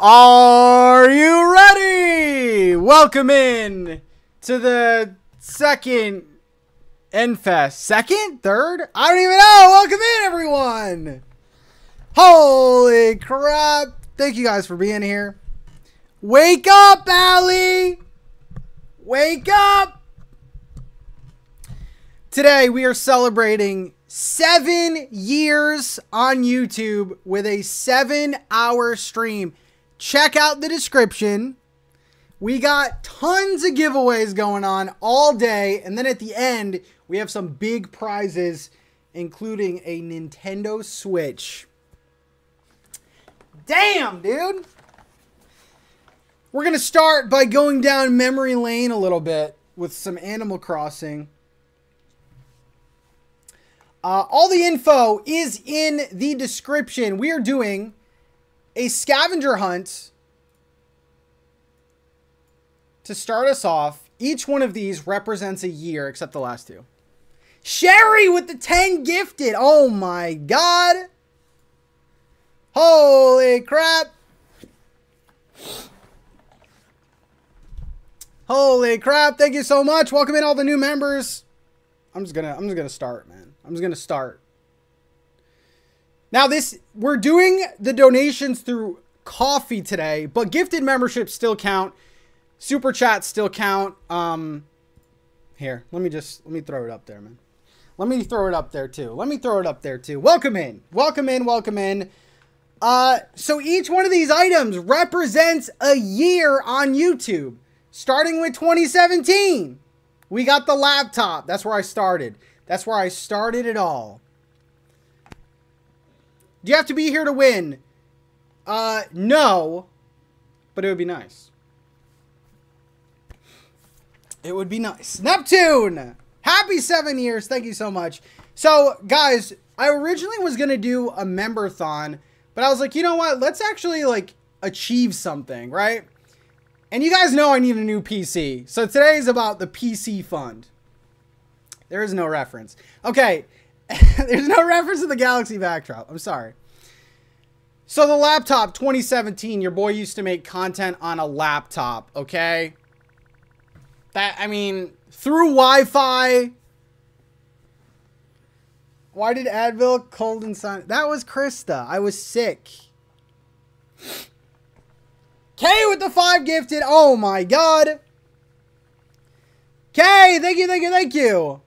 Are you ready? Welcome in to the second NFest. Second? Third? I don't even know. Welcome in, everyone. Holy crap. Thank you guys for being here. Wake up, Allie. Wake up. Today we are celebrating seven years on YouTube with a seven hour stream. Check out the description. We got tons of giveaways going on all day. And then at the end, we have some big prizes, including a Nintendo Switch. Damn, dude. We're going to start by going down memory lane a little bit with some Animal Crossing. Uh, all the info is in the description. We are doing a scavenger hunt to start us off. Each one of these represents a year, except the last two. Sherry with the 10 gifted. Oh my god. Holy crap. Holy crap. Thank you so much. Welcome in all the new members. I'm just gonna I'm just gonna start, man. I'm just gonna start. Now this we're doing the donations through Ko-fi today, but gifted memberships still count. Super chats still count. Um here, let me just let me throw it up there, man. Let me throw it up there too. Let me throw it up there too. Welcome in. Welcome in, welcome in. Uh so each one of these items represents a year on YouTube, starting with 2017. We got the laptop. That's where I started. That's where I started it all. Do you have to be here to win? Uh, no. But it would be nice. It would be nice. Neptune! Happy seven years. Thank you so much. So, guys, I originally was going to do a member-thon, but I was like, you know what? Let's actually, like, achieve something, right? And you guys know I need a new PC. So today is about the PC fund. There is no reference. Okay. There's no reference to the Galaxy backdrop. I'm sorry. So the laptop 2017, your boy used to make content on a laptop, okay? That I mean, through Wi-Fi. Why did Advil cold and sun? That was Krista. I was sick. K with the five gifted. Oh my god. K, thank you, thank you, thank you.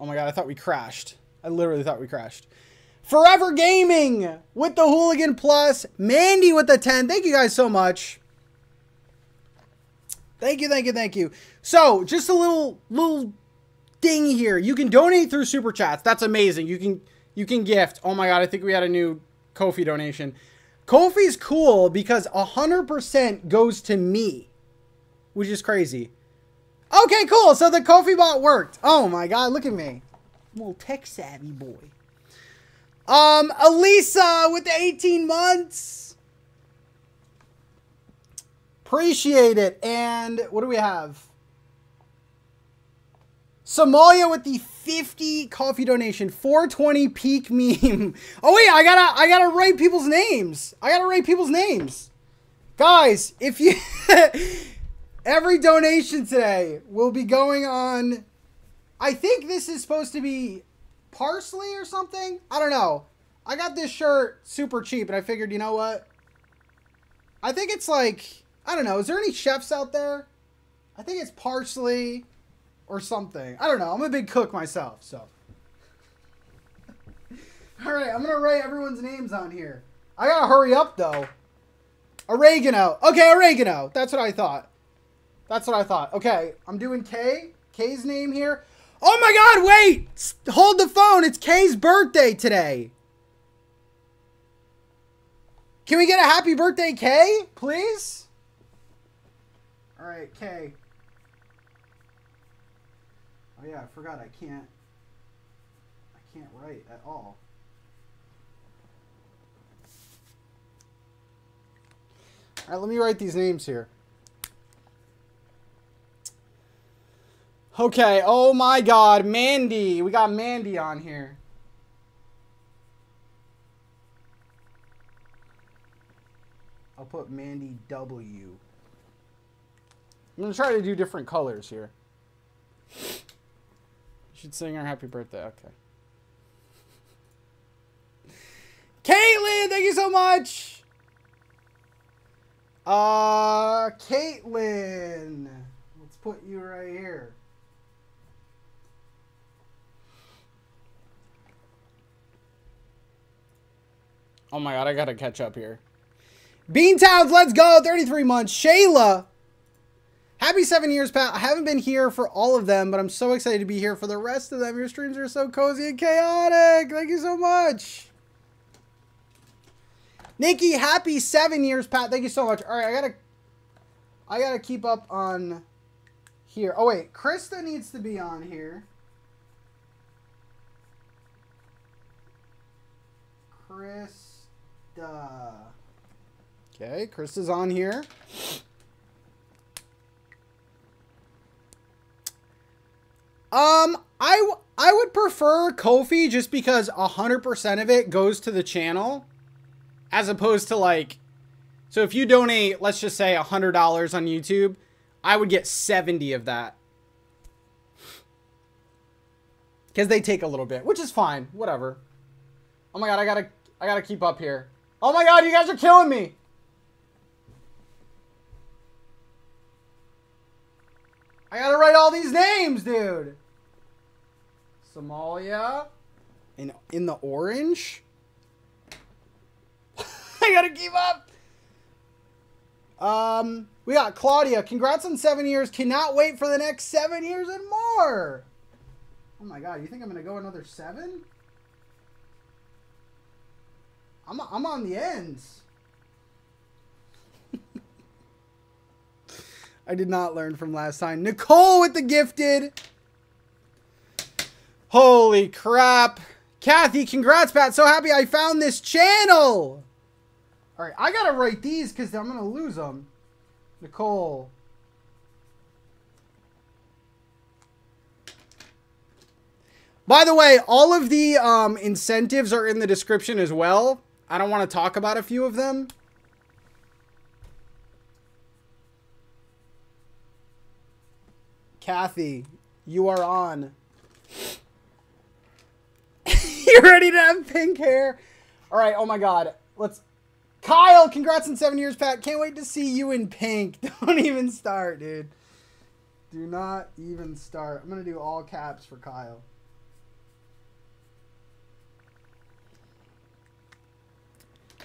Oh my god, I thought we crashed. I literally thought we crashed. Forever Gaming with the Hooligan Plus. Mandy with the 10. Thank you guys so much. Thank you, thank you, thank you. So, just a little little thing here. You can donate through super chats. That's amazing. You can you can gift. Oh my god, I think we had a new Ko-fi donation. Ko-fi's cool because 100% goes to me, which is crazy. Okay, cool. So the Ko-fi bot worked. Oh my god, look at me. Little tech savvy boy. Um, Elisa with the 18 months. Appreciate it. And what do we have? Somalia with the 50 Ko-fi donation. 420 peak meme. Oh wait, I gotta I gotta write people's names. I gotta write people's names. Guys, if you every donation today will be going on I think this is supposed to be parsley or something. I don't know. I got this shirt super cheap and I figured, you know what? I think it's like I don't know. Is there any chefs out there? I think it's parsley or something. I don't know. I'm a big cook myself, so. All right, I'm gonna write everyone's names on here. I gotta hurry up though. Oregano. Okay, oregano. That's what I thought. That's what I thought. Okay, I'm doing K. K's name here. Oh my God! Wait, hold the phone. It's K's birthday today. Can we get a happy birthday, K, please? All right, K. Oh yeah, I forgot I can't I can't write at all. All right, let me write these names here. Okay, oh my god, Mandy. We got Mandy on here. I'll put Mandy W. I'm gonna try to do different colors here. You should sing our happy birthday. Okay. Caitlin, thank you so much. Uh, Caitlin, let's put you right here. Oh my god, I gotta catch up here. Bean Towns, let's go. 33 months. Shayla. Happy seven years, Pat. I haven't been here for all of them, but I'm so excited to be here for the rest of them. Your streams are so cozy and chaotic. Thank you so much. Nikki, happy seven years, Pat. Thank you so much. All right, I gotta, I gotta keep up on here. Oh wait, Krista needs to be on here. Krista. Okay, Chris is on here. Um, I, I would prefer Ko-fi just because 100% of it goes to the channel. As opposed to like... So if you donate, let's just say $100 on YouTube, I would get 70 of that. Because they take a little bit, which is fine. Whatever. Oh my god, I gotta, I gotta keep up here. Oh my god, you guys are killing me! I gotta write all these names, dude. Somalia. In in the orange. I gotta keep up. Um, we got Claudia. Congrats on seven years. Cannot wait for the next seven years and more. Oh my god, you think I'm gonna go another seven? I'm I'm on the ends. I did not learn from last time. Nicole with the gifted. Holy crap. Kathy, congrats, Pat. So happy I found this channel. All right, I got to write these because I'm going to lose them. Nicole. By the way, all of the um, incentives are in the description as well. I don't want to talk about a few of them. Kathy, you are on. You're ready to have pink hair. All right. Oh my God. Let's. Kyle, congrats on seven years, Pat. Can't wait to see you in pink. Don't even start, dude. Do not even start. I'm going to do all caps for Kyle.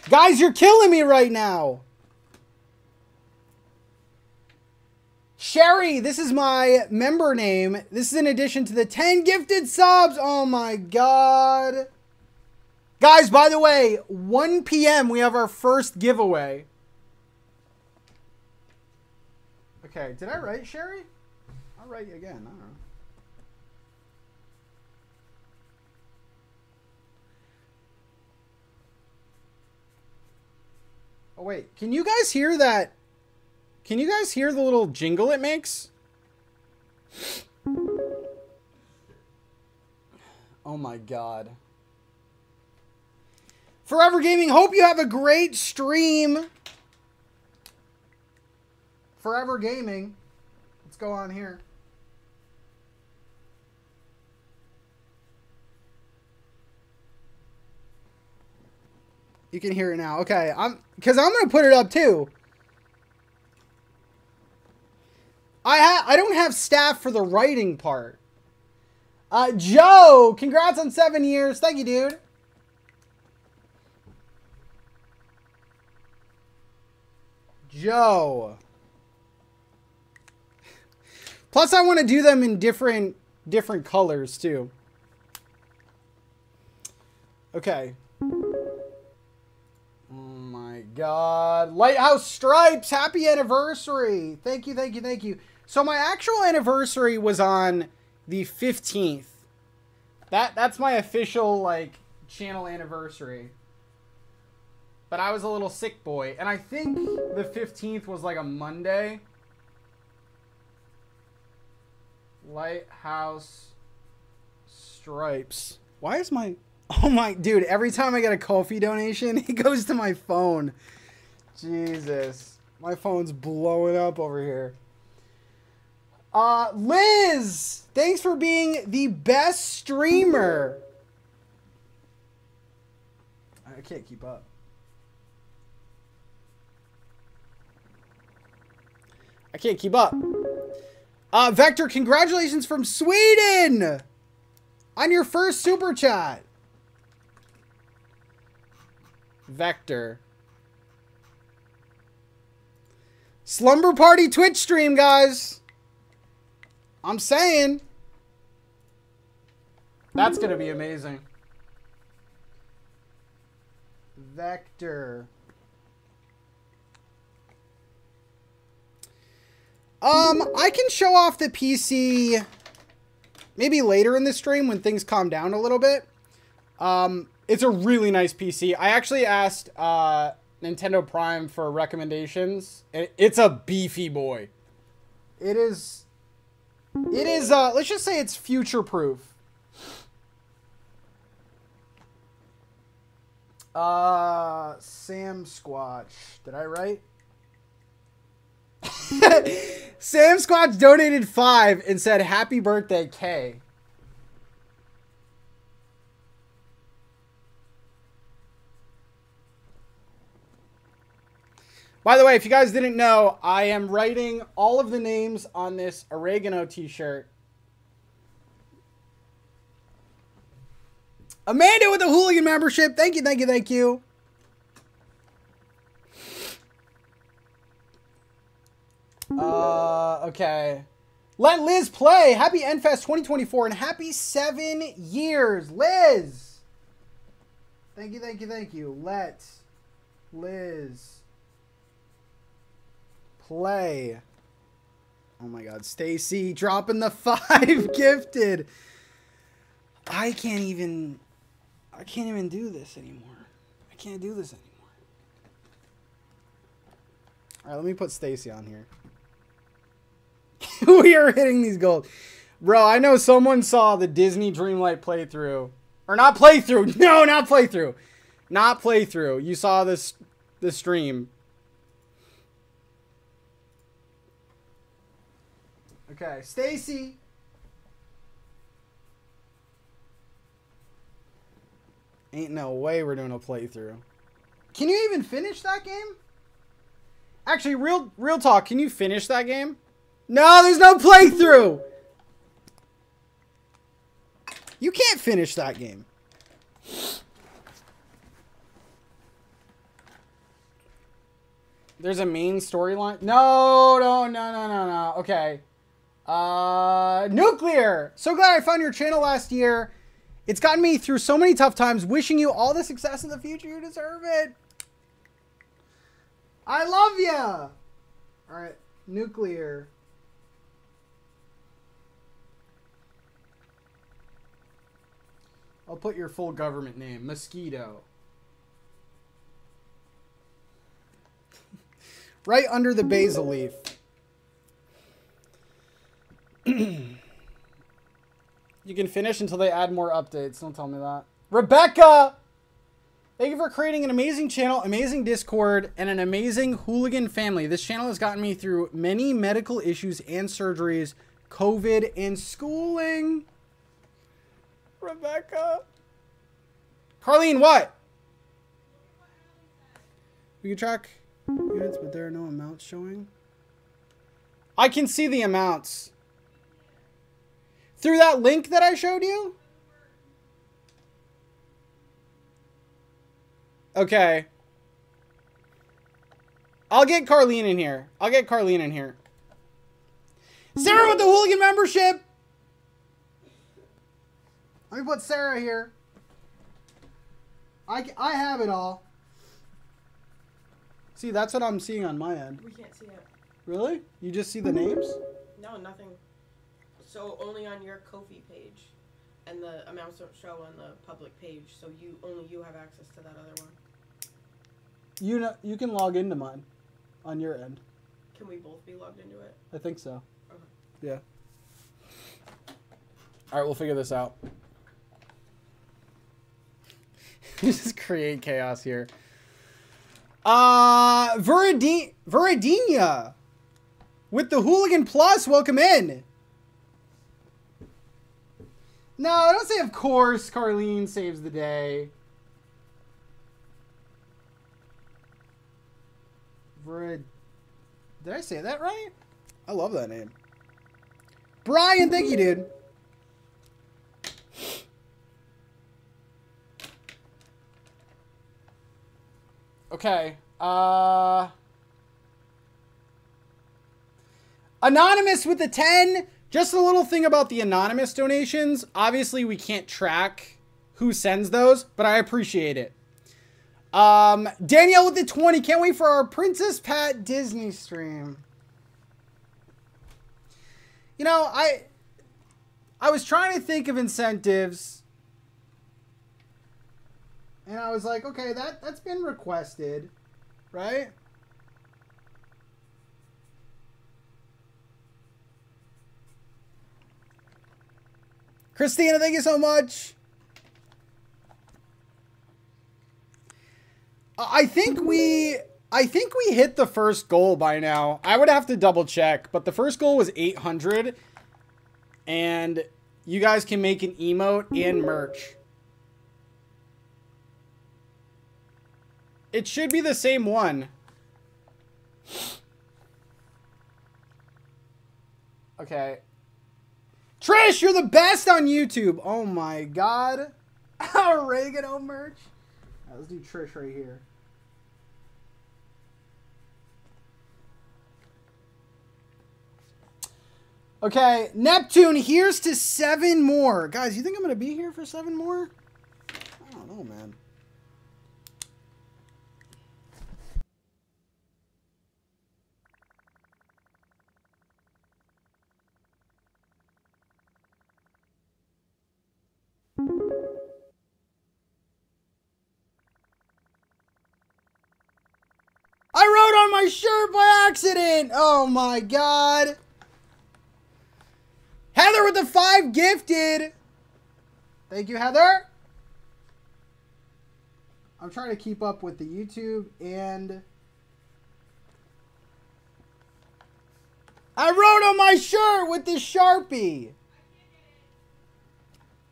Guys, you're killing me right now. Sherry, this is my member name. This is in addition to the 10 gifted subs. Oh my god. Guys, by the way, 1 p.m. we have our first giveaway. Okay, did I write Sherry? I'll write you again. I don't know. Oh wait, can you guys hear that can you guys hear the little jingle it makes? Oh my god. Forever Gaming, hope you have a great stream. Forever Gaming. Let's go on here. You can hear it now. Okay, I'm because I'm gonna put it up too. I ha I don't have staff for the writing part. Uh, Joe, congrats on seven years. Thank you, dude. Joe. Plus, I want to do them in different different colors too. Okay. My God! Lighthouse Stripes, happy anniversary! Thank you, thank you, thank you. So my actual anniversary was on the 15th. That that's my official like channel anniversary. But I was a little sick boy, and I think the 15th was like a Monday. Lighthouse Stripes. Why is my Oh my dude, every time I get a Ko-fi donation, it goes to my phone. Jesus. My phone's blowing up over here. Uh, Liz, thanks for being the best streamer. I can't keep up. I can't keep up. Uh, Vector, congratulations from Sweden on your first super chat. Vector. Slumber Party Twitch stream, guys. I'm saying. That's going to be amazing. Vector. Um, I can show off the PC maybe later in the stream when things calm down a little bit. Um, it's a really nice PC. I actually asked uh, Nintendo Prime for recommendations. And it's a beefy boy. It is. It is. Uh, let's just say it's future proof. Uh, Sam Squatch. Did I write? Sam Squatch donated five and said, "Happy birthday, K." By the way, if you guys didn't know, I am writing all of the names on this oregano t-shirt. Amanda with the hooligan membership. Thank you, thank you, thank you. Uh, okay. Let Liz play. Happy NFest 2024 and happy seven years. Liz. Thank you, thank you, thank you. Let Liz play. Oh my god, Stacy dropping the five gifted. I can't even I can't even do this anymore. I can't do this anymore. All right, let me put Stacy on here. we are hitting these goals. Bro, I know someone saw the Disney Dreamlight playthrough. Or not playthrough. No, not playthrough. Not playthrough. You saw this the stream Okay, Stacy. Ain't no way we're doing a playthrough. Can you even finish that game? Actually, real real talk, can you finish that game? No, there's no playthrough. You can't finish that game. There's a main storyline. No, no, no, no, no, no. Okay. Uh, Nuclear! So glad I found your channel last year. It's gotten me through so many tough times. Wishing you all the success in the future. You deserve it. I love you. All right, Nuclear. I'll put your full government name. Mosquito. right under the basil leaf. You can finish until they add more updates. Don't tell me that. Rebecca! Thank you for creating an amazing channel, amazing Discord, and an amazing hooligan family. This channel has gotten me through many medical issues and surgeries, COVID, and schooling. Rebecca. Carlene, what? We can track units, but there are no amounts showing. I can see the amounts. Through that link that I showed you? Okay. I'll get Carlene in here. I'll get Carlene in here. Sarah with the hooligan membership. Let me put Sarah here. I, I have it all. See, that's what I'm seeing on my end. We can't see it. Really? You just see the names? No, nothing. So only on your Ko-fi page, and the amounts don't show on the public page. So you only you have access to that other one. You know, you can log into mine, on your end. Can we both be logged into it? I think so. Okay. Yeah. All right, we'll figure this out. just create chaos here. Uh, Viradine, Viradina with the Hooligan Plus. Welcome in. No, I don't say of course Carlene saves the day. Virad... Did I say that right? I love that name. Brian, thank you, dude. Okay. Uh Anonymous with the 10. Just a little thing about the anonymous donations. Obviously, we can't track who sends those, but I appreciate it. Um, Danielle with the 20. Can't wait for our Princess Pat Disney stream. You know, I I was trying to think of incentives. And I was like, okay, that that's been requested, right? Christina, thank you so much. I think we I think we hit the first goal by now. I would have to double check, but the first goal was 800 and you guys can make an emote and merch. It should be the same one. Okay. Trish, you're the best on YouTube. Oh my god. Oregano merch. Right, let's do Trish right here. Okay, Neptune, here's to seven more. Guys, you think I'm going to be here for seven more? I don't know, man. Wrote on my shirt by accident. Oh my god. Heather with the five gifted. Thank you, Heather. I'm trying to keep up with the YouTube and I wrote on my shirt with this Sharpie.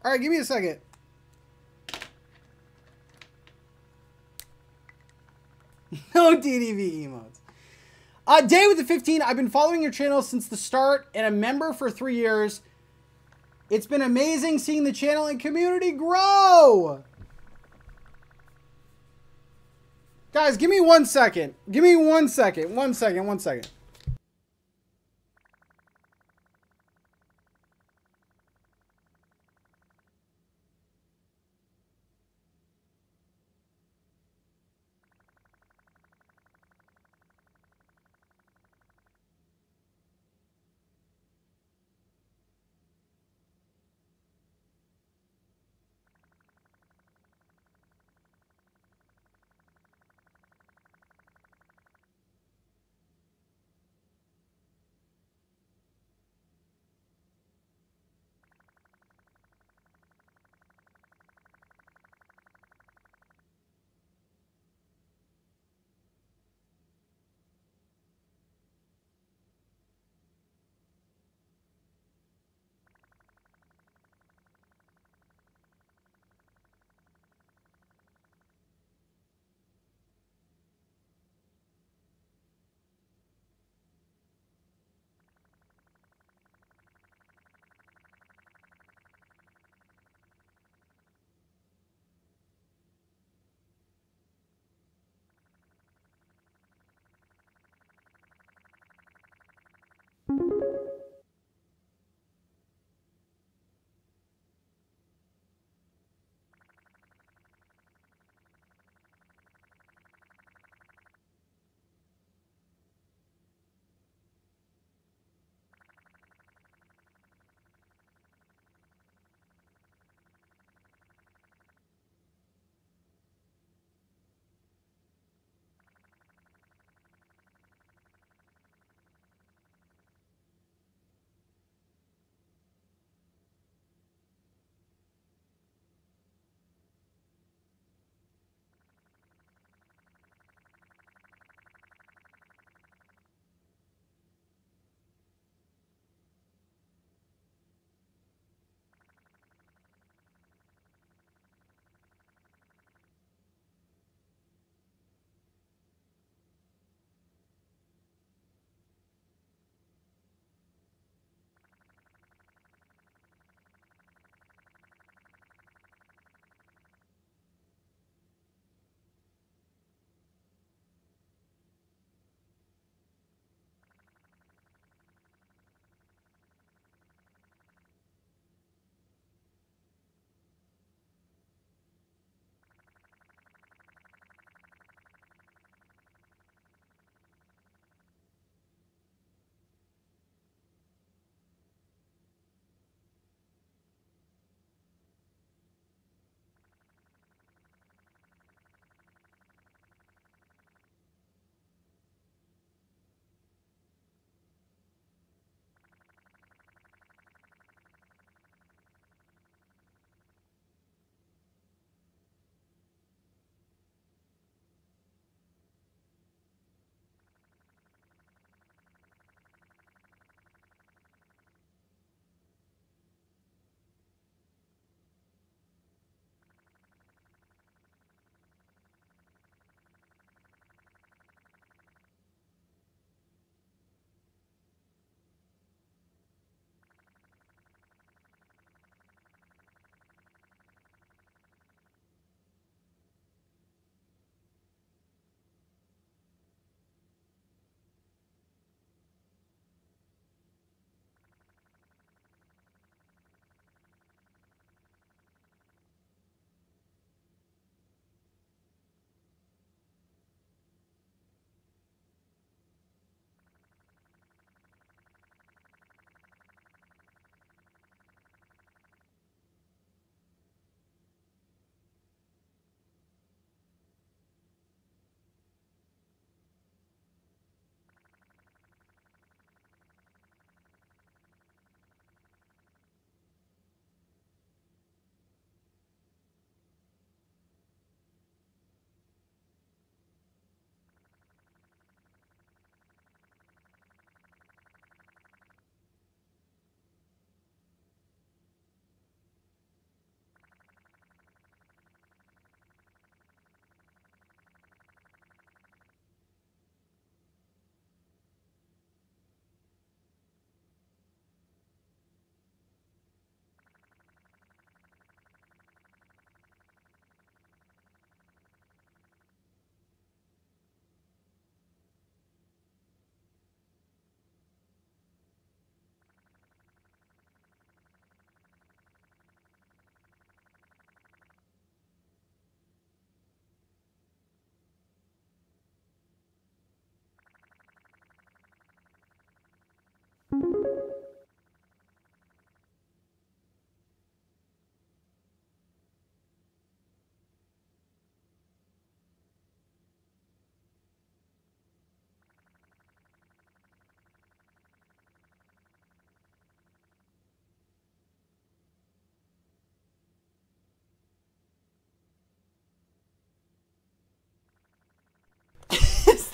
All right, give me a second. no DDV emotes. Uh, Day with the 15. I've been following your channel since the start and a member for three years. It's been amazing seeing the channel and community grow. Guys, give me one second. Give me one second. One second. One second.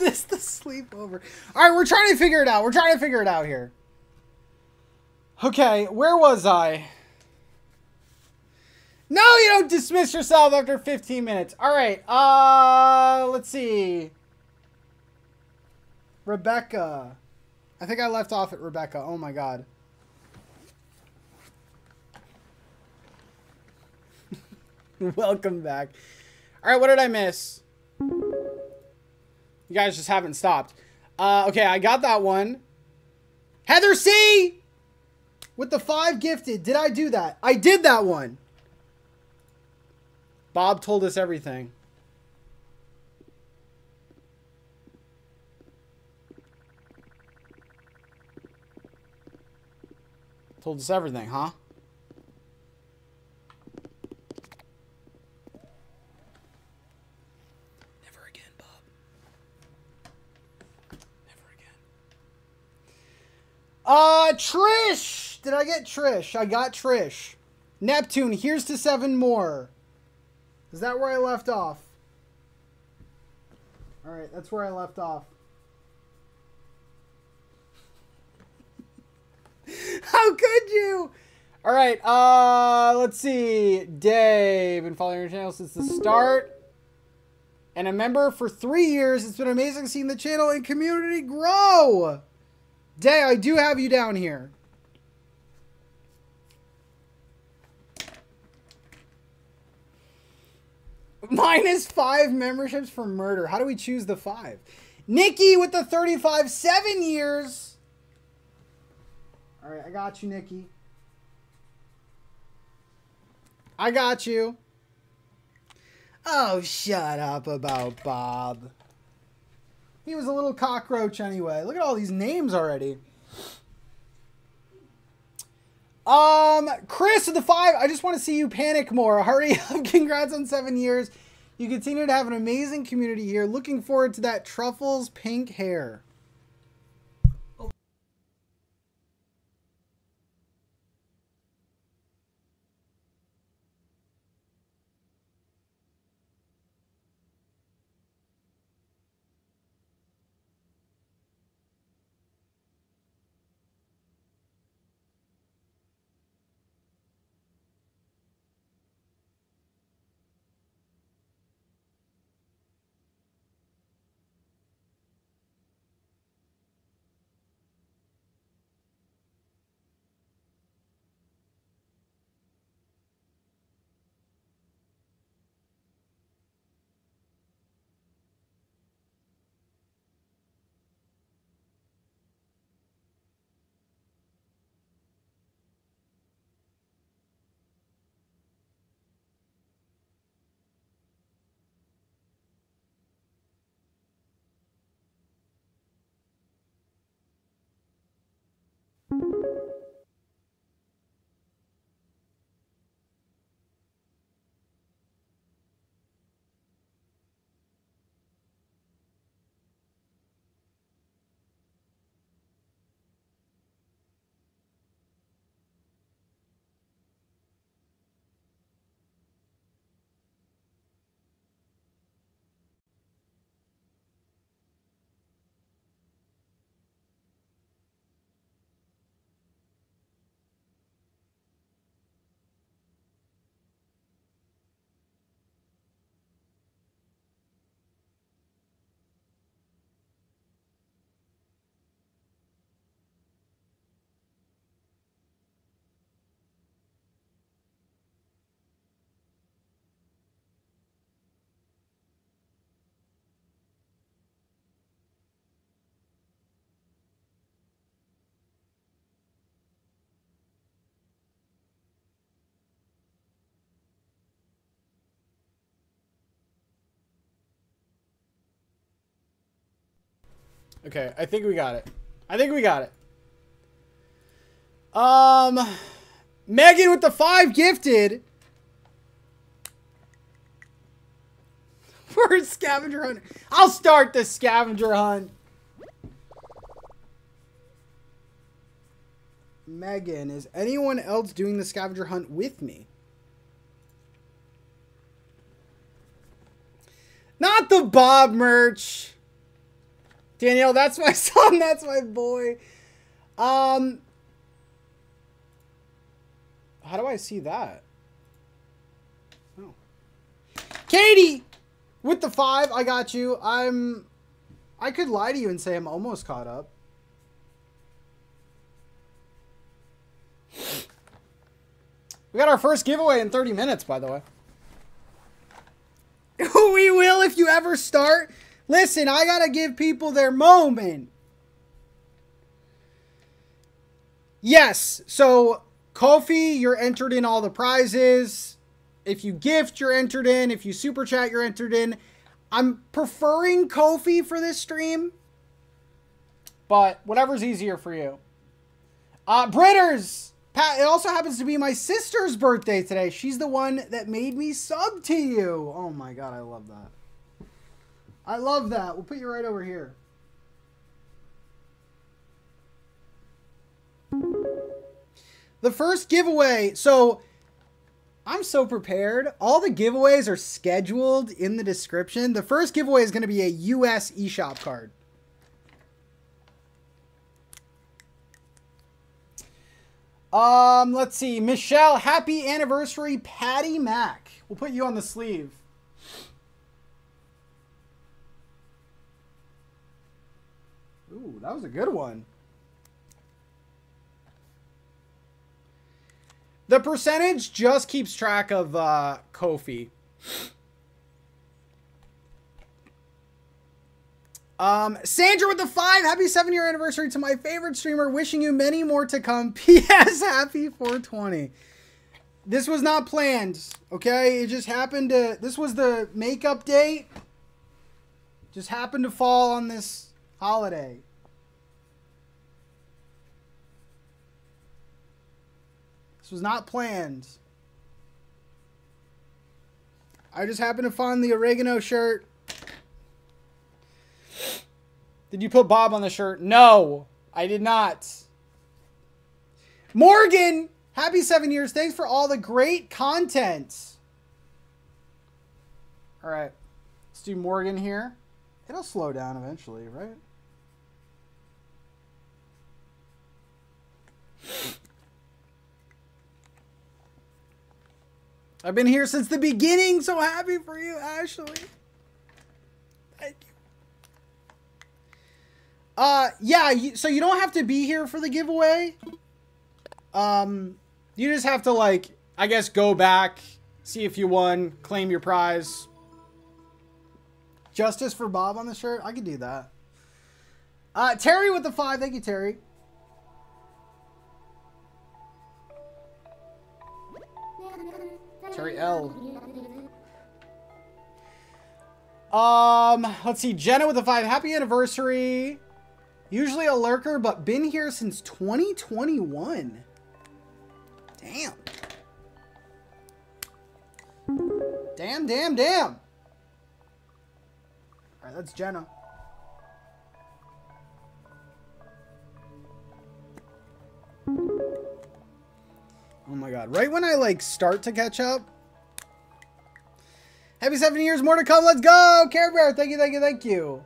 The sleepover. All right, we're trying to figure it out. We're trying to figure it out here. Okay, where was I? No, you don't dismiss yourself after 15 minutes. All right, uh, let's see. Rebecca. I think I left off at Rebecca. Oh my god. Welcome back. All right, what did I miss? You guys just haven't stopped. Uh, okay, I got that one. Heather C! With the five gifted. Did I do that? I did that one. Bob told us everything. Told us everything, huh? Never again, Bob. Never again. Uh, Trish! Did I get Trish? I got Trish. Neptune, here's to seven more. Is that where I left off? Alright, that's where I left off. How could you? All right, uh, let's see. Dave, been following your channel since the start. And a member for three years. It's been amazing seeing the channel and community grow. Day, I do have you down here. Minus five memberships for murder. How do we choose the five? Nikki with the 35, seven years. All right, I got you, Nikki. I got you. Oh, shut up about Bob. He was a little cockroach anyway. Look at all these names already. Um, Chris of the five, I just want to see you panic more. Hurry up. Congrats on seven years. You continue to have an amazing community here. Looking forward to that Truffles pink hair. Okay, I think we got it. I think we got it. Um, Megan with the five gifted. For scavenger hunt. I'll start the scavenger hunt. Megan, is anyone else doing the scavenger hunt with me? Not the Bob merch. Danielle, that's my son. That's my boy. Um, how do I see that? Oh. Katie, with the five, I got you. I'm. I could lie to you and say I'm almost caught up. We got our first giveaway in 30 minutes, by the way. we will if you ever start. Listen, I got to give people their moment. Yes, so Ko-fi, you're entered in all the prizes. If you gift, you're entered in. If you super chat, you're entered in. I'm preferring Ko-fi for this stream, but whatever's easier for you. Uh, Britters! Pat, it also happens to be my sister's birthday today. She's the one that made me sub to you. Oh my god, I love that. I love that. We'll put you right over here. The first giveaway. So I'm so prepared. All the giveaways are scheduled in the description. The first giveaway is going to be a US eShop card. Um, let's see. Michelle, happy anniversary, Patty Mac. We'll put you on the sleeve. Ooh, that was a good one. The percentage just keeps track of uh, Ko-fi. Um, Sandra with the five. Happy seven year anniversary to my favorite streamer. Wishing you many more to come. P.S. Happy 420. This was not planned. Okay, it just happened to. This was the makeup date. Just happened to fall on this holiday. This was not planned. I just happened to find the oregano shirt. Did you put Bob on the shirt? No, I did not. Morgan, happy seven years. Thanks for all the great content. All right, let's do Morgan here. It'll slow down eventually, right? I've been here since the beginning. So happy for you, Ashley. Thank you. Uh, yeah. You, so you don't have to be here for the giveaway. Um, you just have to like, I guess, go back, see if you won, claim your prize. Justice for Bob on the shirt. I could do that. Uh, Terry with the five. Thank you, Terry. Terry L. Um, let's see. Jenna with a five. Happy anniversary. Usually a lurker, but been here since 2021. Damn. Damn, damn, damn. All right, that's Jenna. Oh my god. Right when I like start to catch up. Happy seven years, more to come. Let's go. Care Bear, thank you, thank you, thank you.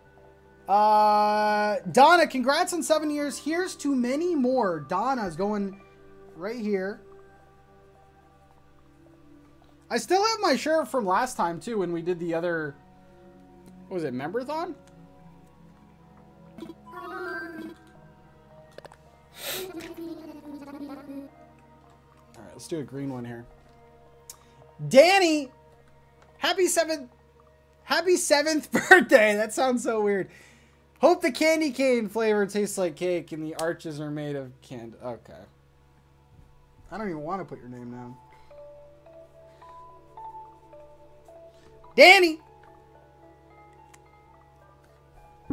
Uh Donna, congrats on seven years. Here's to many more. Donna's going right here. I still have my shirt from last time too when we did the other what was it, memberthon? Let's do a green one here. Danny, happy seventh, happy seventh birthday. That sounds so weird. Hope the candy cane flavor tastes like cake and the arches are made of candy. Okay. I don't even want to put your name down. Danny.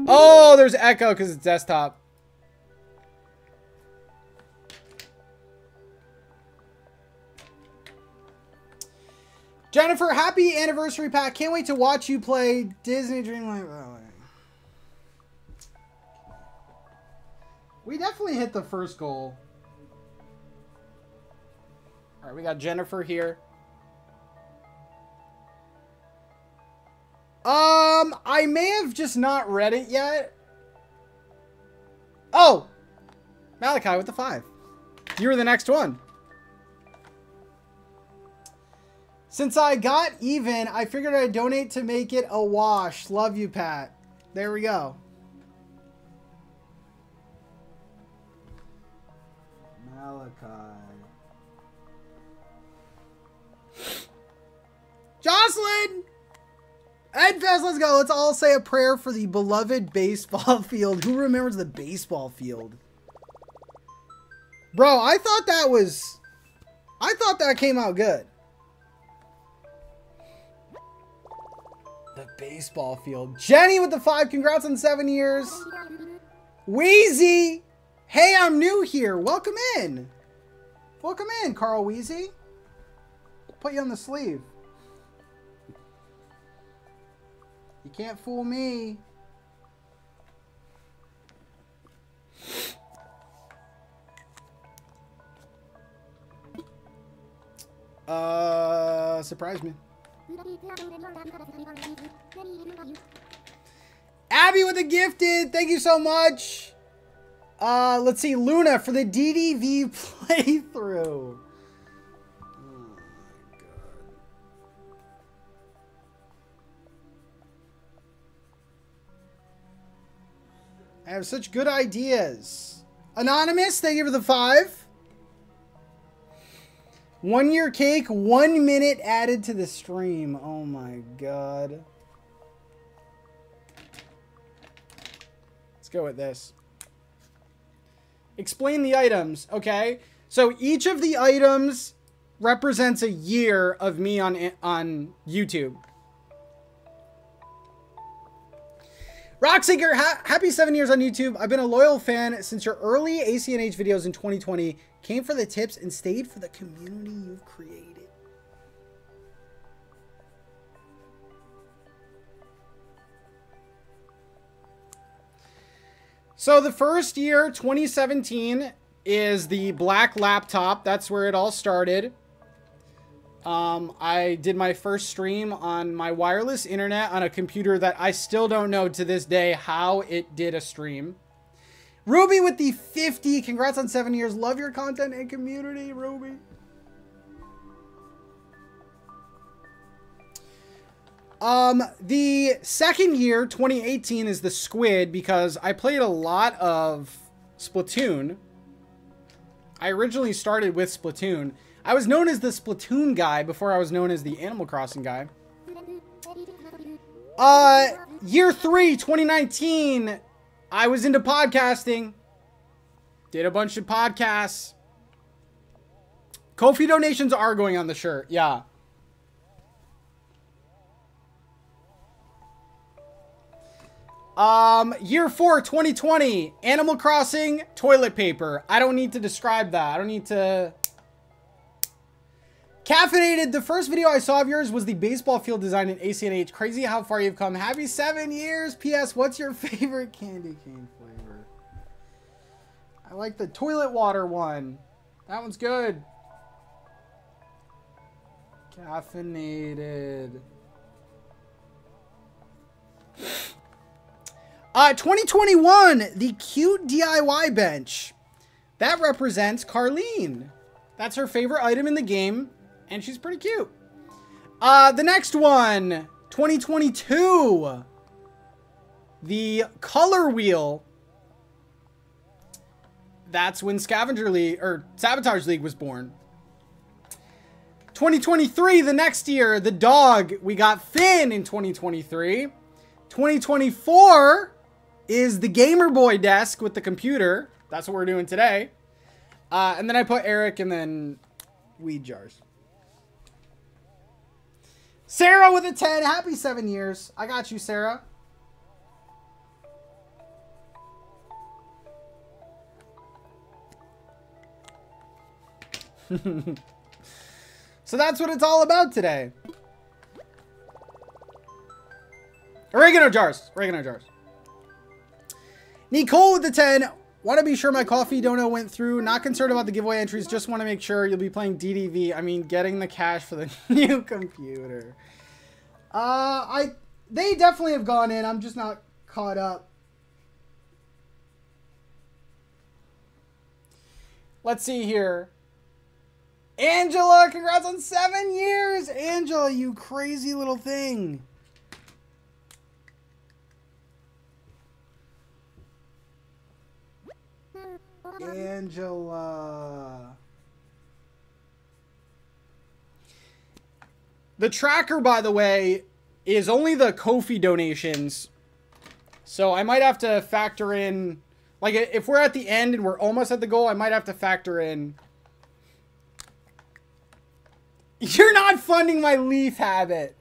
Oh, there's echo because it's desktop. Jennifer, happy anniversary pack. Can't wait to watch you play Disney Dreamlight Valley. We definitely hit the first goal. All right, we got Jennifer here. Um, I may have just not read it yet. Oh! Malachi with the five. You were the next one. Since I got even, I figured I'd donate to make it a wash. Love you, Pat. There we go. Malachi. Jocelyn! NFest, let's go. Let's all say a prayer for the beloved baseball field. Who remembers the baseball field? Bro, I thought that was... I thought that came out good. The baseball field. Jenny with the five. Congrats on seven years. Wheezy. Hey, I'm new here. Welcome in. Welcome in, Carl Wheezy. Put you on the sleeve. You can't fool me. Uh, surprise me. Abby with the gifted. Thank you so much. Uh, let's see. Luna for the DDV playthrough. I have such good ideas. Anonymous, thank you for the five. One year cake, one minute added to the stream. Oh my god. Let's go with this. Explain the items, okay? So each of the items represents a year of me on on YouTube. Rockseeker, ha happy seven years on YouTube. I've been a loyal fan since your early ACNH videos in 2020. Came for the tips and stayed for the community you've created. So the first year, 2017, is the black laptop. That's where it all started. Um, I did my first stream on my wireless internet on a computer that I still don't know to this day how it did a stream. Ruby with the 50. Congrats on seven years. Love your content and community, Ruby. Um, the second year, 2018, is the squid because I played a lot of Splatoon. I originally started with Splatoon. I was known as the Splatoon guy before I was known as the Animal Crossing guy. Uh, year three, 2019, I was into podcasting. Did a bunch of podcasts. Ko-fi donations are going on the shirt. Yeah. Um, year four, 2020, Animal Crossing, toilet paper. I don't need to describe that. I don't need to... Caffeinated, the first video I saw of yours was the baseball field design in ACNH. Crazy how far you've come. Happy seven years. P.S. What's your favorite candy cane flavor? I like the toilet water one. That one's good. Caffeinated. Uh, 2021, the cute DIY bench. That represents Carlene. That's her favorite item in the game and she's pretty cute. Uh, the next one, 2022. The color wheel. That's when Scavenger League, or Sabotage League was born. 2023, the next year, the dog. We got Finn in 2023. 2024 is the Gamer Boy desk with the computer. That's what we're doing today. Uh, and then I put Eric and then weed jars. Sarah with a 10. Happy seven years. I got you, Sarah. so that's what it's all about today. Oregano jars. Oregano jars. Nicole with the 10. Want to be sure my Ko-fi dono went through. Not concerned about the giveaway entries. Just want to make sure you'll be playing DDV. I mean, getting the cash for the new computer. Uh, I they definitely have gone in. I'm just not caught up. Let's see here. Angela, congrats on seven years. Angela, you crazy little thing. Angela. The tracker, by the way, is only the Ko-fi donations. So I might have to factor in, like, if we're at the end and we're almost at the goal, I might have to factor in. You're not funding my leaf habit.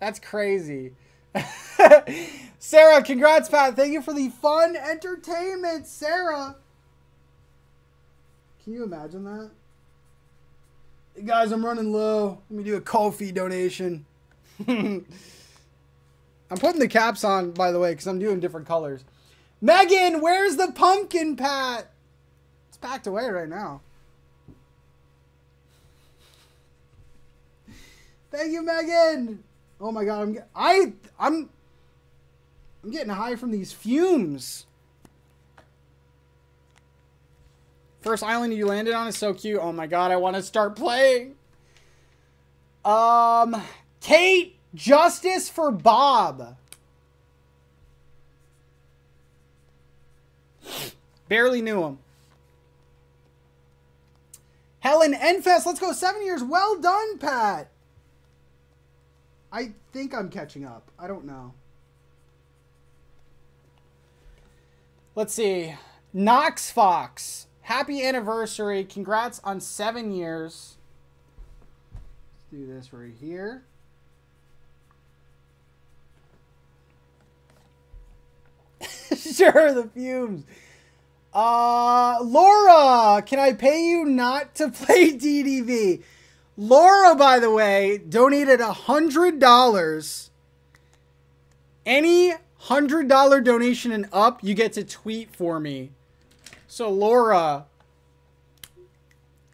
That's crazy. Sarah, congrats, Pat. Thank you for the fun entertainment, Sarah. Can you imagine that? Hey guys, I'm running low. Let me do a Ko-fi donation. I'm putting the caps on, by the way, because I'm doing different colors. Megan, where's the pumpkin, Pat? It's packed away right now. Thank you, Megan. Oh my god, I'm I I'm I'm getting high from these fumes. First island you landed on is so cute. Oh my god, I want to start playing. Um, Kate, justice for Bob. Barely knew him. Helen NFest, let's go. Seven years. Well done, Pat. I think I'm catching up. I don't know. Let's see. Knox Fox happy anniversary. Congrats on seven years. Let's do this right here. sure, the fumes. Uh, Laura, can I pay you not to play DDV? Laura, by the way, donated a hundred dollars. Any hundred dollar donation and up, you get to tweet for me so, Laura,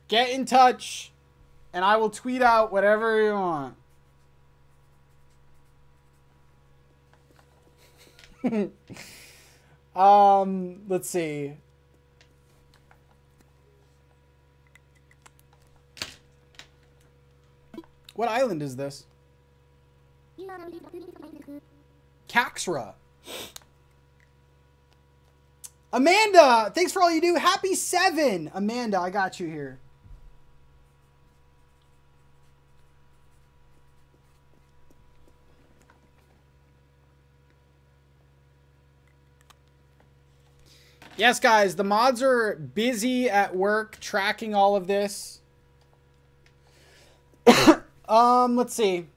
get in touch and I will tweet out whatever you want. um, let's see. What island is this? Caxra. Amanda, thanks for all you do. Happy seven. Amanda, I got you here. Yes, guys, the mods are busy at work tracking all of this. um, let's see.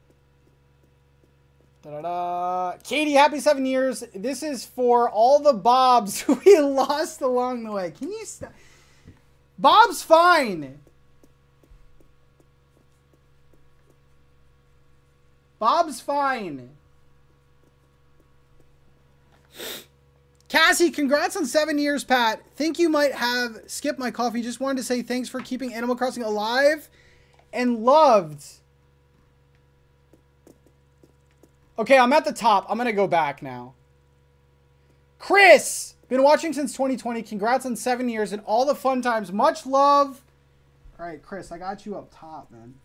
Da, da, da. Katie, happy seven years. This is for all the Bobs we lost along the way. Can you stop? Bob's fine. Bob's fine. Cassie, congrats on seven years, Pat. Think you might have skipped my Ko-fi. Just wanted to say thanks for keeping Animal Crossing alive and loved. Okay, I'm at the top. I'm going to go back now. Chris! Been watching since 2020. Congrats on seven years and all the fun times. Much love. All right, Chris, I got you up top, man.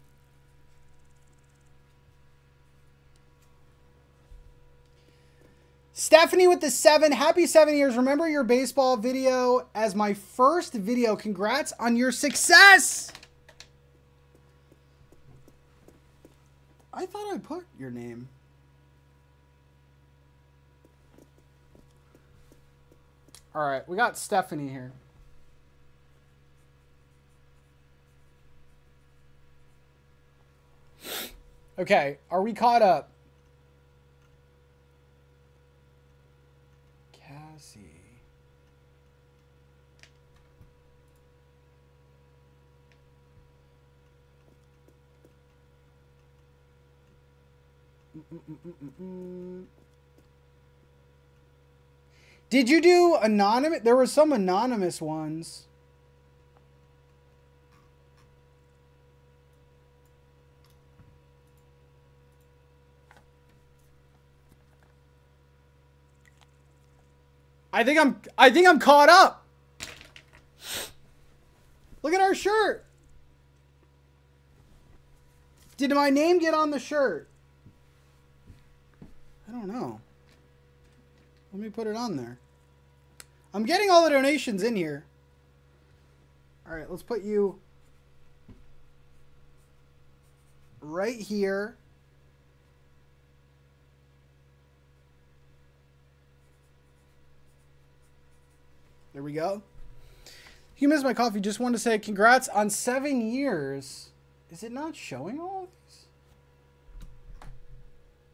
Stephanie with the seven. Happy seven years. Remember your baseball video as my first video. Congrats on your success. I thought I put your name. All right, we got Stephanie here. Okay, are we caught up? Cassie. Mm -mm -mm did you do anonymous? There were some anonymous ones. I think I'm I think I'm caught up. Look at our shirt. Did my name get on the shirt? I don't know. Let me put it on there. I'm getting all the donations in here. All right, let's put you right here. There we go. You missed my Ko-fi. Just wanted to say congrats on seven years. Is it not showing all?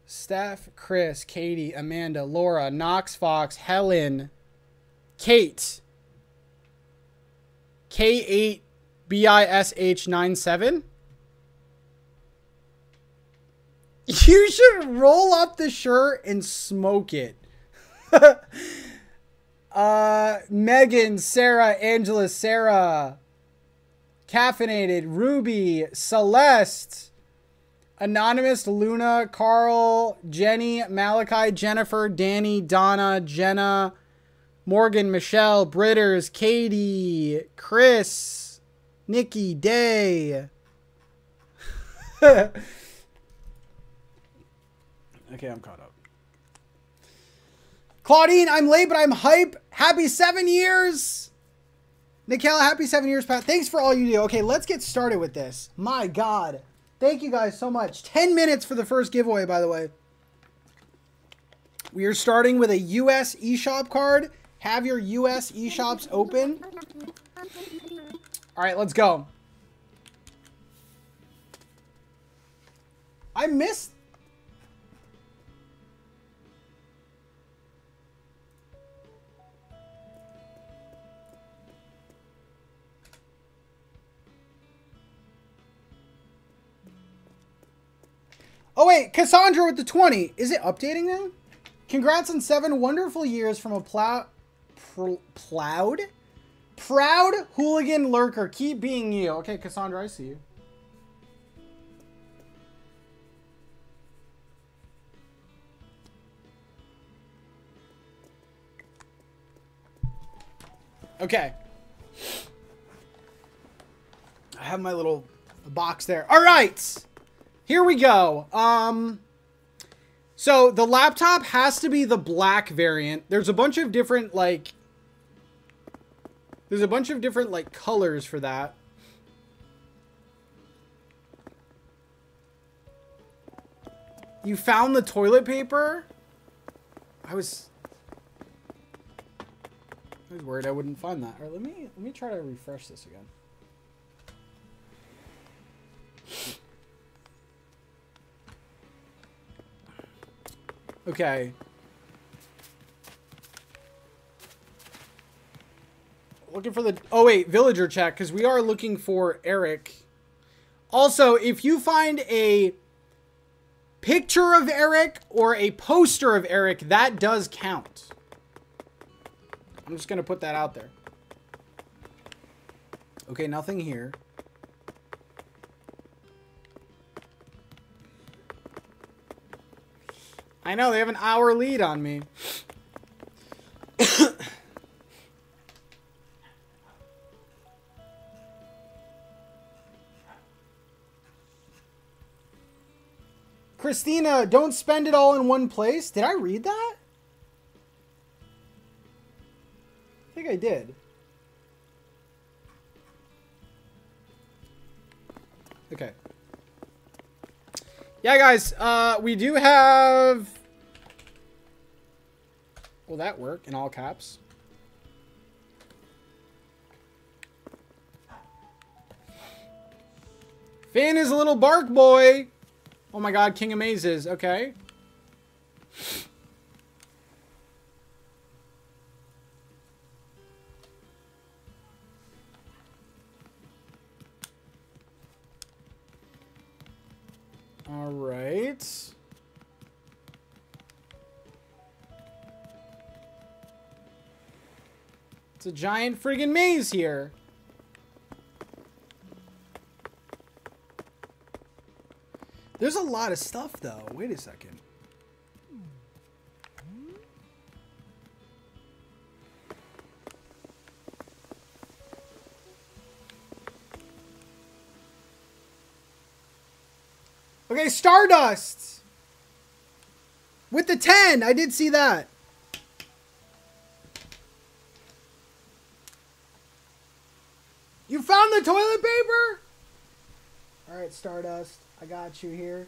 Steph, Chris, Katie, Amanda, Laura, Knox Fox, Helen, Kate, K8BISH97. You should roll up the shirt and smoke it. uh, Megan, Sarah, Angela, Sarah, Caffeinated, Ruby, Celeste, Anonymous, Luna, Carl, Jenny, Malachi, Jennifer, Danny, Donna, Jenna, Morgan, Michelle, Britters, Katie, Chris, Nikki, Day. Okay, I'm caught up. Claudine, I'm late, but I'm hype. Happy seven years. Nikela, happy seven years, Pat. Thanks for all you do. Okay, let's get started with this. My God. Thank you guys so much. 10 minutes for the first giveaway, by the way. We are starting with a US eShop card. Have your US eShops open. All right, let's go. I missed Oh wait, Cassandra with the 20. Is it updating now? Congrats on seven wonderful years from a plow... Pl plowed? Proud hooligan lurker. Keep being you. Okay, Cassandra, I see you. Okay. I have my little box there. All right. Here we go. Um, so the laptop has to be the black variant. There's a bunch of different, like, there's a bunch of different, like, colors for that. You found the toilet paper? I was... I was worried I wouldn't find that. All right, let me, let me try to refresh this again. Okay. Looking for the... Oh, wait. Villager chat, because we are looking for Eric. Also, if you find a picture of Eric or a poster of Eric, that does count. I'm just going to put that out there. Okay, nothing here. I know, they have an hour lead on me. Christina, don't spend it all in one place. Did I read that? I think I did. Okay. Yeah, guys, uh, we do have Will that work in all caps? Finn is a little bark boy. Oh my god, King of Mazes. Okay. All right. a giant friggin' maze here. There's a lot of stuff, though. Wait a second. Okay, Stardust! With the 10, I did see that. You found the toilet paper? All right, Stardust. I got you here.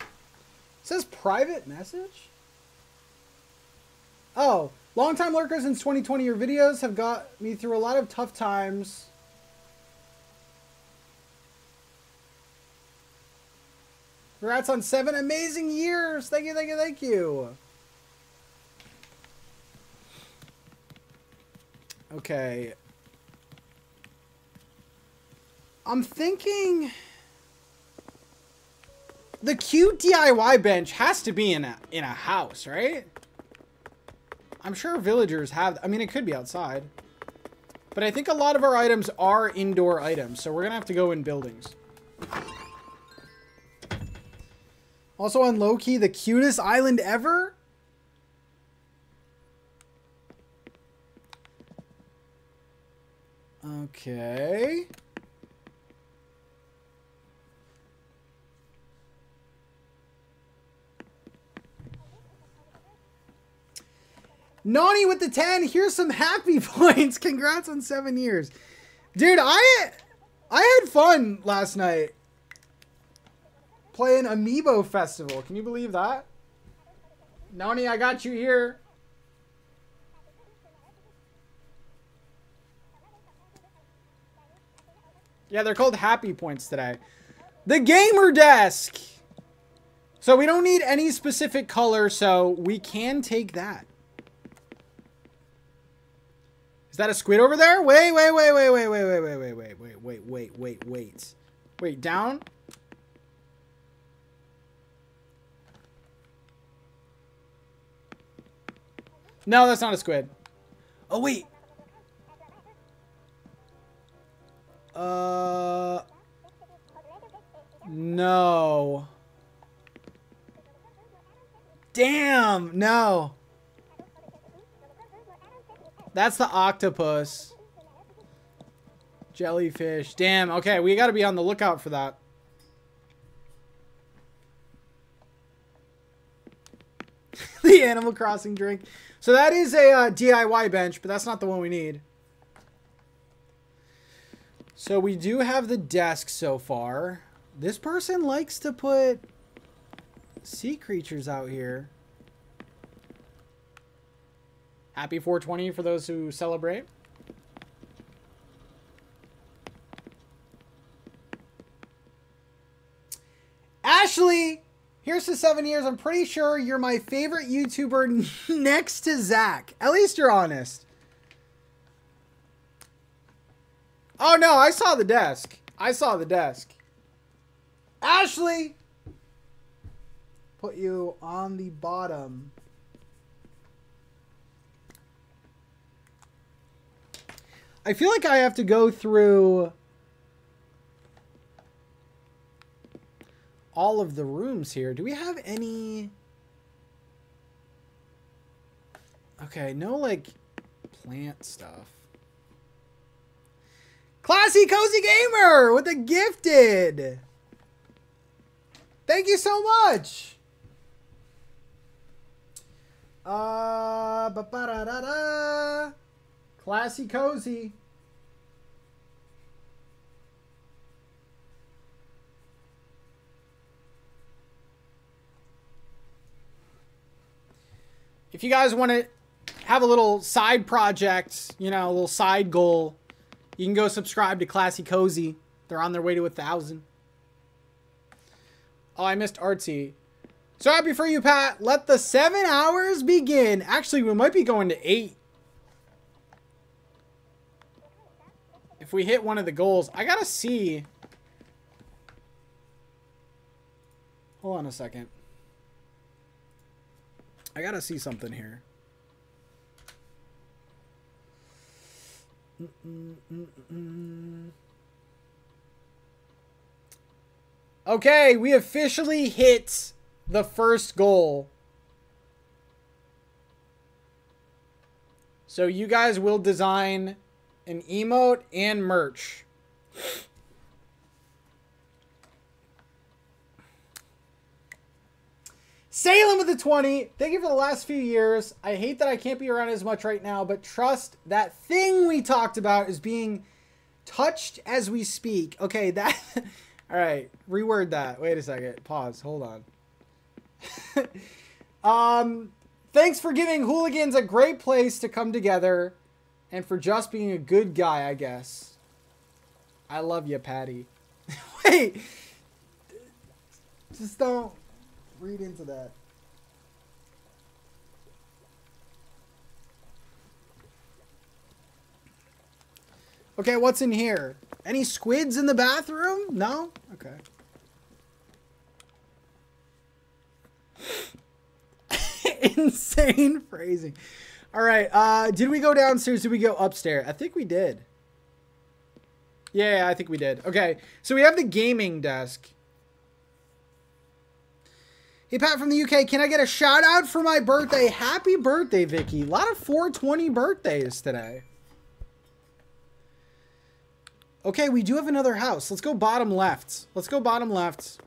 It says private message? Oh, longtime lurker since 2020. Your videos have got me through a lot of tough times. Congrats on seven amazing years. Thank you, thank you, thank you. Okay. I'm thinking the cute DIY bench has to be in a in a house, right? I'm sure villagers have I mean it could be outside. But I think a lot of our items are indoor items, so we're going to have to go in buildings. Also on Loki, the cutest island ever? Okay. Nani with the 10. Here's some happy points. Congrats on seven years. Dude, I I had fun last night playing Amiibo Festival. Can you believe that? Nani, I got you here. Yeah, they're called happy points today. The gamer desk. So we don't need any specific color, so we can take that. Is that a squid over there? Wait, wait, wait, wait, wait, wait, wait, wait, wait, wait, wait, wait, wait, wait, wait. Wait, down? No, that's not a squid. Oh, wait. Uh... No. Damn, no. That's the octopus. Jellyfish. Damn, okay, we gotta be on the lookout for that. the Animal Crossing drink. So that is a uh, DIY bench, but that's not the one we need. So we do have the desk so far. This person likes to put sea creatures out here. Happy 420 for those who celebrate. Ashley, here's to seven years. I'm pretty sure you're my favorite YouTuber next to Zach. At least you're honest. Oh no, I saw the desk. I saw the desk. Ashley! Put you on the bottom. I feel like I have to go through all of the rooms here. Do we have any... Okay, no, like, plant stuff. Classy Cozy Gamer with a gifted. Thank you so much. Uh, ba -ba -da -da -da. Classy Cozy. If you guys want to have a little side project, you know, a little side goal, you can go subscribe to Classy Cozy. They're on their way to a thousand. Oh, I missed Artsy. So happy for you, Pat. Let the seven hours begin. Actually, we might be going to eight. If we hit one of the goals. I gotta see. Hold on a second. I gotta see something here. Mm -mm -mm okay, we officially hit the first goal. So you guys will design an emote and merch. Salem with the 20. Thank you for the last few years. I hate that I can't be around as much right now, but trust that thing we talked about is being touched as we speak. Okay, that. All right, reword that. Wait a second. Pause. Hold on. um, thanks for giving hooligans a great place to come together and for just being a good guy, I guess. I love you, Patty. Wait. Just don't read into that. Okay, what's in here? Any squids in the bathroom? No? Okay. Insane phrasing. All right. Uh, did we go downstairs? Did we go upstairs? I think we did. Yeah, I think we did. Okay. So we have the gaming desk. Hey, Pat from the UK, can I get a shout out for my birthday? Happy birthday, Vicky. A lot of 420 birthdays today. Okay, we do have another house. Let's go bottom left. Let's go bottom left.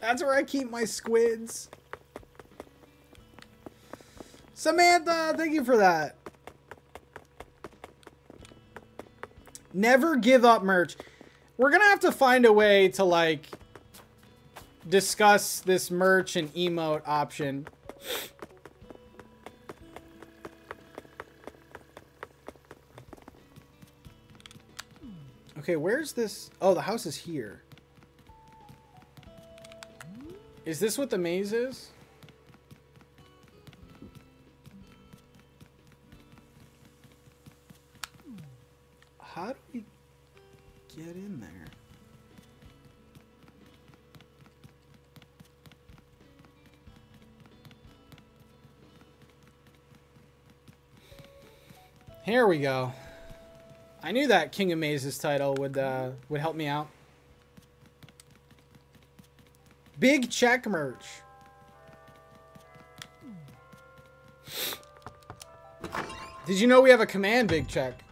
That's where I keep my squids. Samantha, thank you for that. Never give up merch. We're to have to find a way to, like, discuss this merch and emote option. Okay, where's this? Oh, the house is here. Is this what the maze is? How do we get in there? Here we go. I knew that King of Mazes title would uh, would help me out. Big check merch. Did you know we have a command big check?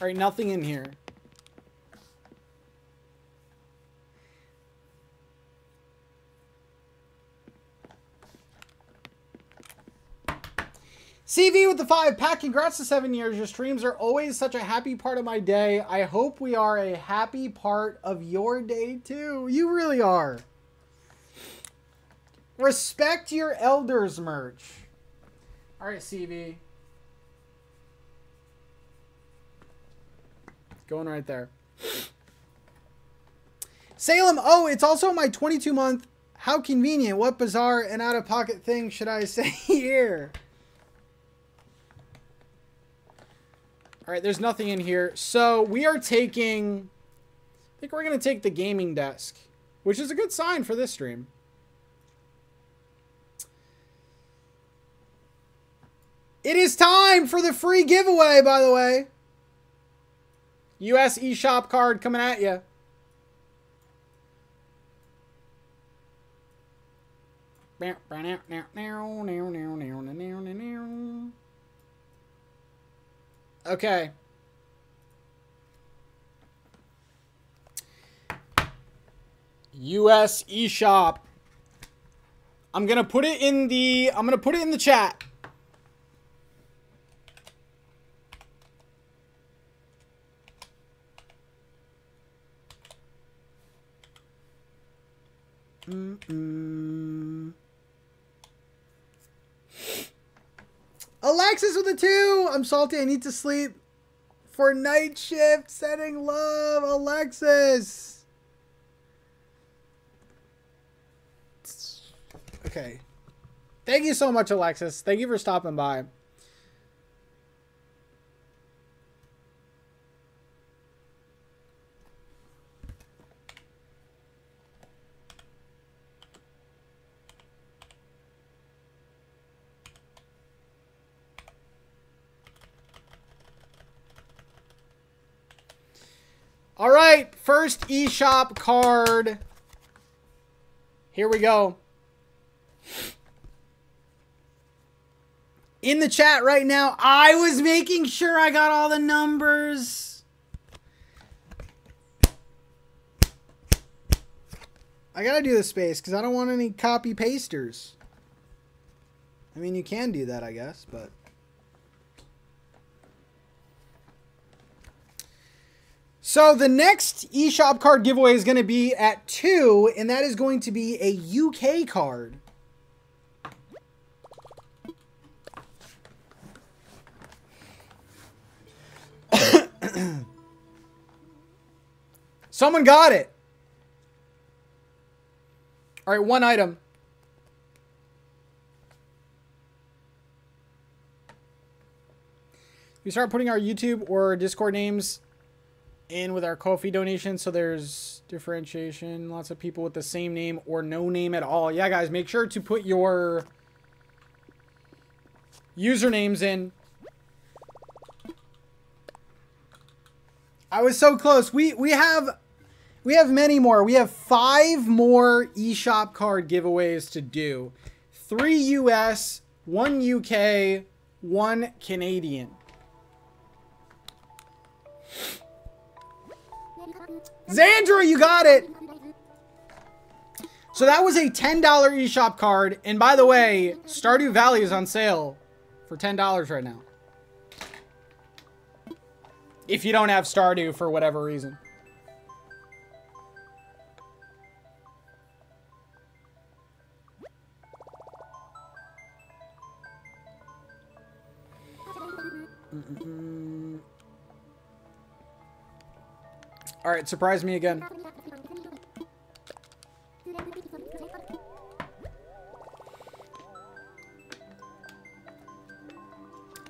All right, nothing in here. CV with the five pack. Congrats to seven years. Your streams are always such a happy part of my day. I hope we are a happy part of your day too. You really are. Respect your elders merch. All right, CV. Going right there. Salem. Oh, it's also my 22 month. How convenient. What bizarre and out of pocket thing should I say here? All right, there's nothing in here. So we are taking, I think we're going to take the gaming desk, which is a good sign for this stream. It is time for the free giveaway, by the way. US eShop card coming at you. Okay. US eShop. I'm going to put it in the I'm going to put it in the chat. Mm -mm. Alexis with a two. I'm salty. I need to sleep for night shift. Sending love, Alexis. Okay. Thank you so much, Alexis. Thank you for stopping by. All right, first eShop card. Here we go. in the chat right now. I was making sure I got all the numbers. I gotta do the space because I don't want any copy pasters. I mean, you can do that, I guess, but. So the next eShop card giveaway is going to be at 2, and that is going to be a UK card. Someone got it. All right, one item. We start putting our YouTube or Discord names in with our Ko-fi donations so there's differentiation. Lots of people with the same name or no name at all. Yeah, guys, make sure to put your usernames in. I was so close. We we have we have many more. We have five more eShop card giveaways to do. Three US, one UK, one Canadian. Zandra, you got it! So that was a $10 eShop card. And by the way, Stardew Valley is on sale for $10 right now. If you don't have Stardew for whatever reason. All right, surprise me again.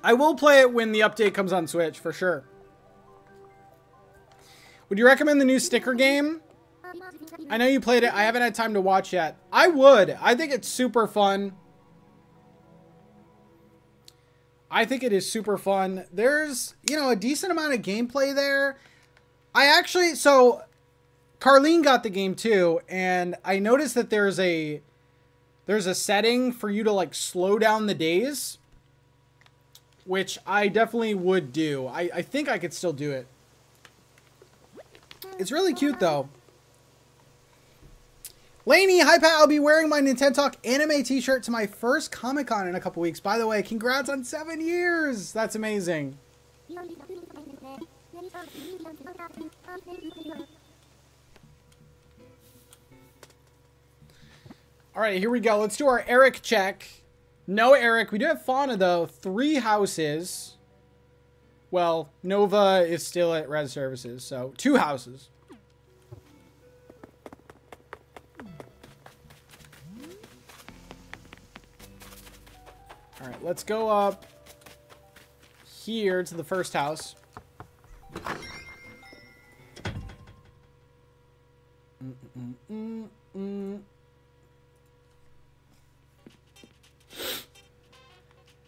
I will play it when the update comes on Switch, for sure. Would you recommend the new sticker game? I know you played it. I haven't had time to watch yet. I would. I think it's super fun. I think it is super fun. There's, you know, a decent amount of gameplay there. I actually, so Carlene got the game too, and I noticed that there's a there's a setting for you to like slow down the days, which I definitely would do. I, I think I could still do it. It's really cute though. Laney, hi Pat, I'll be wearing my NintenTalk anime t-shirt to my first Comic-Con in a couple weeks. By the way, congrats on seven years! That's amazing. All right, here we go. Let's do our Eric check. No Eric. We do have Fauna, though. Three houses. Well, Nova is still at Res Services, so two houses. All right, let's go up here to the first house.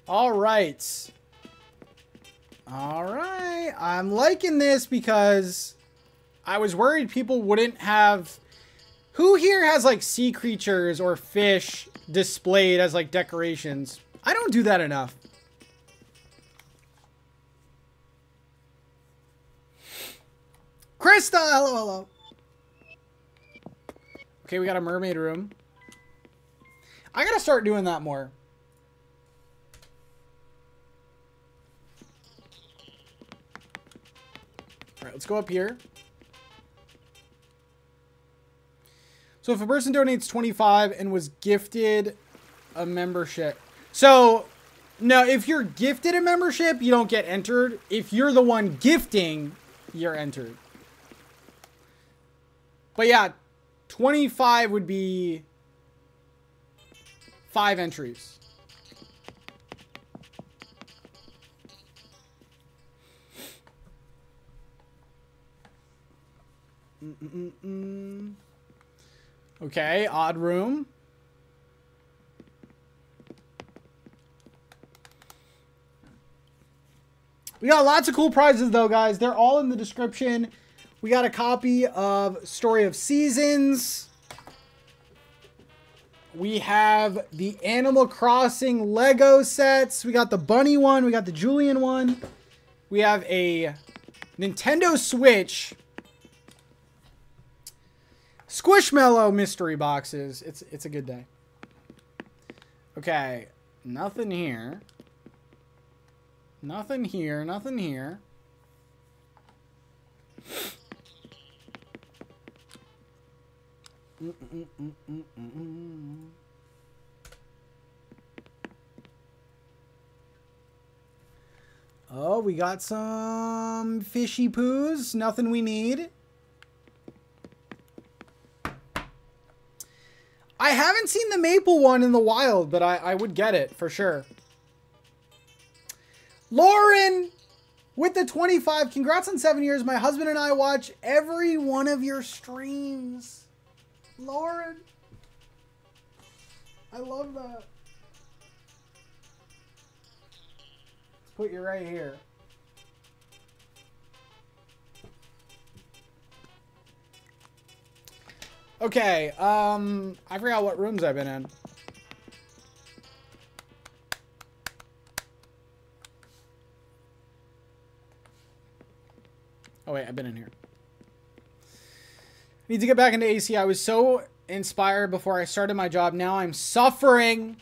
All right. All right. I'm liking this because I was worried people wouldn't have... Who here has like sea creatures or fish displayed as like decorations? I don't do that enough. Krista, hello, hello. Okay, we got a mermaid room. I gotta start doing that more. All right, let's go up here. So if a person donates 25 and was gifted a membership. So, no, if you're gifted a membership, you don't get entered. If you're the one gifting, you're entered. But yeah, 25 would be five entries. Mm -mm -mm okay, odd room. We got lots of cool prizes though, guys. They're all in the description. We got a copy of Story of Seasons. we have the Animal Crossing Lego sets. We got the Bunny one. We got the Julian one. We have a Nintendo Switch Squishmallow mystery boxes. It's it's a good day. Okay, nothing here. Nothing here, nothing here. Oh, we got some fishy poos. Nothing we need. I haven't seen the maple one in the wild, but I, I would get it for sure. Lauren with the 25. Congrats on seven years. My husband and I watch every one of your streams. Lauren. I love that. Let's put you right here. Okay, um, I forgot what rooms I've been in. Oh wait, I've been in here. Need to get back into AC. I was so inspired before I started my job. Now I'm suffering.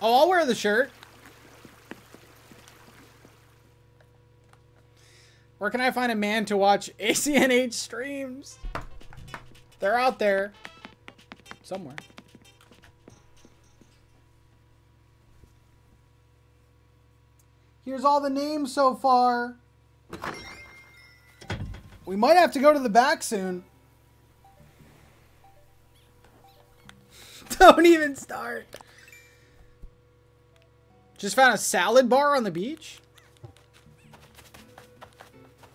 Oh, I'll wear the shirt. Where can I find a man to watch ACNH streams? They're out there. Somewhere. Here's all the names so far. We might have to go to the back soon. Don't even start. Just found a salad bar on the beach?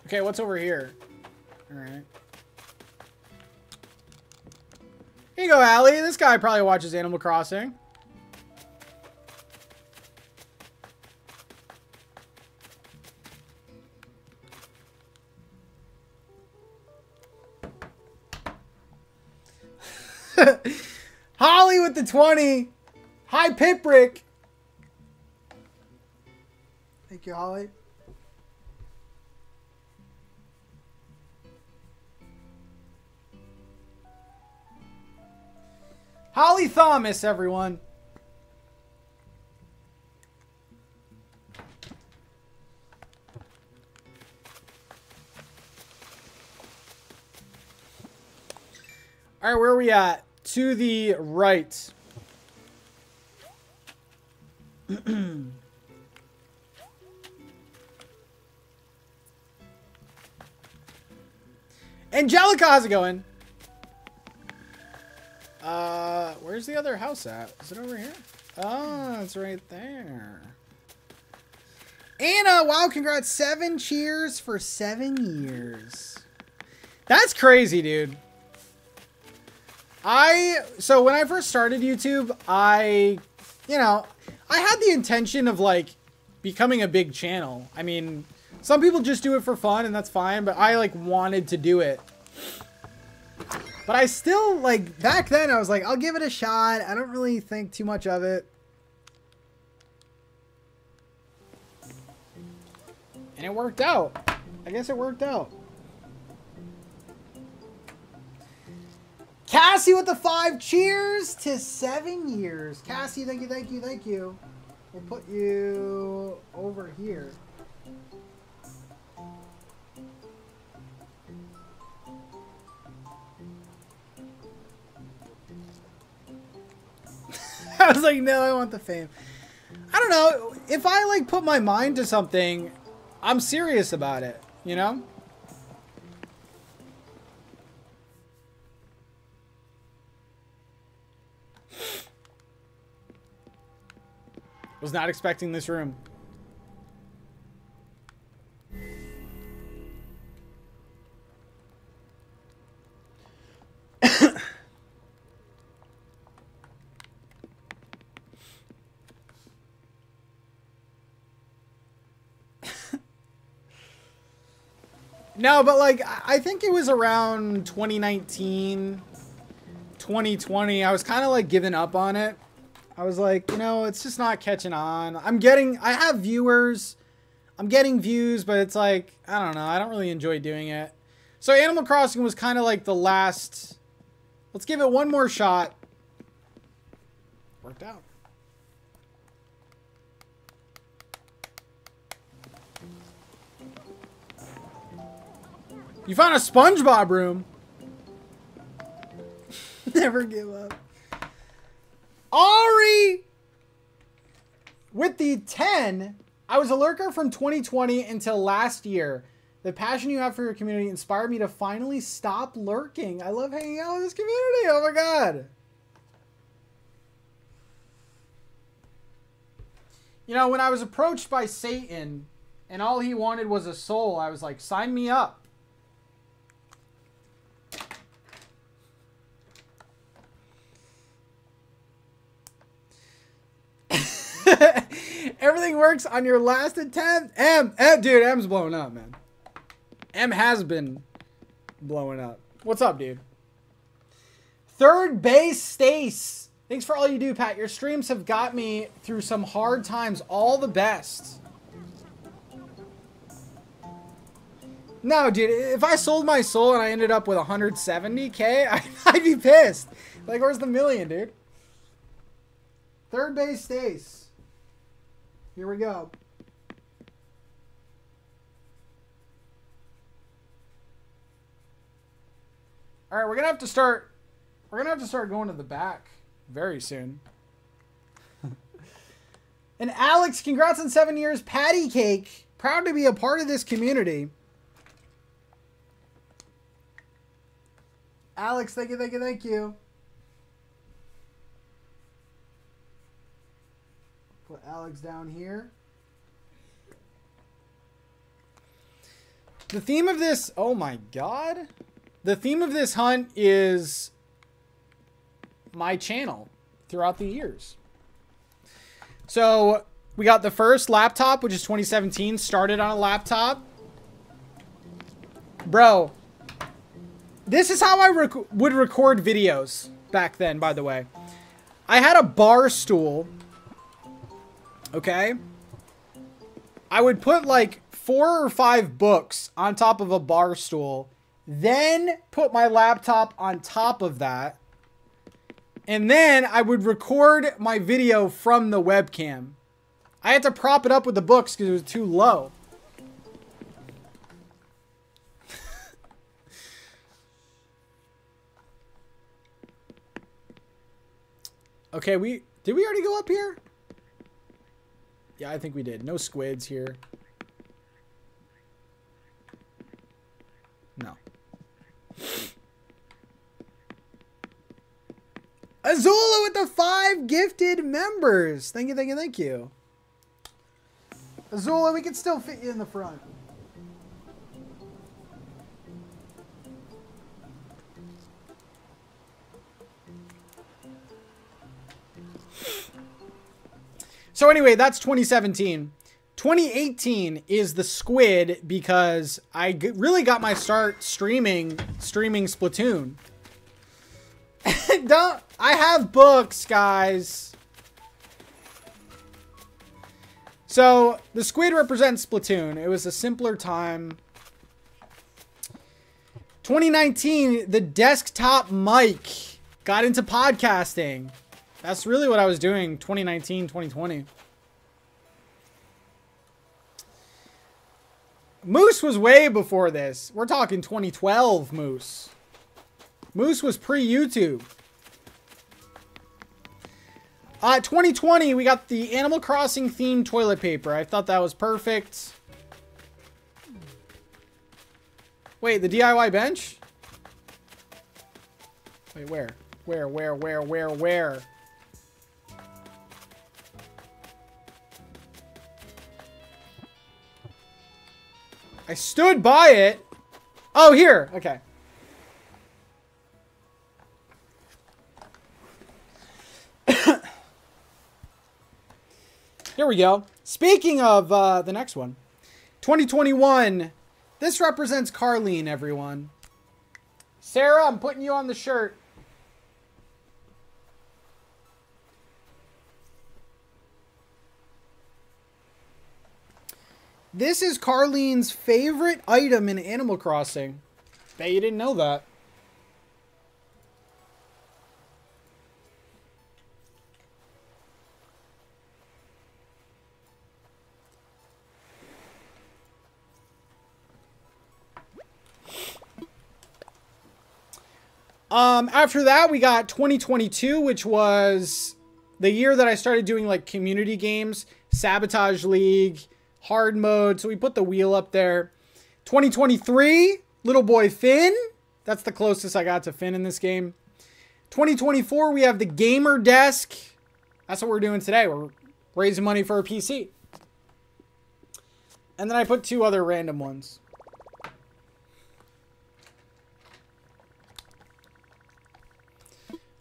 Okay, what's over here? Alright. Here you go, Allie. This guy probably watches Animal Crossing. Holly with the 20. Hi, Piprick. Thank you, Holly. Holly Thomas, everyone. All right, where are we at? To the right. Angelica, how's it going? Uh, where's the other house at? Is it over here? Oh, it's right there. Anna, wow, congrats. Seven cheers for seven years. That's crazy, dude. I, so when I first started YouTube, I, you know, I had the intention of like becoming a big channel. I mean, some people just do it for fun and that's fine, but I like wanted to do it. But I still, like, back then I was like, I'll give it a shot. I don't really think too much of it. And it worked out. I guess it worked out. Cassie with the five. Cheers to seven years. Cassie, thank you, thank you, thank you. We'll put you over here. I was like, no, I want the fame. I don't know. If I like put my mind to something, I'm serious about it, you know? Was not expecting this room. No, but like I think it was around 2019, 2020. I was kind of like giving up on it. I was like, you know, it's just not catching on. I'm getting, I have viewers, I'm getting views, but it's like, I don't know. I don't really enjoy doing it. So Animal Crossing was kind of like the last. Let's give it one more shot. Worked out. You found a SpongeBob room. Never give up. Ari! With the 10, I was a lurker from 2020 until last year. The passion you have for your community inspired me to finally stop lurking. I love hanging out with this community. Oh my god. You know, when I was approached by Satan and all he wanted was a soul, I was like, sign me up. Everything works on your last attempt. M, M, dude, M's blowing up, man. M has been blowing up. What's up, dude? Third base Stace. Thanks for all you do, Pat. Your streams have got me through some hard times. All the best. No, dude, if I sold my soul and I ended up with 170k, I'd be pissed. Like, where's the million, dude? Third base Stace. Here we go. All right, we're gonna have to start. We're gonna have to start going to the back very soon. and Alex, congrats on seven years, Patty Cake. Proud to be a part of this community. Alex, thank you, thank you, thank you. Put Alex down here. The theme of this, oh my god. The theme of this hunt is my channel throughout the years. So we got the first laptop, which is 2017, started on a laptop. Bro, this is how I rec would record videos back then, by the way. I had a bar stool, okay? I would put like four or five books on top of a bar stool then put my laptop on top of that. And then I would record my video from the webcam. I had to prop it up with the books because it was too low. okay, we... Did we already go up here? Yeah, I think we did. No squids here. No. Azula with the five gifted members. Thank you, thank you, thank you. Azula, we can still fit you in the front. So anyway, that's 2017. 2018 is the squid because I really got my start streaming streaming Splatoon. Don't I have books, guys. So, the squid represents Splatoon. It was a simpler time. 2019, the desktop mic got into podcasting. That's really what I was doing 2019, 2020. Moose was way before this. We're talking 2012 Moose. Moose was pre-YouTube. Uh, 2020, we got the Animal Crossing themed toilet paper. I thought that was perfect. Wait, the DIY bench? Wait, where? Where, where, where, where, where? I stood by it. Oh, here. Okay. here we go. Speaking of uh, the next one, 2021, This represents Carlene, everyone. Sarah, I'm putting you on the shirt. This is Carlene's favorite item in Animal Crossing. Bet you didn't know that. Um, after that, we got 2022, which was the year that I started doing like community games, Sabotage League, hard mode. So we put the wheel up there. 2023, little boy Finn. That's the closest I got to Finn in this game. 2024, we have the gamer desk. That's what we're doing today. We're raising money for a PC. And then I put two other random ones.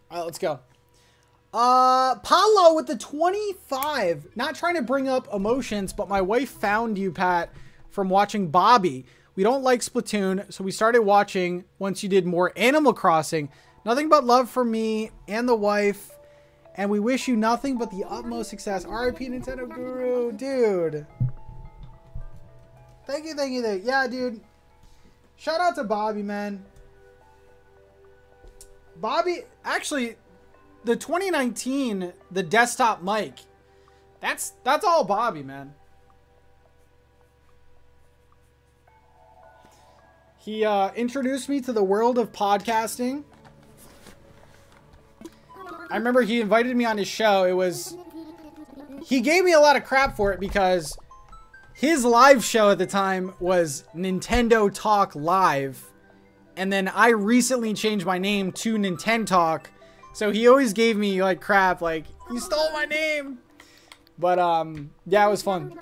All right, let's go. Uh, Paulo with the 25. Not trying to bring up emotions, but my wife found you, Pat, from watching Bobby. We don't like Splatoon, so we started watching once you did more Animal Crossing. Nothing but love for me and the wife. And we wish you nothing but the utmost success. RIP Nintendo Guru. Dude. Thank you, thank you, thank you. Yeah, dude. Shout out to Bobby, man. Bobby, actually, the 2019 the desktop mic. That's that's all bobby man. He uh, introduced me to the world of podcasting. I remember he invited me on his show. It was he gave me a lot of crap for it because his live show at the time was NintenTalk live. And then i recently changed my name to NintenTalk so he always gave me like crap, like you stole my name. But um, yeah, it was fun.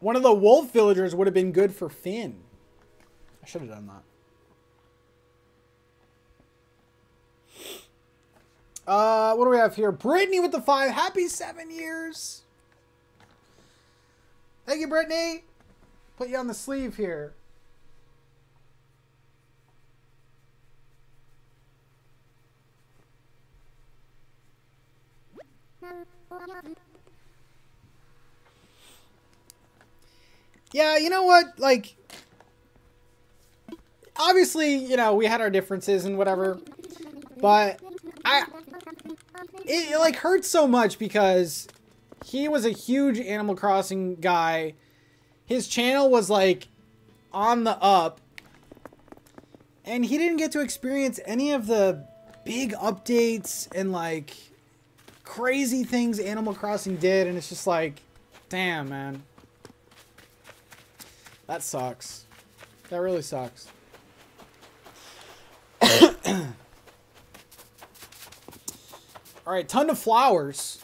One of the wolf villagers would have been good for Finn. I should have done that. Uh, what do we have here? Brittany with the five. Happy seven years. Thank you, Brittany. Put you on the sleeve here. Yeah, you know what? Like, obviously, you know, we had our differences and whatever, but I it, it like hurts so much because he was a huge Animal Crossing guy. His channel was like on the up. And he didn't get to experience any of the big updates and like crazy things Animal Crossing did and it's just like damn, man. That sucks. That really sucks. All right, ton of flowers.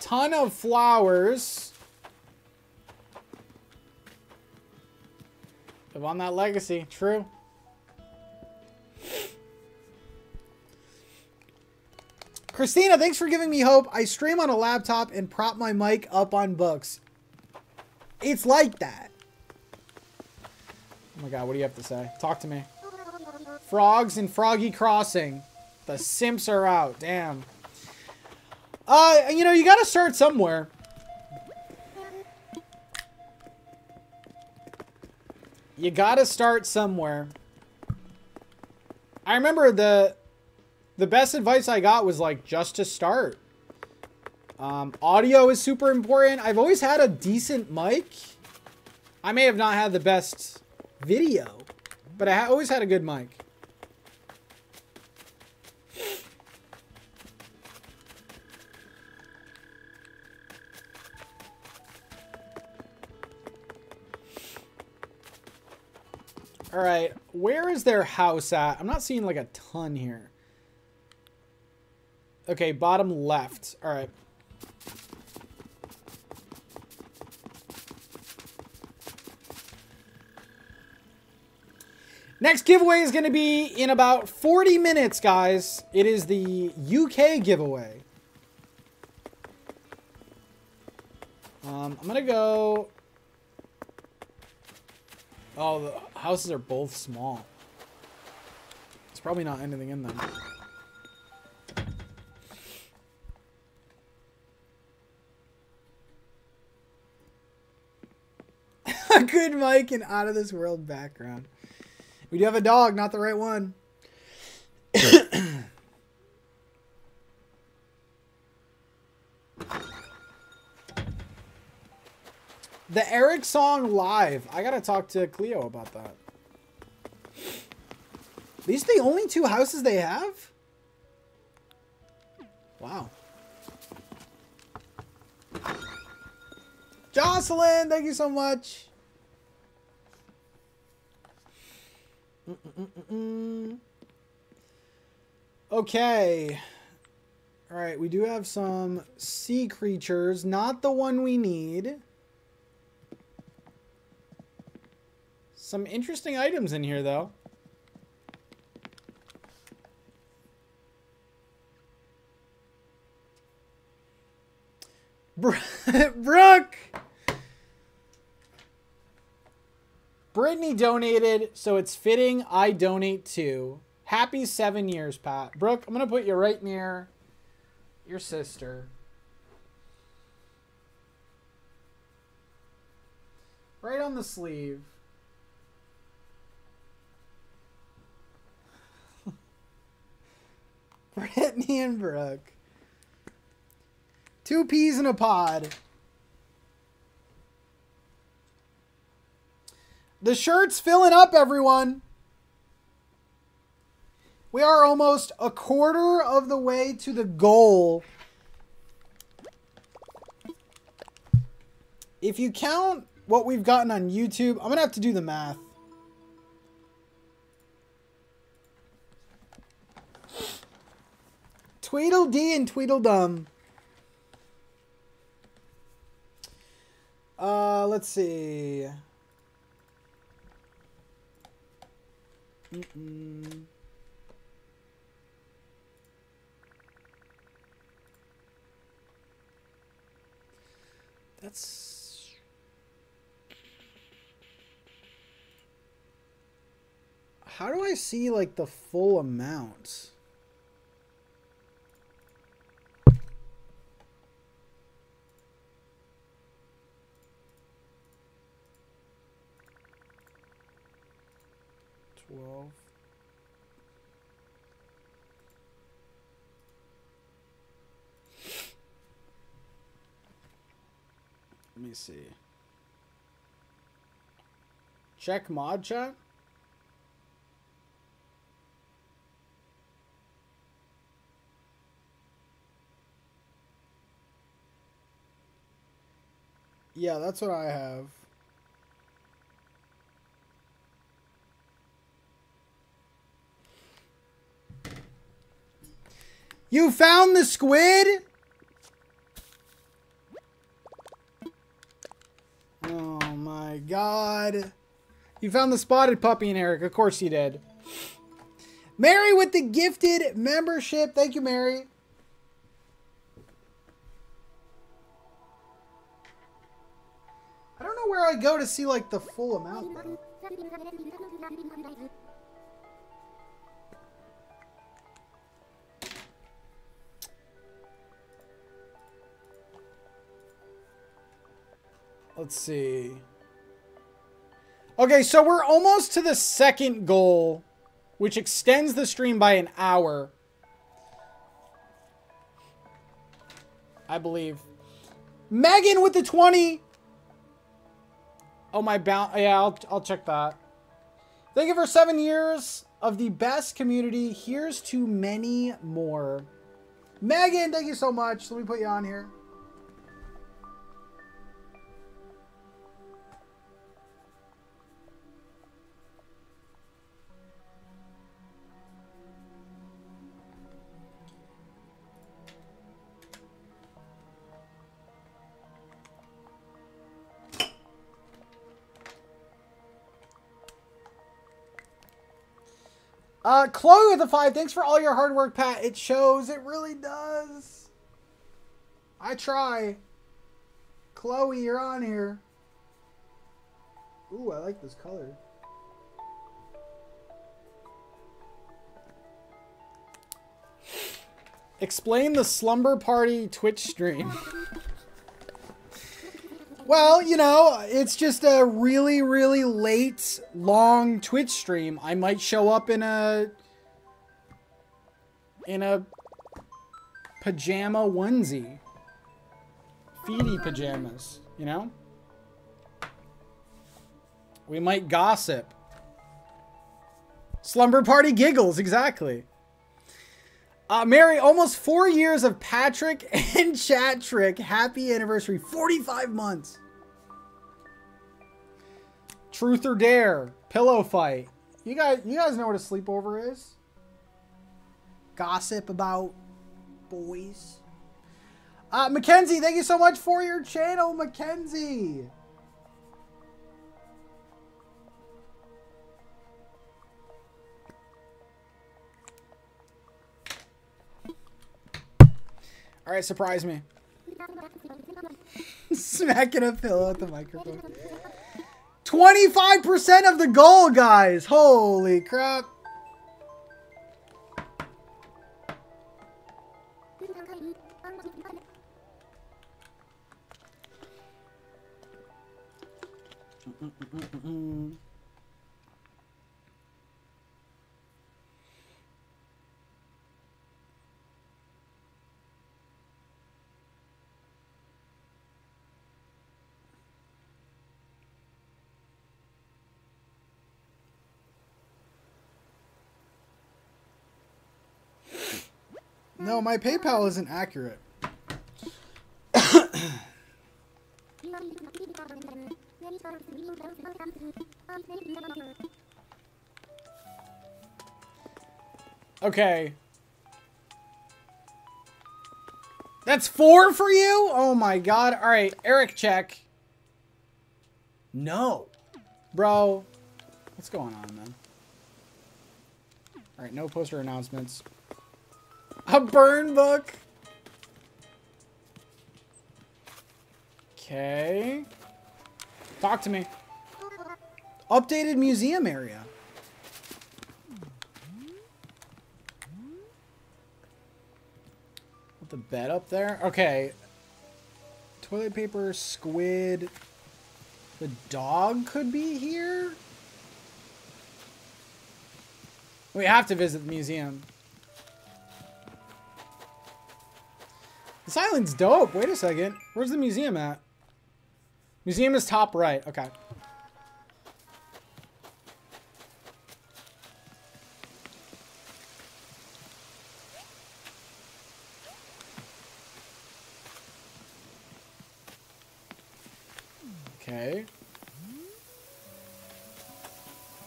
Ton of flowers. Live on that legacy. True. Christina, thanks for giving me hope. I stream on a laptop and prop my mic up on books. It's like that. Oh my god, what do you have to say? Talk to me. Frogs and Froggy Crossing. The simps are out. Damn. Uh, you know, you gotta start somewhere. You gotta start somewhere. I remember the the best advice I got was like just to start. Um, audio is super important. I've always had a decent mic. I may have not had the best video, but I always had a good mic. All right, where is their house at? I'm not seeing like a ton here. Okay, bottom left. All right. Next giveaway is going to be in about 40 minutes, guys. It is the UK giveaway. Um, I'm going to go Oh, the houses are both small. There's probably not anything in them. A good mic and out of this world background. We do have a dog, not the right one. the Eric song live. I gotta talk to Cleo about that. These are the only two houses they have? Wow. Jocelyn, thank you so much. Mm -mm -mm okay. All right, we do have some sea creatures. Not the one we need. Some interesting items in here, though. Brooke! Brittany donated, so it's fitting I donate too. Happy seven years, Pat. Brooke, I'm going to put you right near your sister. Right on the sleeve. Brittany and Brooke. Two peas in a pod. The shirt's filling up, everyone. We are almost a quarter of the way to the goal. If you count what we've gotten on YouTube, I'm going to have to do the math. Tweedledee and Tweedledum. Uh, let's see. Mm -mm. That's... How do I see, like, the full amount? Twelve. Let me see. Check mod chat. Yeah, that's what I have. You found the squid? Oh my god. You found the spotted puppy in Eric. Of course you did. Mary with the gifted membership. Thank you, Mary. I don't know where I go to see like the full amount. Let's see. Okay, so we're almost to the second goal, which extends the stream by an hour. I believe. Megan with the 20. Oh, my. Yeah, I'll, I'll check that. Thank you for seven years of the best community. Here's to many more. Megan, thank you so much. Let me put you on here. Uh, Chloe with the five. Thanks for all your hard work, Pat. It shows. It really does. I try. Chloe, you're on here. Ooh, I like this color. Explain the slumber party Twitch stream. well, you know, it's just a really, really late, long Twitch stream. I might show up in a in a pajama onesie. Feety pajamas, you know? We might gossip. Slumber party giggles, exactly. Uh, Mary, almost four years of Patrick and Chat Trick. Happy anniversary. 45 months. Truth or Dare. Pillow fight. You guys, you guys know what a sleepover is? Gossip about boys. Uh, Mackenzie, thank you so much for your channel, Mackenzie. All right, surprise me. Smacking a pillow at the microphone. 25% of the goal, guys. Holy crap. No, my PayPal isn't accurate. okay. That's four for you? Oh my god. Alright, Eric check. No. Bro. What's going on, man? Alright, no poster announcements. A burn book? Okay. Talk to me. Updated museum area. Put the bed up there. Okay. Toilet paper, squid. The dog could be here? We have to visit the museum. Island's dope. Wait a second. Where's the museum at? Museum is top right. Okay. Okay.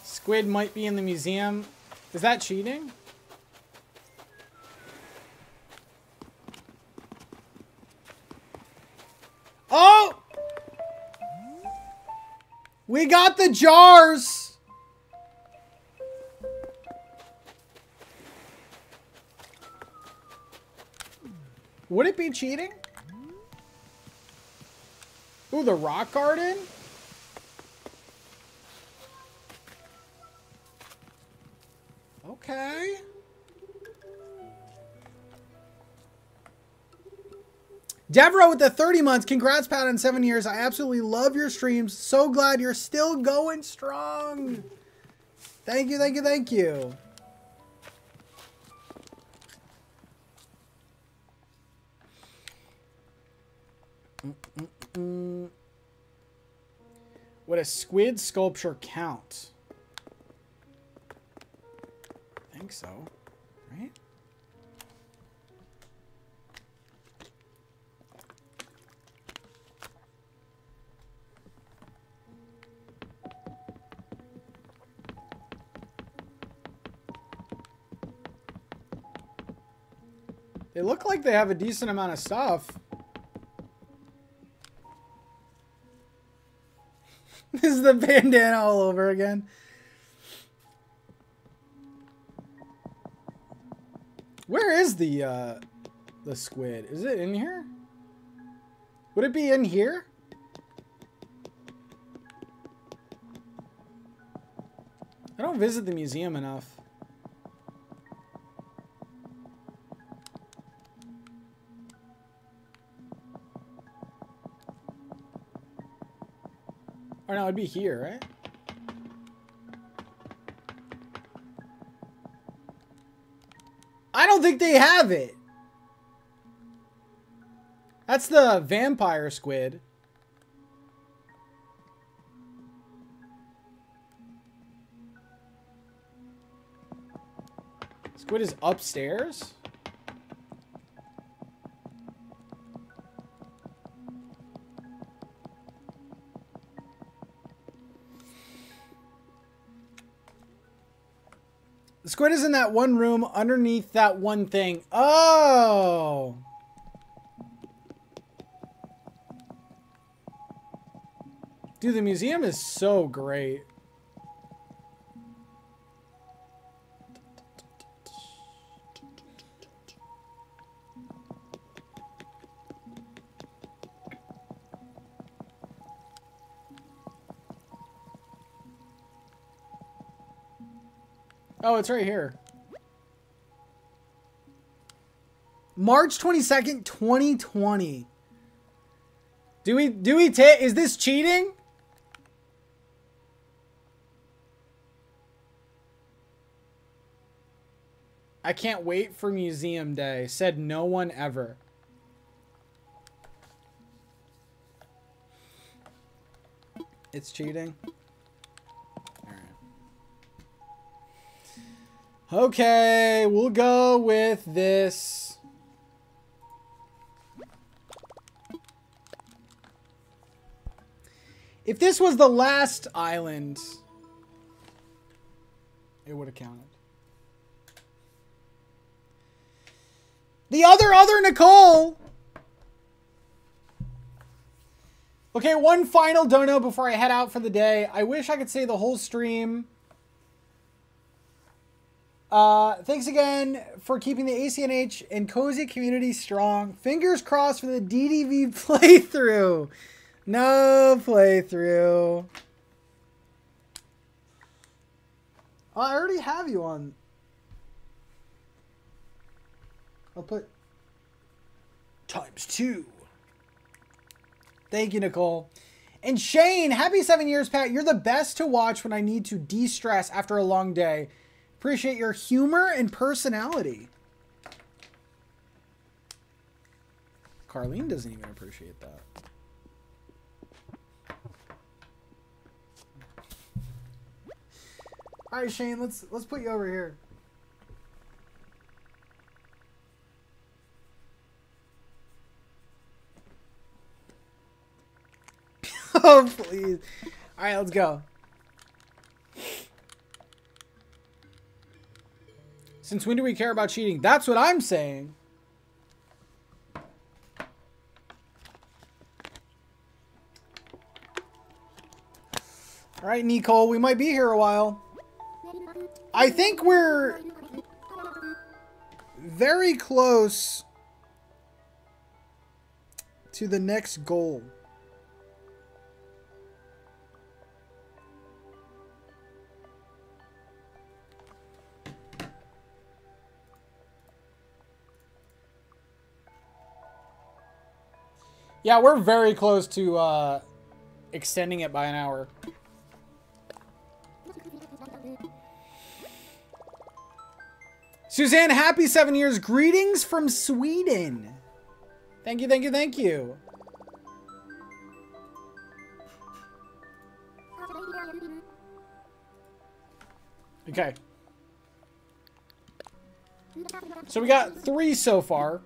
Squid might be in the museum. Is that cheating? We got the jars! Would it be cheating? Ooh, the rock garden? Deborah with the 30 months. Congrats, Pat, on seven years. I absolutely love your streams. So glad you're still going strong. Thank you, thank you, thank you. Mm-mm-mm. Would a squid sculpture count? I think so, right? They look like they have a decent amount of stuff. this is the bandana all over again. Where is the uh, the squid? Is it in here? Would it be in here? I don't visit the museum enough. Or no, it'd be here, right? I don't think they have it. That's the vampire squid. Squid is upstairs? Squid is in that one room underneath that one thing. Oh! Dude, the museum is so great. Oh, it's right here. March 22nd, 2020. Do we do we take is this cheating? I can't wait for museum day. Said no one ever. It's cheating. Okay, we'll go with this. If this was the last island, it would have counted. The other other Nicole. Okay, one final dono before I head out for the day. I wish I could say the whole stream. Uh, thanks again for keeping the ACNH and cozy community strong. Fingers crossed for the DDV playthrough. No playthrough. Oh, I already have you on. I'll put times two. Thank you, Nicole. And Shane, happy seven years, Pat. You're the best to watch when I need to de stress after a long day. Appreciate your humor and personality. Carlene doesn't even appreciate that. All right, Shane, let's let's put you over here. oh, please. All right, let's go. Since when do we care about cheating? That's what I'm saying. All right, Nicole, we might be here a while. I think we're very close to the next goal. Yeah, we're very close to uh, extending it by an hour. Suzanne, happy seven years. Greetings from Sweden. Thank you, thank you, thank you. Okay. So we got three so far.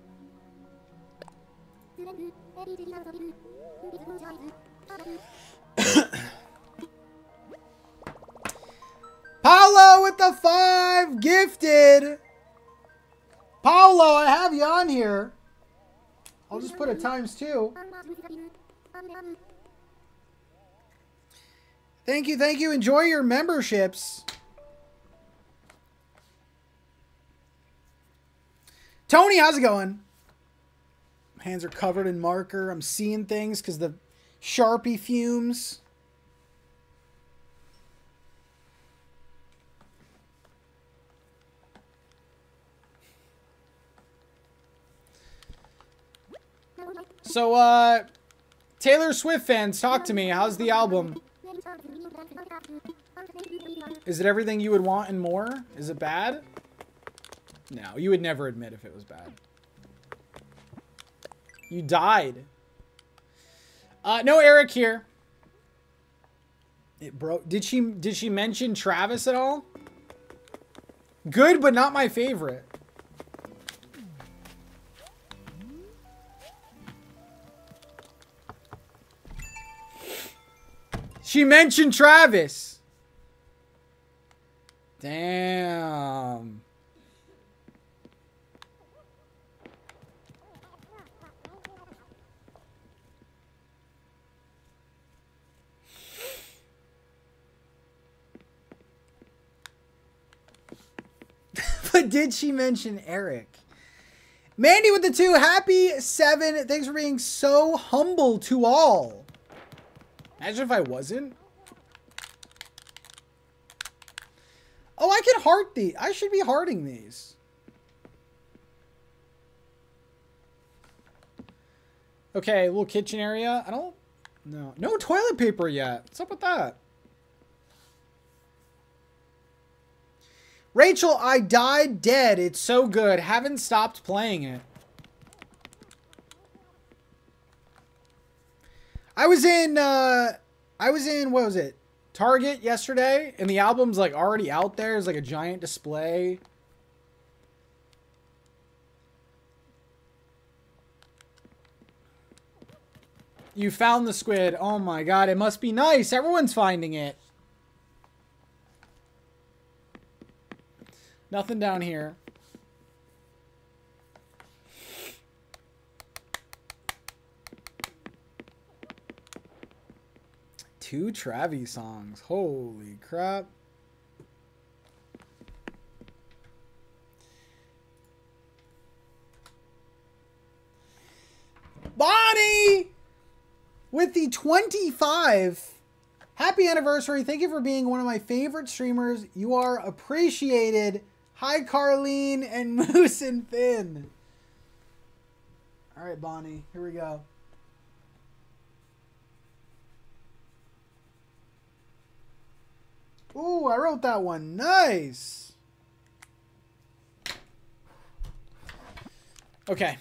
Paolo with the five gifted. Paolo, I have you on here. I'll just put it times two. Thank you, thank you. Enjoy your memberships. Tony, how's it going? Hands are covered in marker. I'm seeing things because the Sharpie fumes. So, uh, Taylor Swift fans, talk to me. How's the album? Is it everything you would want and more? Is it bad? No, you would never admit if it was bad. You died. Uh, no Eric here. It broke. Did she did she mention Travis at all? Good, but not my favorite. She mentioned Travis. Damn. But did she mention Eric? Mandy with the two. Happy seven. Thanks for being so humble to all. Imagine if I wasn't. Oh, I can heart these. I should be hearting these. Okay, little kitchen area. I don't... No. No toilet paper yet. What's up with that? Rachel, I died dead. It's so good. Haven't stopped playing it. I was in, uh, I was in, what was it? Target yesterday, and the album's like already out there. It's like a giant display. You found the squid. Oh my god, it must be nice. Everyone's finding it. Nothing down here. Two Travis songs. Holy crap. Bonnie! With the 25. Happy anniversary. Thank you for being one of my favorite streamers. You are appreciated. Hi, Carlene and Moose and Finn. All right, Bonnie, here we go. Ooh, I wrote that one. Nice. Okay.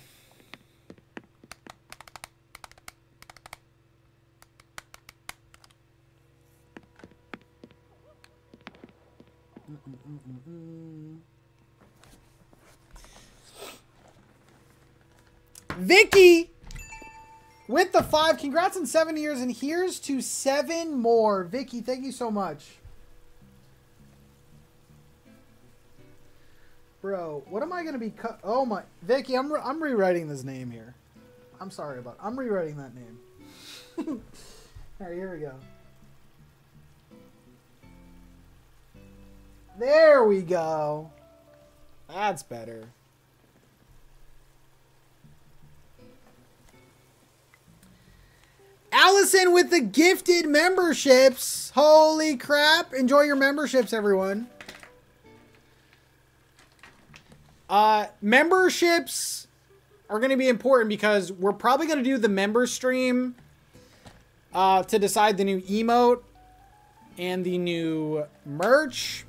Mm, mm, mm, Vicky with the five. Congrats on seven years, and here's to seven more. Vicky, thank you so much. Bro, what am I gonna be? Oh my, Vicky, I'm re I'm rewriting this name here. I'm sorry about. I'm rewriting that name. All right, here we go. There we go. That's better. Allison with the gifted memberships. Holy crap. Enjoy your memberships, everyone. Uh, memberships are going to be important because we're probably going to do the member stream uh, to decide the new emote and the new merch.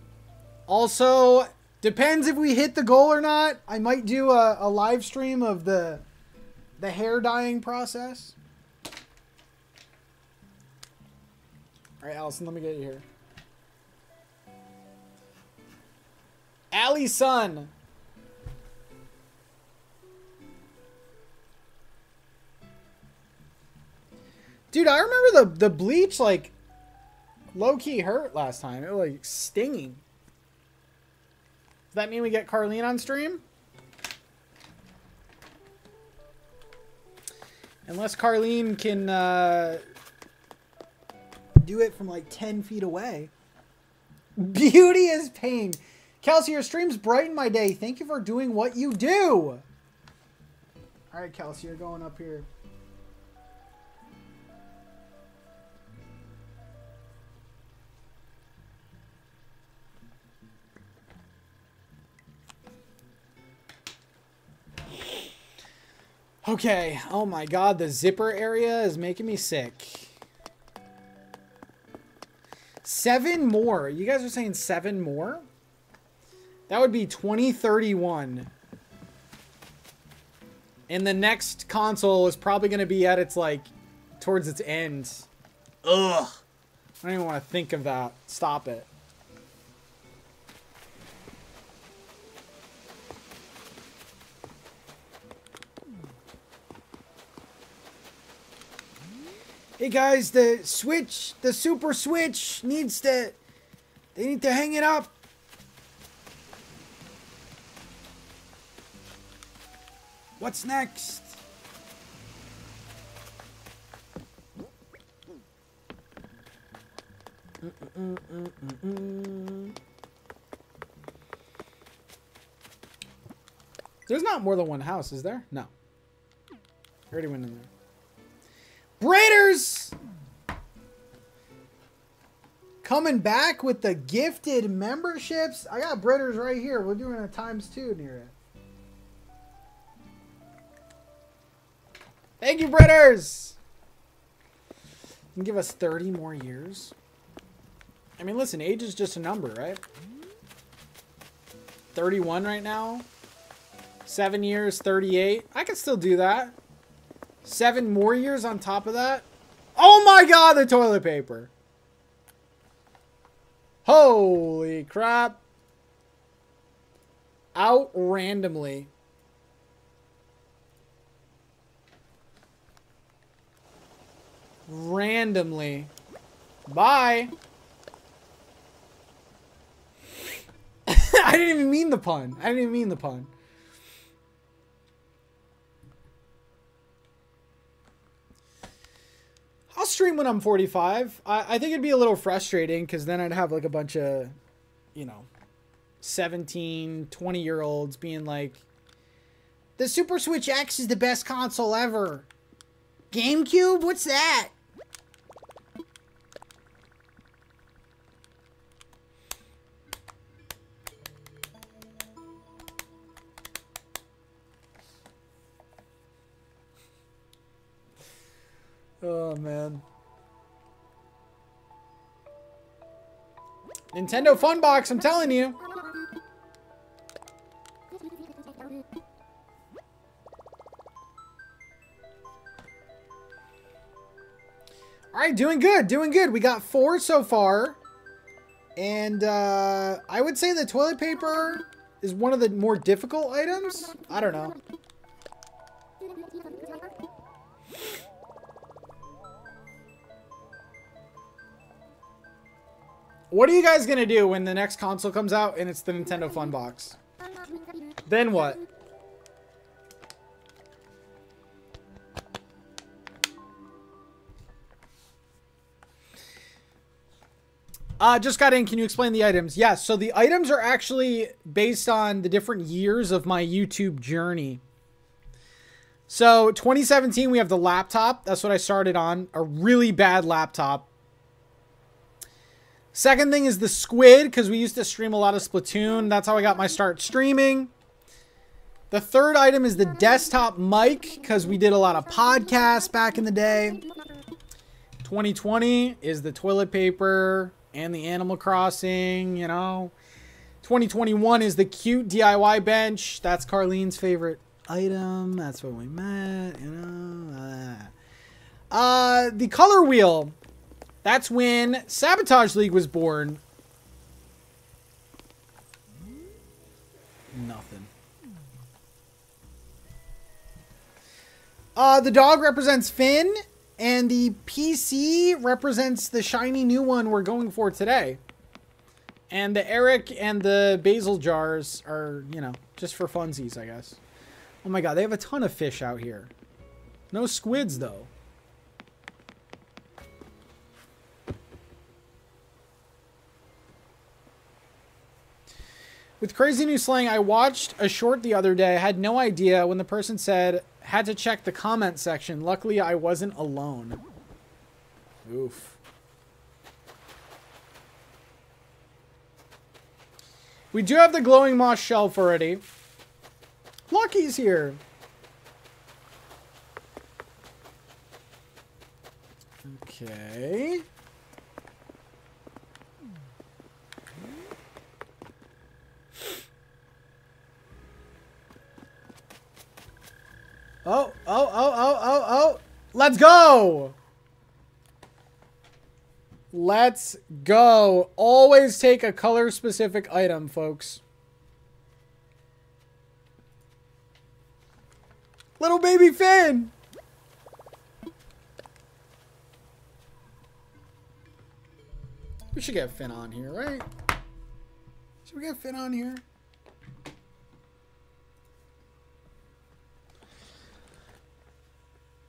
Also, depends if we hit the goal or not. I might do a, a live stream of the the hair dyeing process. All right, Allison, let me get you here. Allie's son. Dude, I remember the the bleach like low key hurt last time. It was like stinging. Does that mean we get Carlene on stream? Unless Carlene can uh, do it from like 10 feet away. Beauty is pain. Kelsey, your streams brighten my day. Thank you for doing what you do. All right, Kelsey, you're going up here. Okay. Oh my god, the zipper area is making me sick. Seven more. You guys are saying seven more? That would be 2031. And the next console is probably going to be at its, like, towards its end. Ugh. I don't even want to think of that. Stop it. Hey guys, the Switch, the Super Switch needs to, they need to hang it up. What's next? There's not more than one house, is there? No. I already went in there. Braiders! Coming back with the gifted memberships. I got Braiders right here. We're doing a times two near it. Thank you, Britters! And give us 30 more years. I mean, listen, age is just a number, right? 31 right now. Seven years, 38. I can still do that. Seven more years on top of that. Oh my god, the toilet paper. Holy crap. Out randomly. Randomly. Bye. I didn't even mean the pun. I didn't even mean the pun. Stream when I'm 45. I, I think it'd be a little frustrating because then I'd have like a bunch of, you know, 17, 20 year olds being like, the Super Switch X is the best console ever. GameCube? What's that? Oh, man. Nintendo Fun Box, I'm telling you. All right, doing good, doing good. We got four so far. And uh, I would say the toilet paper is one of the more difficult items. I don't know. What are you guys gonna do when the next console comes out and it's the Nintendo Fun Box? Then what? Uh, just got in. Can you explain the items? Yes. So the items are actually based on the different years of my YouTube journey. So 2017, we have the laptop. That's what I started on. A really bad laptop. Second thing is the squid, because we used to stream a lot of Splatoon. That's how I got my start streaming. The third item is the desktop mic, because we did a lot of podcasts back in the day. 2020 is the toilet paper and the Animal Crossing, you know. 2021 is the cute DIY bench. That's Carlene's favorite item. That's what we met, you know. Uh, the color wheel that's when Sabotage League was born. Nothing. Uh, the dog represents Finn, and the PC represents the shiny new one we're going for today. And the Eric and the basil jars are, you know, just for funsies, I guess. Oh my god, they have a ton of fish out here. No squids, though. With crazy new slang, I watched a short the other day. I had no idea when the person said Had to check the comment section. Luckily, I wasn't alone. Oof. We do have the glowing moss shelf already. Lucky's here. Okay. Oh, oh, oh, oh, oh, oh. Let's go. Let's go. Always take a color specific item, folks. Little baby Finn. We should get Finn on here, right? Should we get Finn on here?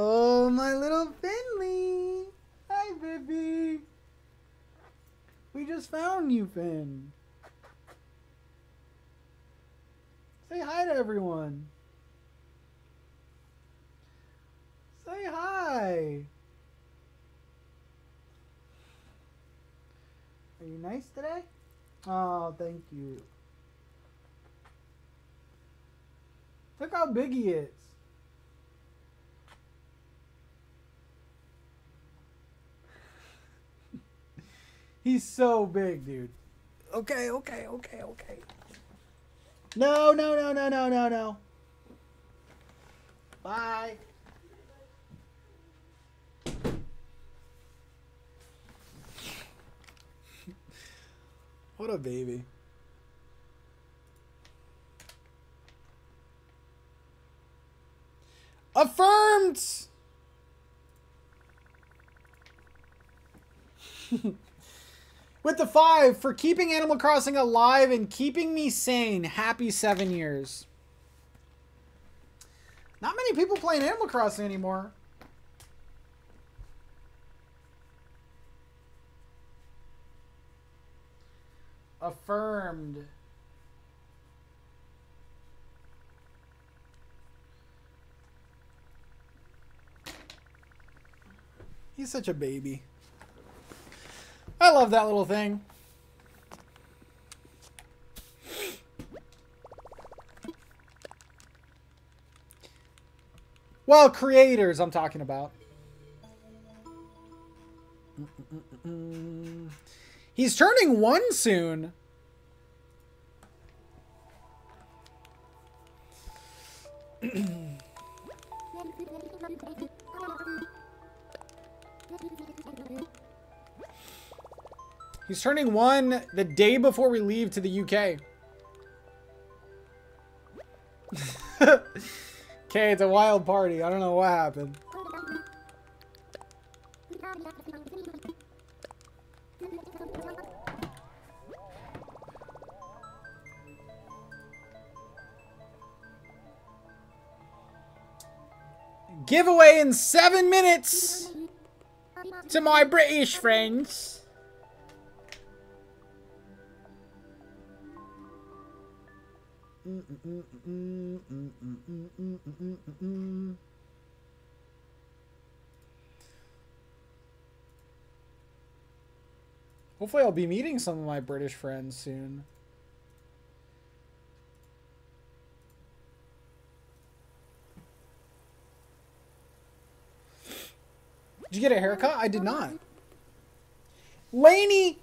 Oh, my little Finley. Hi, baby. We just found you, Finn. Say hi to everyone. Say hi. Are you nice today? Oh, thank you. Look how big he is. He's so big, dude. Okay, okay, okay, okay. No, no, no, no, no, no, no. Bye. what a baby. Affirmed! With the five for keeping Animal Crossing alive and keeping me sane. Happy seven years. Not many people playing Animal Crossing anymore. Affirmed. He's such a baby. I love that little thing. Well, creators I'm talking about. He's turning one soon. He's turning one the day before we leave to the UK. okay, it's a wild party. I don't know what happened. Giveaway in seven minutes to my British friends. Hopefully I'll be meeting some of my British friends soon. Did you get a haircut? I did not. Laney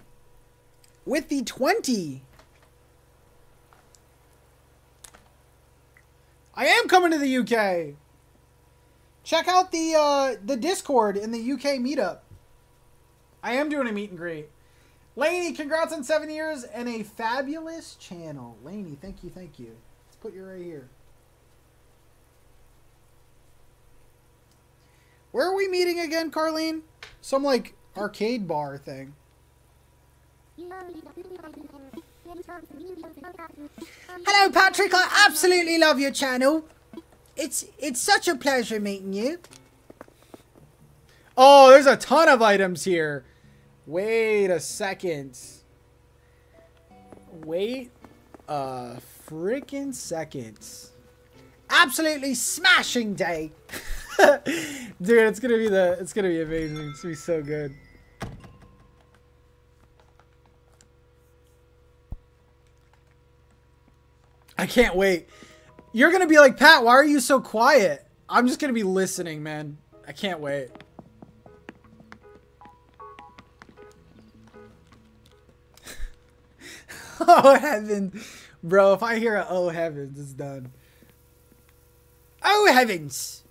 with the 20. I am coming to the UK. Check out the uh, the Discord in the UK meetup. I am doing a meet and greet. Laney, congrats on seven years and a fabulous channel. Laney, thank you, thank you. Let's put you right here. Where are we meeting again, Carlene? Some like arcade bar thing. Hello, Patrick. I absolutely love your channel. It's it's such a pleasure meeting you. Oh, there's a ton of items here. Wait a second. Wait a freaking second. Absolutely smashing day. Dude, it's gonna be the it's gonna be amazing. It's gonna be so good. I can't wait. You're gonna be like, Pat, why are you so quiet? I'm just gonna be listening, man. I can't wait. oh heaven, bro! If I hear a "Oh heavens," it's done. Oh heavens!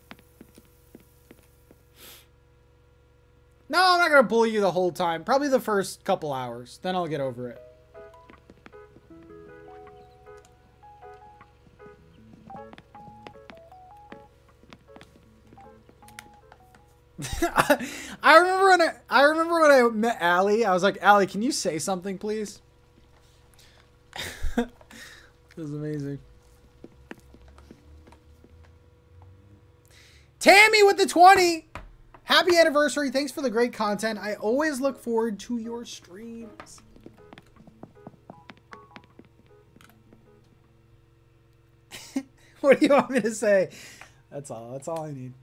No, I'm not gonna bully you the whole time. Probably the first couple hours. Then I'll get over it. I remember when I, I remember when I met Allie. I was like, Allie, can you say something, please? it was amazing. Tammy with the 20. Happy anniversary. Thanks for the great content. I always look forward to your streams. what do you want me to say? That's all. That's all I need.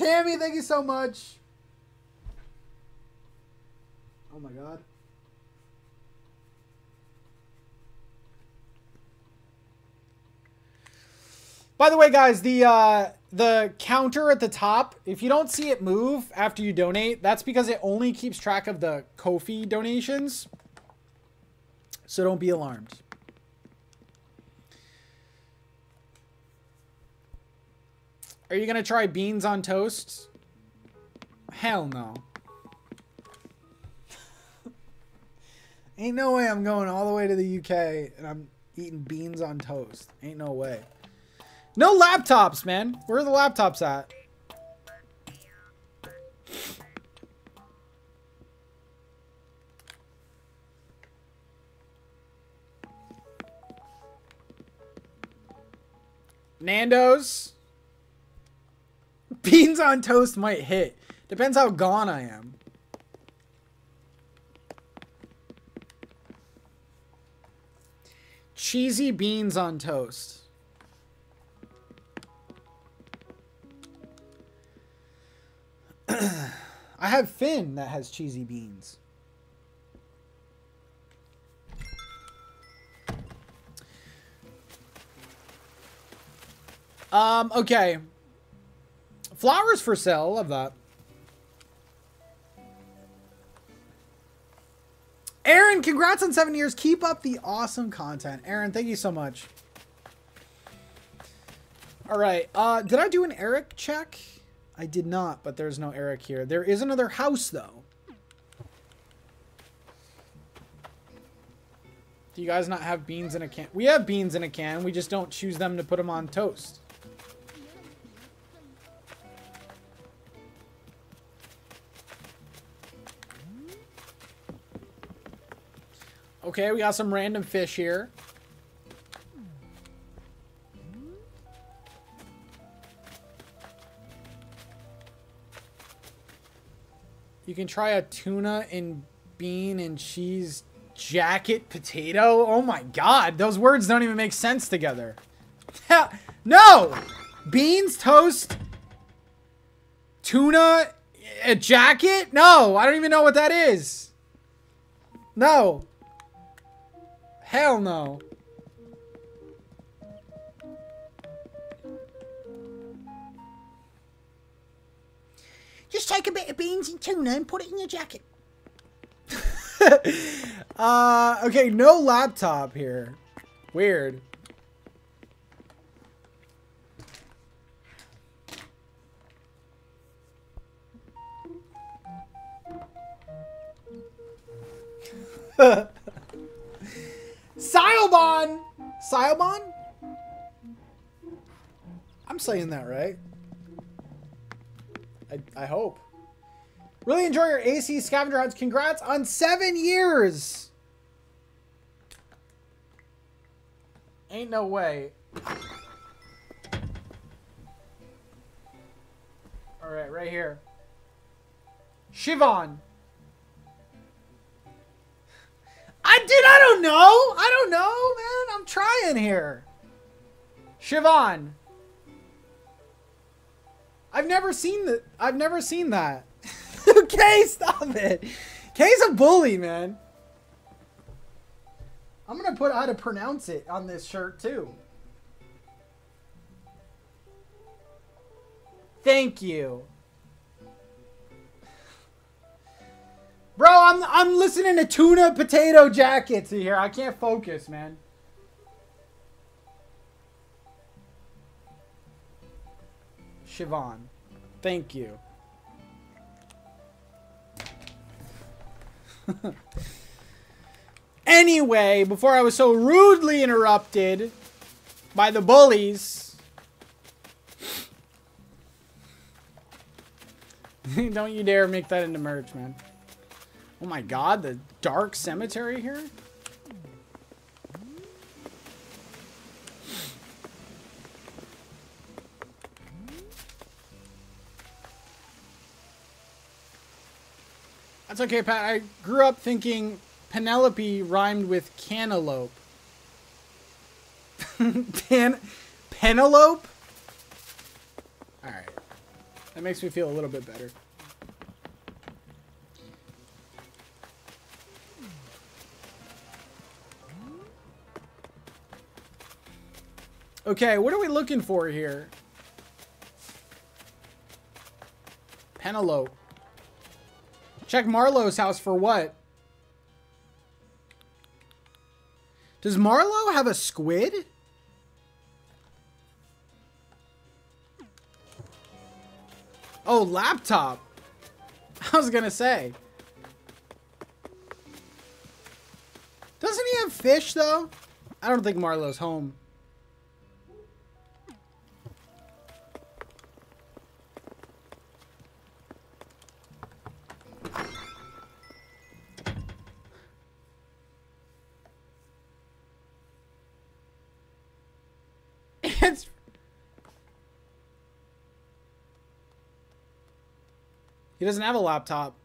Tammy, thank you so much. Oh my god. By the way, guys, the uh, the counter at the top, if you don't see it move after you donate, that's because it only keeps track of the Ko-fi donations. So don't be alarmed. Are you going to try beans on toast? Hell no. Ain't no way I'm going all the way to the UK and I'm eating beans on toast. Ain't no way. No laptops, man. Where are the laptops at? Nando's. Beans on toast might hit. Depends how gone I am. Cheesy beans on toast. I have Finn that has cheesy beans. Um, okay. Flowers for sale. Love that. Aaron, congrats on seven years. Keep up the awesome content. Aaron, thank you so much. All right. Uh, did I do an Eric check? I did not, but there's no Eric here. There is another house, though. Do you guys not have beans in a can? We have beans in a can. We just don't choose them to put them on toast. Okay, we got some random fish here. You can try a tuna and bean and cheese jacket potato. Oh my god, those words don't even make sense together. no! Beans, toast, tuna, a jacket? No, I don't even know what that is. No. Hell no. Just take a bit of beans and tuna and put it in your jacket. uh, okay, no laptop here. Weird. Silbon! Silbon? I'm saying that right. I, I hope. Really enjoy your AC scavenger hunts. Congrats on seven years. Ain't no way. All right, right here. Shivon. I did. I don't know. I don't know, man. I'm trying here. Shivon. I've never seen that. I've never seen that. okay, stop it. Kay's a bully, man. I'm gonna put how to pronounce it on this shirt too. Thank you. Bro, I'm I'm listening to tuna potato jackets here. I can't focus, man. Siobhan. Thank you. anyway, before I was so rudely interrupted by the bullies. Don't you dare make that into merch, man. Oh my god, the dark cemetery here? That's okay, Pat. I grew up thinking Penelope rhymed with cantaloupe. Pen Penelope? Alright. That makes me feel a little bit better. Okay, what are we looking for here? Penelope. Check Marlowe's house for what? Does Marlowe have a squid? Oh, laptop. I was gonna say. Doesn't he have fish, though? I don't think Marlowe's home. He doesn't have a laptop.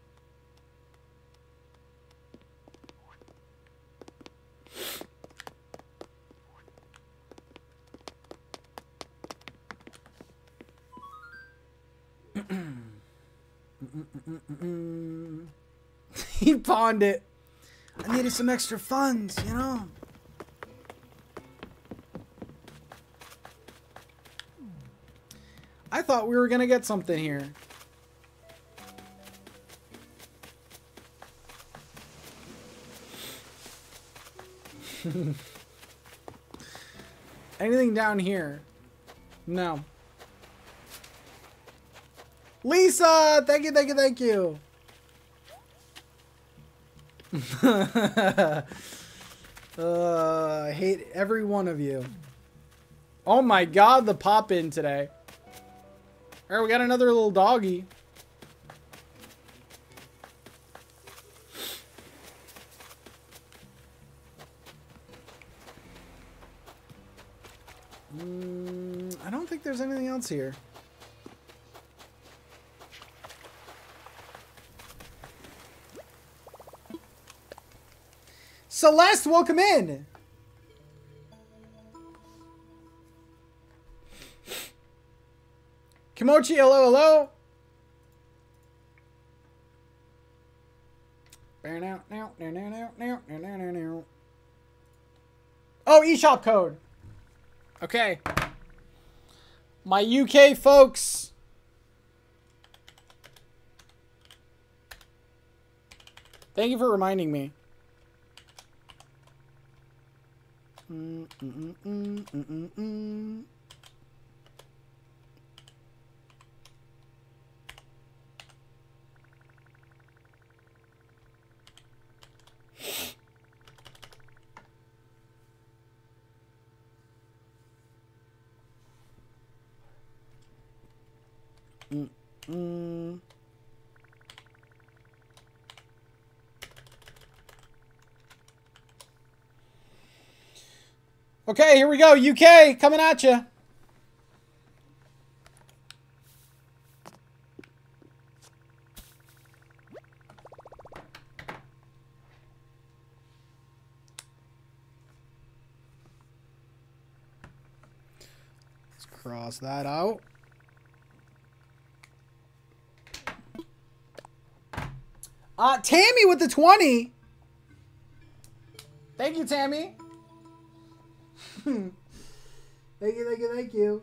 he pawned it. I needed some extra funds, you know. I thought we were gonna get something here. Anything down here? No. Lisa! Thank you, thank you, thank you. uh, I hate every one of you. Oh my god, the pop in today. Alright, we got another little doggy. Mm, I don't think here. Celeste, welcome in. Kimochi, hello, hello. Oh, eShop code. Okay. My UK folks. Thank you for reminding me. Mm, mm, mm, Mm. Okay, here we go. UK coming at you. Let's cross that out. Uh, Tammy with the 20. Thank you, Tammy. thank you, thank you, thank you.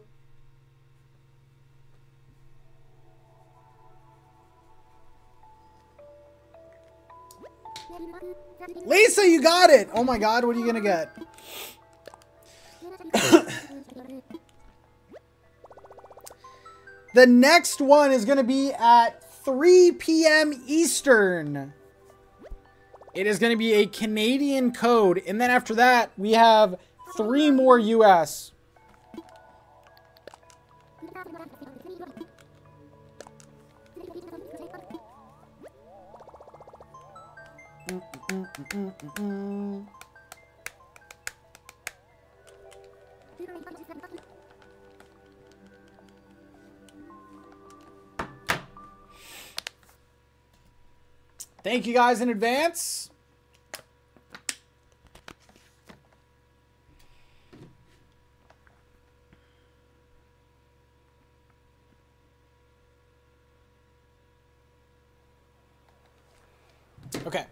Lisa, you got it. Oh my god, what are you going to get? the next one is going to be at 3 p.m. Eastern. It is going to be a Canadian code. And then after that, we have three more US. Thank you guys in advance. Okay.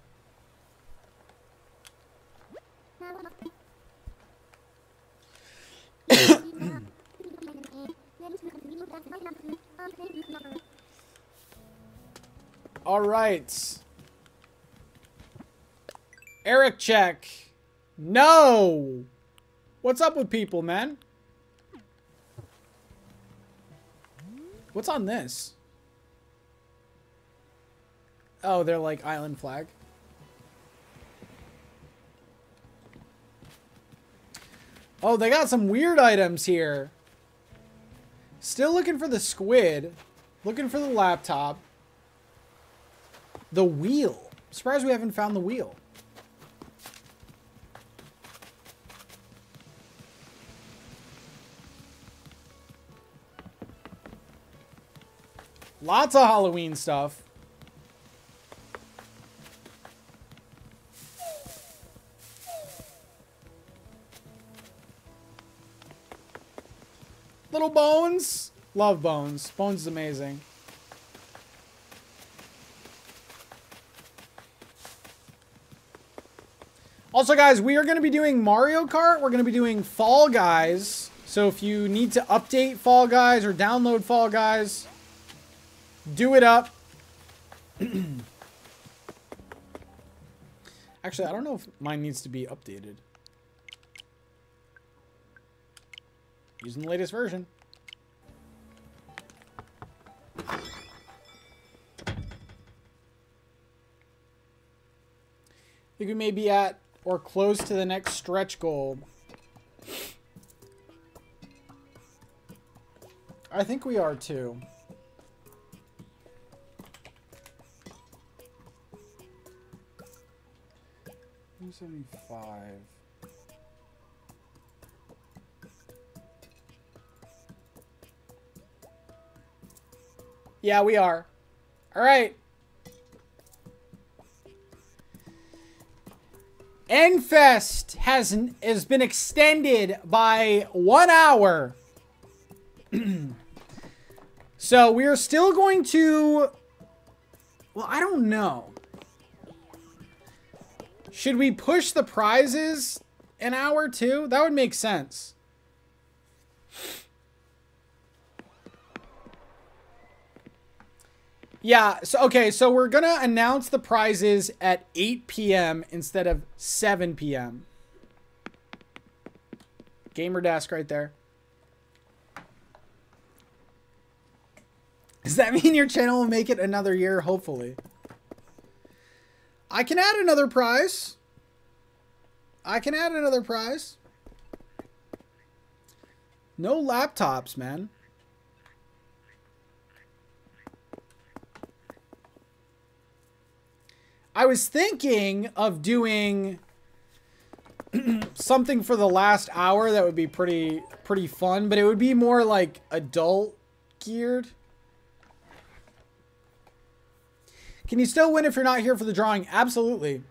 All right. Eric check. No. What's up with people, man? What's on this? Oh, they're like island flag. Oh, they got some weird items here. Still looking for the squid. Looking for the laptop. The wheel. Surprised we haven't found the wheel. Lots of Halloween stuff. Little Bones. Love Bones. Bones is amazing. Also, guys, we are going to be doing Mario Kart. We're going to be doing Fall Guys. So if you need to update Fall Guys or download Fall Guys, do it up. Actually, I don't know if mine needs to be updated. Using the latest version. I think we may be at or close to the next stretch goal. I think we are too. Seventy-five. Yeah, we are. All right. NFest has has been extended by one hour. so we are still going to. Well, I don't know. Should we push the prizes an hour too? That would make sense. Yeah, so okay, so we're gonna announce the prizes at 8 p.m. instead of 7 p.m. Gamer desk right there. Does that mean your channel will make it another year? Hopefully. I can add another prize. I can add another prize. No laptops, man. I was thinking of doing something for the last hour that would be pretty pretty fun, but it would be more like adult geared. Can you still win if you're not here for the drawing? Absolutely.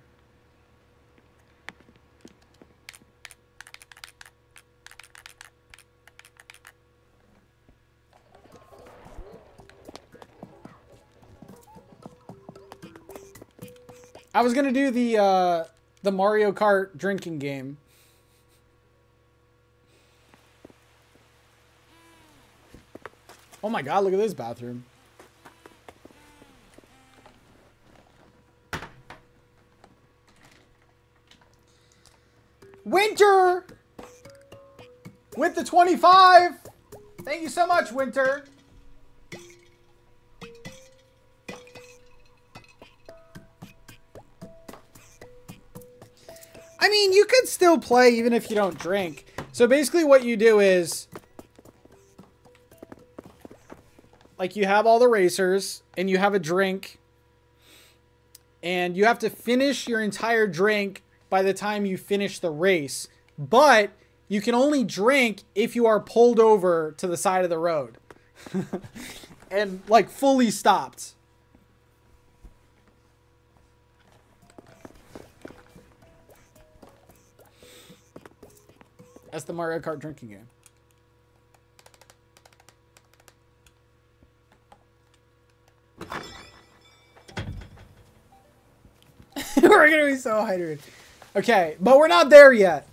I was gonna do the uh, the Mario Kart drinking game. Oh my god, look at this bathroom. Winter! With the 25! Thank you so much, Winter. I mean, you could still play even if you don't drink. So basically what you do is like you have all the racers and you have a drink and you have to finish your entire drink by the time you finish the race. But you can only drink if you are pulled over to the side of the road. and like fully stopped. That's the Mario Kart drinking game. we're gonna be so hydrated. Okay, but we're not there yet.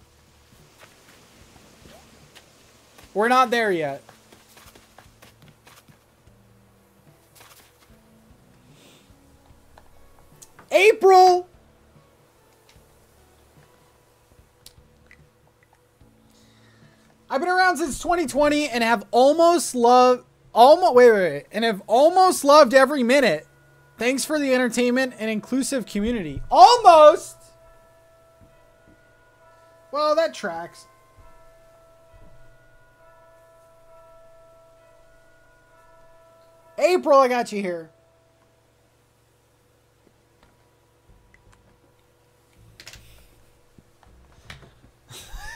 We're not there yet. April! I've been around since 2020 and have almost loved almost wait, wait, wait, and have almost loved every minute. Thanks for the entertainment and inclusive community. Almost. Well, that tracks. April, I got you here.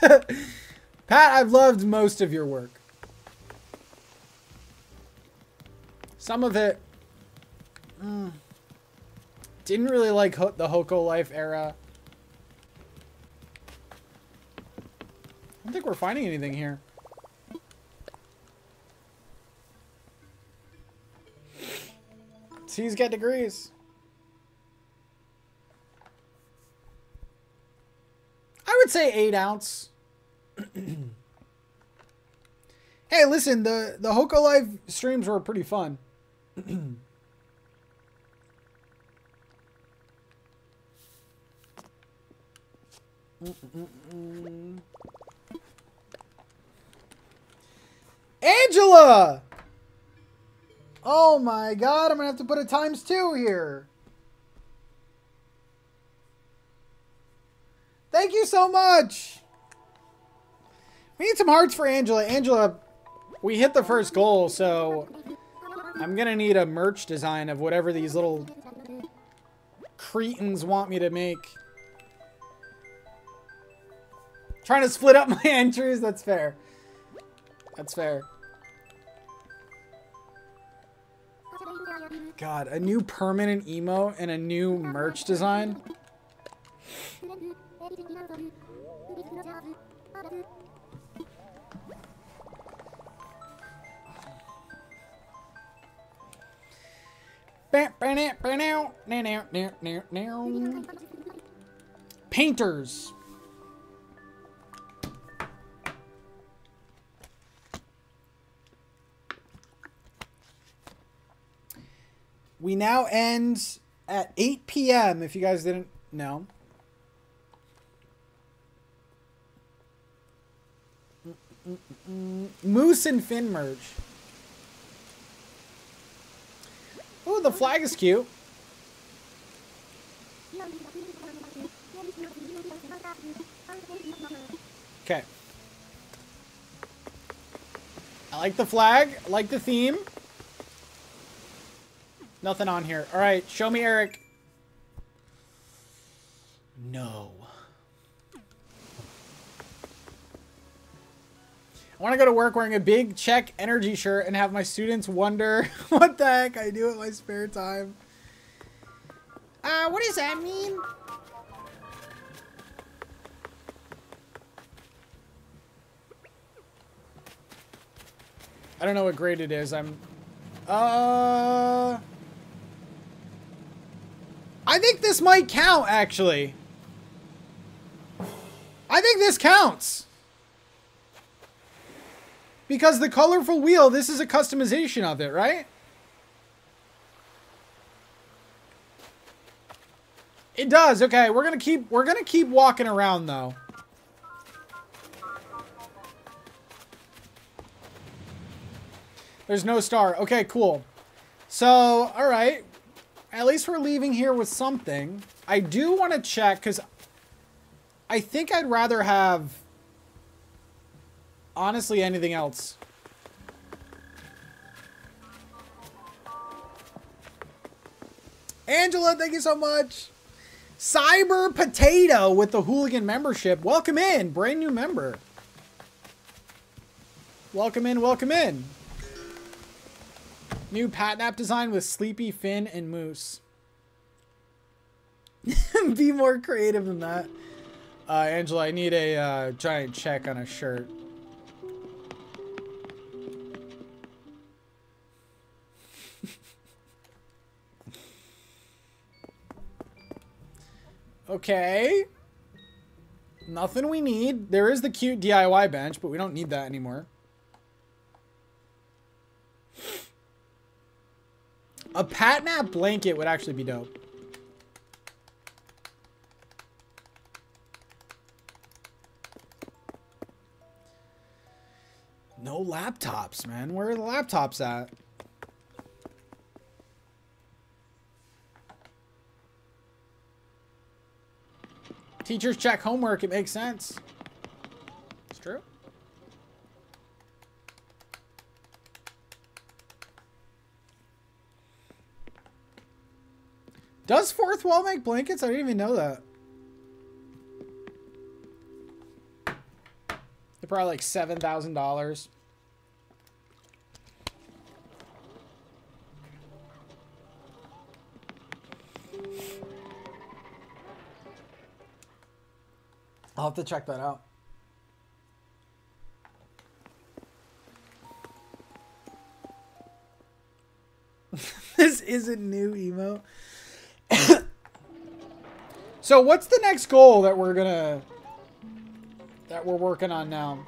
Pat, I've loved most of your work. Some of it mm, didn't really like the Hoko Life era. Don't think we're finding anything here. C's get degrees. I would say eight ounce. hey, listen, the the Hoko Live streams were pretty fun. Angela! Oh my god, I'm gonna have to put a times two here. Thank you so much. We need some hearts for Angela. Angela, we hit the first goal, so I'm gonna need a merch design of whatever these little cretins want me to make. Trying to split up my entries, that's fair. That's fair. God, a new permanent emo and a new merch design. Painters. We now end at 8 p.m. if you guys didn't know. Moose and Finn merge. Oh, the flag is cute. Okay. I like the flag. I like the theme. Nothing on here. All right, show me Eric. No. I want to go to work wearing a big check energy shirt and have my students wonder what the heck I do in my spare time. Uh, what does that mean? I don't know what grade it is. I'm. Uh. I think this might count, actually. I think this counts. Because the colorful wheel, this is a customization of it, right? It does. Okay, we're going to keep we're going to keep walking around though. There's no star. Okay, cool. So, all right. At least we're leaving here with something. I do want to check because I think I'd rather have honestly anything else. Angela, thank you so much. Cyber Potato with the Hooligan membership. Welcome in, brand new member. Welcome in, welcome in. New Pat Nap design with Sleepy, Finn, and Moose. Be more creative than that. Uh, Angela, I need a uh, giant check on a shirt. okay. Nothing we need. There is the cute DIY bench, but we don't need that anymore. A Patnap blanket would actually be dope. No laptops, man. Where are the laptops at? Teachers check homework. It makes sense. It's true. Does Fourthwall make blankets? I didn't even know that. They're probably like $7,000. I'll have to check that out. this isn't new emo. so what's the next goal that we're gonna that we're working on now?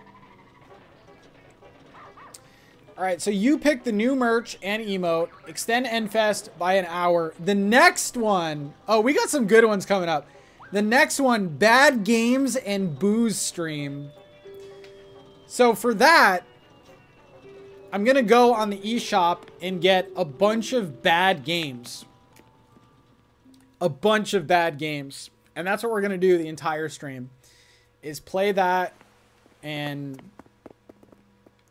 Alright, so you pick the new merch and emote. Extend NFest by an hour. The next one, oh, we got some good ones coming up. The next one, bad games and booze stream. So for that, I'm to go on the eShop and get a bunch of bad games. A bunch of bad games. And that's what we're going to do the entire stream. Is play that and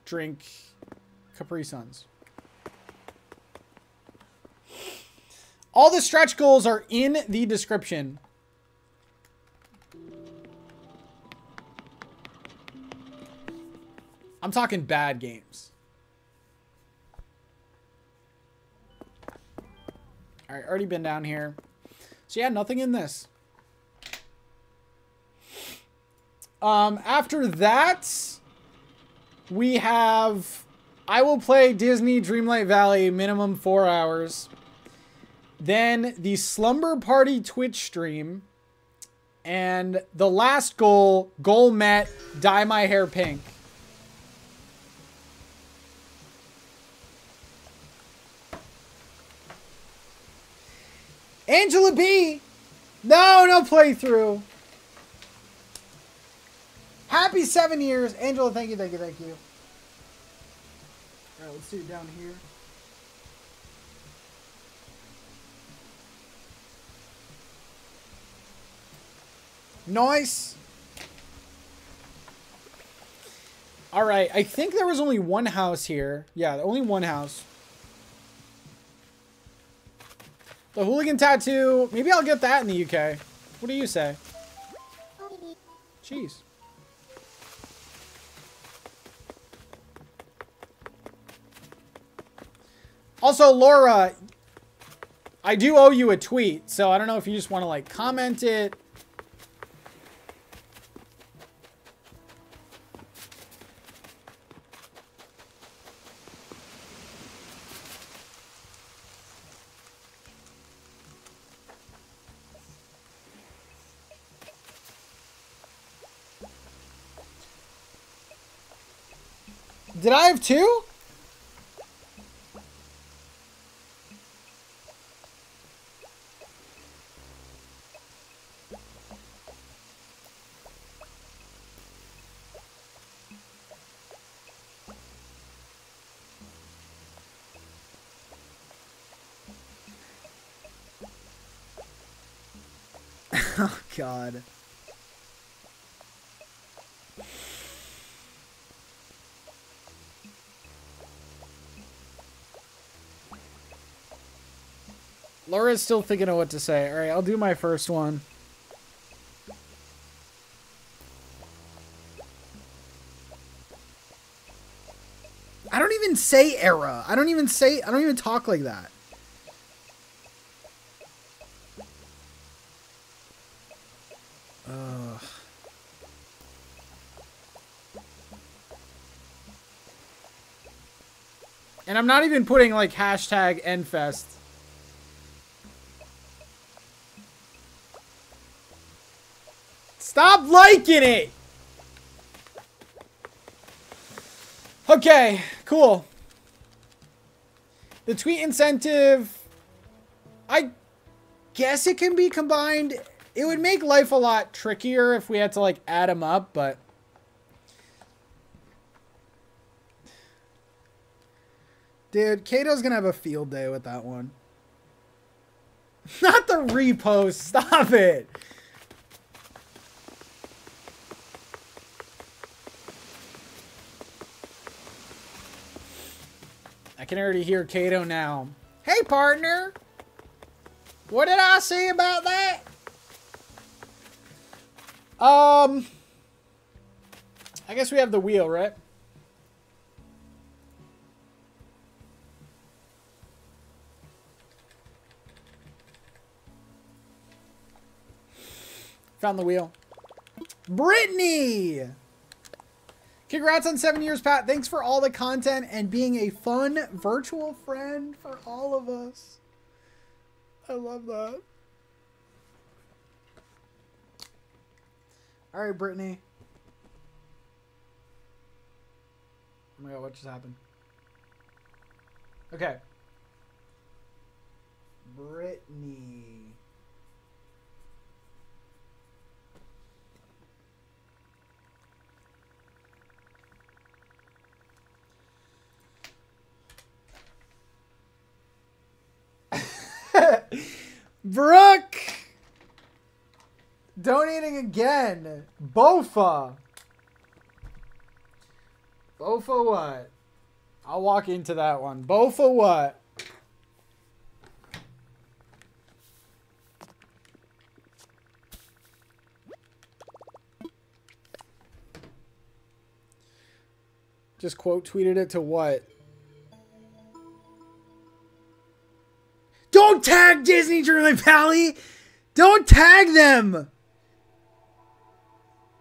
drink Capri Suns. All the stretch goals are in the description. I'm talking bad games. All right, already been down here. So yeah, nothing in this. Um, after that, we have I will play Disney Dreamlight Valley minimum four hours. Then the Slumber Party Twitch stream. And the last goal, goal met, dye my hair pink. Angela B. No, no playthrough. Happy seven years. Angela, thank you, thank you, thank you. All right, let's see it down here. Nice. All right, I think there was only one house here. Yeah, only one house. The hooligan tattoo. Maybe I'll get that in the UK. What do you say? Jeez. Also, Laura, I do owe you a tweet, so I don't know if you just want to, like, comment it Did I have two? oh god. Laura's still thinking of what to say. All right, I'll do my first one. I don't even say era. I don't even say I don't even talk like that. Ugh. And I'm not even putting like hashtag NFest. Stop liking it! Okay, cool. The tweet incentive, I guess it can be combined. It would make life a lot trickier if we had to like add them up, but Dude, Kato's gonna have a field day with that one. Not the repost. Stop it. Can already hear Kato now. Hey, partner. What did I say about that? Um, I guess we have the wheel, right? Found the wheel. Brittany! Congrats on seven years, Pat. Thanks for all the content and being a fun virtual friend for all of us. I love that. All right, Brittany. Oh my god, what just happened? Okay. Brittany. Brooke! Donating again. Bofa. Bofa what? I'll walk into that one. Bofa what? Just quote tweeted it to what? Don't tag Disney Dreamlight Valley! Don't tag them!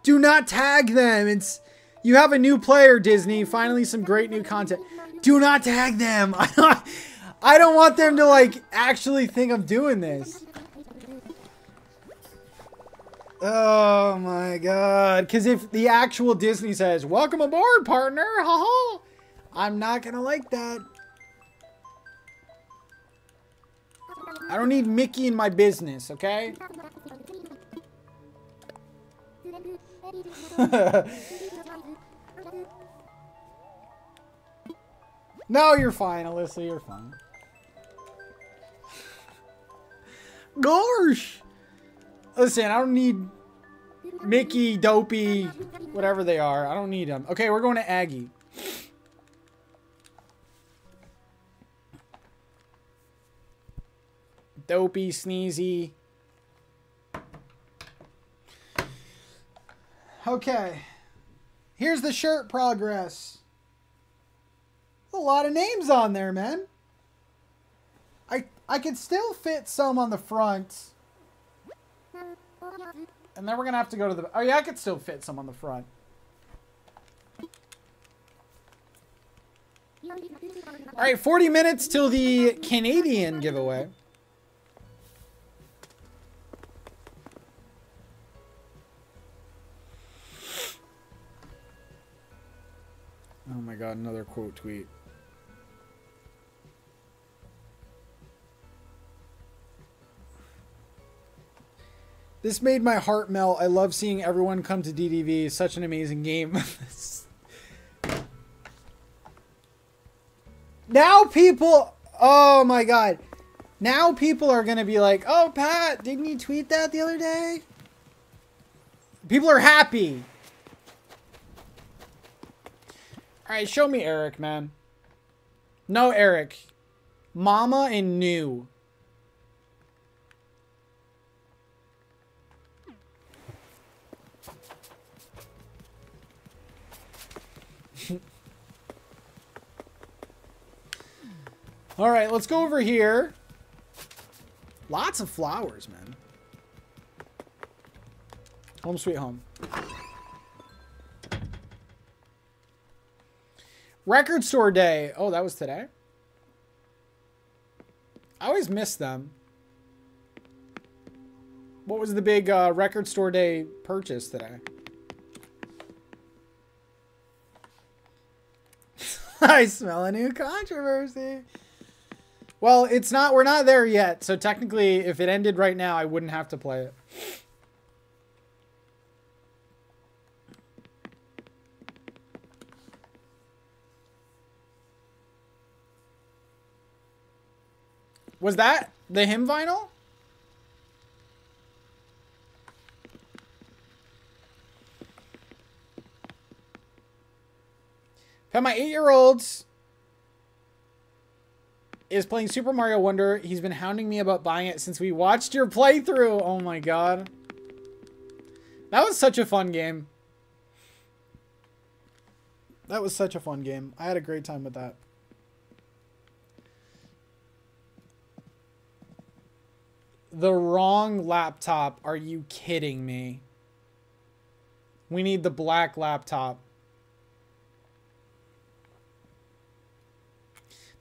Do not tag them. It's you have a new player, Disney. Finally, some great new content. Do not tag them. I don't, want them to like actually think I'm doing this. Oh my god. Because if the actual Disney says, Welcome aboard, partner, haha, I'm not going to like that. I don't need Mickey in my business, okay? no, you're fine, Alyssa, you're fine. Gosh! Listen, I don't need Mickey, Dopey, whatever they are. I don't need them. Okay, we're going to Aggie. Dopey, Sneezy. Okay. Here's the shirt progress. a lot of names on there, man. I I could still fit some on the front. And then we're gonna have to go to the. Oh yeah, I could still fit some on the front. All right, 40 minutes till the Canadian giveaway. Oh my god, another quote tweet. This made my heart melt. I love seeing everyone come to DDV. Such an amazing game. now people, oh my god. Now people are going to be like, oh, Pat, didn't you tweet that the other day? People are happy. All right, show me Eric, man. No, Eric. Mama and new. All right, let's go over here. Lots of flowers, man. Home sweet home. Record store day. Oh, that was today. I always miss them. What was the big uh, record store day purchase today? I smell a new controversy. Well, it's not. We're not there yet. So technically, if it ended right now, I wouldn't have to play it. Was that the hymn vinyl? Have my eight-year-olds is playing Super Mario Wonder. He's been hounding me about buying it since we watched your playthrough. Oh my god. That was such a fun game. That was such a fun game. I had a great time with that. The wrong laptop. Are you kidding me? We need the black laptop.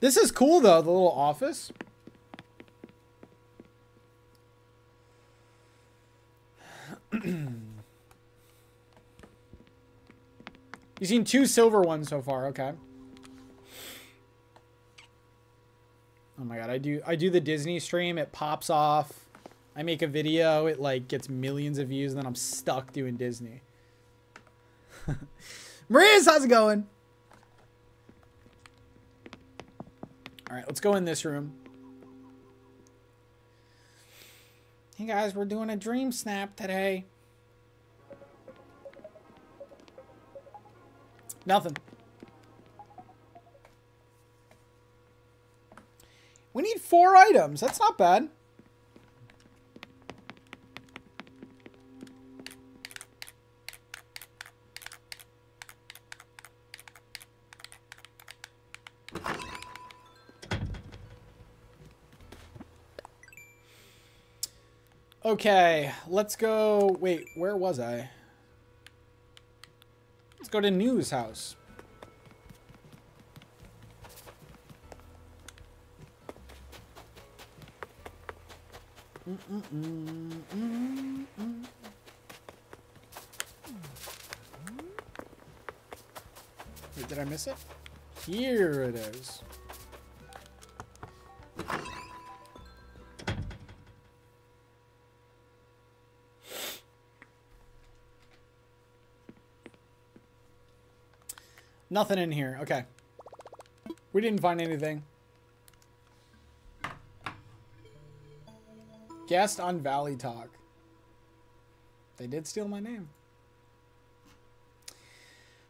This is cool though, the little office. You've seen two silver ones so far, okay. Oh my god, I do I do the Disney stream, it pops off. I make a video, it like gets millions of views, and then I'm stuck doing Disney. Mariz, how's it going? All right, let's go in this room. Hey guys, we're doing a dream snap today. Nothing. We need four items. That's not bad. Okay, let's go. Wait, where was I? Let's go to News House. Mm -mm -mm Wait, did I miss it? Here it is. Nothing in here. Okay. We didn't find anything. Guest on Valley Talk. They did steal my name.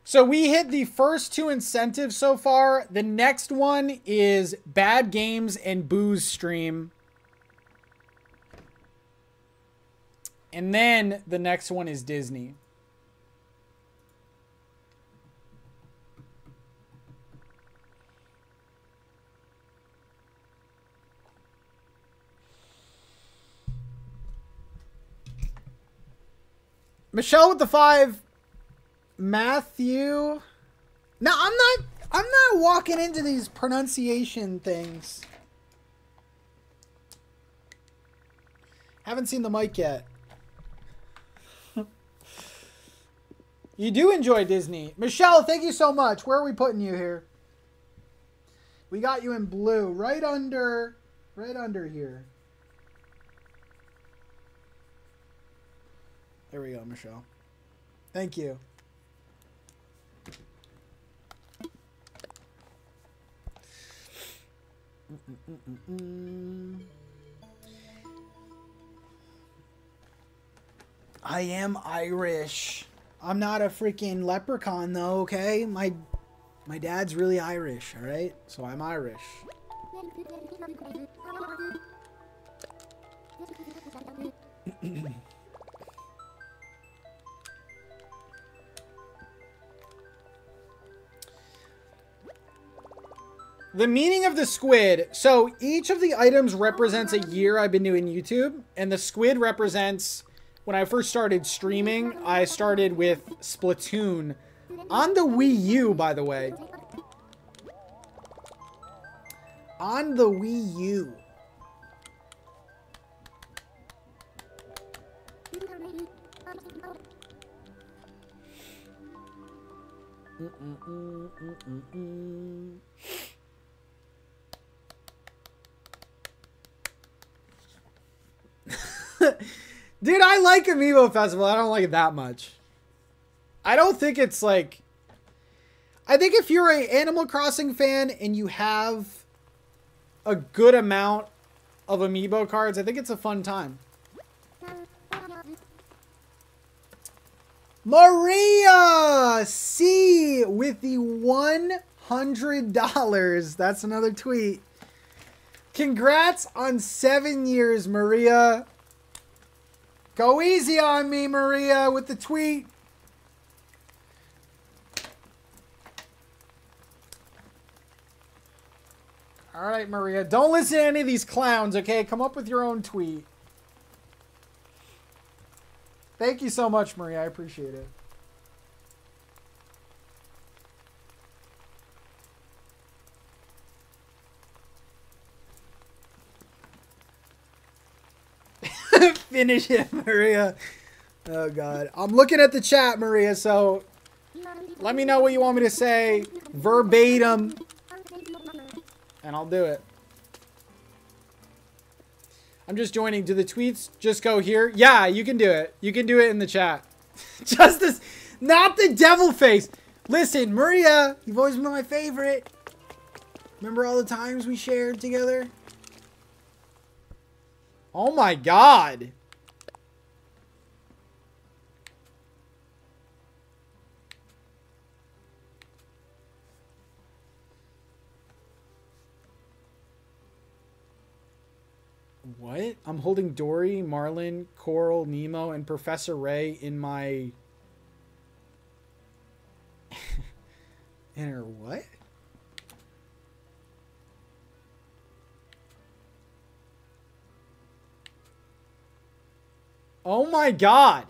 So we hit the first two incentives so far. The next one is Bad Games and Booze Stream. And then the next one is Disney. Michelle with the five. Matthew. No, I'm not. I'm not walking into these pronunciation things. Haven't seen the mic yet. you do enjoy Disney. Michelle, thank you so much. Where are we putting you here? We got you in blue, right under right under here. There we go, Michelle. Thank you. I am Irish. I'm not a freaking leprechaun though, okay? My my dad's really Irish, all right? So I'm Irish. The meaning of the squid. So each of the items represents a year I've been doing YouTube, and the squid represents when I first started streaming. I started with Splatoon on the Wii U, by the way. On the Wii U. Mm-mm-mm, mm-mm-mm. Dude, I like Amiibo Festival. I don't like it that much. I don't think it's like. I think if you're a Animal Crossing fan and you have a good amount of Amiibo cards, I think it's a fun time. Maria C with the $100. That's another tweet. Congrats on seven years, Maria. Go easy on me, Maria, with the tweet. All right, Maria. Don't listen to any of these clowns, okay? Come up with your own tweet. Thank you so much, Maria. I appreciate it. Finish it, Maria. Oh, God. I'm looking at the chat, Maria, so let me know what you want me to say verbatim, and I'll do it. I'm just joining. Do the tweets just go here? Yeah, you can do it. You can do it in the chat. Justice, not the devil face. Listen, Maria, you've always been my favorite. Remember all the times we shared together? Oh my god. What? I'm holding Dory, Marlin, Coral, Nemo, and Professor Ray in my. in her what? Oh my god!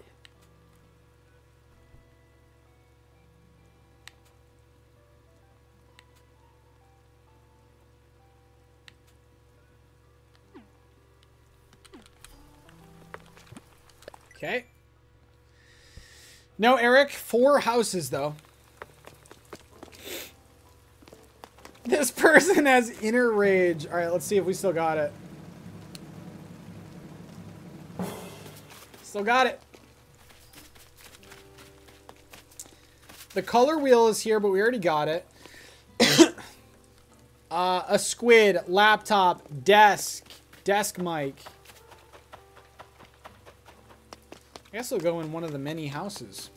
Okay. No, Erik, four houses though. This person has inner rage. All right, let's see if we still got it. Still got it. The color wheel is here, but we already got it. uh, a squid, laptop, desk, desk mic. I guess we'll go in one of the many houses.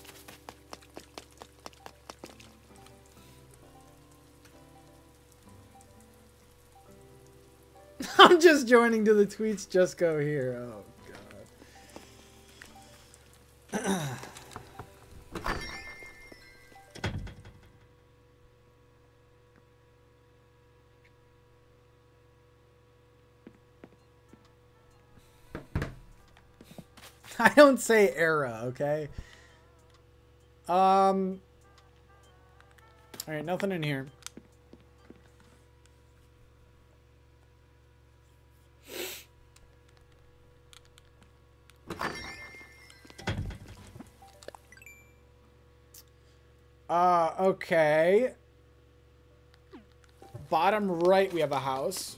I'm just joining to the tweets. Just go here. Oh. I don't say era, okay? Um. All right, nothing in here. Uh, okay. Bottom right, we have a house.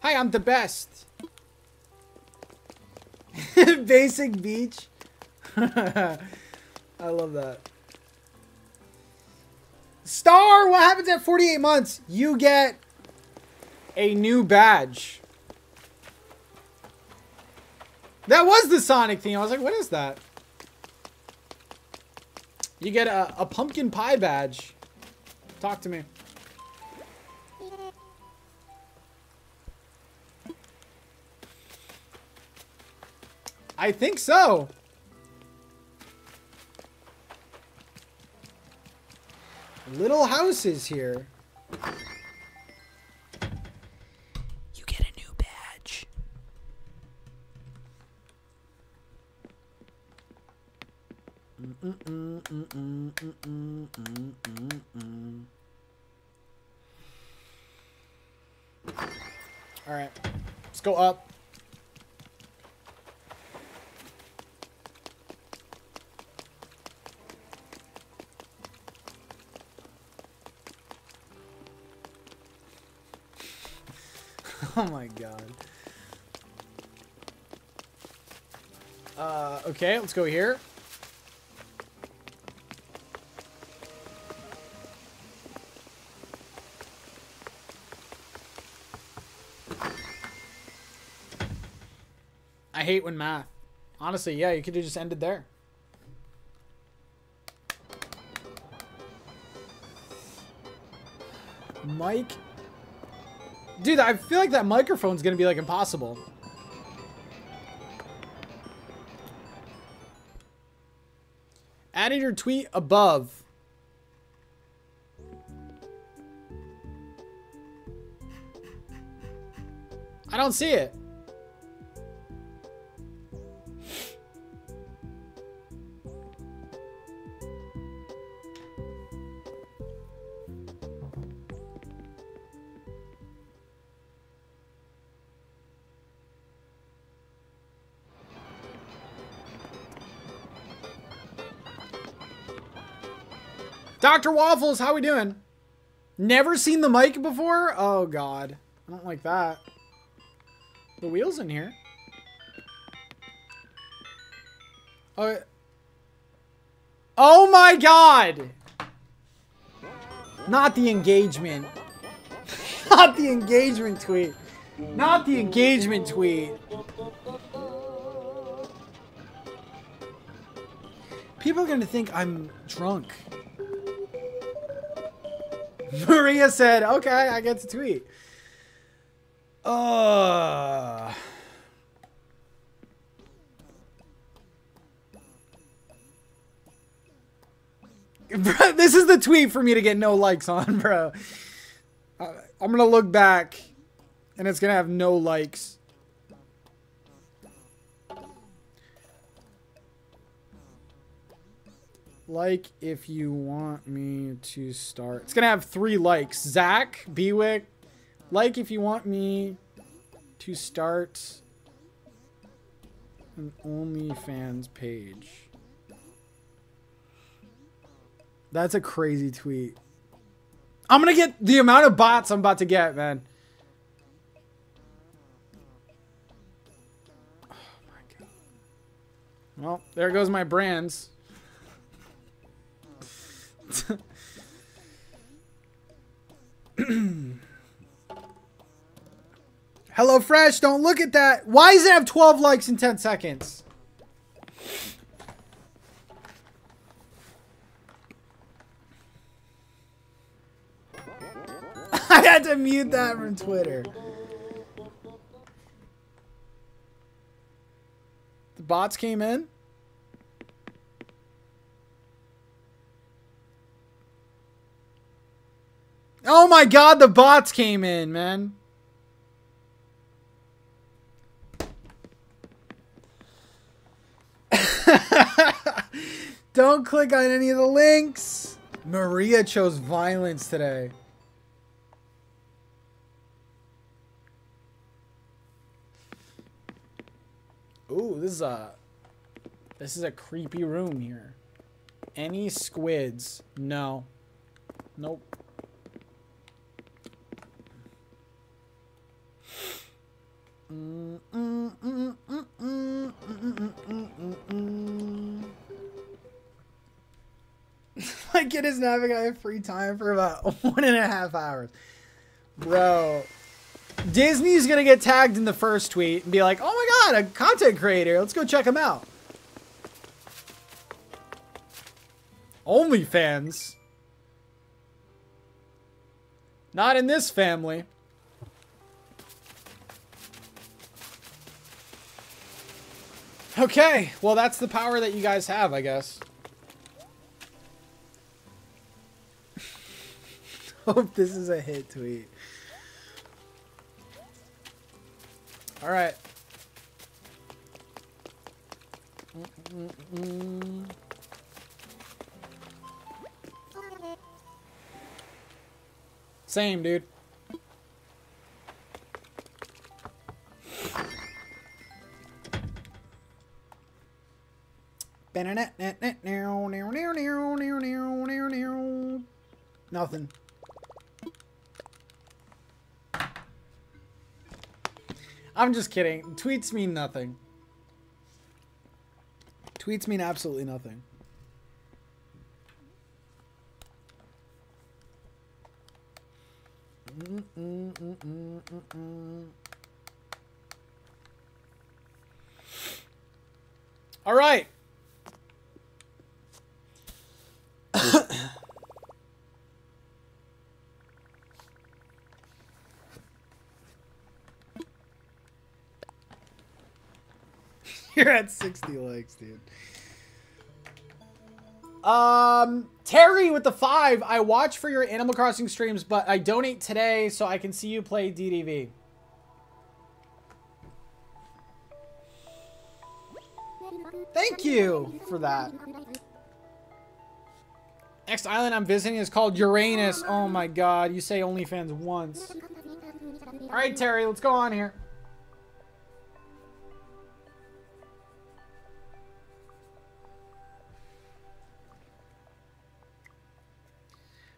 Hi, I'm the best. Basic beach. I love that. Star, what happens at 48 months? You get a new badge. That was the Sonic theme. I was like, what is that? You get a, a pumpkin pie badge. Talk to me. I think so. Little houses here. You get a new badge. All right, let's go up. oh my god. Uh, okay, let's go here. Hate when math. Honestly, yeah, you could have just ended there. Mike. Dude, I feel like that microphone's gonna be like impossible. Added your tweet above. I don't see it. Dr. Waffles, how we doing? Never seen the mic before? Oh god. I don't like that. The wheel's in here. Oh, oh my god! Not the engagement. Not the engagement tweet. Not the engagement tweet. People are gonna think I'm drunk. Maria said, okay, I get to tweet. Uh. Bro, this is the tweet for me to get no likes on, bro. I'm gonna look back, and it's gonna have no likes. Like if you want me to start. It's gonna have three likes. Zach, Bewick, like if you want me to start an OnlyFans page. That's a crazy tweet. I'm gonna get the amount of bots I'm about to get, man. Oh my god. Well, there goes my brands. Hello Fresh, don't look at that. Why does it have 12 likes in 10 seconds? I had to mute that from Twitter. The bots came in. Oh my god, the bots came in, man. Don't click on any of the links. Maria chose violence today. Ooh, this is a this is a creepy room here. Any squids? No. Nope. My kid is have free time for about one and a half hours. Bro. Disney's gonna get tagged in the first tweet and be like, oh my god, a content creator. Let's go check him out. OnlyFans. Not in this family. Okay, well that's the power that you guys have, I guess. Hope this is a hit tweet. All right. Mm-mm-mm. Same, dude. Nothing. I'm just kidding. Tweets mean nothing. Tweets mean absolutely nothing. All right. You're at 60 likes, dude. Um, Terry with the five. I watch for your Animal Crossing streams, but I donate today so I can see you play DDV. Thank you for that. Next island I'm visiting is called Uranus. Oh my god, you say OnlyFans once. Alright, Terry, let's go on here.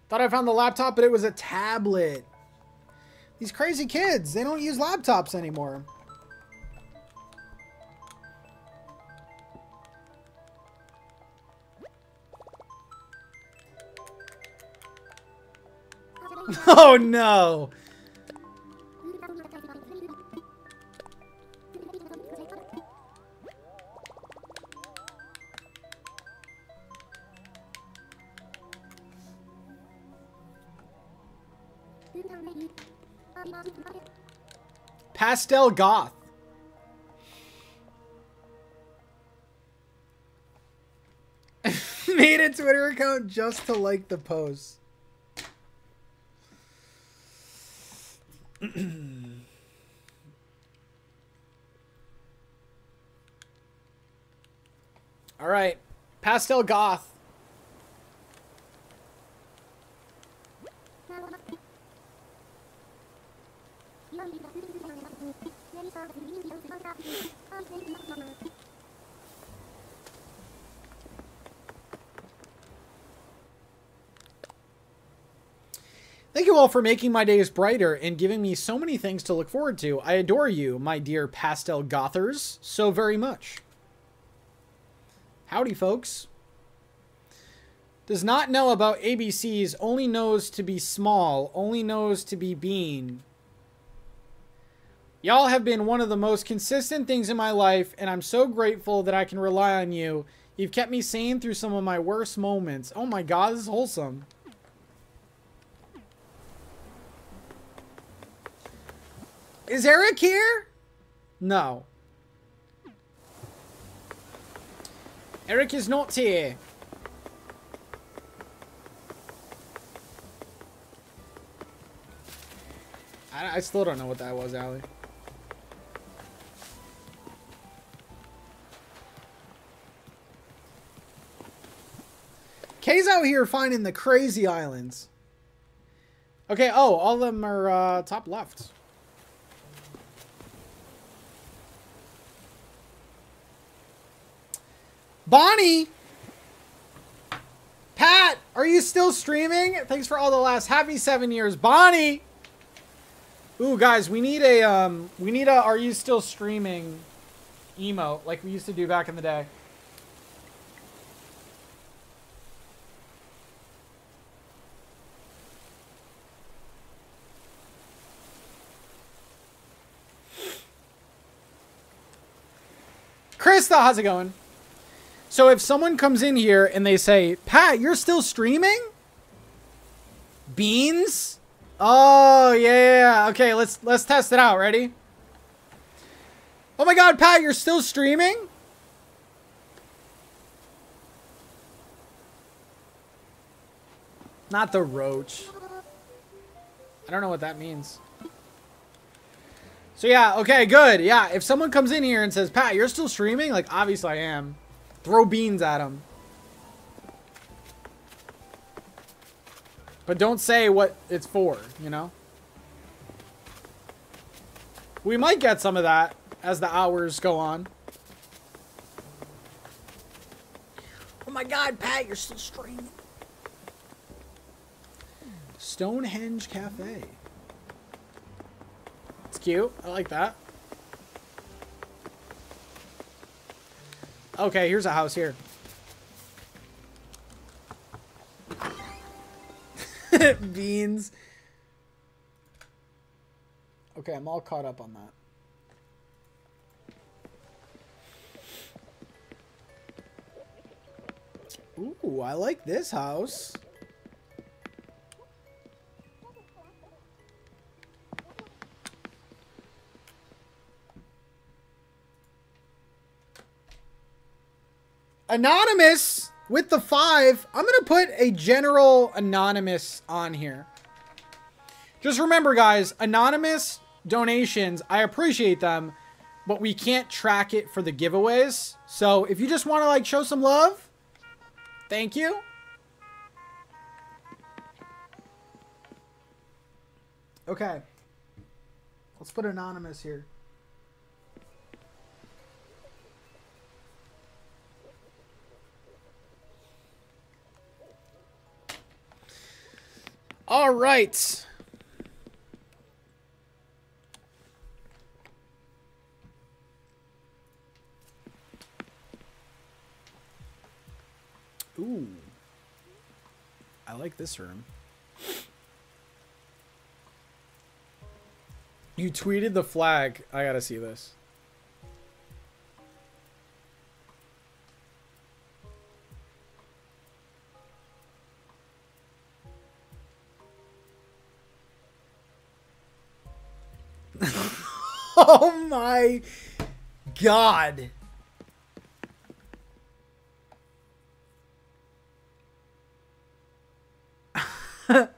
Thought I found the laptop, but it was a tablet. These crazy kids, they don't use laptops anymore. Oh no! Pastel Goth. Made a Twitter account just to like the post. All right. Pastel Goth. Thank you all for making my days brighter and giving me so many things to look forward to. I adore you, my dear pastel gothers, so very much. Howdy, folks. Does not know about ABCs, only knows to be small, only knows to be bean. Y'all have been one of the most consistent things in my life, and I'm so grateful that I can rely on you. You've kept me sane through some of my worst moments. Oh my god, this is wholesome. Is Erik here? No. Erik is not here. I, I still don't know what that was, Allie. Kay's out here finding the crazy islands. Okay, oh, all of them are uh, top left. Bonnie! Pat, are you still streaming? Thanks for all the last happy seven years. Bonnie! Ooh, guys, we need a, um, we need a are you still streaming emote like we used to do back in the day. Krista, how's it going? So if someone comes in here and they say, Pat, you're still streaming? Beans? Oh yeah. Okay, let's let's test it out. Ready? Oh my god, Pat, you're still streaming? Not the roach. I don't know what that means. So yeah, okay, good. Yeah, if someone comes in here and says, Pat, you're still streaming? Like, obviously I am. Throw beans at them. But don't say what it's for, you know? We might get some of that as the hours go on. Oh my god, Pat, you're still streaming. Stonehenge Cafe. It's cute. I like that. Okay, here's a house here. Beans. Okay, I'm all caught up on that. Ooh, I like this house. Anonymous with the five. I'm going to put a general anonymous on here. Just remember, guys, anonymous donations, I appreciate them, but we can't track it for the giveaways. So if you just want to like show some love, thank you. Okay. Let's put anonymous here. All right. Ooh. I like this room. You tweeted the flag. I gotta see this. oh my god.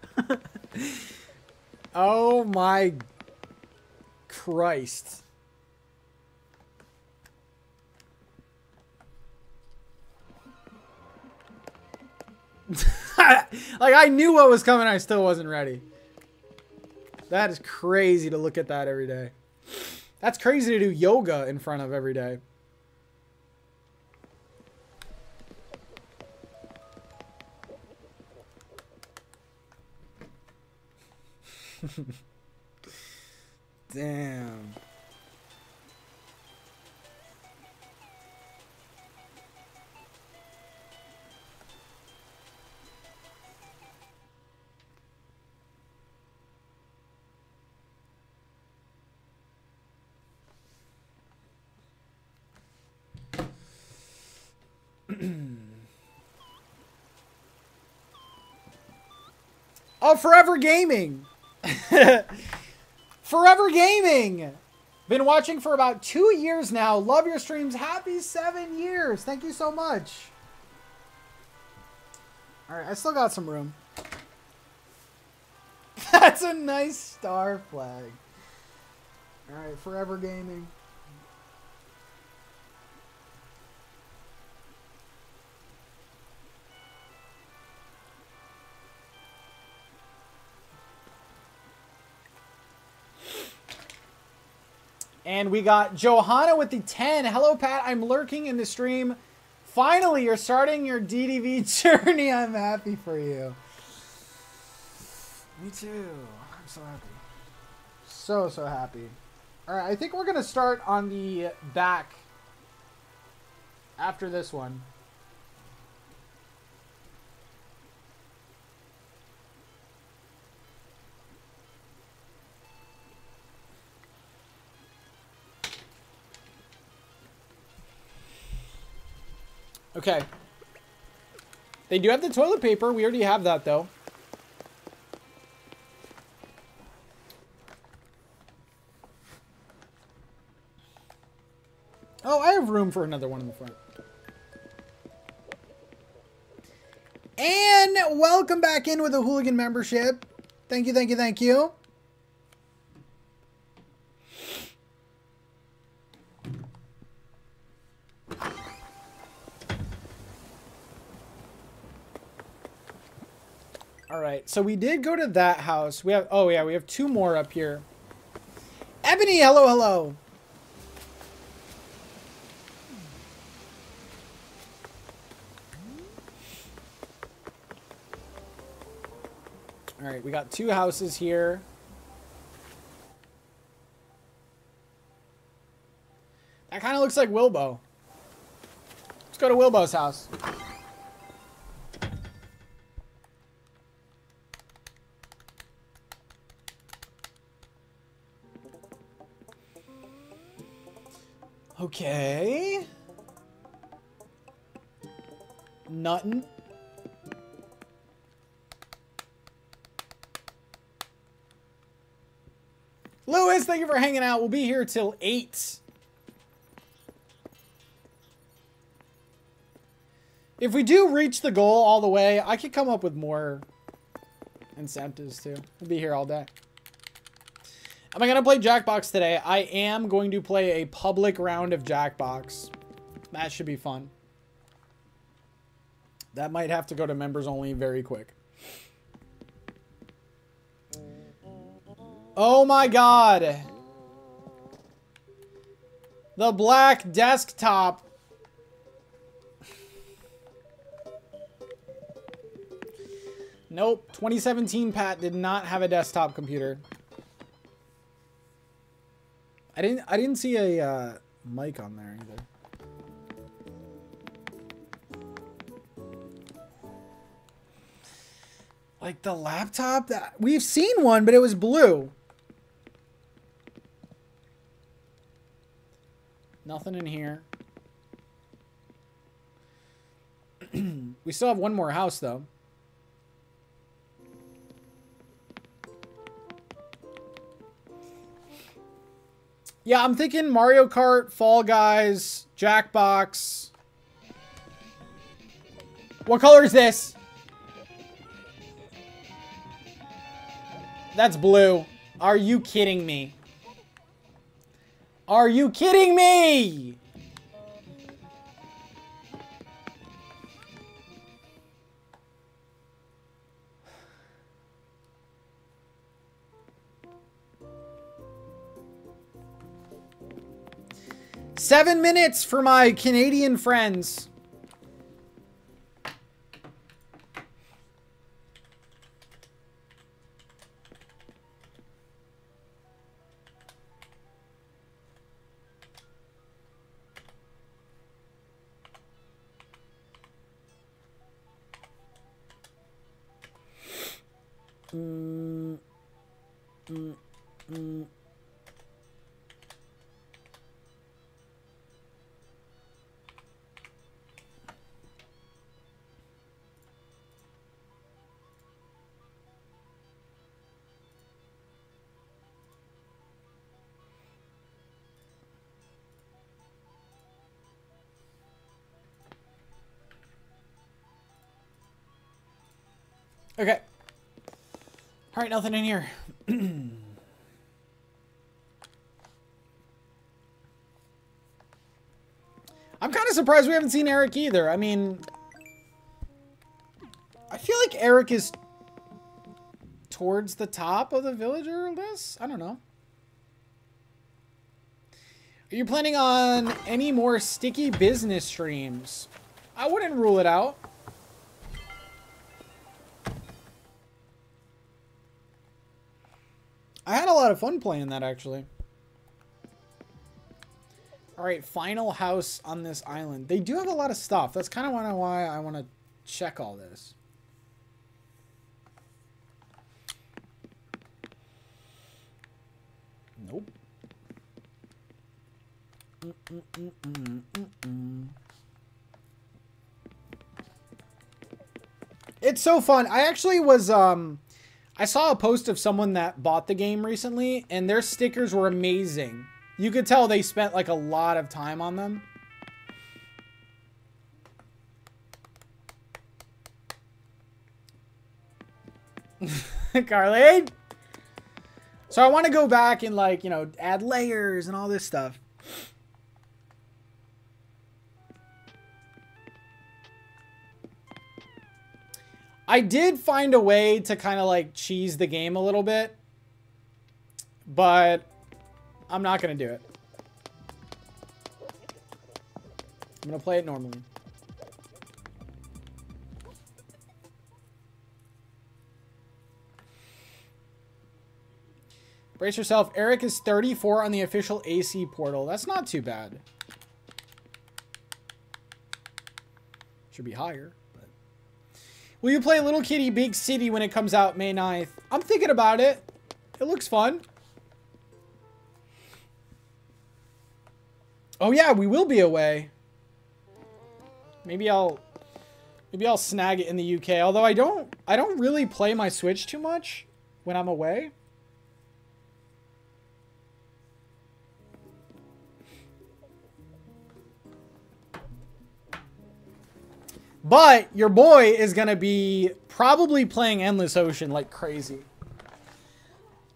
oh my Christ. like I knew what was coming, I still wasn't ready. That is crazy to look at that every day. That's crazy to do yoga in front of every day. Damn. oh, Forever Gaming. Forever Gaming. Been watching for about two years now. Love your streams. Happy seven years. Thank you so much. All right, I still got some room. That's a nice star flag. All right, Forever Gaming. And we got Johanna with the 10. Hello, Pat. I'm lurking in the stream. Finally, you're starting your DDV journey. I'm happy for you. Me too. I'm so happy. So, so happy. All right, I think we're going to start on the back after this one. Okay. They do have the toilet paper. We already have that, though. Oh, I have room for another one in the front. And welcome back in with a hooligan membership. Thank you, thank you, thank you. All right, so we did go to that house. We have, oh yeah, we have two more up here. Ebony, hello, hello. All right, we got two houses here. That kind of looks like Wilbo. Let's go to Wilbo's house. Okay. Nothing. Lewis, thank you for hanging out. We'll be here till 8. If we do reach the goal all the way, I could come up with more incentives too. We'll be here all day. Am I going to play Jackbox today? I am going to play a public round of Jackbox. That should be fun. That might have to go to members only very quick. Oh my god. The black desktop. Nope. 2017 Pat did not have a desktop computer. I didn't I didn't see a uh, mic on there either. Like the laptop that we've seen one, but it was blue. Nothing in here. we still have one more house though. Yeah, I'm thinking Mario Kart, Fall Guys, Jackbox. What color is this? That's blue. Are you kidding me? Are you kidding me? Seven minutes for my Canadian friends. Mm, mm, mm. Okay. All right, nothing in here. I'm kind of surprised we haven't seen Erik either. I mean, I feel like Erik is towards the top of the villager list. I don't know. Are you planning on any more sticky business streams? I wouldn't rule it out. I had a lot of fun playing that actually. All right, final house on this island. They do have a lot of stuff. That's kind of why I want to check all this. Nope. Mm -mm -mm it's so fun. I actually was um I saw a post of someone that bought the game recently and their stickers were amazing. You could tell they spent like a lot of time on them. Carly? So I want to go back and like, you know, add layers and all this stuff. I did find a way to kind of like cheese the game a little bit, but I'm not going to do it. I'm going to play it normally. Brace yourself. Erik is 34 on the official AC portal. That's not too bad. Should be higher. Will you play Little Kitty Big City when it comes out May 9th? I'm thinking about it. It looks fun. Oh yeah, we will be away. Maybe I'll maybe I'll snag it in the UK. Although I don't I don't really play my Switch too much when I'm away. But your boy is going to be probably playing Endless Ocean like crazy.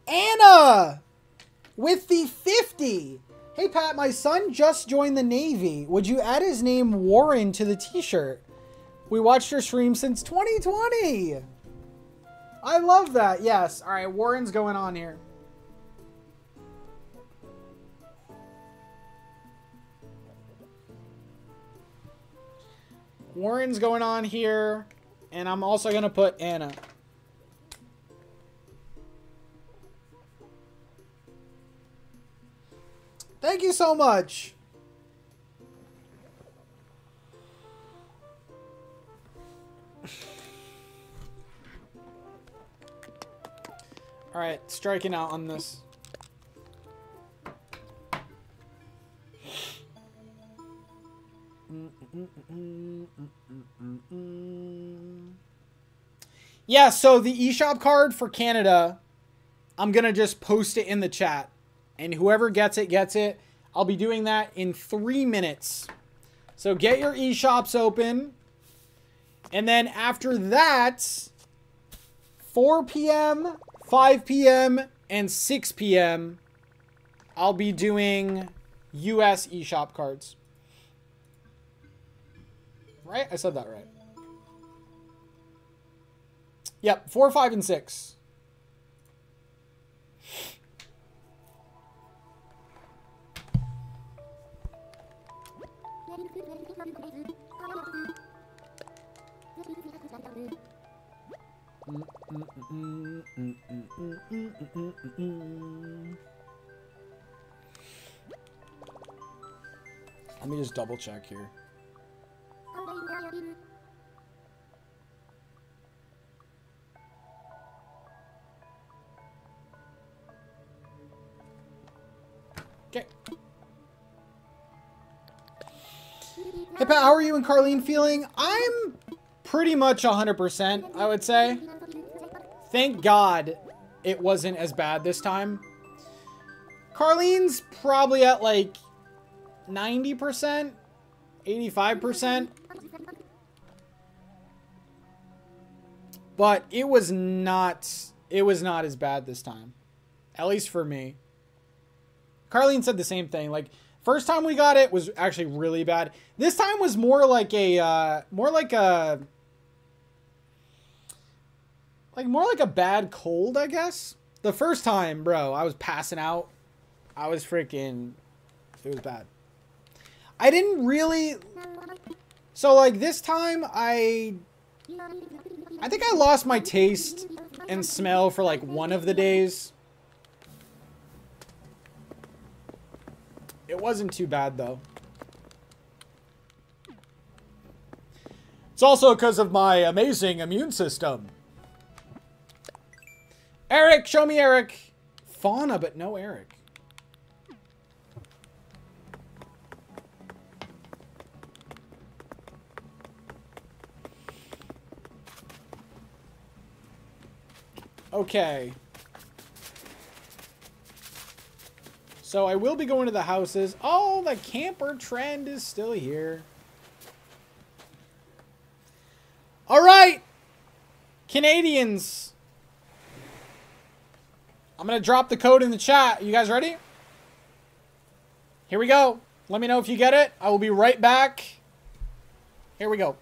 Anna! With the 50. Hey, Pat, my son just joined the Navy. Would you add his name Warren to the t-shirt? We watched your stream since 2020. I love that. Yes. All right, Warren's going on here. Warren's going on here. And I'm also going to put Anna. Thank you so much. All right, striking out on this. Yeah, so the eShop card for Canada, I'm going to just post it in the chat. And whoever gets it, gets it. I'll be doing that in three minutes. So get your eShops open. And then after that, 4 p.m., 5 p.m., and 6 p.m., I'll be doing US eShop cards. Right? I said that right. Yep, 4, 5, and 6. Let me just double check here. Okay. Hey Pat, how are you and Carlene feeling? I'm pretty much 100%, I would say. Thank God it wasn't as bad this time. Carlene's probably at like 90%, 85%. But it was not it was not as bad this time. At least for me. Carlene said the same thing. Like first time we got it was actually really bad. This time was more like a uh more like a like more like a bad cold, I guess. The first time, bro, I was passing out. I was freaking It was bad. I didn't really. So like this time, I. I think I lost my taste and smell for like one of the days. It wasn't too bad though. It's also because of my amazing immune system. Erik, show me Erik. Fauna, but no Erik. Okay. So I will be going to the houses. Oh, the camper trend is still here. All right. Canadians. I'm going to drop the code in the chat. You guys ready? Here we go. Let me know if you get it. I will be right back. Here we go.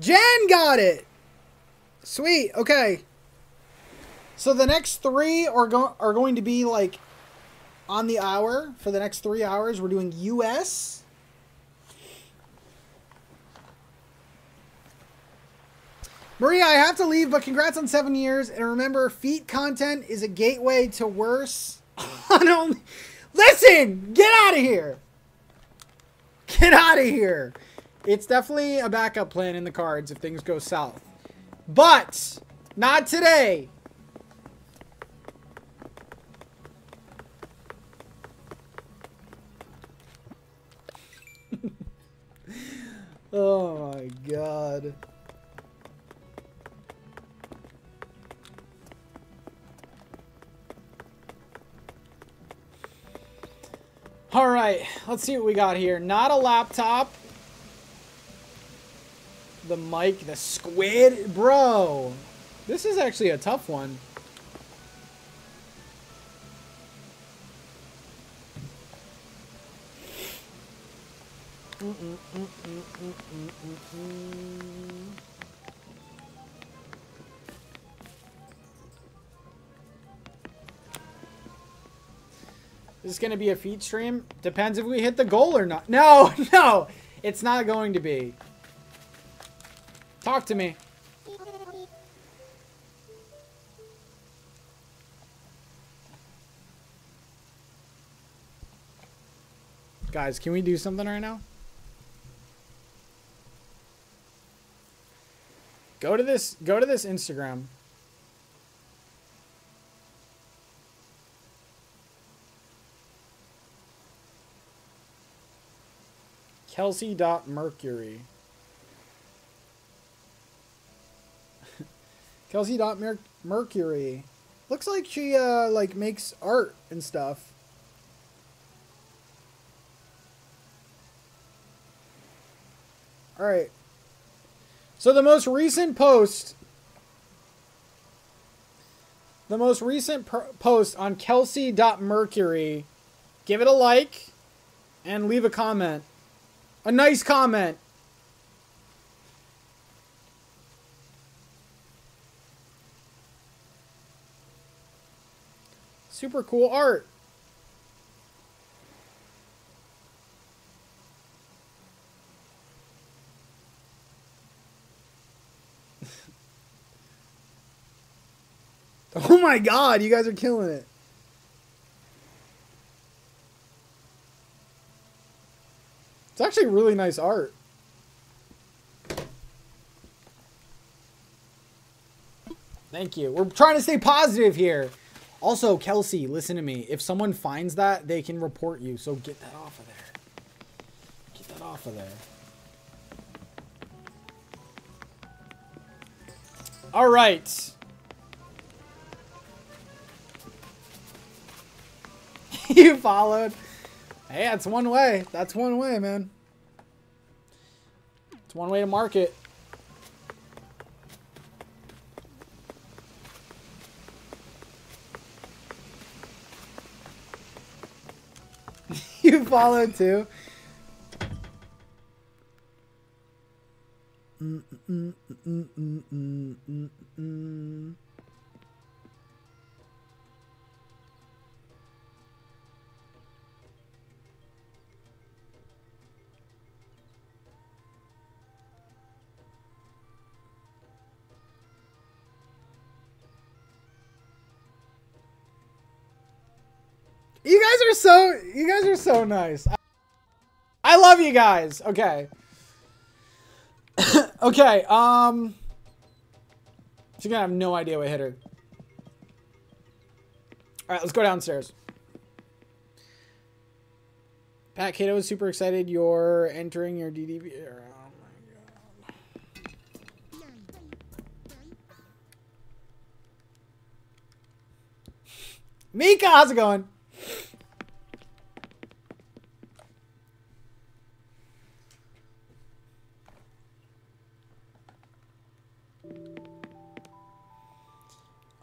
Jen got it. Sweet. Okay. So the next three are going are going to be like on the hour for the next three hours. We're doing U.S. Maria, I have to leave, but congrats on seven years. And remember, feet content is a gateway to worse. Listen, get out of here. Get out of here. It's definitely a backup plan in the cards if things go south. But, not today. oh my god. All right, let's see what we got here. Not a laptop. The mic, the squid. Bro, this is actually a tough one. Mm-mm. Is this going to be a feed stream? Depends if we hit the goal or not. No, no, it's not going to be. Talk to me. Guys, can we do something right now? Go to this go to this Instagram. Kelsey dot Mercury. Kelsey dot Mercury. Looks like she uh like makes art and stuff. All right. So the most recent post the most recent post on Kelsey dot Mercury. Give it a like and leave a comment. A nice comment. Super cool art. oh my god, you guys are killing it. It's actually really nice art. Thank you. We're trying to stay positive here. Also, Kelsey, listen to me. If someone finds that, they can report you. So get that off of there. Get that off of there. All right. you followed. Hey, that's one way. That's one way, man. It's one way to market. You followed too. Mm, mm, mm, guys are so you guys are so nice. I, I love you guys. Okay. okay, um She's gonna have no idea what hit her. Alright, let's go downstairs. Pat Kato is super excited you're entering your DDV. Oh my god. Mika, how's it going?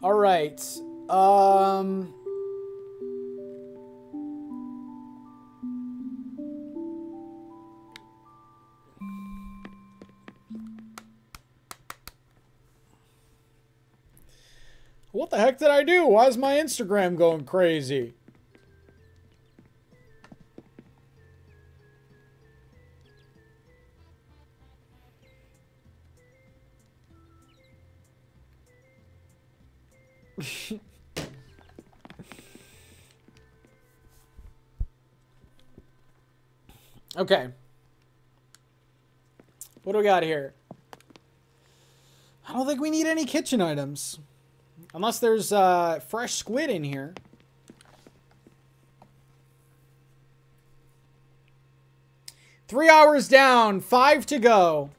All right. Um What the heck did I do? Why is my Instagram going crazy? okay. What do we got here? I don't think we need any kitchen items. Unless there's uh, fresh squid in here. Three hours down, five to go.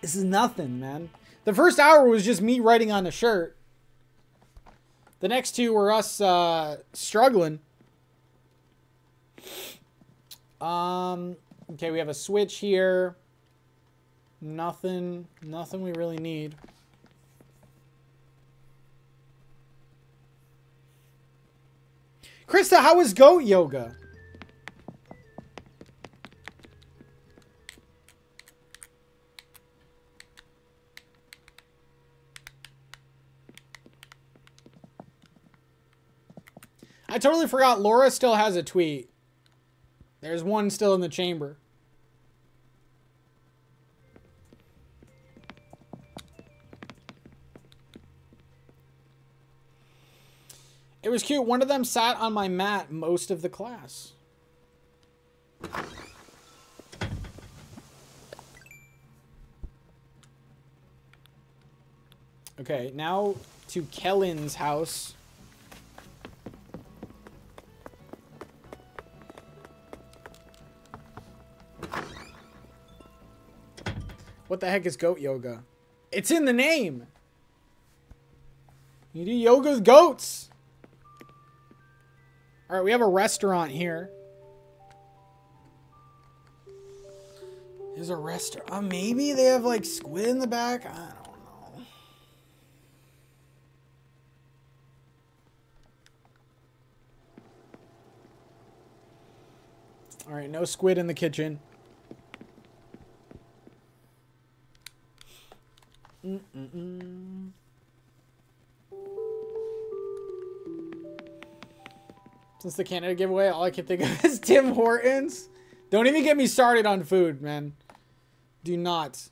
This is nothing, man. The first hour was just me writing on the shirt. The next two were us uh, struggling. Um, okay, we have a switch here. Nothing, nothing we really need. Krista, how is goat yoga? I totally forgot Laura still has a tweet. There's one still in the chamber. It was cute. One of them sat on my mat most of the class. Okay, now to Kellen's house. What the heck is goat yoga? It's in the name. You do yoga with goats. All right, we have a restaurant here. There's a restaurant. Uh, maybe they have like squid in the back. I don't know. All right, no squid in the kitchen. Since the Canada giveaway, all I can think of is Tim Hortons. Don't even get me started on food, man. Do not.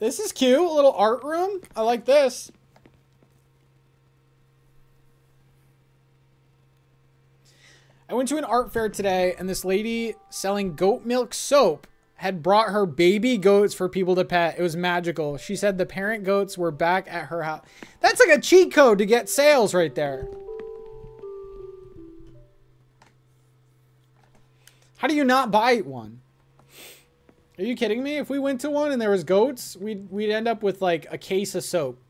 This is cute. A little art room. I like this. I went to an art fair today, and this lady selling goat milk soap had brought her baby goats for people to pet. It was magical. She said the parent goats were back at her house. That's like a cheat code to get sales right there. How do you not buy one? Are you kidding me? If we went to one and there was goats, we'd we'd end up with like a case of soap.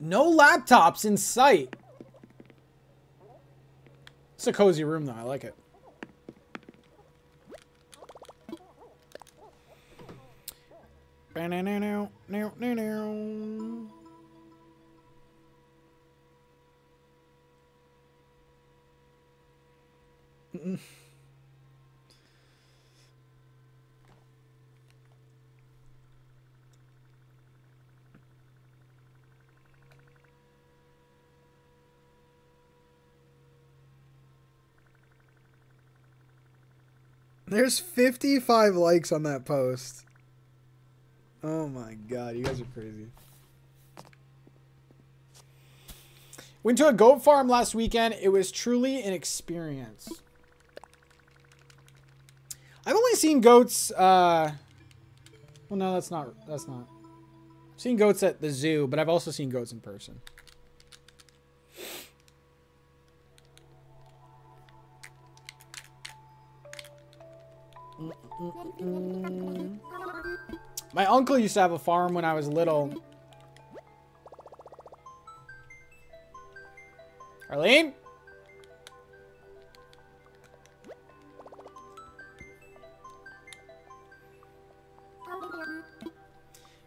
No laptops in sight. It's a cozy room though. I like it. There's 55 likes on that post. Oh my god, you guys are crazy. Went to a goat farm last weekend. It was truly an experience. I've only seen goats uh Well, no, that's not that's not. I've seen goats at the zoo, but I've also seen goats in person. My uncle used to have a farm when I was little. Arlene?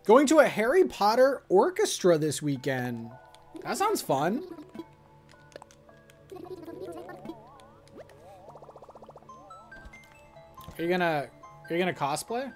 Going to a Harry Potter orchestra this weekend. That sounds fun. Are you gonna are you gonna cosplay?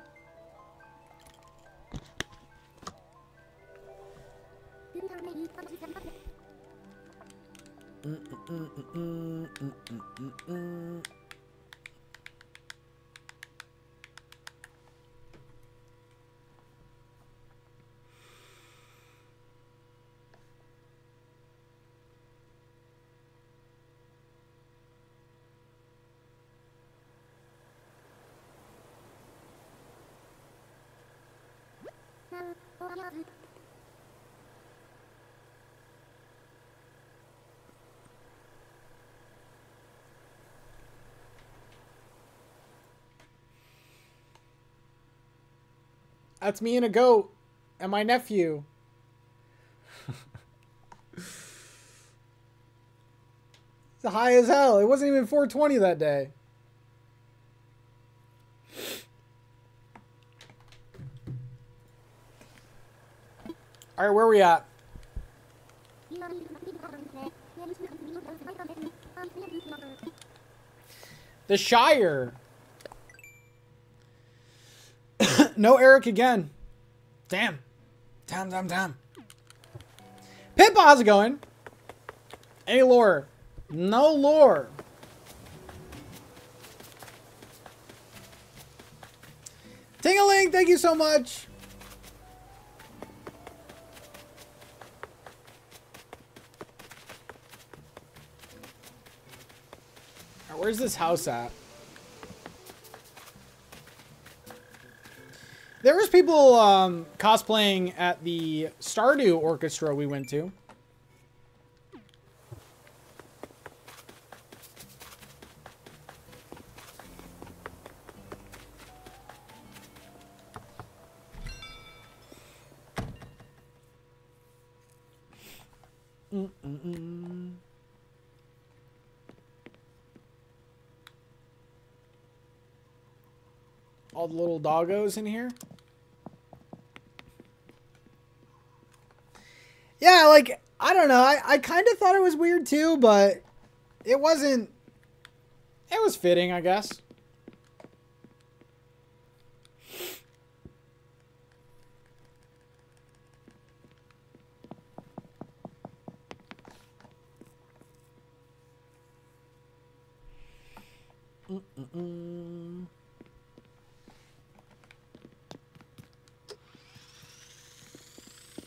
That's me and a goat and my nephew. it's high as hell. It wasn't even 420 that day. All right, where are we at? The Shire. No Erik again. Damn. Damn, damn, damn. Pippa, how's it going? Any lore? No lore. Tingaling, thank you so much. Where's this house at? There was people um, cosplaying at the Stardew Orchestra we went to. Mm-mm-mm. All the little doggos in here. yeah, like I don't know. I, I kind of thought it was weird too, but it wasn't. It was fitting, I guess. Mm -mm -mm.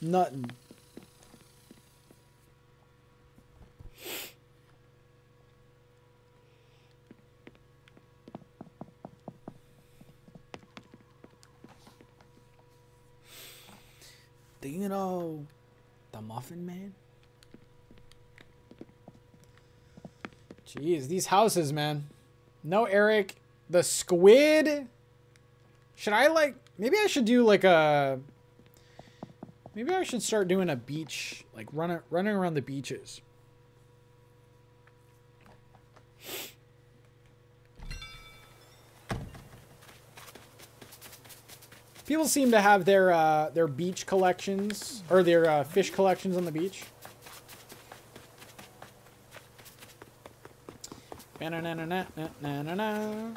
Nothing. Do you know the Muffin Man? Jeez, these houses, man. No, Erik. The squid. Should I like? Maybe I should do like a. Maybe I should start doing a beach, like running running around the beaches. People seem to have their uh, their beach collections or their uh, fish collections on the beach. Ba-na-na-na-na-na-na-na.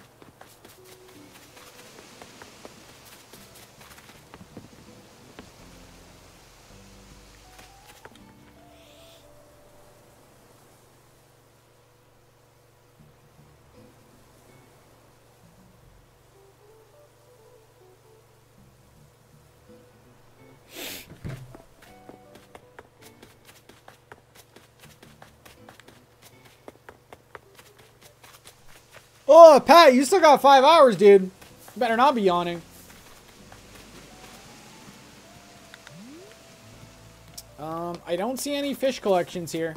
Oh, Pat, you still got five hours, dude. You better not be yawning. Um, I don't see any fish collections here.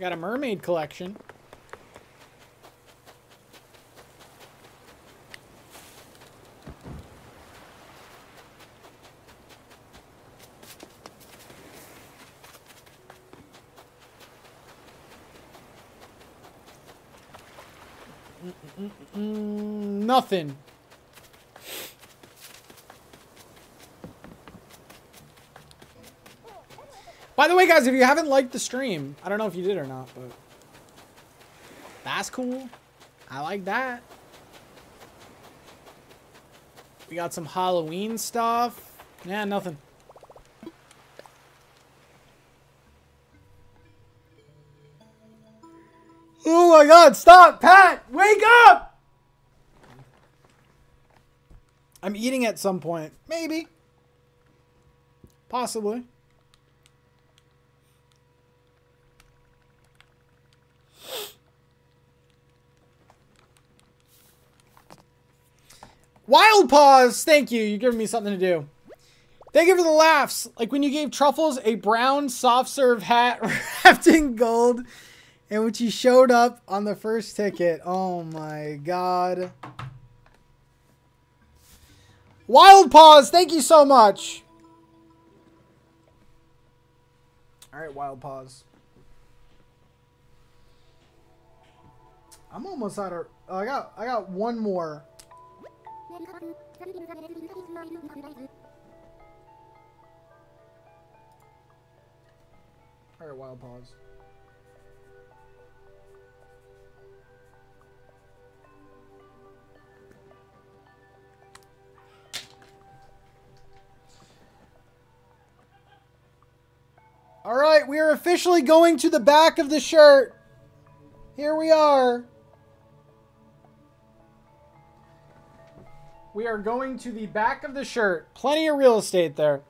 Got a mermaid collection. Mm, nothing. By the way, guys, if you haven't liked the stream, I don't know if you did or not, but that's cool. I like that. We got some Halloween stuff. Yeah, nothing. Oh my god, stop! Pat! Wake up! I'm eating at some point. Maybe. Possibly. Wild Paws! Thank you. You're giving me something to do. Thank you for the laughs. Like when you gave Truffles a brown soft serve hat wrapped in gold and when she showed up on the first ticket. Oh my god. Wild Paws, thank you so much. All right, Wild Paws. I'm almost out of. Oh, I got. I got one more. All right, Wild Paws. All right, we are officially going to the back of the shirt. Here we are. We are going to the back of the shirt. Plenty of real estate there.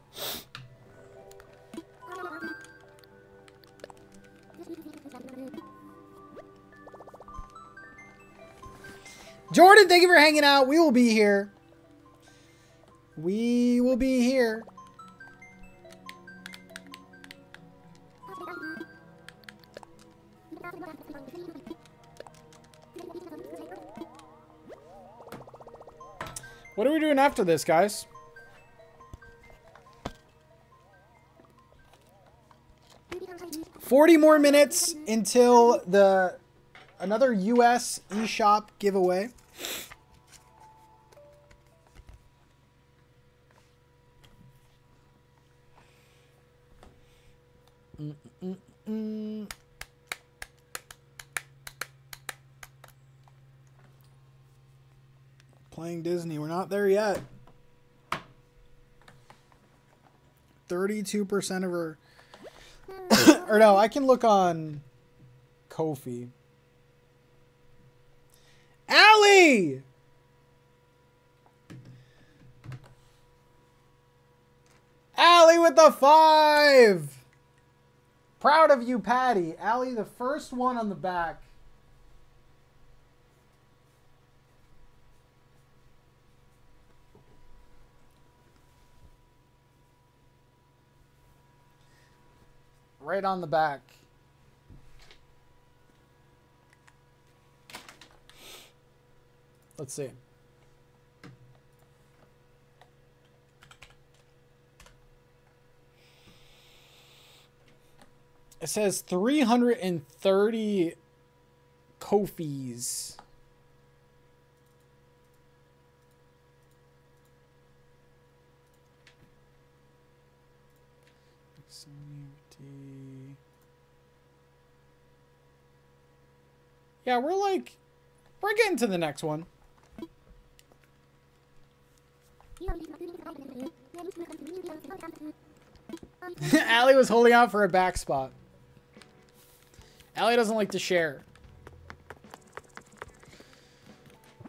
Jordan, thank you for hanging out. We will be here. We will be here. What are we doing after this, guys? Forty more minutes until the another US eShop giveaway. Mm, mm, mm. Playing Disney. We're not there yet. 32% of her. or no, I can look on. Ko-fi. Allie! Allie with the five! Proud of you, Patty. Allie, the first one on the back. Right on the back. Let's see. It says 330 Ko-fis. Yeah, we're like, we're getting to the next one. Allie was holding out for a back spot. Allie doesn't like to share.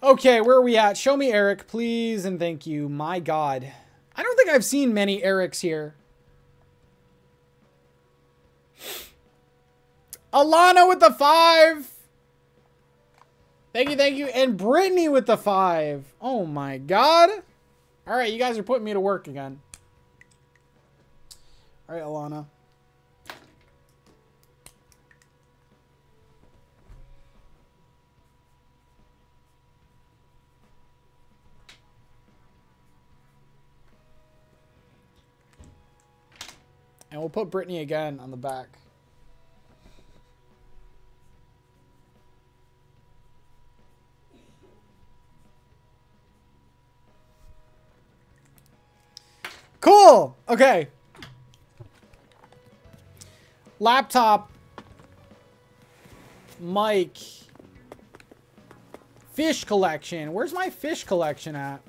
Okay, where are we at? Show me Erik, please, and thank you. My God. I don't think I've seen many Eriks here. Alana with the five. Thank you, thank you. And Brittany with the five. Oh my God. All right, you guys are putting me to work again. All right, Alana. And we'll put Brittany again on the back. Cool. Okay. Laptop. Mic. Fish collection. Where's my fish collection at?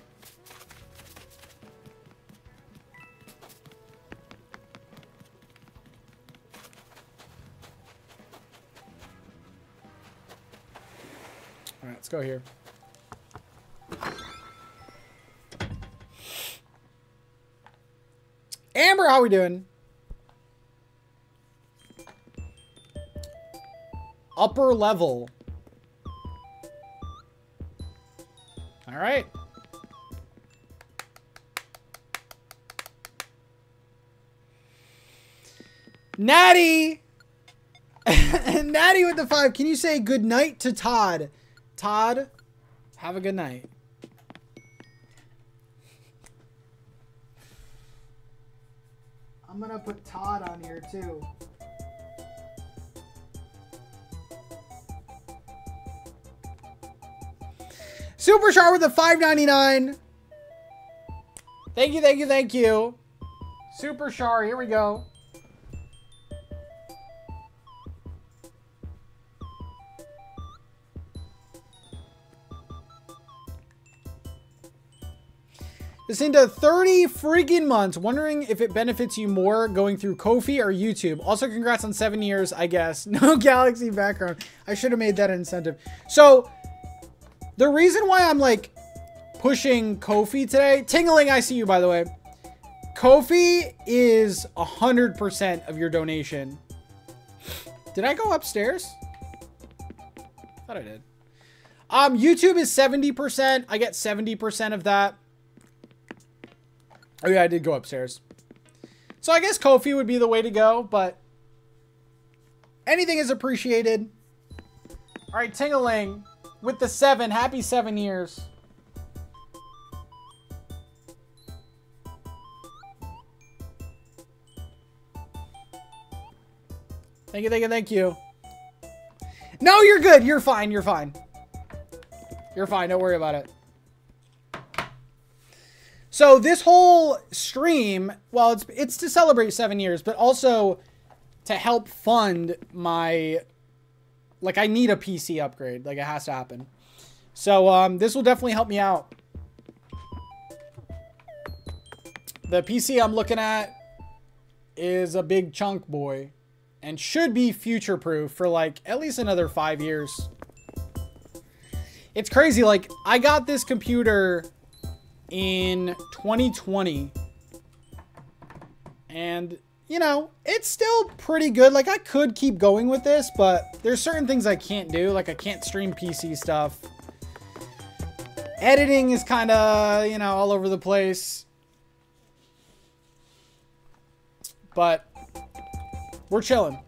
All right, let's go here. Amber, how we doing? Upper level. All right. Natty! Natty with the five. Can you say good night to Todd? Todd, have a good night. I'm gonna put Todd on here too. Super Sharp with the 5.99. Thank you, thank you, thank you. Super Char, here we go. Into 30 freaking months, wondering if it benefits you more going through Ko-fi or YouTube. Also, congrats on seven years, I guess. No Galaxy background. I should have made that incentive. So, the reason why I'm like pushing Ko-fi today, Tingling, I see you by the way. Ko-fi is 100% of your donation. Did I go upstairs? thought I did. Um, YouTube is 70%. I get 70% of that. Oh yeah, I did go upstairs. So I guess Ko-fi would be the way to go, but anything is appreciated. All right, Tingaling with the seven. Happy seven years. Thank you, thank you, thank you. No, you're good. You're fine. You're fine. You're fine. Don't worry about it. So this whole stream, well, it's it's to celebrate seven years, but also to help fund my like I need a PC upgrade. Like it has to happen. So um, this will definitely help me out. The PC I'm looking at is a big chunk boy. and should be future proof for like at least another five years. It's crazy. Like, I got this computer in 2020. And, you know, it's still pretty good. Like, I could keep going with this, but there's certain things I can't do. Like, I can't stream PC stuff. Editing is kind of, you know, all over the place. But we're chilling.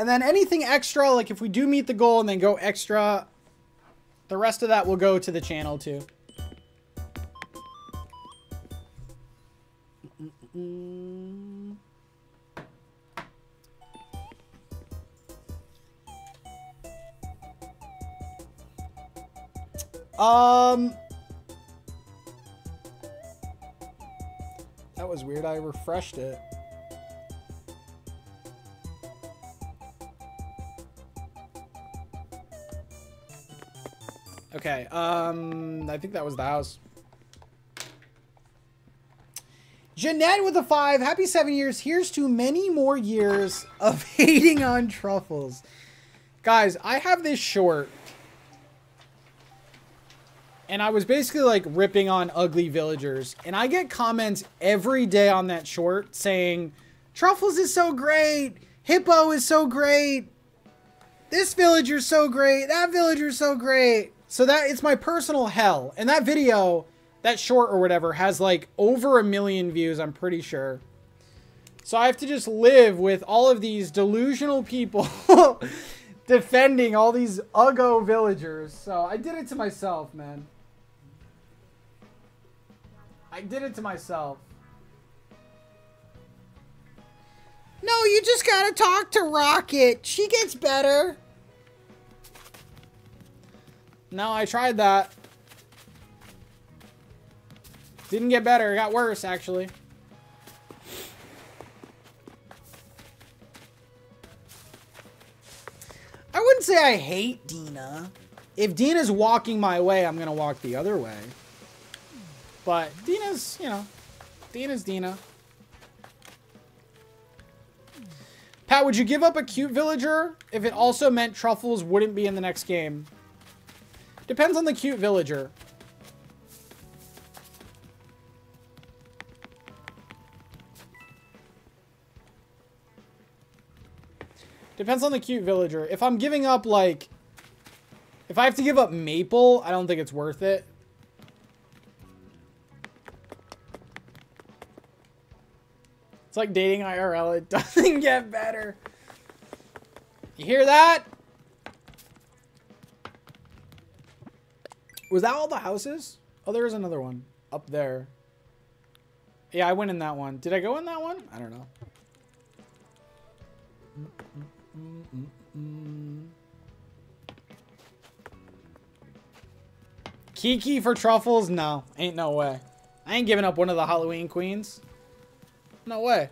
And then anything extra, like if we do meet the goal and then go extra, the rest of that will go to the channel too. Um, that was weird. I refreshed it. Okay, um, I think that was the house. Jeanette with a five. Happy seven years. Here's to many more years of hating on truffles. Guys, I have this short. And I was basically like ripping on ugly villagers. And I get comments every day on that short saying, Truffles is so great. Hippeux is so great. This villager's so great. That villager's so great. So that it's my personal hell. And that video, that short or whatever, has like over a million views, I'm pretty sure. So I have to just live with all of these delusional people defending all these Uggo villagers. So I did it to myself, man. I did it to myself. No, you just gotta talk to Rocket. She gets better. No, I tried that. Didn't get better. It got worse, actually. I wouldn't say I hate Dina. If Dina's walking my way, I'm going to walk the other way. But Dina's, you know, Dina's Dina. Pat, would you give up a cute villager if it also meant truffles wouldn't be in the next game? Depends on the cute villager. Depends on the cute villager. If I'm giving up, like... If I have to give up Maple, I don't think it's worth it. It's like dating IRL. It doesn't get better. You hear that? Was that all the houses? Oh, there is another one up there. Yeah, I went in that one. Did I go in that one? I don't know. Kiki for truffles? No, ain't no way. I ain't giving up one of the Halloween queens. No way.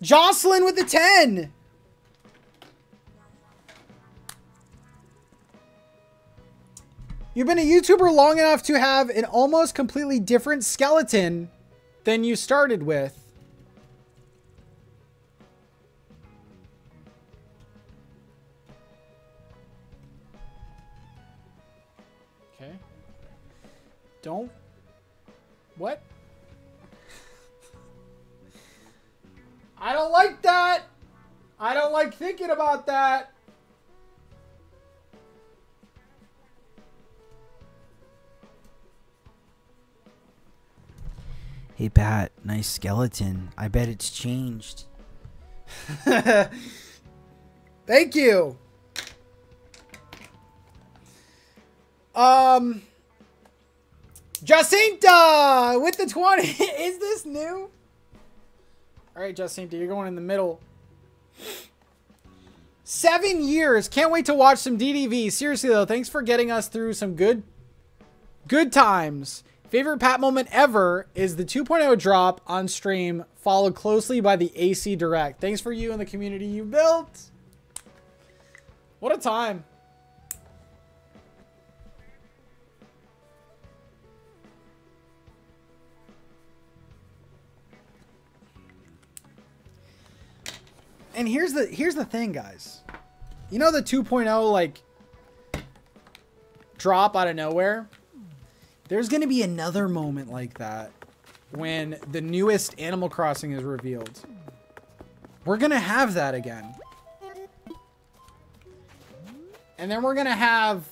Jocelyn with the 10. You've been a YouTuber long enough to have an almost completely different skeleton than you started with. Okay. Don't. What? I don't like that. I don't like thinking about that. Hey Pat, nice skeleton. I bet it's changed. Thank you. Um, Jacinta with the 20. Is this new? All right, Jacinta, you're going in the middle. Seven years. Can't wait to watch some DDV. Seriously, though, thanks for getting us through some good, good times. Favorite Pat moment ever is the 2.0 drop on stream, followed closely by the AC Direct. Thanks for you and the community you built. What a time. And here's the here's the thing, guys. You know the 2.0 like drop out of nowhere? There's going to be another moment like that when the newest Animal Crossing is revealed. We're going to have that again. And then we're going to have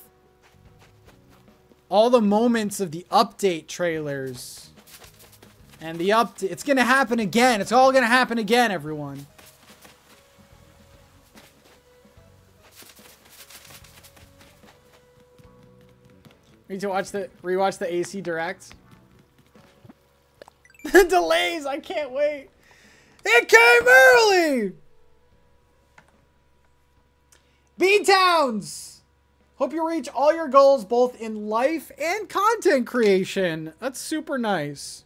all the moments of the update trailers. And the update. It's going to happen again. It's all going to happen again, everyone. Need to watch the rewatch the AC Direct. The delays, I can't wait. It came early. B Towns. Hope you reach all your goals both in life and content creation. That's super nice.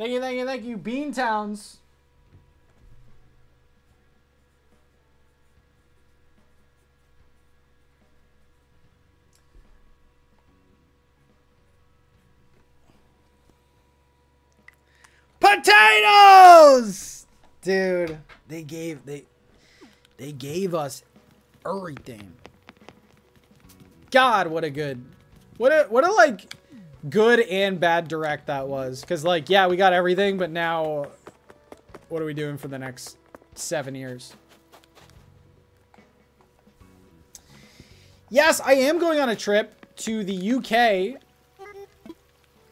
Thank you, thank you, thank you, Bean Towns. Potatoes! Dude, they gave they they gave us everything. God, what a good what a what a like good and bad direct that was. Cause like, yeah, we got everything, but now what are we doing for the next seven years? Yes, I am going on a trip to the UK,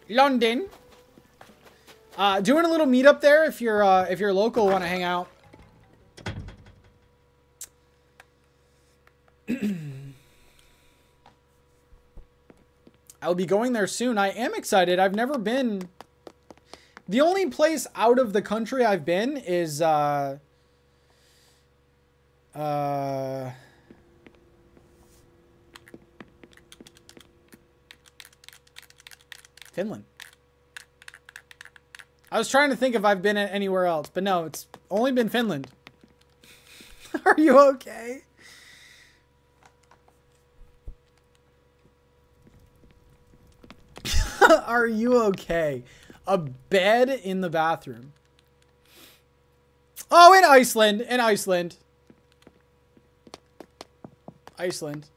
London. Uh, doing a little meetup there if you're uh, if you're local, want to hang out. I'll be going there soon. I am excited. I've never been. The only place out of the country I've been is uh, uh, Finland. I was trying to think if I've been anywhere else, but no, it's only been Finland. Are you okay? Are you okay? A bed in the bathroom. Oh, in Iceland. In Iceland. Iceland.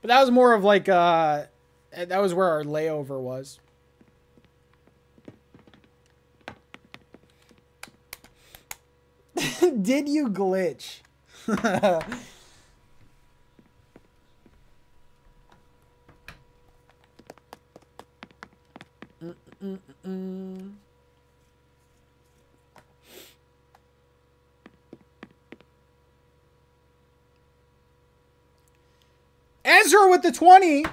But that was more of like, uh, that was where our layover was. Did you glitch? Ezra with the 20.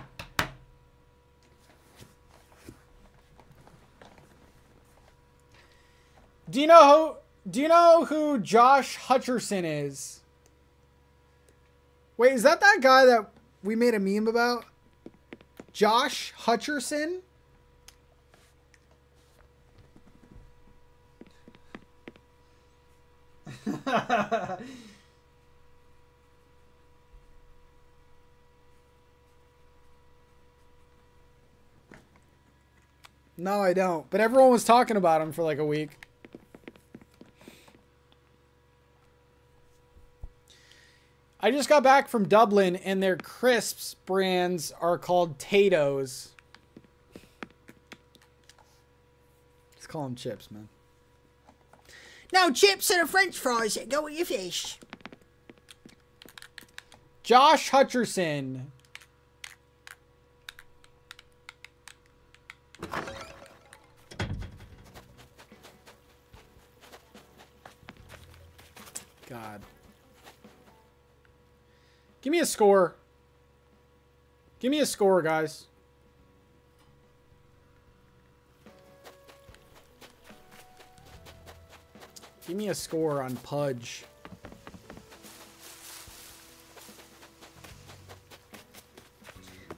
Do you know who, do you know who Josh Hutcherson is? Wait, is that that guy that we made a meme about? Josh Hutcherson? no, I don't. But everyone was talking about him for like a week. I just got back from Dublin and their crisps brands are called Taytos. Let's call them chips, man. No chips and a french fries that go with your fish. Josh Hutcherson. God. Give me a score. Give me a score, guys. Give me a score on Pudge.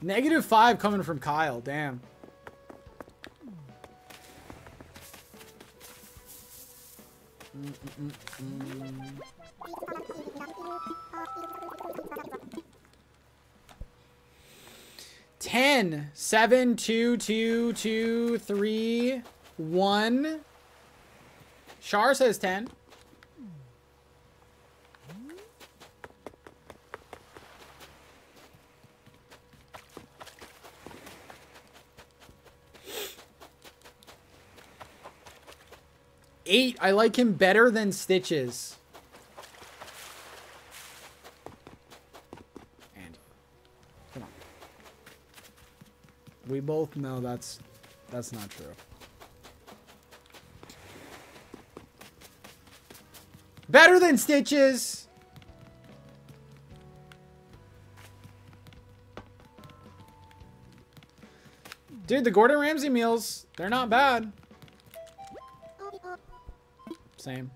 Negative five coming from Kyle. Damn. Mm -mm -mm 10, 7, 2, 2, 2, 3, 1. Char says 10. Eight. I like him better than Stitches. We both know that's that's not true. Better than Stitches. Dude, the Gordon Ramsay meals, they're not bad. Oh, oh. Same.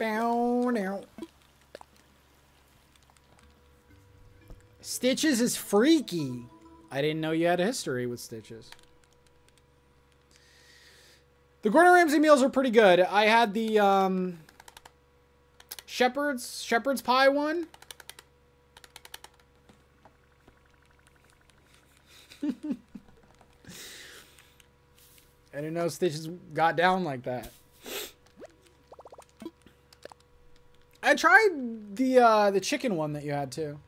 Bow now. Stitches is freaky. I didn't know you had a history with Stitches. The Gordon Ramsay meals are pretty good. I had the um, Shepherd's Shepherd's pie one. I didn't know Stitches got down like that. I tried the uh, the chicken one that you had too.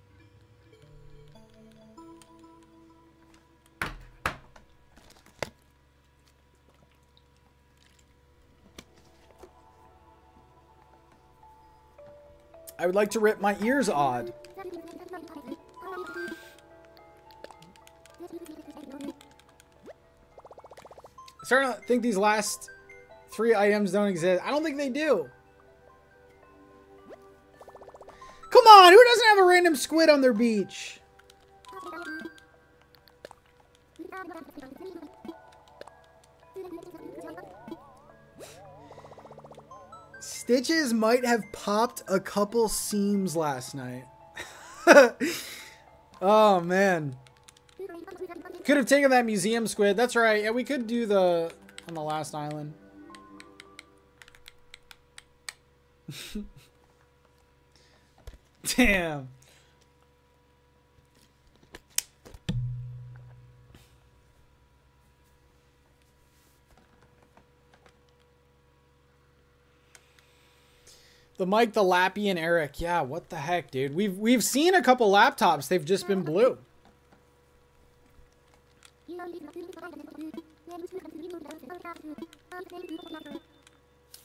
I would like to rip my ears odd. starting to think these last three items don't exist. I don't think they do. Come on, who doesn't have a random squid on their beach? Stitches might have popped a couple seams last night. oh, man. Could have taken that museum squid. That's right. Yeah, we could do the on the last island. Damn. The mic, the Lappy, and Eric. Yeah, what the heck, dude? We've we've seen a couple laptops. They've just been blue.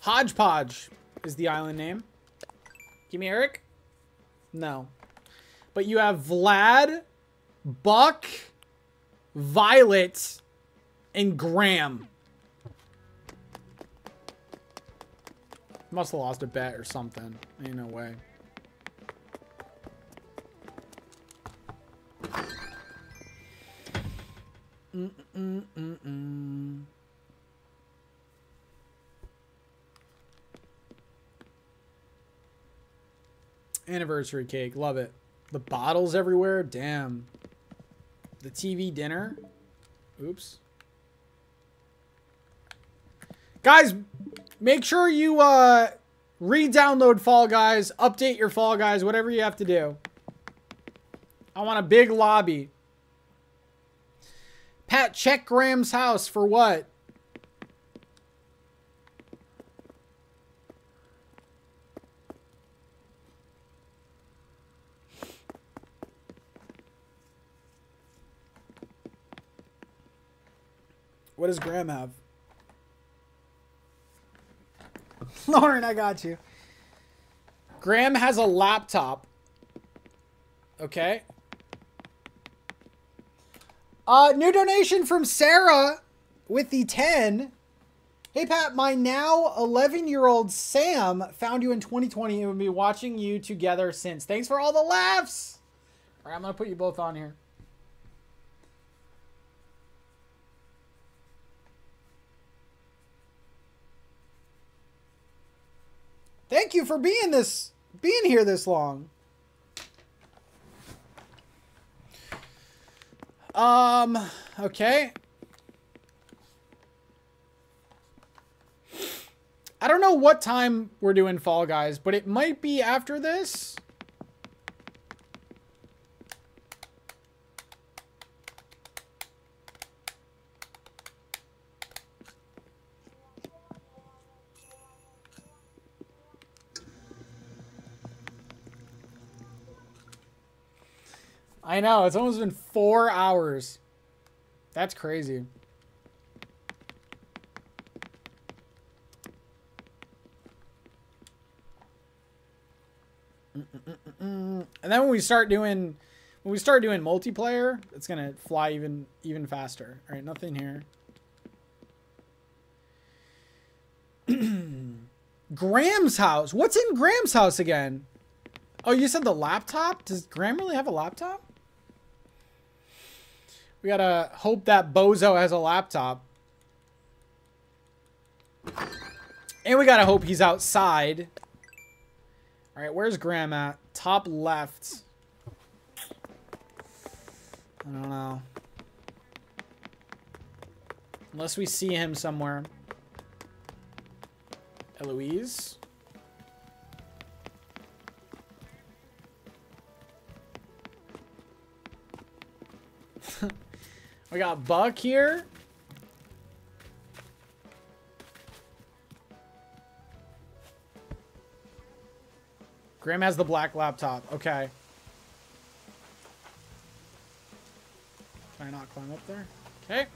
Hodgepodge is the island name. Give me Eric. No. But you have Vlad, Buck, Violet, and Graham. Must have lost a bet or something. Ain't no way. Mm -mm -mm Anniversary cake. Love it. The bottles everywhere. Damn. The TV dinner. Oops. Guys, make sure you uh, re-download Fall Guys, update your Fall Guys, whatever you have to do. I want a big lobby. Pat, check Graham's house for what? What does Graham have? Lauren, I got you. Graham has a laptop. Okay. Uh, new donation from Sarah with the 10. Hey, Pat, my now 11 year old Sam found you in 2020 and will be watching you together since. Thanks for all the laughs. All right, I'm going to put you both on here. Thank you for being this being here this long. Um, okay. I don't know what time we're doing Fall Guys, but it might be after this. I know, it's almost been four hours. That's crazy. And then when we start doing when we start doing multiplayer, it's gonna fly even even faster. Alright, nothing here. Graham's house. What's in Graham's house again? Oh, you said the laptop? Does Graham really have a laptop? We gotta hope that Bozo has a laptop. And we gotta hope he's outside. Alright, where's Graham at? Top left. I don't know. Unless we see him somewhere. Eloise? we got Buck here. Graham has the black laptop. Okay. Can I not climb up there? Okay.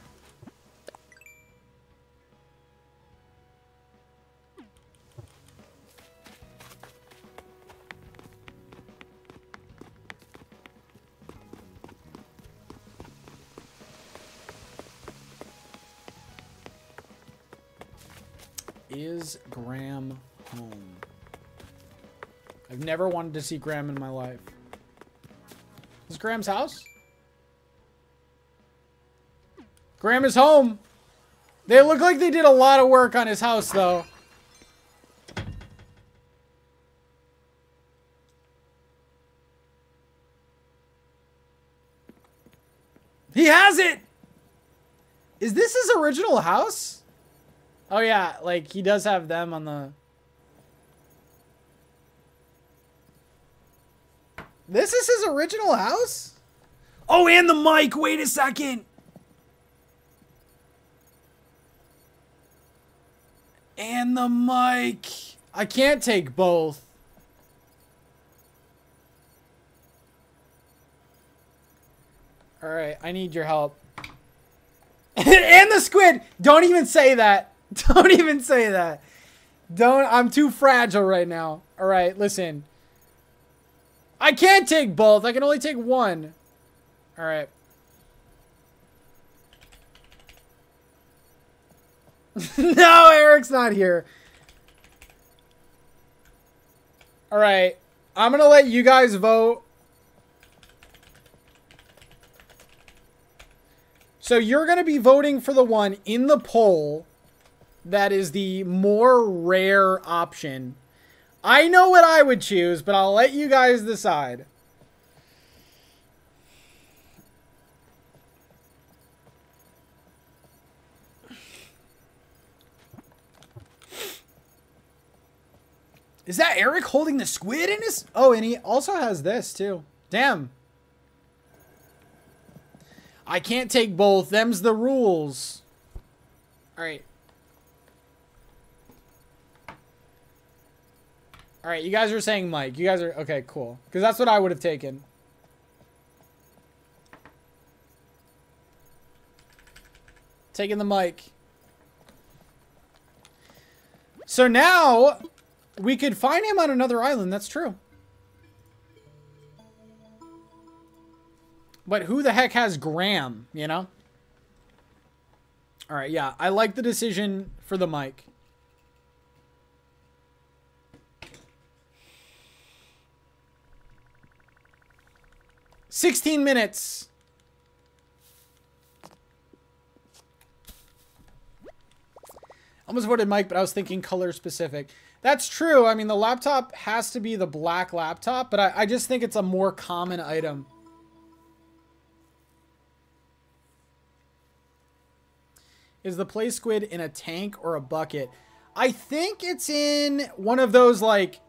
Is Graham home? I've never wanted to see Graham in my life. Is Graham's house? Graham is home. They look like they did a lot of work on his house, though. He has it! Is this his original house? Oh, yeah. Like, he does have them on the... This is his original house? Oh, and the mic. Wait a second. And the mic. I can't take both. All right, I need your help. and the squid. Don't even say that. Don't even say that. Don't. I'm too fragile right now. All right, listen. I can't take both. I can only take one. All right. no, Eric's not here. All right. I'm going to let you guys vote. So you're going to be voting for the one in the poll that is the more rare option. I know what I would choose, but I'll let you guys decide. Is that Eric holding the squid in his... Oh, and he also has this, too. Damn. I can't take both. Them's the rules. All right. All right, you guys are saying mic. You guys are... Okay, cool. Because that's what I would have taken. Taking the mic. So now, we could find him on another island. That's true. But who the heck has Graham, you know? All right, yeah. I like the decision for the mic. Sixteen minutes. Almost voted mic, but I was thinking color specific. That's true. I mean, the laptop has to be the black laptop, but I, I just think it's a more common item. Is the play squid in a tank or a bucket? I think it's in one of those like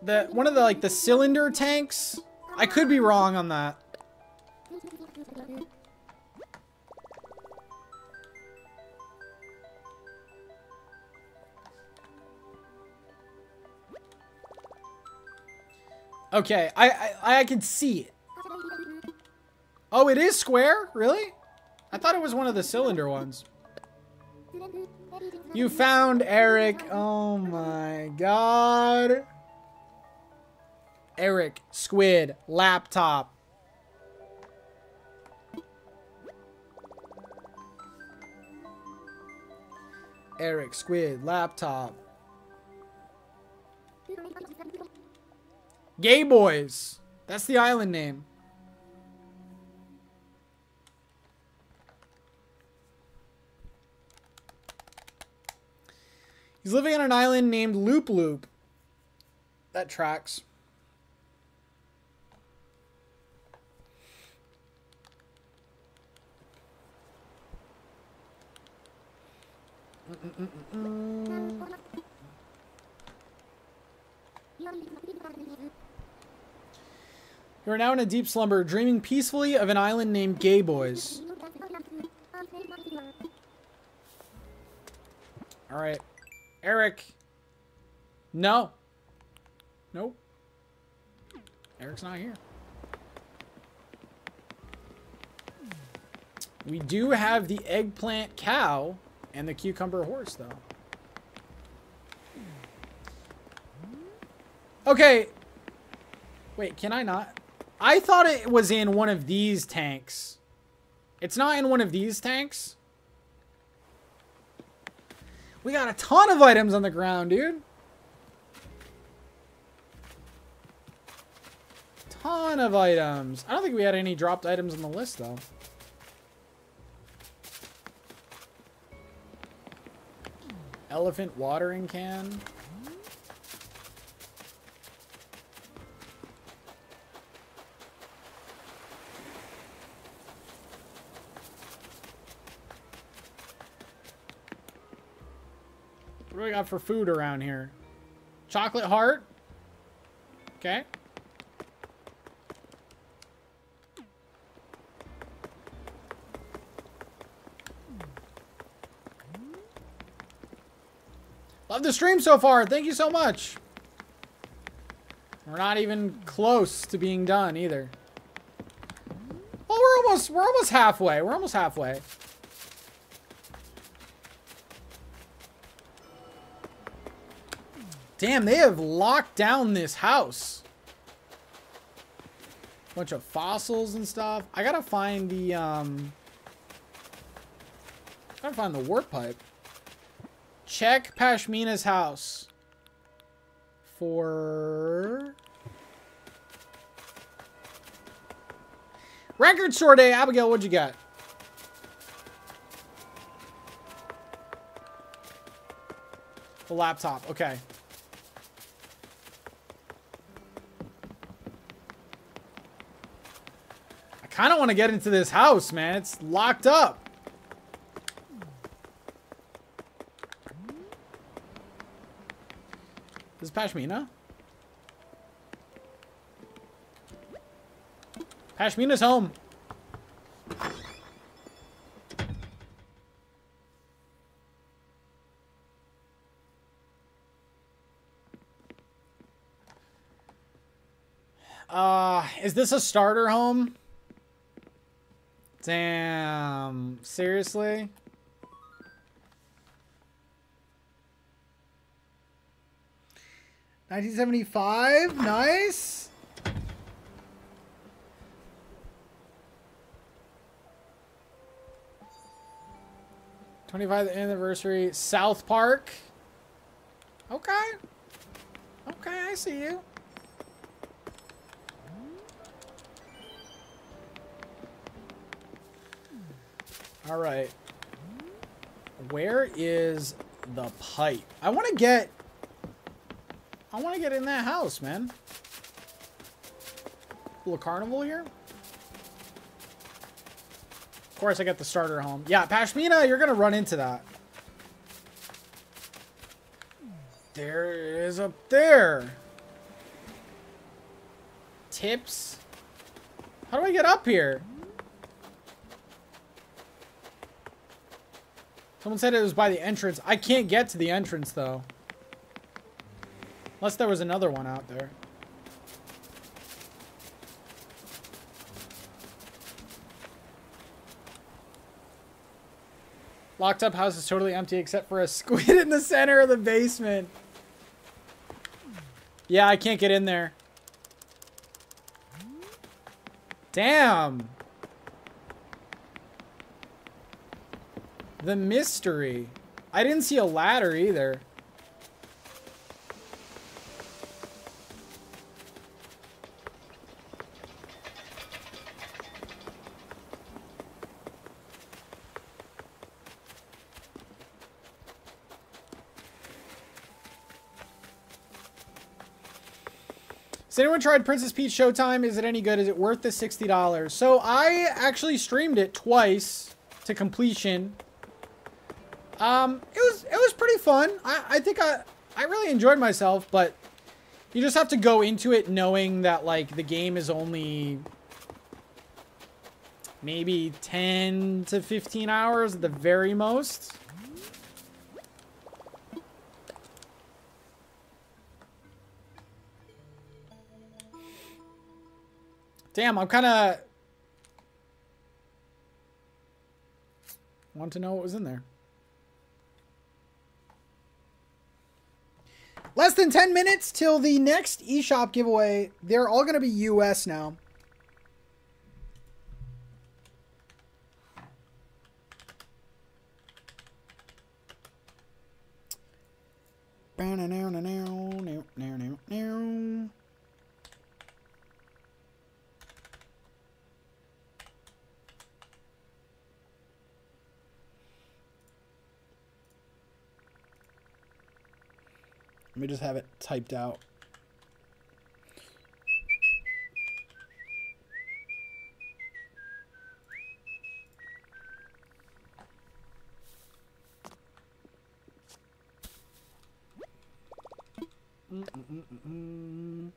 the one of the like the cylinder tanks. I could be wrong on that. Okay, I, I I can see it. Oh, it is square? Really? I thought it was one of the cylinder ones. You found Eric. Oh my god. Eric, squid, laptop. Eric, squid, laptop. Gay Boys. That's the island name. He's living on an island named Loop Loop. That tracks. You are now in a deep slumber, dreaming peacefully of an island named Gay Boys. All right. Eric. No. Nope. Eric's not here. We do have the eggplant cow and the cucumber horse, though. Okay. Wait, can I not? I thought it was in one of these tanks. It's not in one of these tanks? We got a ton of items on the ground, dude. Ton of items. I don't think we had any dropped items on the list, though. Elephant watering can. What do we got for food around here? Chocolate heart. Okay. Love the stream so far. Thank you so much. We're not even close to being done either. Well, we're almost we're almost halfway. We're almost halfway. Damn, they have locked down this house. Bunch of fossils and stuff. I gotta find the, um... I Gotta find the warp pipe. Check Pashmina's house. For... Record store day. Abigail, what'd you got? The laptop. Okay. I kind of want to get into this house, man. It's locked up. Pashmina? Pashmina's home. Uh, is this a starter home? Damn. Seriously? Nineteen seventy-five. Nice. Twenty-five anniversary. South Park. Okay. Okay, I see you. All right. Where is the pipe? I want to get... I want to get in that house, man. little carnival here. Of course, I got the starter home. Yeah, Pashmina, you're going to run into that. There is up there. Tips. How do I get up here? Someone said it was by the entrance. I can't get to the entrance though. Unless there was another one out there. Locked up house is totally empty except for a squid in the center of the basement. Yeah, I can't get in there. Damn. The mystery. I didn't see a ladder either. Anyone tried Princess Peach Showtime? Is it any good? Is it worth the $60? So I actually streamed it twice to completion. Um, it was it was pretty fun. I, I think I I really enjoyed myself, but you just have to go into it knowing that like the game is only maybe 10 to 15 hours at the very most. Damn, I'm kind of want to know what was in there. Less than 10 minutes till the next eShop giveaway. They're all going to be US now. Let me just have it typed out. Mm, mm, mm,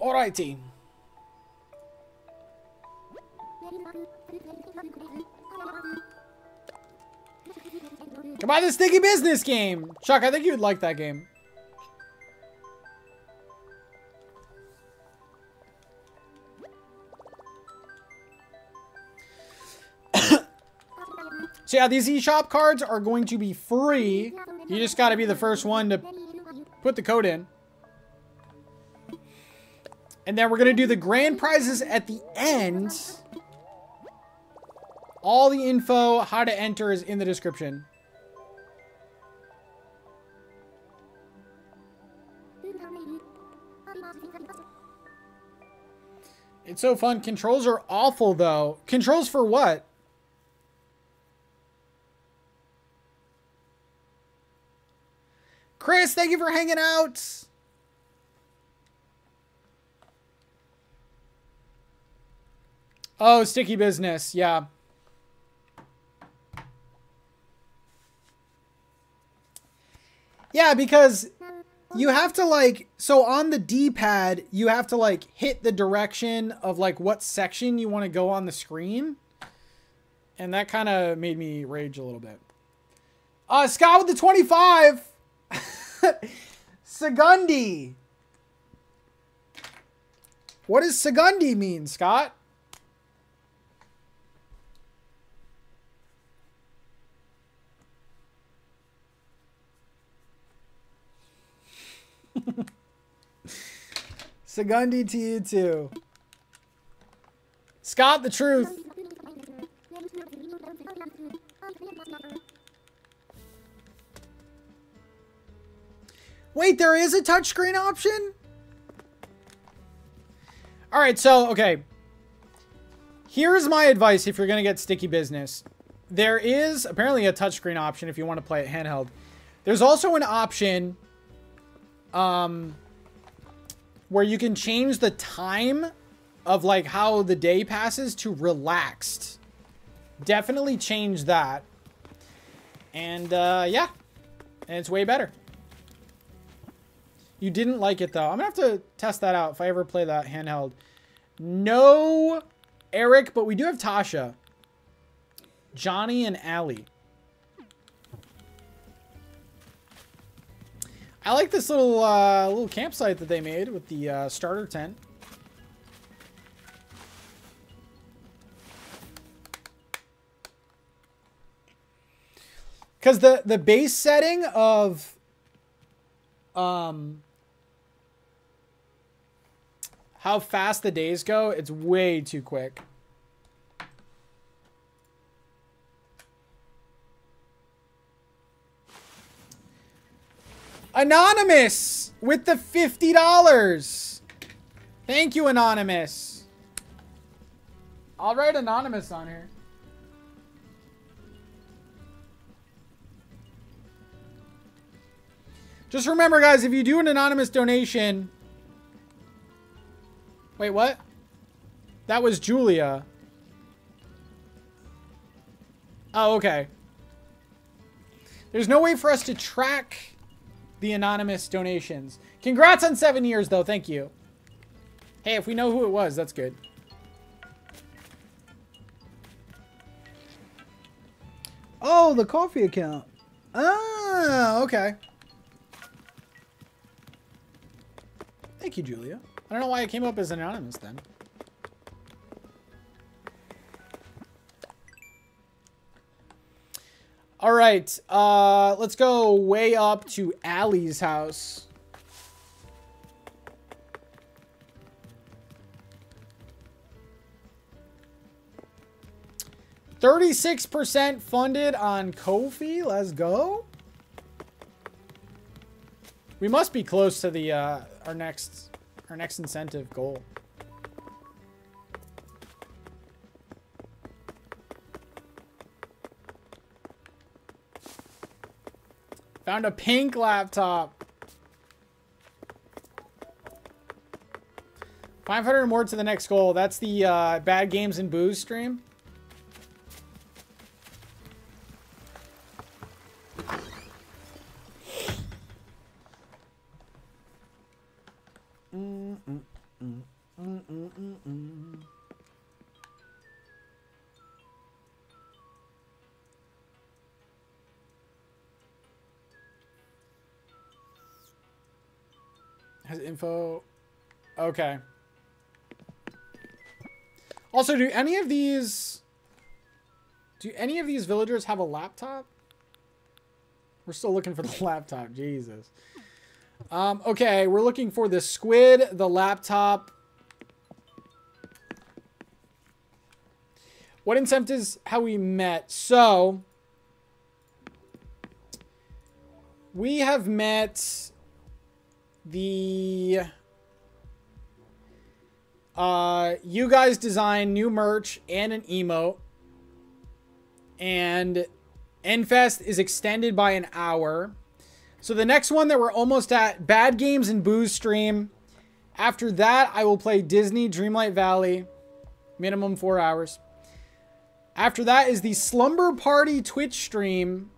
Alrighty. Come on, this sticky business game. Chuck, I think you would like that game. so yeah, these eShop cards are going to be free. You just got to be the first one to put the code in. And then we're going to do the grand prizes at the end. All the info, how to enter is in the description. It's so fun. Controls are awful, though. Controls for what? Chris, thank you for hanging out. Oh, sticky business. Yeah. Yeah, because you have to like so on the D-pad, you have to like hit the direction of like what section you want to go on the screen. And that kind of made me rage a little bit. Uh Scott with the 25. Segundi. What does Segundi mean, Scott? Segundi to you too. Scott, the truth. Wait, there is a touchscreen option? All right, so, okay. Here's my advice if you're going to get sticky business. There is apparently a touchscreen option if you want to play it handheld. There's also an option um, where you can change the time of like how the day passes to relaxed. Definitely change that. And uh, yeah, and it's way better. You didn't like it though. I'm gonna have to test that out if I ever play that handheld. No Eric, but we do have Tasha. Johnny and Allie. I like this little uh, little campsite that they made with the uh, starter tent. Because the, the base setting of um, how fast the days go, it's way too quick. Anonymous with the $50. Thank you, Anonymous. I'll write Anonymous on here. Just remember, guys, if you do an anonymous donation... Wait, what? That was Julia. Oh, okay. There's no way for us to track the anonymous donations. Congrats on seven years, though. Thank you. Hey, if we know who it was, that's good. Oh, the Ko-fi account. Ah, okay. Thank you, Julia. I don't know why it came up as anonymous then. All right, uh, let's go way up to Allie's house. Thirty-six percent funded on Ko-fi. Let's go. We must be close to the uh, our next our next incentive goal. Found a pink laptop. 500 more to the next goal. That's the uh, Bad Games and Booze stream. Mm, mm, mm, Has info. Okay. Also, do any of these... Do any of these villagers have a laptop? We're still looking for the laptop. Jesus. Um, okay, we're looking for the squid, the laptop. What incentives how we met? So, we have met the uh, you guys design new merch and an emote. And NFest is extended by an hour. So the next one that we're almost at, Bad Games and Booze stream. After that, I will play Disney Dreamlight Valley. Minimum four hours. After that is the Slumber Party Twitch stream.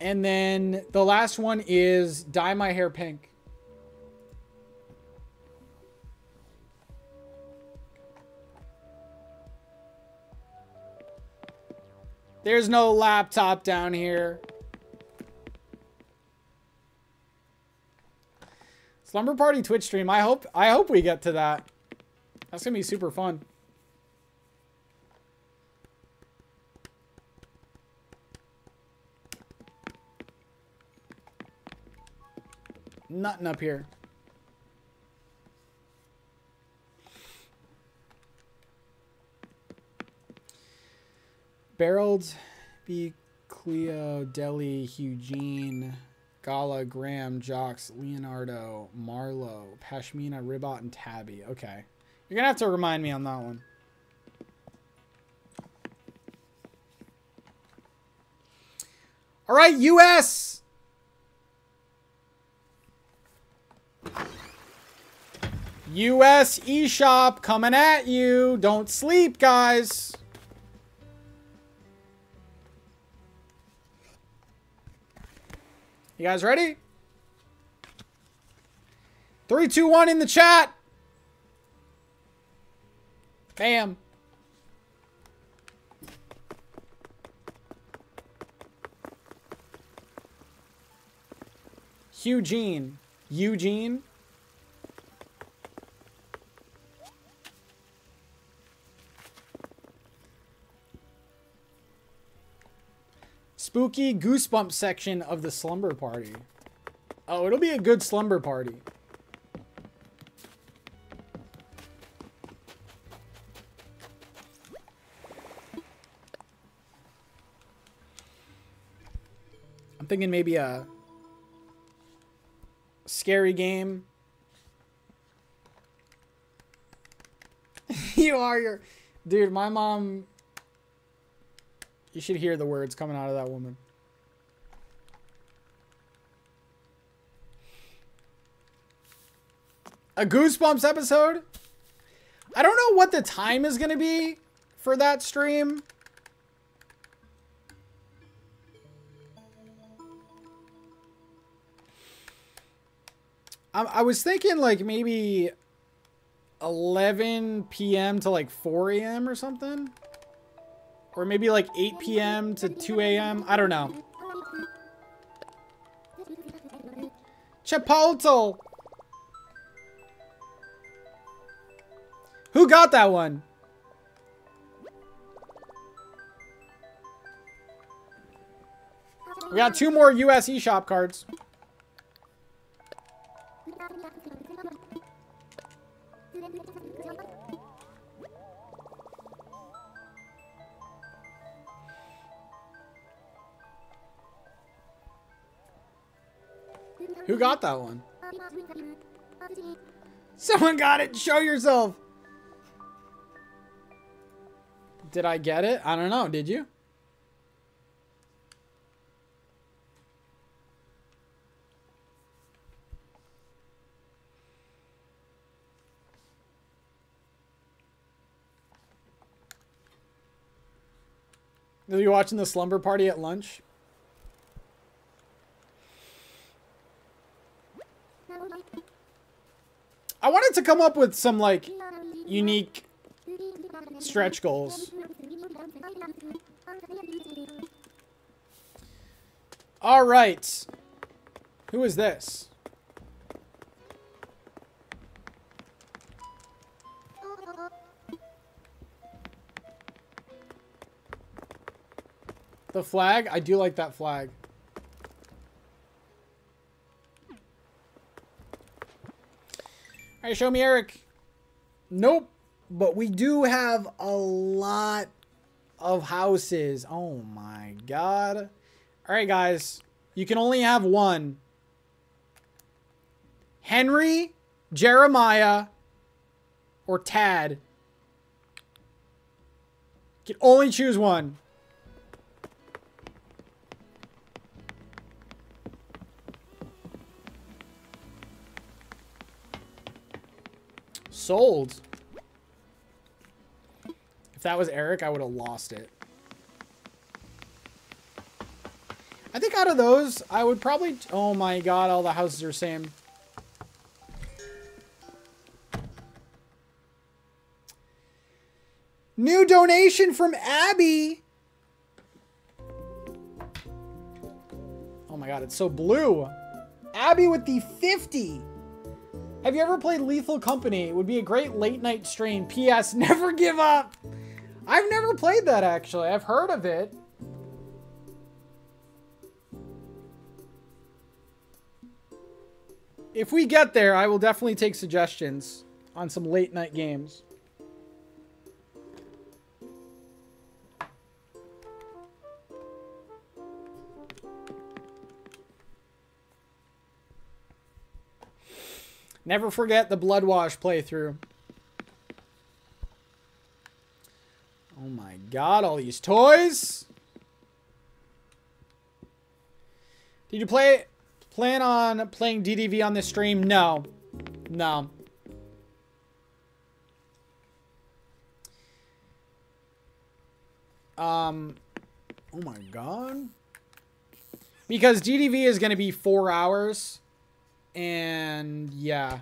And then the last one is Dye My Hair Pink. There's no laptop down here. Slumber Party Twitch stream. I hope I hope we get to that. That's going to be super fun. Nothing up here. Barreled, B. Cleo, Deli, Eugene, Gala, Graham, Jocks, Leonardo, Marlowe, Pashmina, Ribbot, and Tabby. Okay. You're going to have to remind me on that one. All right, U.S. US eShop coming at you. Don't sleep, guys. You guys ready? Three, two, one in the chat. Bam. Eugene. Eugene. Spooky goosebump section of the slumber party. Oh, it'll be a good slumber party. I'm thinking maybe a scary game. you are your dude, my mom you should hear the words coming out of that woman. A Goosebumps episode? I don't know what the time is going to be for that stream. I, I was thinking like maybe 11 p.m. to like 4 a.m. or something. Or maybe like 8 p.m. to 2 a.m. I don't know. Chipotle. Who got that one? We got two more US eShop cards. Who got that one? Someone got it. Show yourself. Did I get it? I don't know. Did you? Are you watching the slumber party at lunch? I wanted to come up with some like unique stretch goals. All right. Who is this? The flag? I do like that flag. All right, show me Erik. Nope. But we do have a lot of houses. Oh my god. All right, guys. You can only have one. Henry, Jeremiah, or Tad. You can only choose one. Sold. If that was Erik, I would have lost it. I think out of those, I would probably... Oh my god, all the houses are same. New donation from Abby. Oh my god, it's so blue. Abby with the 50. Have you ever played Lethal Company? It would be a great late night stream. P.S. Never give up. I've never played that actually. I've heard of it. If we get there, I will definitely take suggestions on some late night games. Never forget the Blood Wash playthrough. Oh my god, all these toys! Did you play plan on playing DDV on this stream? No. No. Um, oh my god. Because DDV is going to be four hours. And yeah.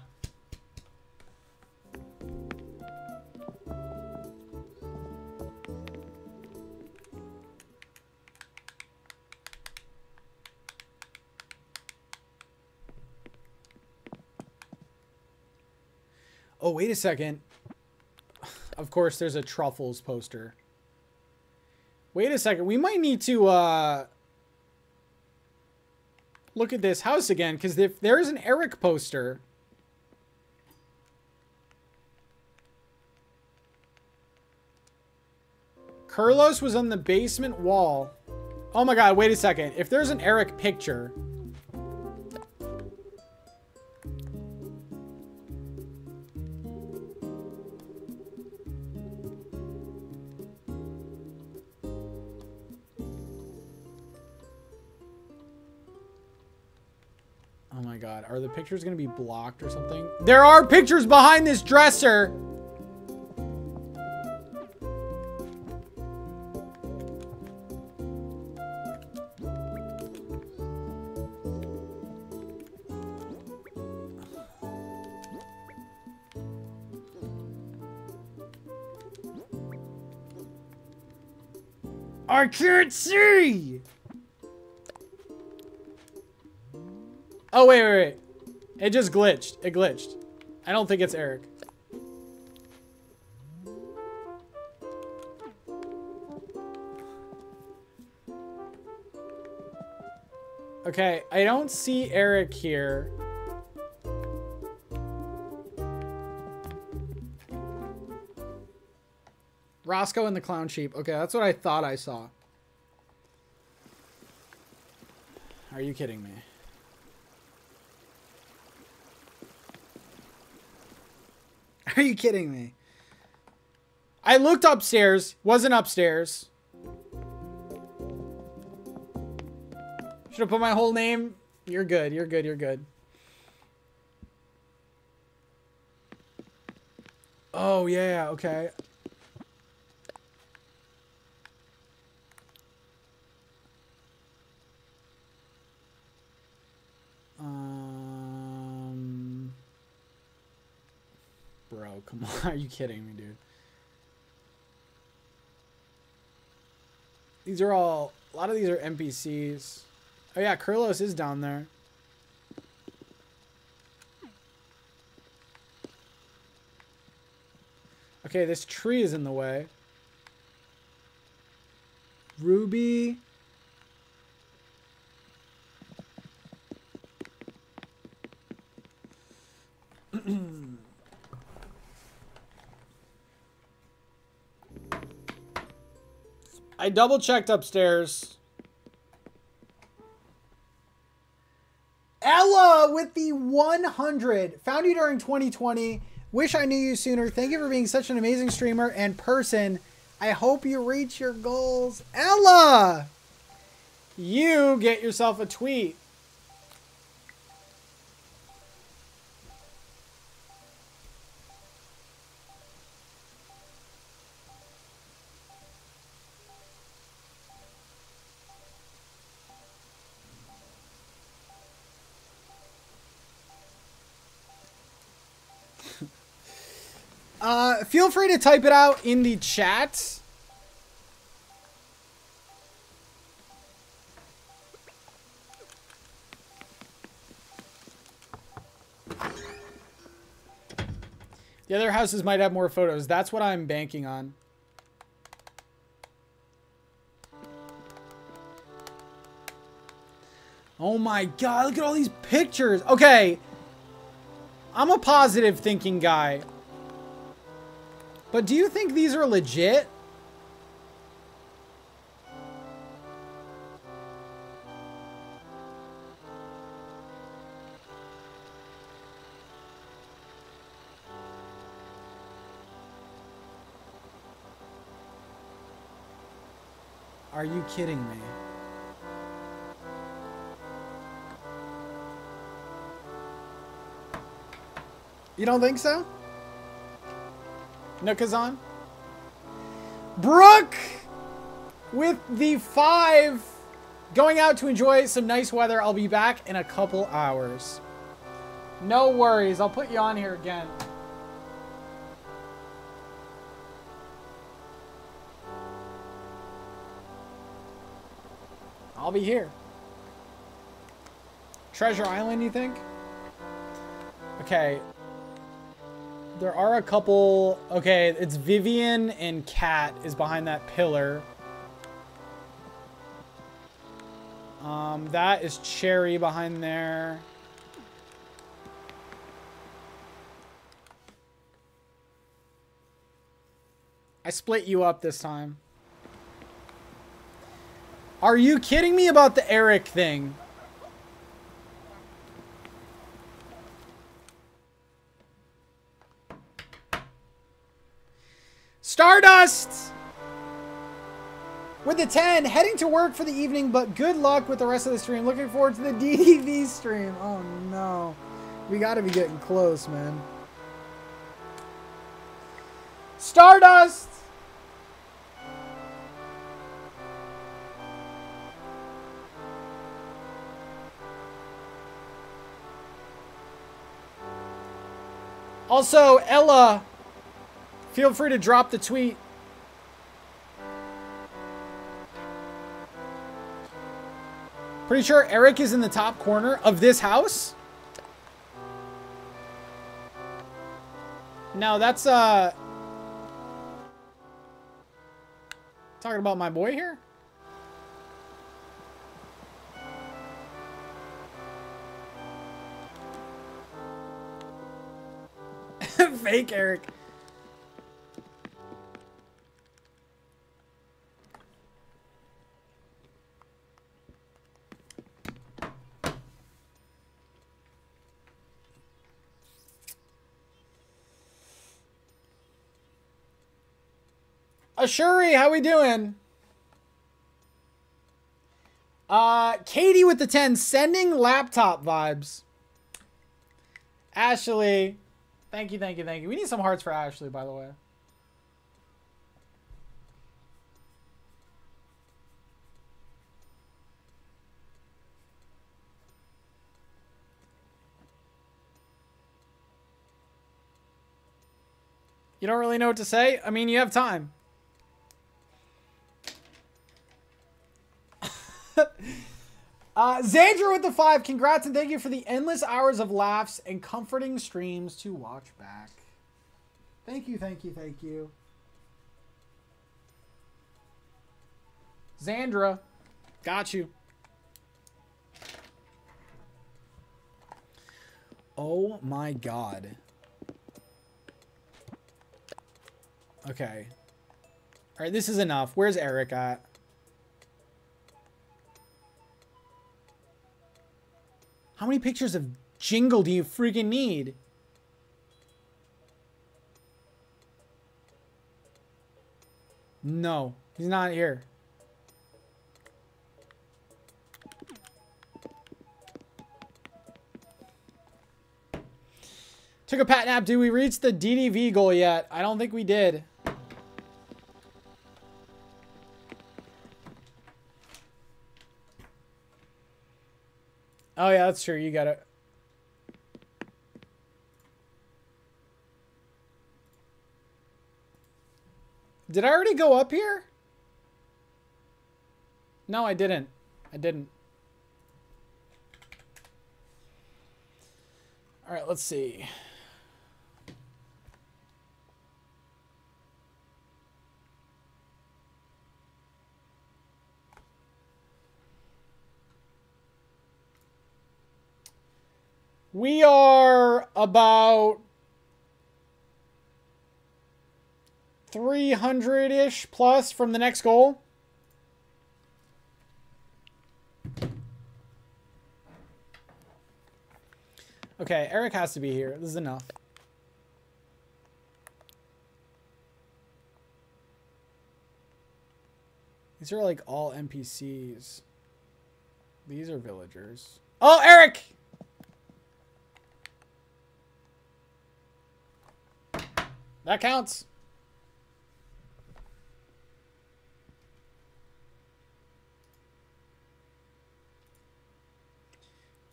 Oh, wait a second. Of course, there's a Truffles poster. Wait a second. We might need to uh, look at this house again because if there's an Erik poster. Curlos was on the basement wall. Oh my god, wait a second. If there's an Erik picture. My god, are the pictures gonna be blocked or something? There are pictures behind this dresser! I can't see! Oh, wait, wait, wait. It just glitched. It glitched. I don't think it's Erik. Okay, I don't see Erik here. Roscoe and the Clown Sheep. Okay, that's what I thought I saw. Are you kidding me? Are you kidding me? I looked upstairs, wasn't upstairs. Should have put my whole name. You're good, you're good, you're good. Oh, yeah, okay. Um, bro, come on. Are you kidding me, dude? These are all, a lot of these are NPCs. Oh yeah, Curlos is down there. Okay, this tree is in the way. Ruby. I double checked upstairs. Ella with the 100. Found you during 2020. Wish I knew you sooner. Thank you for being such an amazing streamer and person. I hope you reach your goals. Ella! You get yourself a tweet. Feel free to type it out in the chat. The other houses might have more photos. That's what I'm banking on. Oh my god, look at all these pictures. Okay. I'm a positive thinking guy. But do you think these are legit? Are you kidding me? You don't think so? Nookazon? Brooke! with the five going out to enjoy some nice weather. I'll be back in a couple hours. No worries. I'll put you on here again. I'll be here. Treasure Island, you think? Okay. There are a couple... Okay, it's Vivian and Kat is behind that pillar. Um, that is Cherry behind there. I split you up this time. Are you kidding me about the Erik thing? Stardust! With the 10, heading to work for the evening, but good luck with the rest of the stream. Looking forward to the DDV stream. Oh no. We gotta be getting close, man. Stardust! Also, Ella, feel free to drop the tweet. Pretty sure Erik is in the top corner of this house. No, that's, uh... Talking about my boy here? Fake Erik. Ashuri, how we doing? Uh, Katie with the 10, sending laptop vibes. Ashley, thank you, thank you, thank you. We need some hearts for Ashley, by the way. You don't really know what to say? I mean, you have time. uh, Xandra with the five. Congrats and thank you for the endless hours of laughs and comforting streams to watch back. Thank you, thank you, thank you. Xandra, got you. Oh my god. Okay. All right, this is enough. Where's Erik at? How many pictures of Jingle do you freaking need? No, he's not here. Took a pat nap. Did we reach the DDV goal yet? I don't think we did. Oh yeah, that's true. You got it. Did I already go up here? No, I didn't. I didn't. All right, let's see. We are about 300-ish plus from the next goal. Okay, Erik has to be here. This is enough. These are like all NPCs. These are villagers. Oh, Erik! That counts.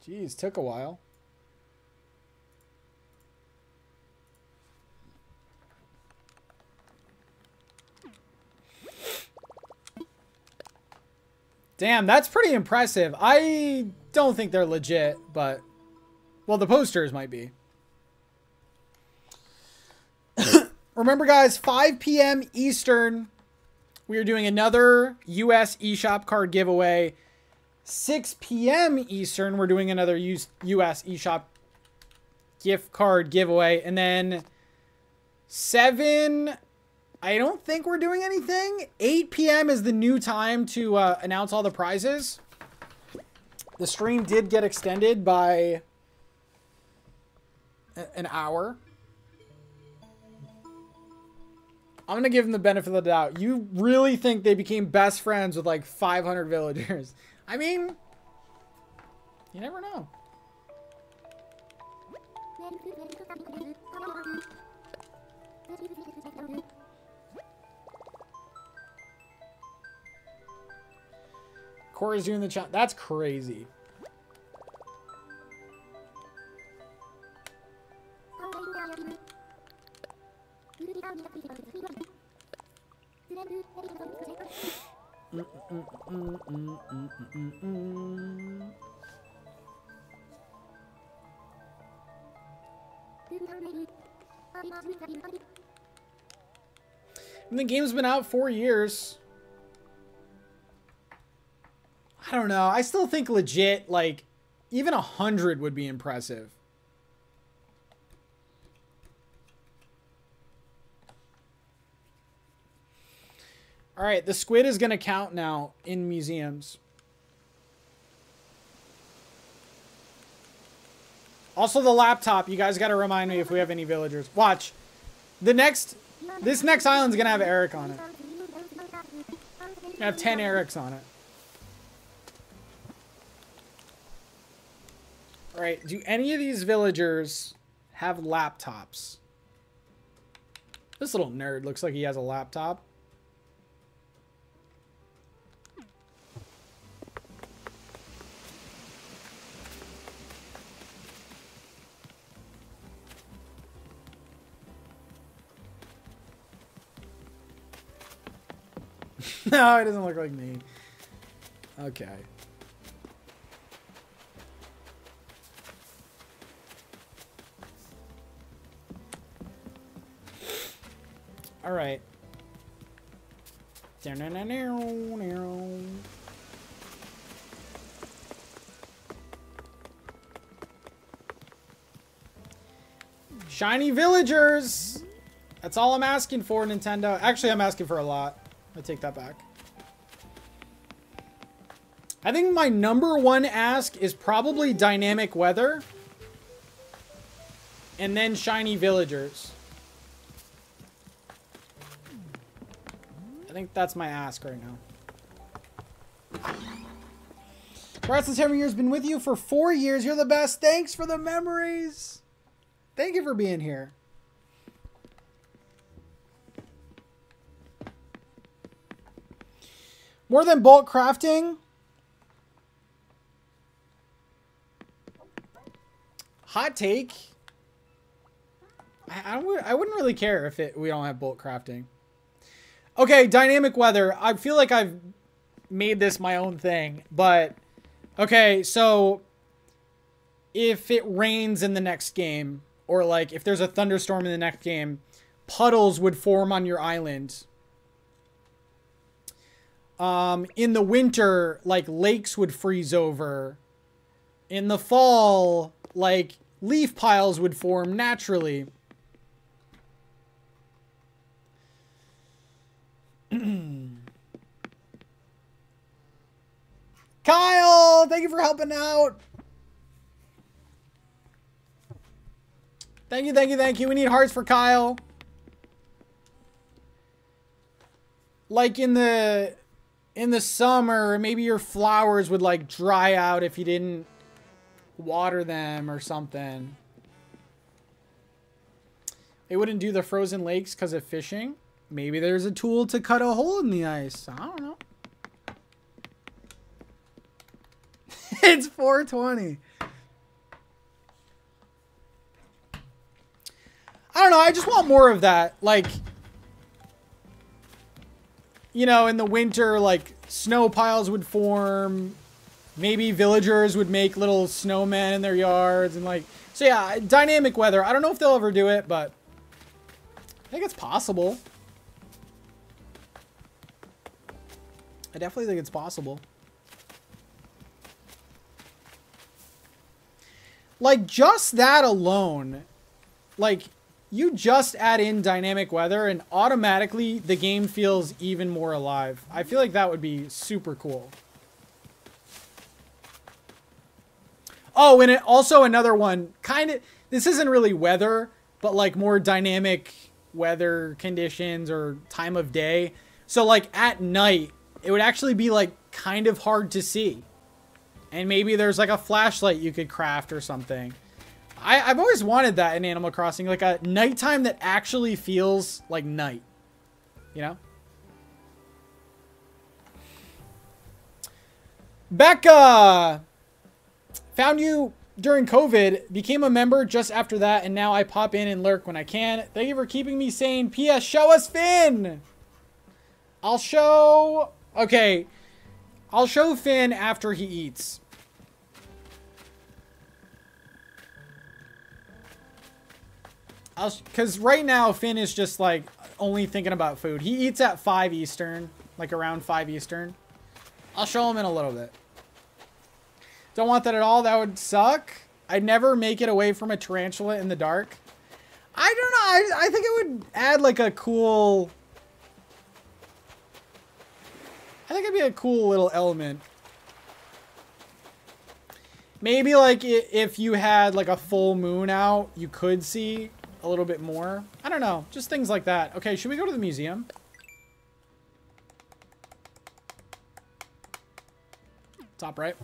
Jeez, took a while. Damn, that's pretty impressive. I don't think they're legit, but... Well, the posters might be. Remember, guys, 5 p.m. Eastern, we are doing another US eShop card giveaway. 6 p.m. Eastern, we're doing another US eShop gift card giveaway. And then 7, I don't think we're doing anything. 8 p.m. is the new time to uh, announce all the prizes. The stream did get extended by an hour. I'm gonna give them the benefit of the doubt. You really think they became best friends with like 500 villagers? I mean, you never know. Corey's doing the chat. That's crazy. And the game's been out four years. I don't know. I still think legit, like, even a hundred would be impressive. All right, the squid is going to count now in museums. Also, the laptop. You guys got to remind me if we have any villagers. Watch. The next, this next island's going to have Erik on it. Gonna have 10 Eriks on it. All right, do any of these villagers have laptops? This little nerd looks like he has a laptop. no, it doesn't look like me. Okay. All right. Shiny villagers. That's all I'm asking for, Nintendo. Actually, I'm asking for a lot. I take that back. I think my number one ask is probably dynamic weather. And then shiny villagers. I think that's my ask right now. Congrats on 10 has Been with you for four years. You're the best. Thanks for the memories. Thank you for being here. More than bulk crafting. Hot take. I, I, would, I wouldn't really care if it, we don't have bulk crafting. Okay, dynamic weather. I feel like I've made this my own thing, but okay, so if it rains in the next game, or like if there's a thunderstorm in the next game, puddles would form on your island. Um, in the winter, like lakes would freeze over. In the fall, like leaf piles would form naturally. Kyle, thank you for helping out. Thank you, thank you, thank you. We need hearts for Kyle. Like in the in the summer, maybe your flowers would like dry out if you didn't water them or something. They wouldn't do the frozen lakes because of fishing. Maybe there's a tool to cut a hole in the ice. I don't know. it's 420. I don't know. I just want more of that. Like, you know, in the winter, like snow piles would form. Maybe villagers would make little snowmen in their yards and like. So yeah, dynamic weather. I don't know if they'll ever do it, but I think it's possible. I definitely think it's possible. Like just that alone, like you just add in dynamic weather and automatically the game feels even more alive. I feel like that would be super cool. Oh, and it, also another one, kind of, this isn't really weather, but like more dynamic weather conditions or time of day. So like at night, it would actually be like kind of hard to see. And maybe there's like a flashlight you could craft or something. I, I've always wanted that in Animal Crossing, like a nighttime that actually feels like night. You know? Becca! Found you during COVID, became a member just after that, and now I pop in and lurk when I can. Thank you for keeping me sane. P.S. Show us Finn! I'll show... Okay. I'll show Finn after he eats. Because right now, Finn is just, like, only thinking about food. He eats at 5 Eastern. Like, around 5 Eastern. I'll show him in a little bit. Don't want that at all. That would suck. I'd never make it away from a tarantula in the dark. I don't know. I, I think it would add, like, a cool... I think it'd be a cool little element. Maybe, like, if you had, like, a full moon out, you could see a little bit more. I don't know. Just things like that. Okay, should we go to the museum? Top right.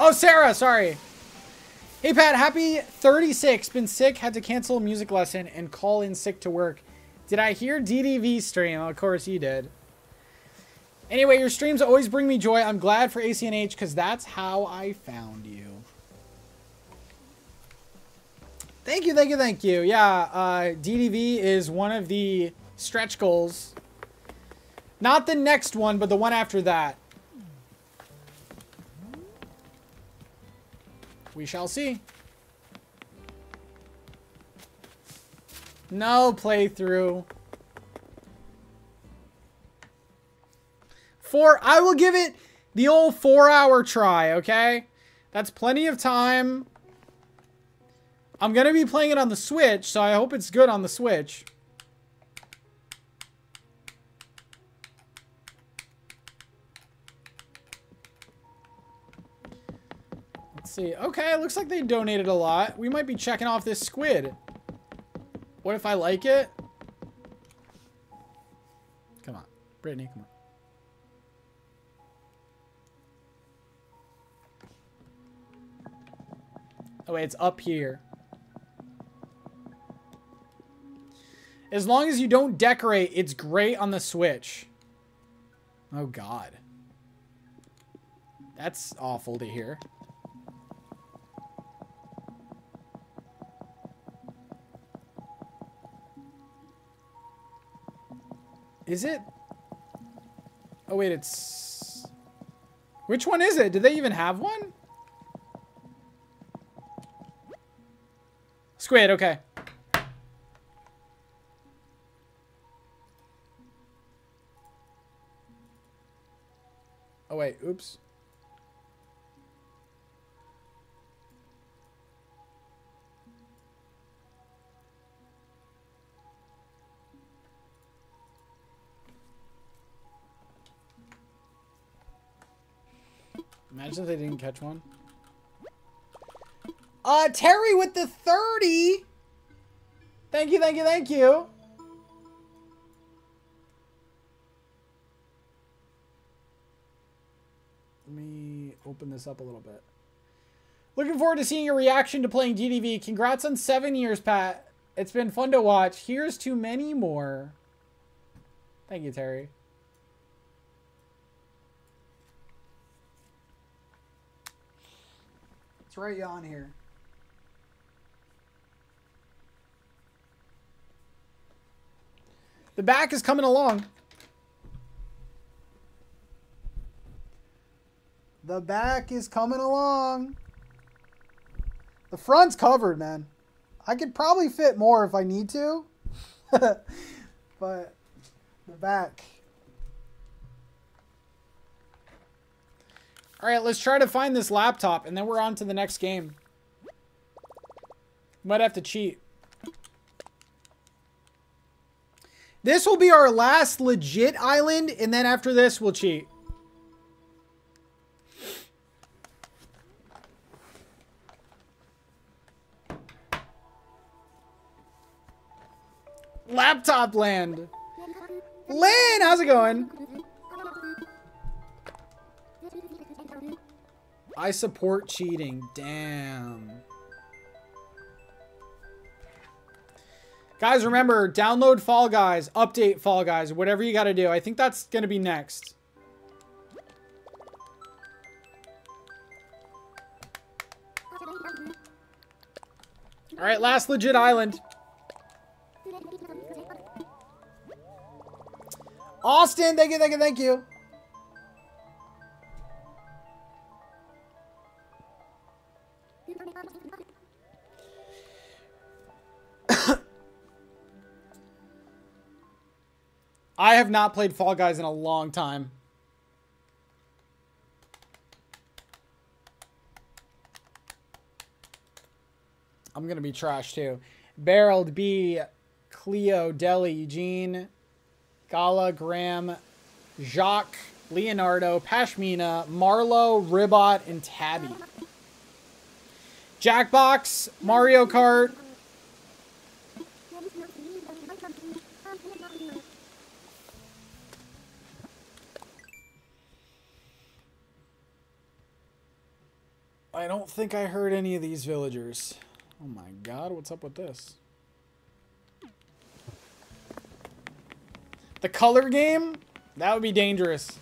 Oh, Sarah, sorry. Hey, Pat, happy 36. Been sick, had to cancel music lesson and call in sick to work. Did I hear DDV stream? of course you did. Anyway, your streams always bring me joy. I'm glad for ACNH because that's how I found you. Thank you, thank you, thank you. Yeah, uh, DDV is one of the stretch goals. Not the next one, but the one after that. We shall see. No playthrough. Four, I will give it the old four hour try, okay? That's plenty of time. I'm going to be playing it on the Switch, so I hope it's good on the Switch. Let's see. Okay, looks like they donated a lot. We might be checking off this squid. What if I like it? Come on. Brittany, come on. Oh, wait, it's up here. As long as you don't decorate, it's great on the Switch. Oh, God. That's awful to hear. Is it? Oh, wait, it's... Which one is it? Did they even have one? Squid, okay. Oh, wait, oops. Imagine if they didn't catch one. Uh, Terry with the 30. Thank you, thank you, thank you. Let me open this up a little bit. Looking forward to seeing your reaction to playing DDV. Congrats on seven years, Pat. It's been fun to watch. Here's to many more. Thank you, Terry. It's right on here. The back is coming along. The back is coming along. The front's covered, man. I could probably fit more if I need to. but the back. All right, let's try to find this laptop and then we're on to the next game. Might have to cheat. This will be our last legit island and then after this we'll cheat. Laptop land. Lynn, how's it going? I support cheating. Damn. Guys, remember, download Fall Guys, update Fall Guys, whatever you got to do. I think that's going to be next. All right, last legit island. Austin, thank you, thank you, thank you. I have not played Fall Guys in a long time. I'm going to be trash too. Barreled B, Cleo, Deli, Eugene, Gala, Graham, Jacques, Leonardo, Pashmina, Marlo, Ribbot, and Tabby. Jackbox, Mario Kart. I don't think I heard any of these villagers. Oh my god, what's up with this? The color game? That would be dangerous.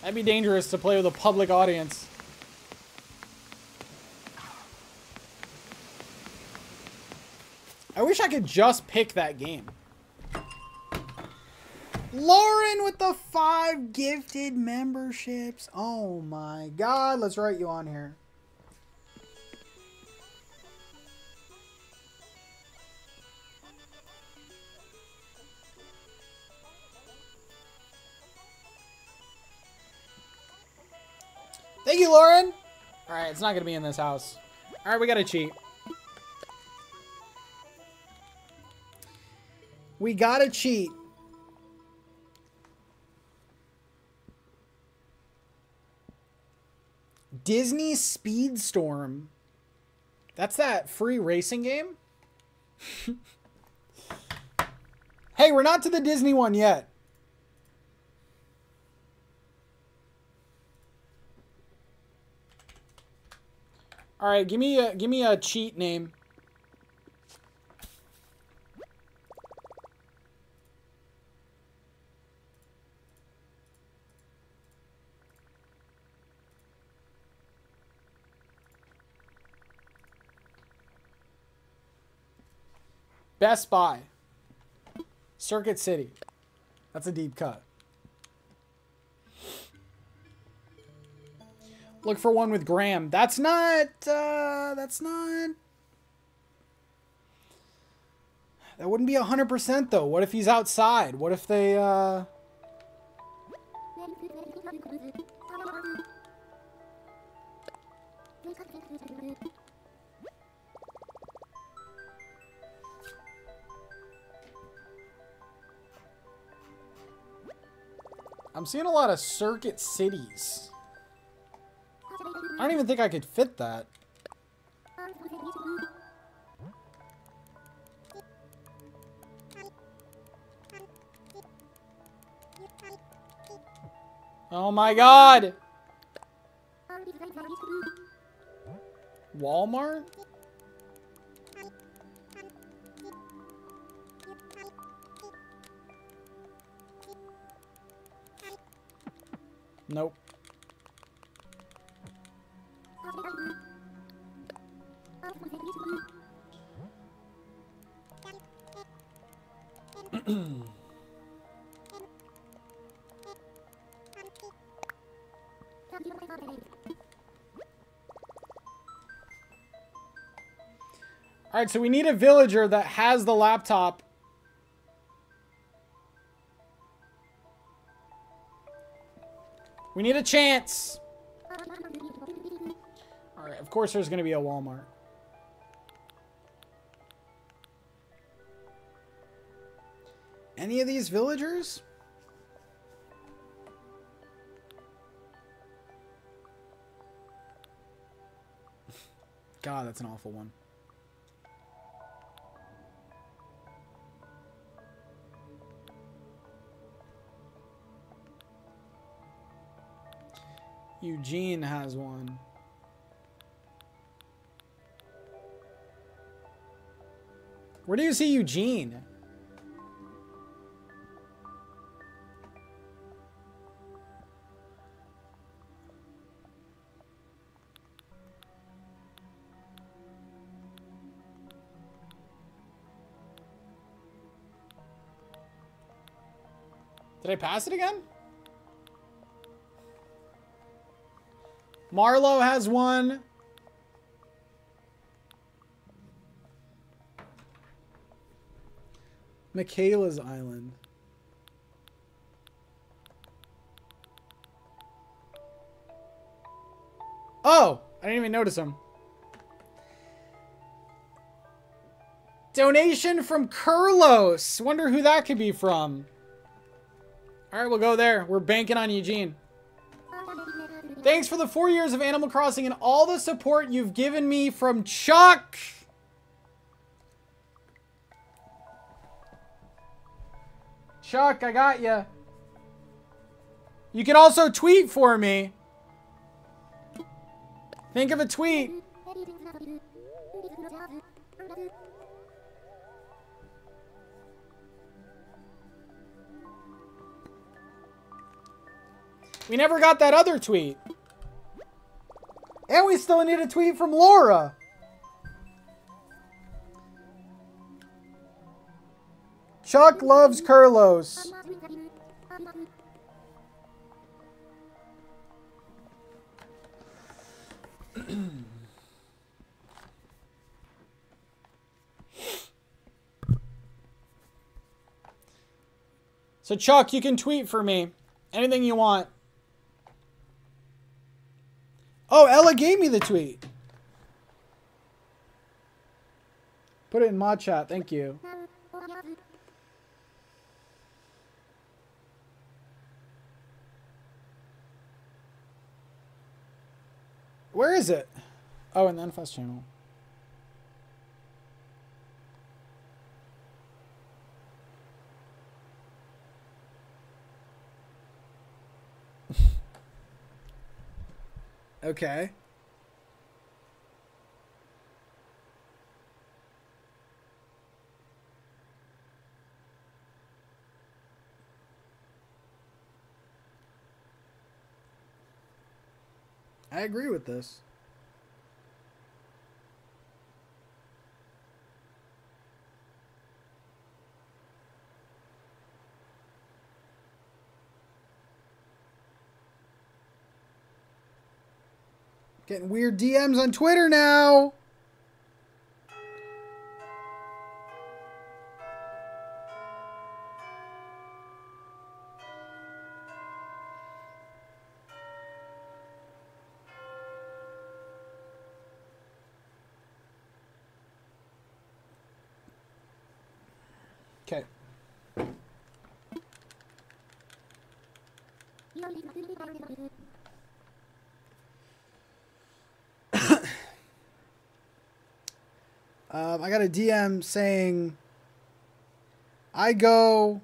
That'd be dangerous to play with a public audience. I wish I could just pick that game. Lauren with the five gifted memberships. Oh my god, let's write you on here. Thank you, Lauren. All right, it's not to be in this house. All right, we got to cheat. We got to cheat. Disney Speedstorm. That's that free racing game? hey, we're not to the Disney one yet. All right, give me a give me a cheat name. Best Buy. Circuit City. That's a deep cut. Look for one with Graham. That's not, uh, that's not... That wouldn't be 100% though. What if he's outside? What if they, uh... I'm seeing a lot of circuit cities. I don't even think I could fit that. Oh my god! Walmart? Nope. All right, so we need a villager that has the laptop. We need a chance. All right, of course there's going to be a Walmart. Any of these villagers? God, that's an awful one. Eugene has one. Where do you see Eugene? Did I pass it again? Marlowe has one. Michaela's Island. Oh, I didn't even notice him. Donation from Curlos. Wonder who that could be from. All right, we'll go there. We're banking on Eugene. Thanks for the four years of Animal Crossing and all the support you've given me from Chuck. Chuck, I got you. You can also tweet for me. Think of a tweet. We never got that other tweet. And we still need a tweet from Laura. Chuck loves Curlos. so Chuck, you can tweet for me. Anything you want. Oh, Ella gave me the tweet. Put it in mod chat. Thank you. Where is it? Oh, in the NFest channel. Okay. I agree with this. Getting weird DMs on Twitter now. Um, I got a DM saying, I go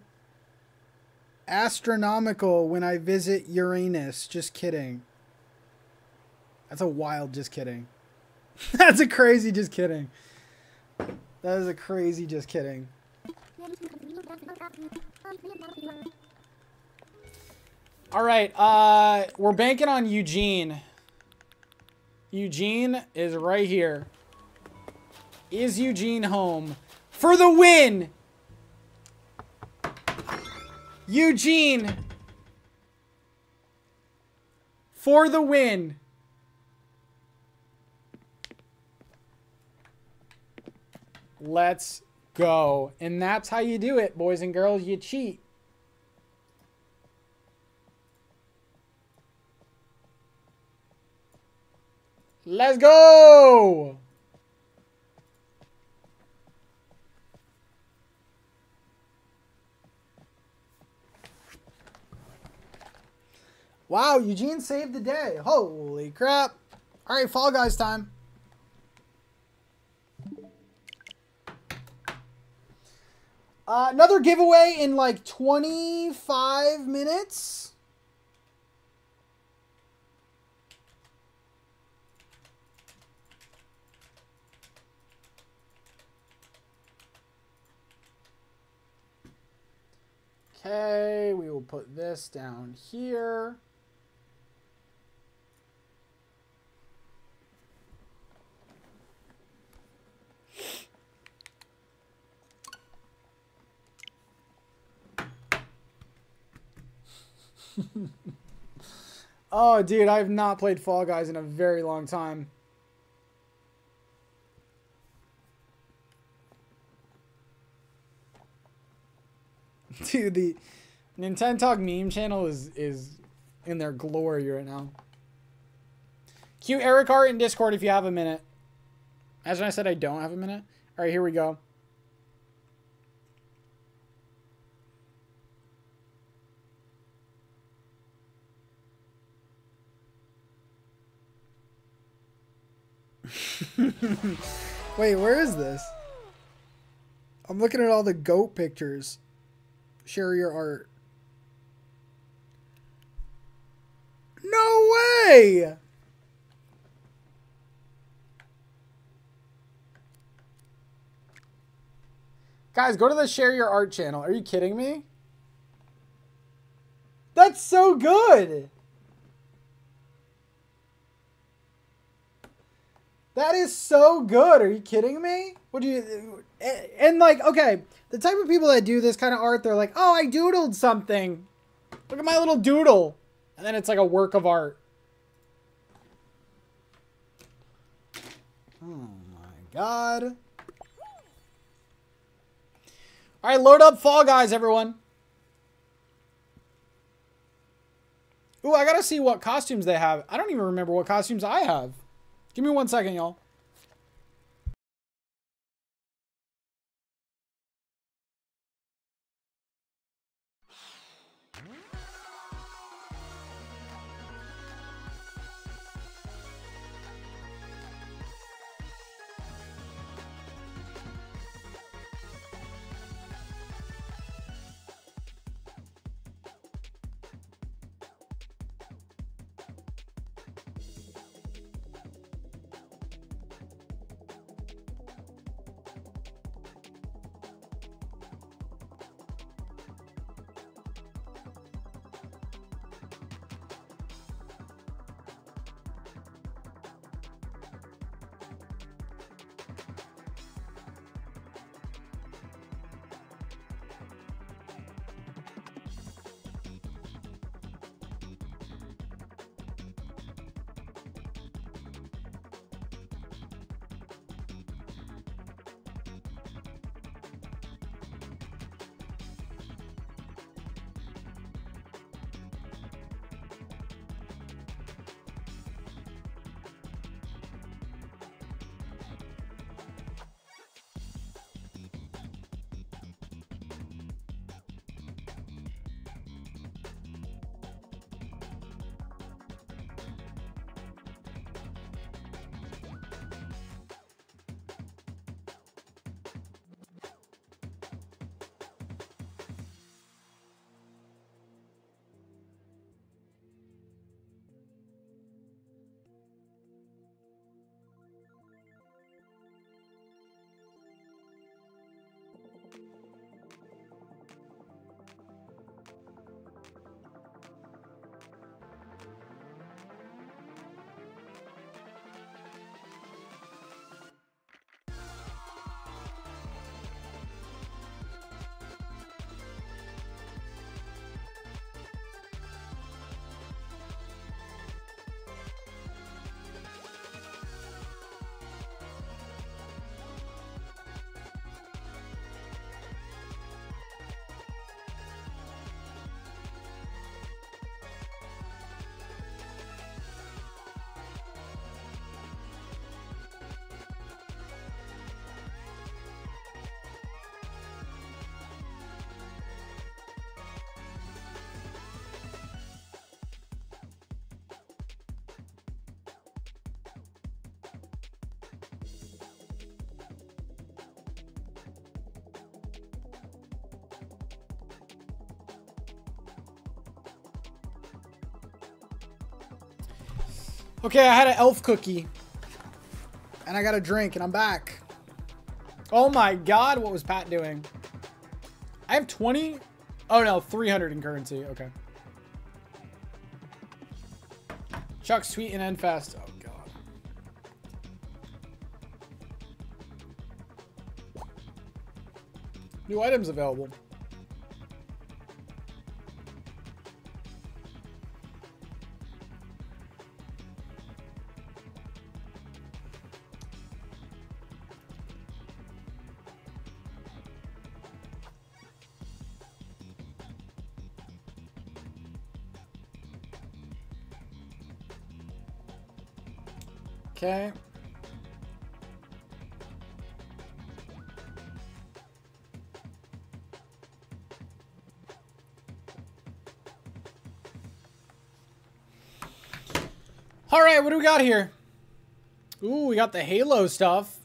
astronomical when I visit Uranus. Just kidding. That's a wild just kidding. That's a crazy just kidding. That is a crazy just kidding. All right, uh, we're banking on Eugene. Eugene is right here. Is Eugene home for the win? Eugene for the win. Let's go. And that's how you do it, boys and girls. You cheat. Let's go! Wow, Eugene saved the day. Holy crap. All right, Fall Guys time. Uh, another giveaway in like 25 minutes. Okay, we will put this down here. oh, dude, I have not played Fall Guys in a very long time. Dude, the NintenTalk meme channel is is in their glory right now. Cue Erik Art in Discord if you have a minute. As I said, I don't have a minute. All right, here we go. Wait, where is this? I'm looking at all the goat pictures. Share your art. No way! Guys, go to the Share Your Art channel. Are you kidding me? That's so good! That is so good. Are you kidding me? What do you and like okay, the type of people that do this kind of art, they're like, "Oh, I doodled something. Look at my little doodle." And then it's like a work of art. Oh my god. All right, load up Fall Guys, everyone. Ooh, I gotta see what costumes they have. I don't even remember what costumes I have. Give me one second, y'all. Okay, I had an elf cookie. And I got a drink and I'm back. Oh my god, what was Pat doing? I have 20? Oh no, 300 in currency. Okay. Chuck, sweet, and end fast. Oh god. New items available. We got here? Ooh, we got the Halo stuff.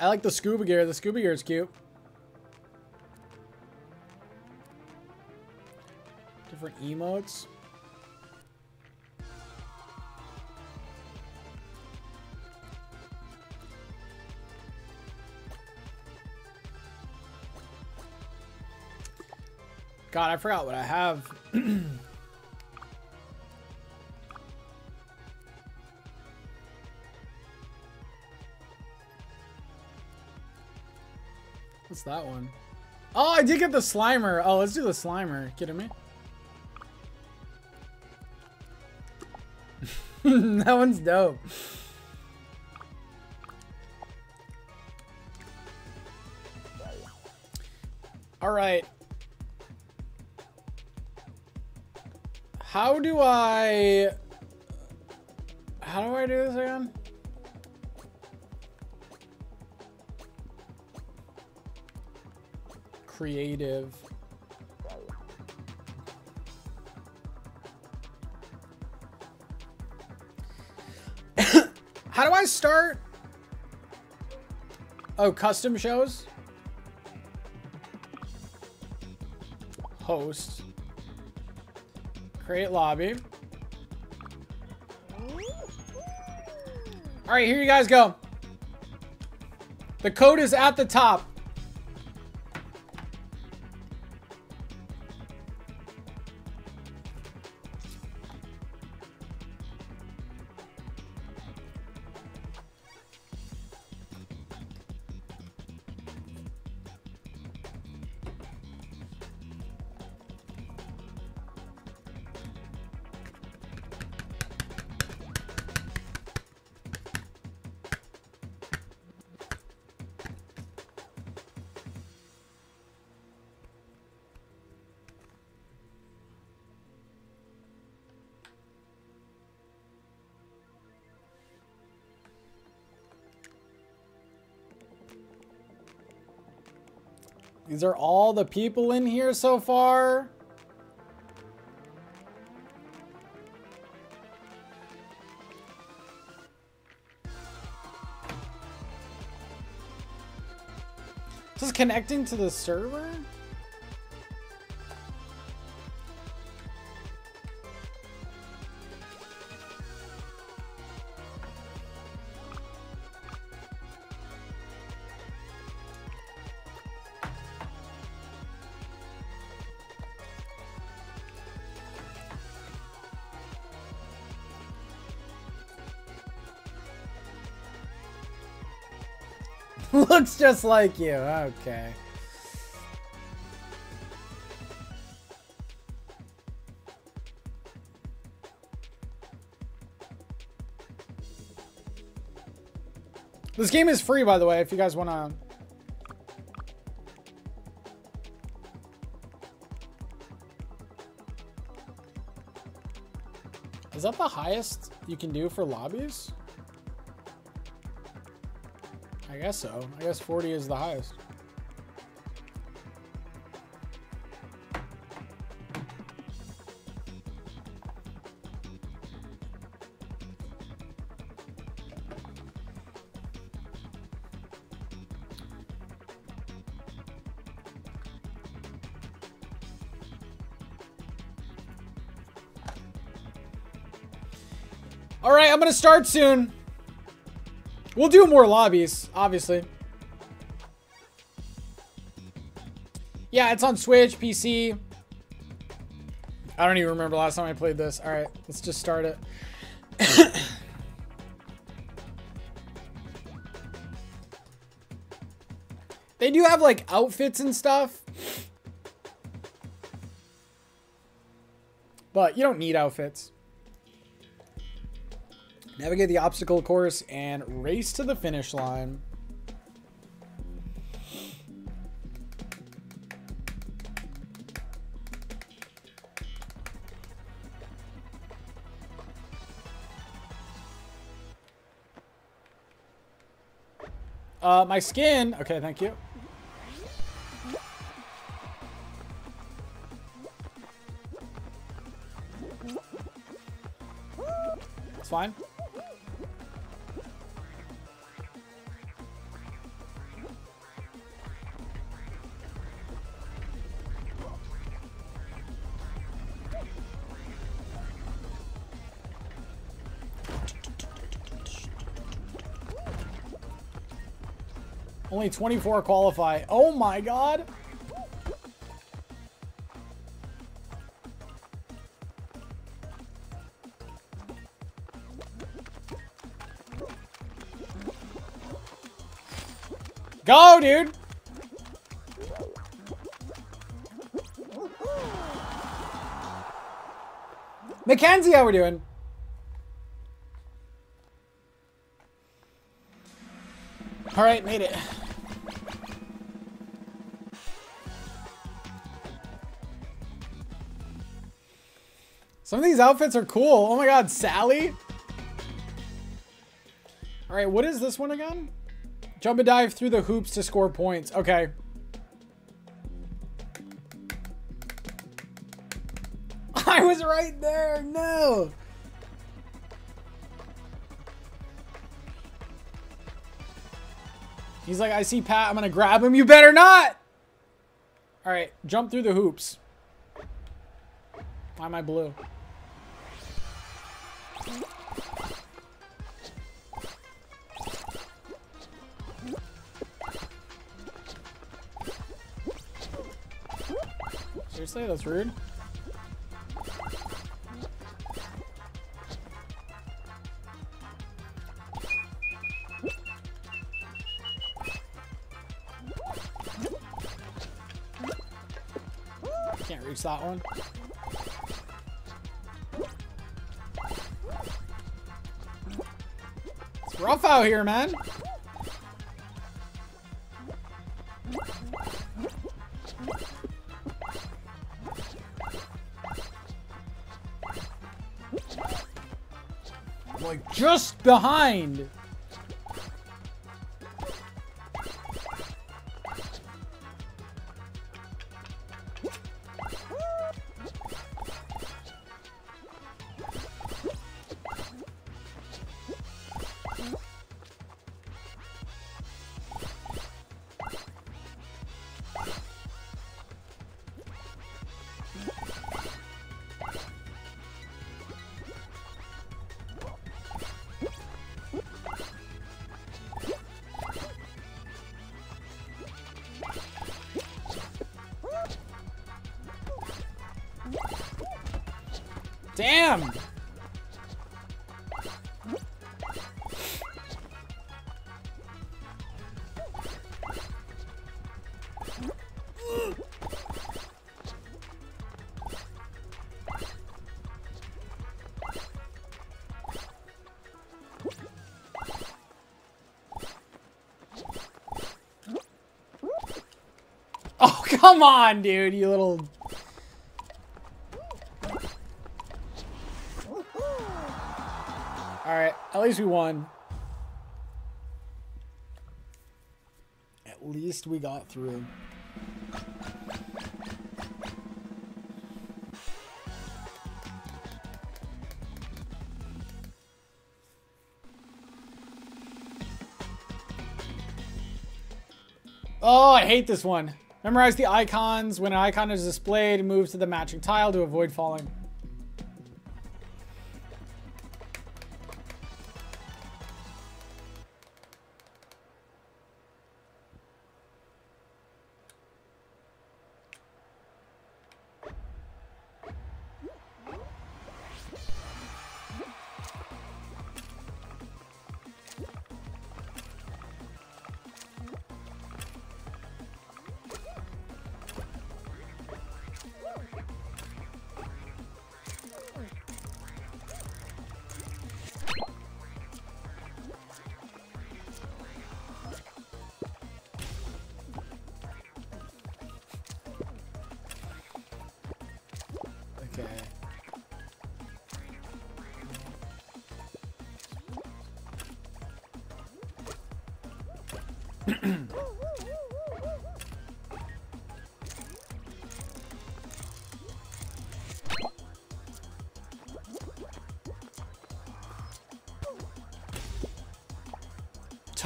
I like the scuba gear. The scuba gear is cute. Different emotes. God, I forgot what I have. What's that one? Oh, I did get the Slimer. Oh, let's do the Slimer. Kidding me? that one's dope. All right. How do I... How do I do this again? Creative. How do I start? Oh, custom shows? Host. Create lobby. All right, here you guys go. The code is at the top. These are all the people in here so far. Just connecting to the server? Looks just like you. Okay. This game is free, by the way, if you guys want to... Is that the highest you can do for lobbies? I guess so. I guess 40 is the highest. All right, I'm going to start soon. We'll do more lobbies, obviously. Yeah, it's on Switch, PC. I don't even remember last time I played this. All right, let's just start it. they do have like outfits and stuff. But you don't need outfits. Navigate the obstacle course and race to the finish line. Uh, my skin. Okay, thank you. It's fine. Only 24 qualify. Oh my god. Go, dude. Mackenzie, how we doing? All right, made it. Some of these outfits are cool. Oh my god, Sally. All right, what is this one again? Jump and dive through the hoops to score points. Okay. I was right there. No. He's like, I see Pat. I'm to grab him. You better not. All right. Jump through the hoops. Why am I blue? That's rude. Can't reach that one. It's rough out here, man. Just behind. Come on, dude, you little... Alright, at least we won. At least we got through. Oh, I hate this one. Memorize the icons. When an icon is displayed, move to the matching tile to avoid falling.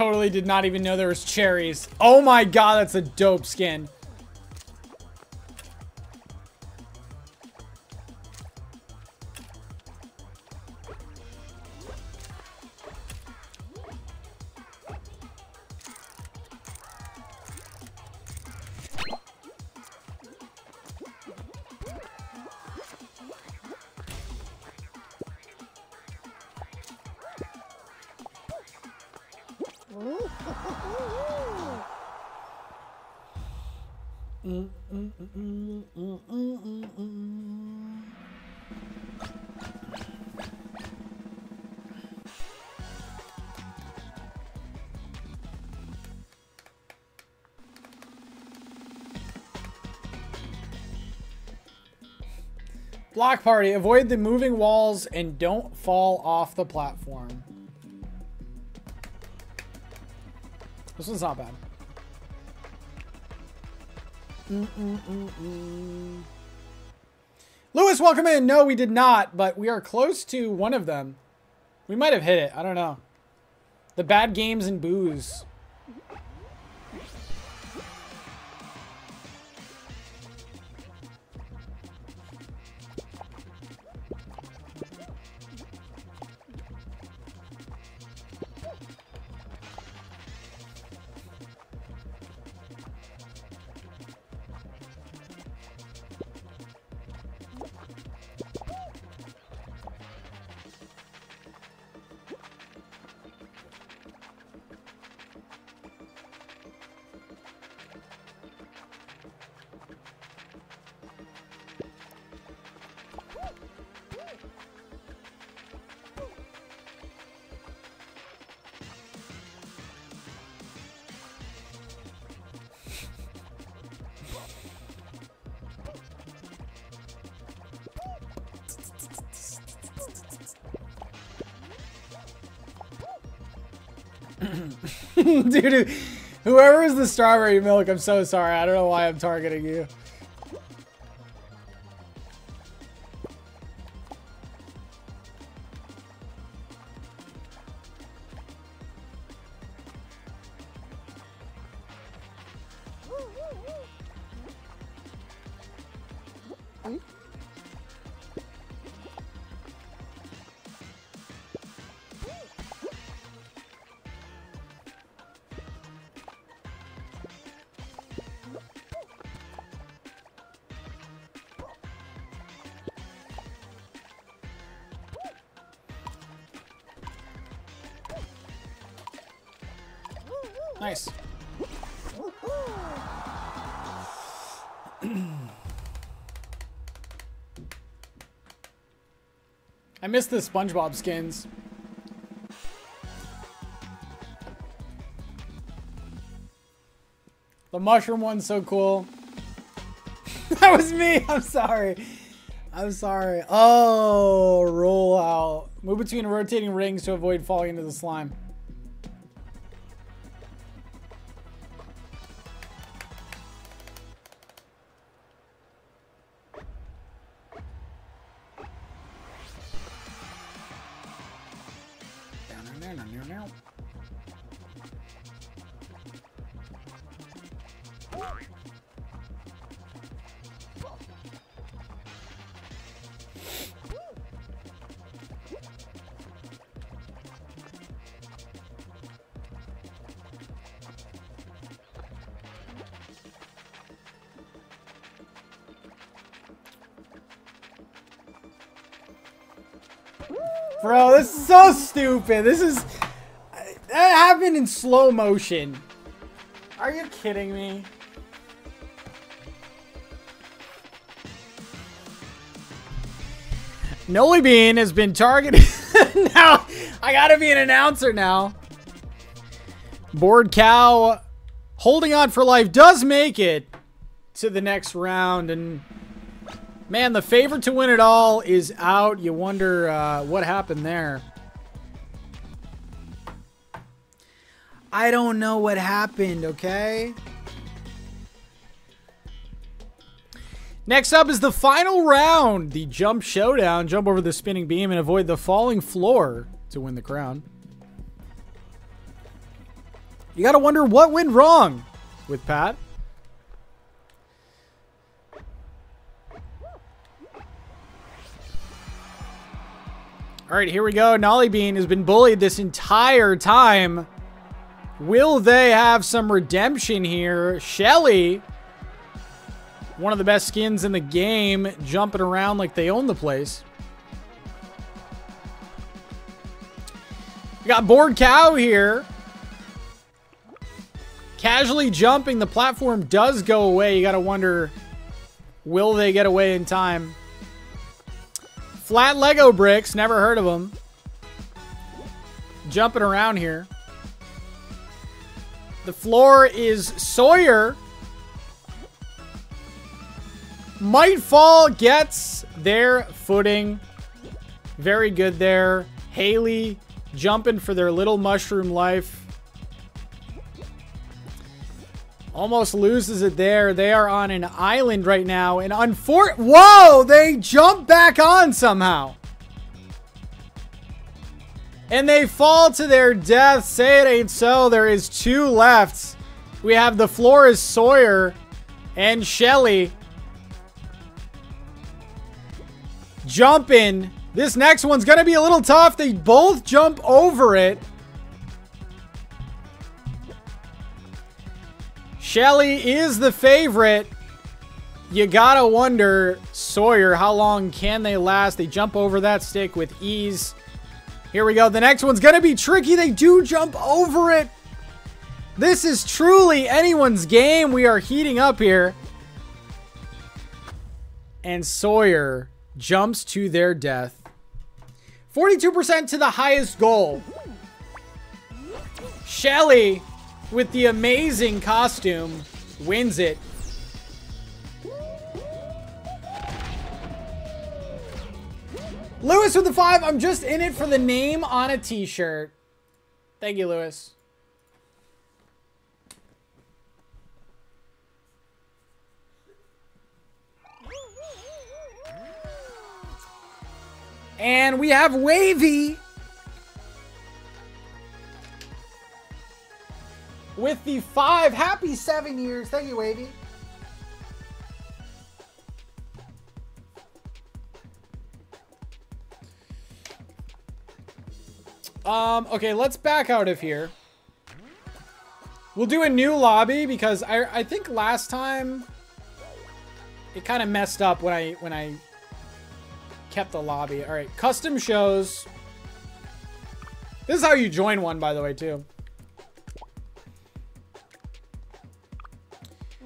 Totally did not even know there was cherries. Oh my god, that's a dope skin. Block party. Avoid the moving walls and don't fall off the platform. This one's not bad. Mm-mm-mm-mm. Lewis, welcome in. No, we did not, but we are close to one of them. We might have hit it. I don't know. The bad games and booze. Dude, whoever is the strawberry milk, I'm so sorry. I don't know why I'm targeting you. Miss the SpongeBob skins. The mushroom one's so cool. that was me. I'm sorry. I'm sorry. Oh, roll out. Move between rotating rings to avoid falling into the slime. Stupid. This is... That happened in slow motion. Are you kidding me? Noli Bean has been targeted. now, I gotta be an announcer now. Board Cow holding on for life does make it to the next round and Man, the favorite to win it all is out. You wonder uh, what happened there. Don't know what happened, okay? Next up is the final round, the jump showdown. Jump over the spinning beam and avoid the falling floor to win the crown. You gotta wonder what went wrong with Pat. All right, here we go. Nolly Bean has been bullied this entire time. Will they have some redemption here? Shelly, one of the best skins in the game, jumping around like they own the place. We got Bored Cow here. Casually jumping, the platform does go away. You got to wonder, will they get away in time? Flat Lego bricks, never heard of them. Jumping around here. The floor is Sawyer. Mightfall gets their footing. Very good there. Haley jumping for their little mushroom life. Almost loses it there. They are on an island right now. And unfor- Whoa! They jump back on somehow. And they fall to their death. Say it ain't so. There is two left. We have the floor is Sawyer and Shelly. Jumping. This next one's going to be a little tough. They both jump over it. Shelly is the favorite. You gotta wonder, Sawyer, how long can they last? They jump over that stick with ease. Here we go. The next one's gonna be tricky. They do jump over it. This is truly anyone's game. We are heating up here. And Sawyer jumps to their death. 42% to the highest goal. Shelly with the amazing costume wins it. Lewis with the five. I'm just in it for the name on a t-shirt. Thank you, Lewis. And we have Wavy with the five. Happy seven years. Thank you, Wavy. Um, okay, let's back out of here. We'll do a new lobby because I I think last time it kind of messed up when I when I kept the lobby. All right, custom shows. This is how you join one, by the way, too.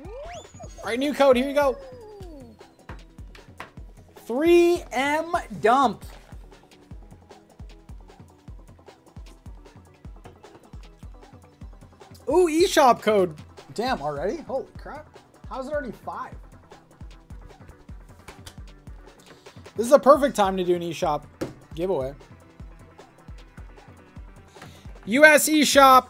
All right, new code. Here you go. 3M dump. Ooh, eShop code. Damn, already? Holy crap. How's it already five? This is a perfect time to do an eShop giveaway. US eShop.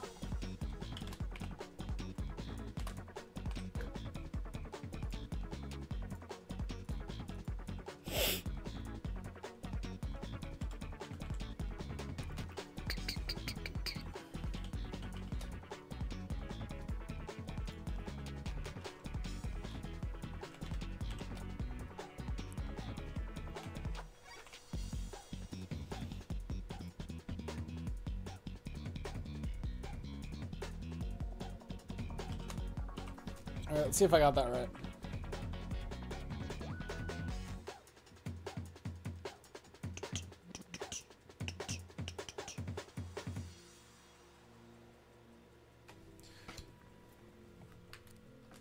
Let's see if I got that right.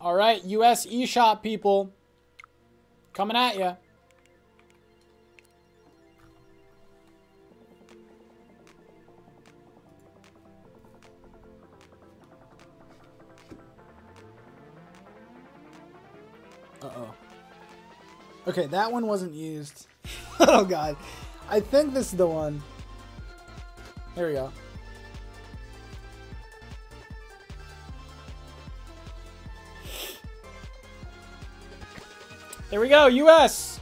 All right, US eShop people. Coming at you. Okay, that one wasn't used. oh god. I think this is the one. There we go. There we go, US.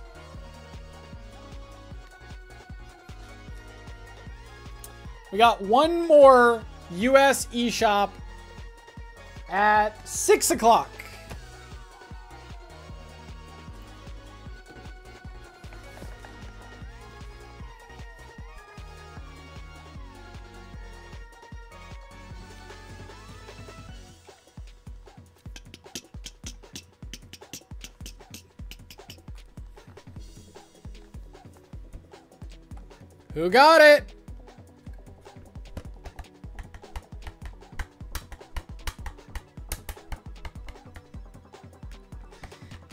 We got one more US eShop at 6 o'clock. Who got it?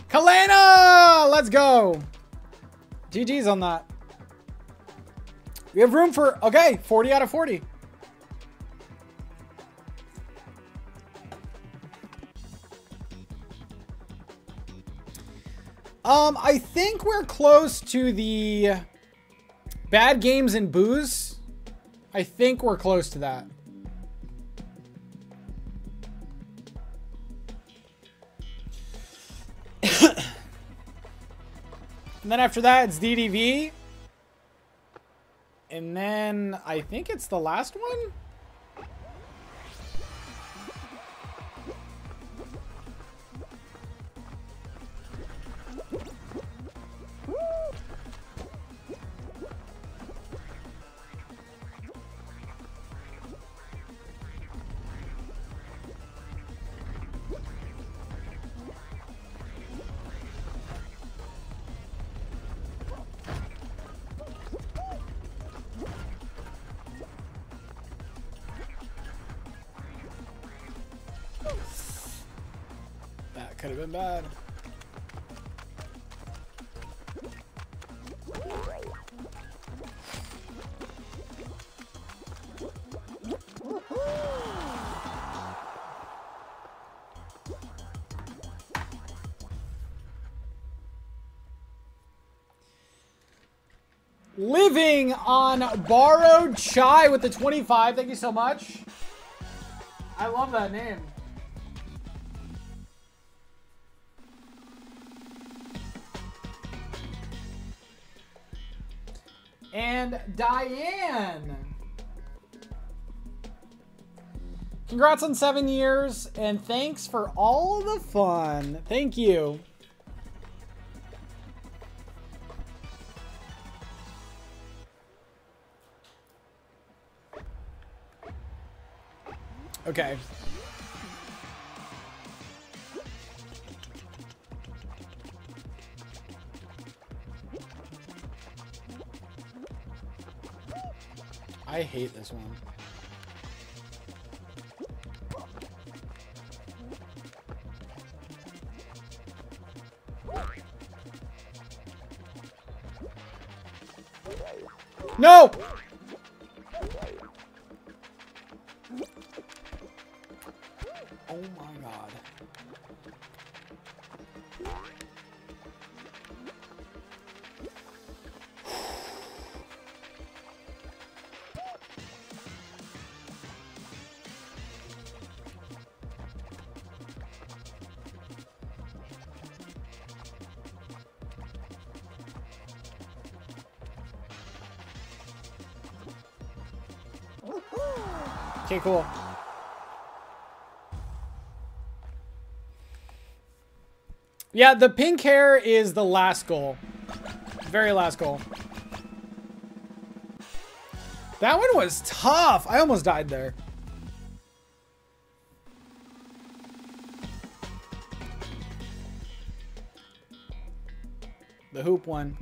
Kalena! Let's go. GG's on that. We have room for, okay, 40 out of 40. Um, I think we're close to the bad games and booze. I think we're close to that. and then after that, it's DDV. And then I think it's the last one. Bad. Living on borrowed chai with the 25. Thank you so much. I love that name. Diane. Congrats on seven years, and thanks for all the fun. Thank you. Okay. I hate this one. No! Okay, cool. Yeah, the pink hair is the last goal. Very last goal. That one was tough. I almost died there. The hoop one.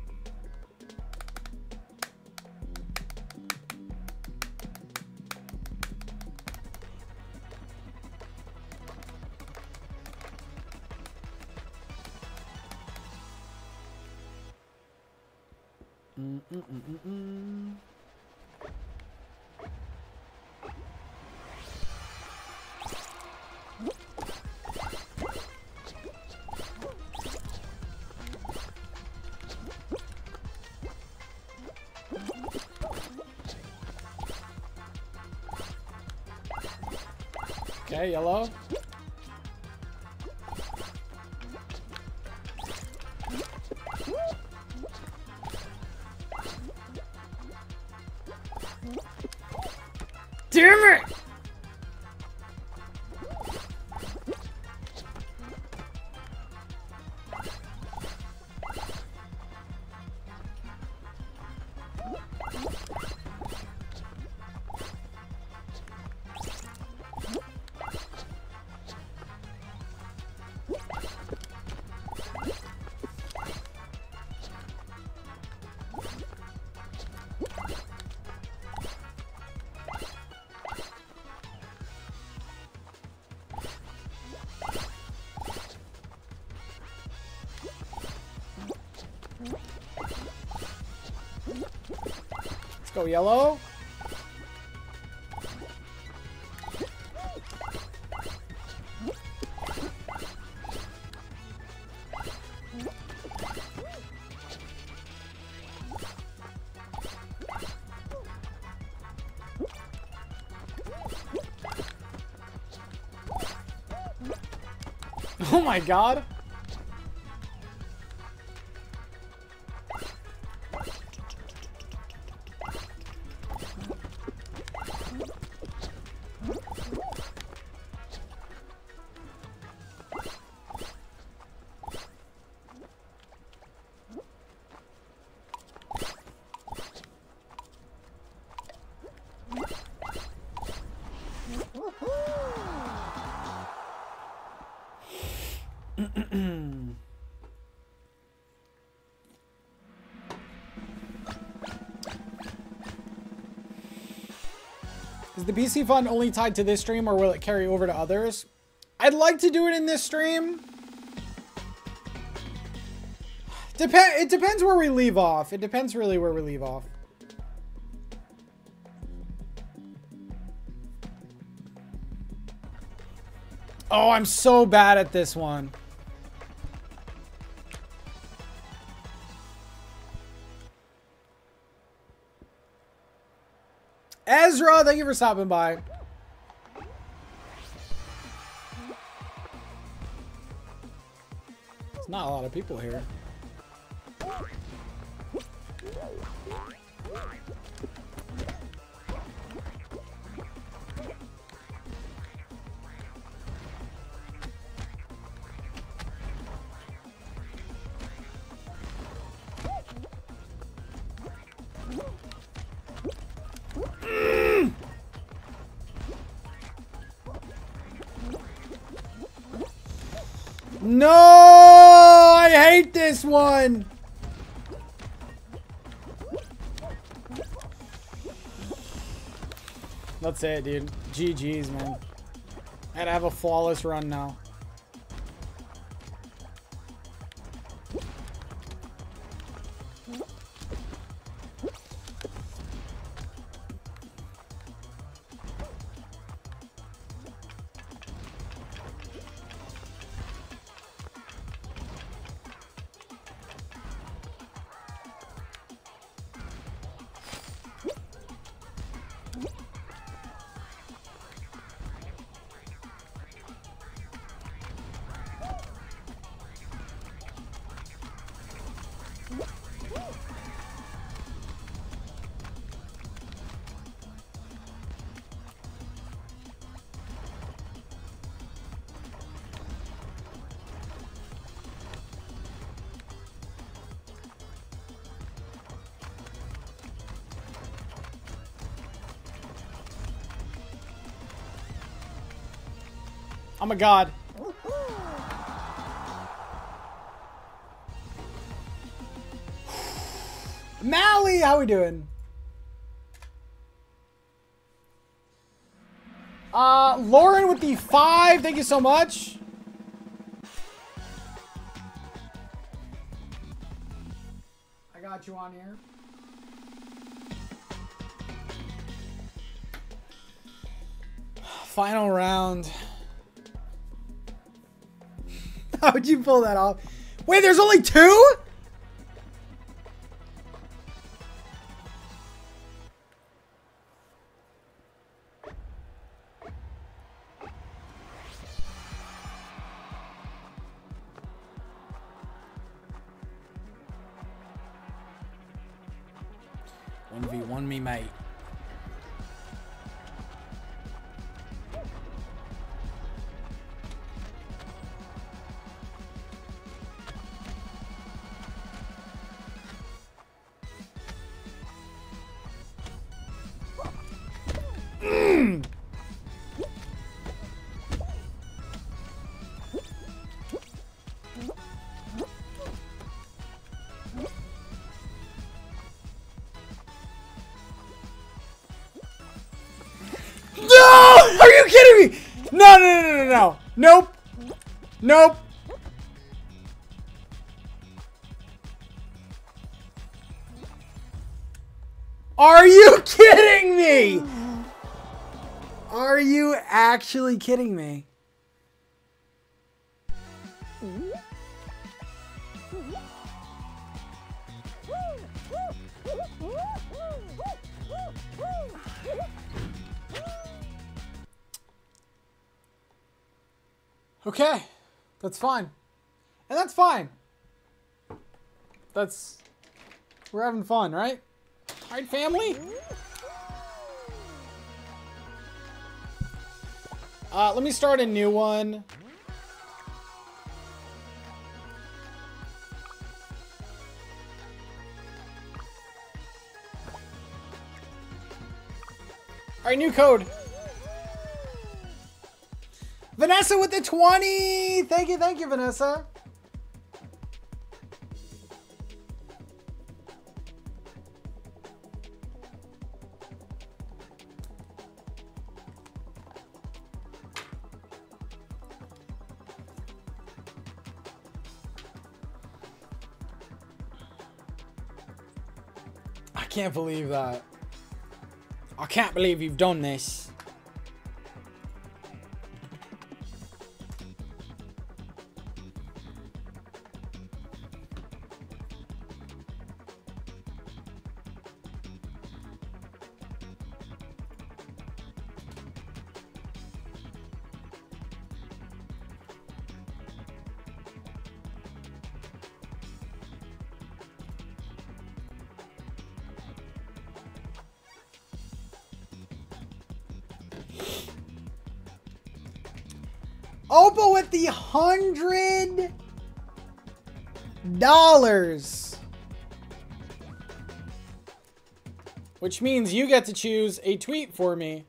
Yellow. Go yellow. Oh my god. The PC fund only tied to this stream or will it carry over to others? I'd like to do it in this stream. It depends where we leave off. It depends really where we leave off. Oh, I'm so bad at this one. Thank you for stopping by. There's not a lot of people here. That's it, dude. GG's, man. And I have a flawless run now. A god. Mally, how we doing? Uh, Lauren with the five. Thank you so much. I got you on here. Final round. How'd you pull that off? Wait, there's only two? Nope. Are you kidding me? Are you actually kidding me? That's fine. And that's fine. That's. We're having fun, right? Alright, family? Uh, let me start a new one. Alright, new code. Vanessa with the 20! Thank you, thank you, Vanessa. I can't believe that. I can't believe you've done this. Dollars. Which means you get to choose a tweet for me.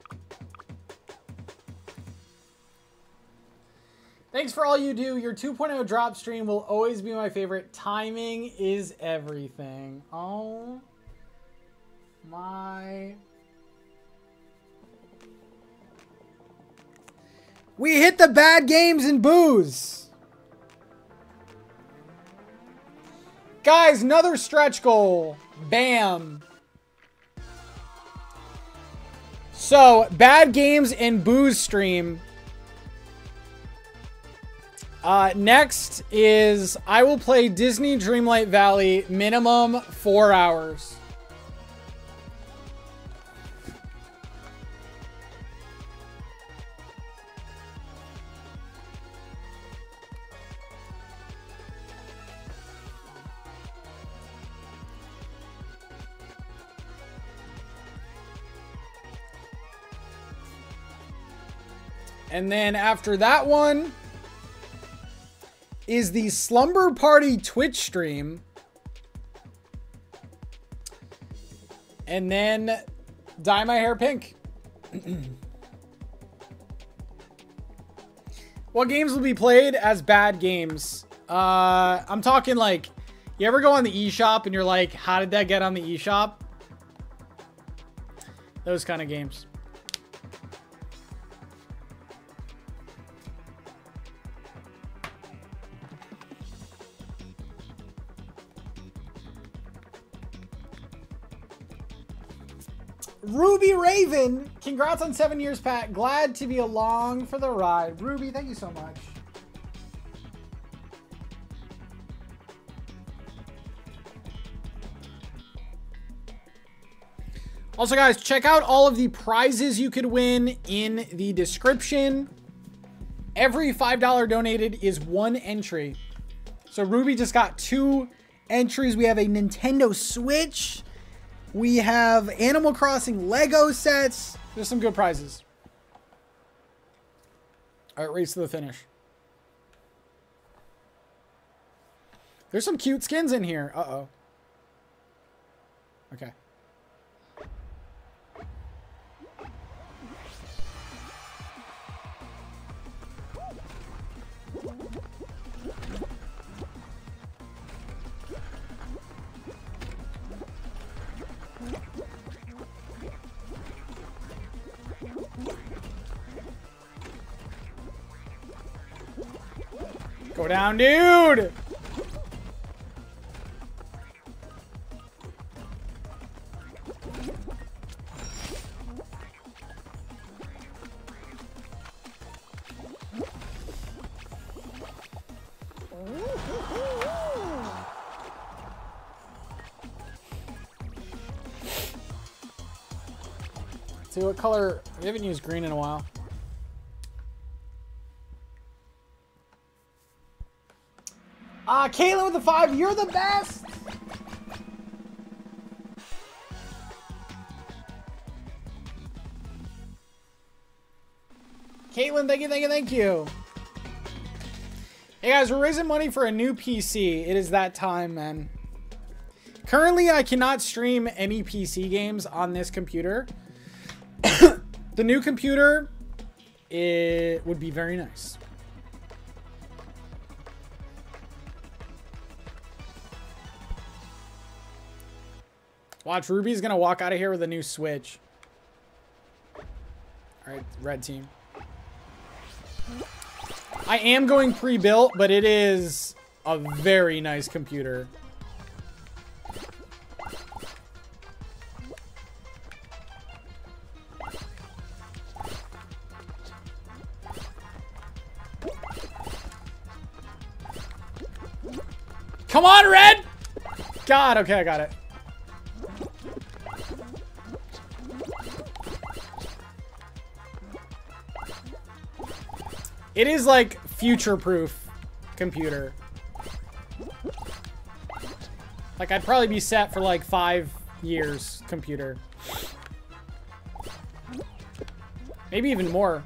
Thanks for all you do. Your 2.0 drop stream will always be my favorite. Timing is everything. Oh my We hit the bad games and booze. Guys, another stretch goal. Bam. So, bad games in booze stream. Uh, next is I will play Disney Dreamlight Valley minimum four hours. And then after that one is the Slumber Party Twitch stream. And then dye my hair pink. what games will be played as bad games? Uh, I'm talking like, you ever go on the eShop and you're like, how did that get on the eShop? Those kind of games. Raven, congrats on seven years, Pat. Glad to be along for the ride. Ruby, thank you so much. Also, guys, check out all of the prizes you could win in the description. Every $5 donated is one entry. So Ruby just got two entries. We have a Nintendo Switch We have Animal Crossing Lego sets. There's some good prizes. All right, race to the finish. There's some cute skins in here. Uh-oh. Okay. Go down, dude! See what color? We haven't used green in a while. Ah, Caitlin with the five. You're the best. Caitlin, thank you, thank you, thank you. Hey guys, we're raising money for a new PC. It is that time, man. Currently, I cannot stream any PC games on this computer. the new computer, it would be very nice. Watch, Ruby's gonna walk out of here with a new Switch. Alright, red team. I am going pre-built, but it is a very nice computer. Come on, red! God, okay, I got it. It is like future-proof computer. Like I'd probably be set for like five years computer. Maybe even more.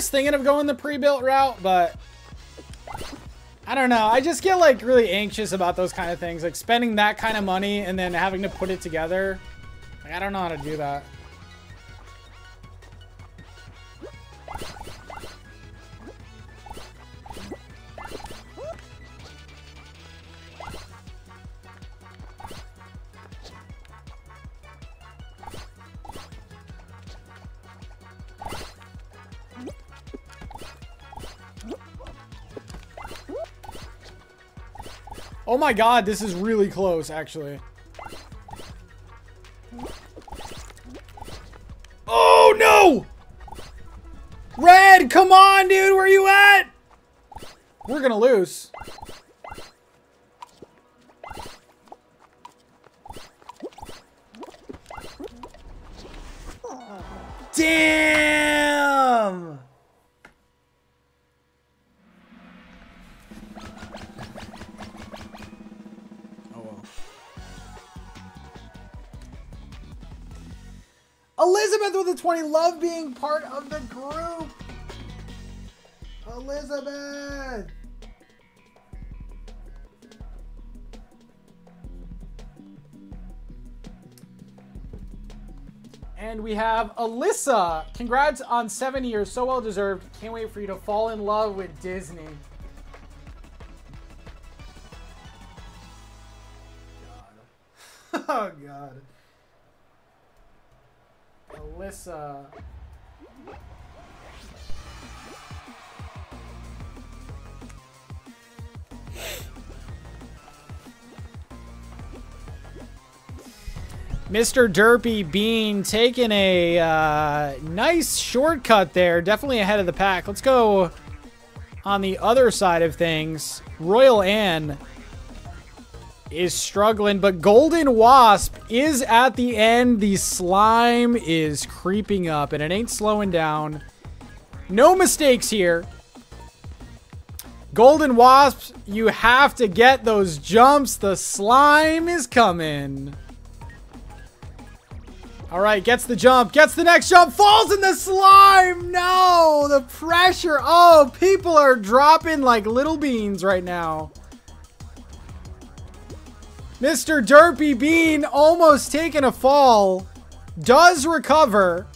Was thinking of going the pre-built route, but I don't know. I just get like really anxious about those kind of things, like spending that kind of money and then having to put it together. Like, I don't know how to do that. Oh my god, this is really close, actually. Oh no! Red, come on, dude, where you at? We're gonna lose. Damn! Elizabeth with the 20. Love being part of the group. Elizabeth. And we have Alyssa. Congrats on seven years. So well deserved. Can't wait for you to fall in love with Disney. Oh god. Alyssa. Mr. Derpy Bean taking a uh, nice shortcut there. Definitely ahead of the pack. Let's go on the other side of things. Royal Anne is struggling, but Golden Wasp is at the end. The slime is creeping up, and it ain't slowing down. No mistakes here. Golden Wasp, you have to get those jumps. The slime is coming. All right, gets the jump, gets the next jump, falls in the slime. No, the pressure. Oh, people are dropping like little beans right now. Mr. Derpy Bean almost taking a fall. Does recover.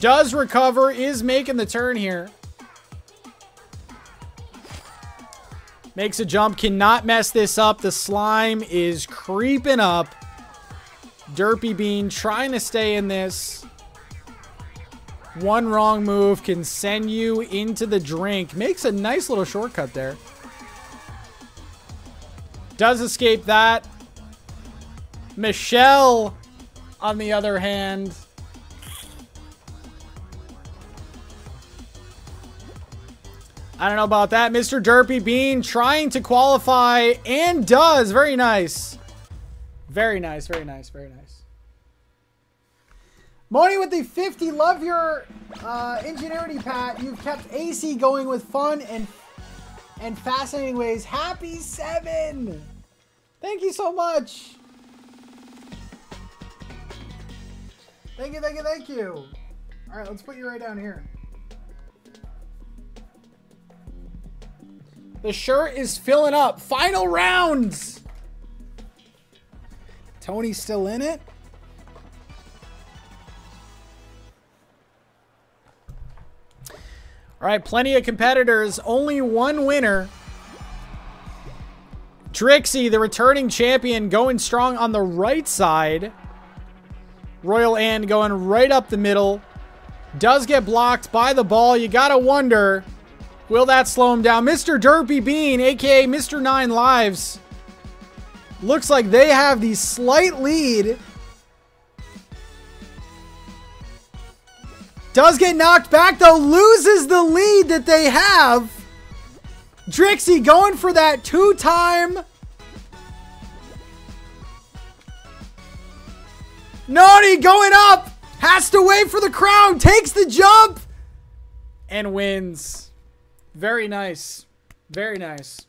Does recover, is making the turn here. Makes a jump, cannot mess this up. The slime is creeping up. Derpy Bean trying to stay in this. One wrong move can send you into the drink. Makes a nice little shortcut there. Does escape that. Michelle, on the other hand, I don't know about that. Mr. Derpy Bean trying to qualify and does. Very nice. Very nice, very nice, very nice. Moni with the 50. Love your uh, ingenuity, Pat. You've kept AC going with fun and and fascinating ways. Happy seven. Thank you so much. Thank you, thank you, thank you. All right, let's put you right down here. The shirt is filling up. Final rounds. Tony's still in it. All right, plenty of competitors. Only one winner. Trixie, the returning champion, going strong on the right side. Royal Ann going right up the middle. Does get blocked by the ball. You got to wonder Will that slow him down? Mr. Derpy Bean, aka Mr. Nine Lives. Looks like they have the slight lead. Does get knocked back though, loses the lead that they have. Trixie going for that two-time. Noni going up. Has to wait for the crown, Takes the jump. And wins. Very nice. Very nice.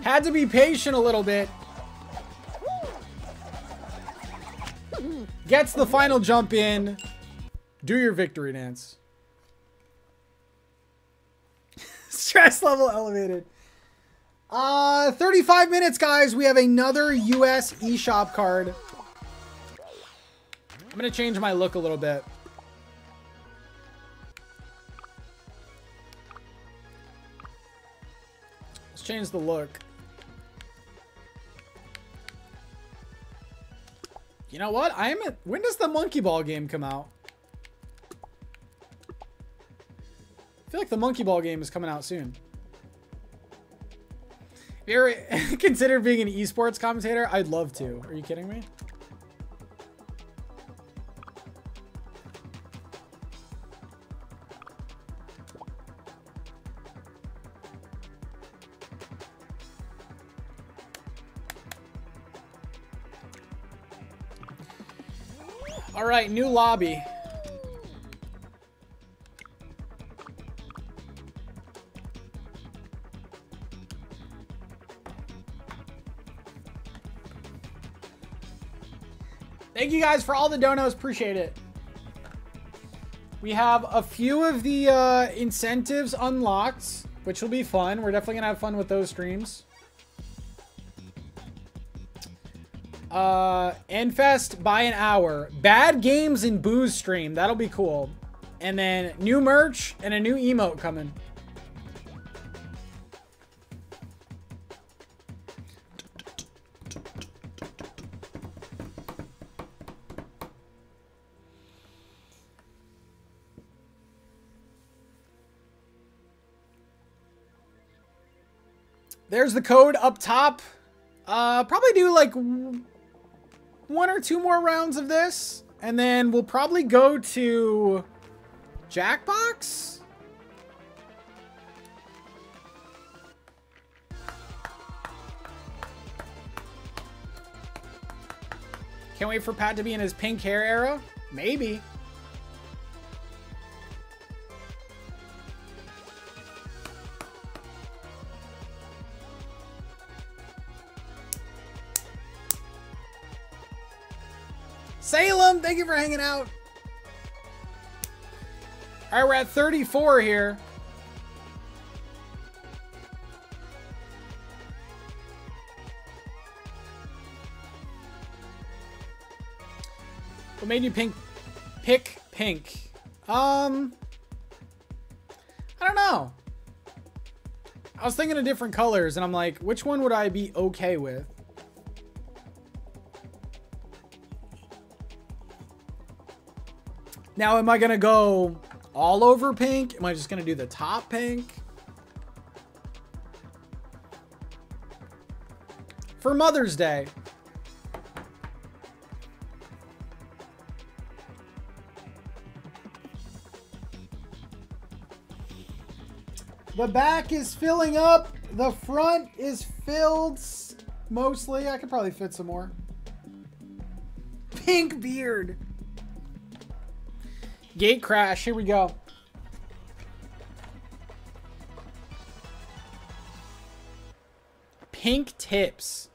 Had to be patient a little bit. Gets the final jump in. Do your victory dance. Stress level elevated. Uh, 35 minutes, guys. We have another US eShop card. I'm going to change my look a little bit. Let's change the look. You know what? I am at, when does the monkey ball game come out? I feel like the monkey ball game is coming out soon. If you ever consider being an esports commentator, I'd love to. Are you kidding me? All right, new lobby. Thank you guys for all the donos. Appreciate it. We have a few of the uh, incentives unlocked, which will be fun. We're definitely going to have fun with those streams. Uh, NFest by an hour. Bad games and booze stream. That'll be cool. And then new merch and a new emote coming. There's the code up top. Uh, probably do like one or two more rounds of this, and then we'll probably go to Jackbox? Can't wait for Pat to be in his pink hair era? Maybe. Salem, thank you for hanging out. All right, we're at 34 here. What made you pink? Pick pink. Um, I don't know. I was thinking of different colors, and I'm like, which one would I be okay with? Now, am I gonna go all over pink? Am I just gonna do the top pink? For Mother's Day. The back is filling up. The front is filled mostly. I could probably fit some more. Pink beard. Gate crash. Here we go. Pink tips.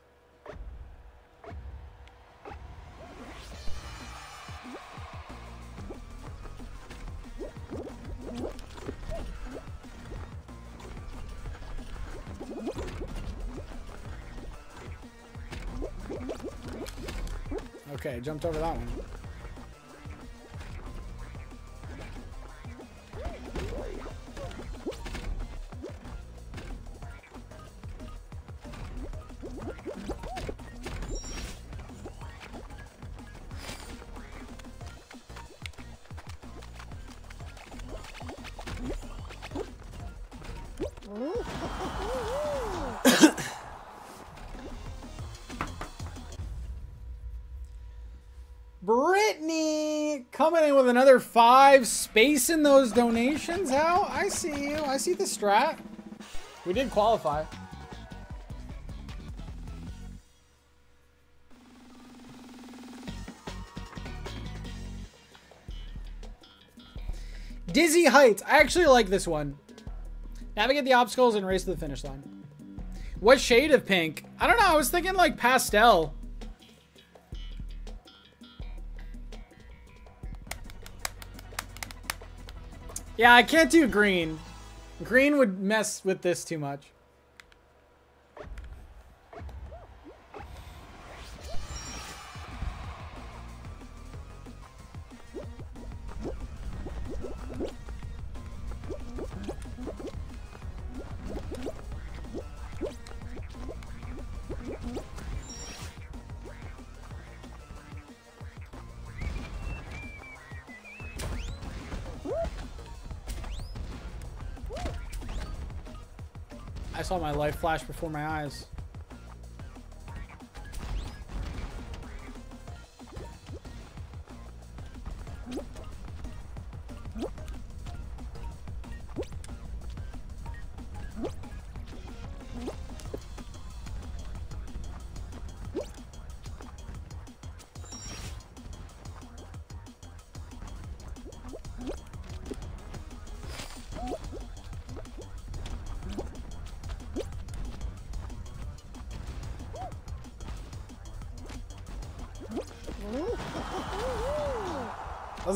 Okay, jumped over that one. Coming in with another five. Space in those donations. How? I see you. I see the strat. We did qualify. Dizzy Heights. I actually like this one. Navigate the obstacles and race to the finish line. What shade of pink? I don't know. I was thinking like pastel. Yeah, I can't do green. Green would mess with this too much. Saw my life flash before my eyes.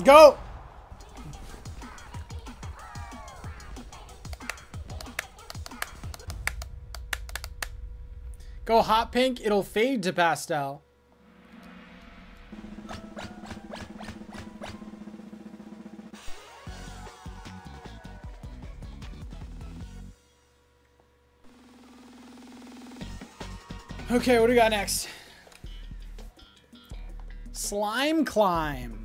Go. Go hot pink, it'll fade to pastel. Okay, what do we got next? Slime climb.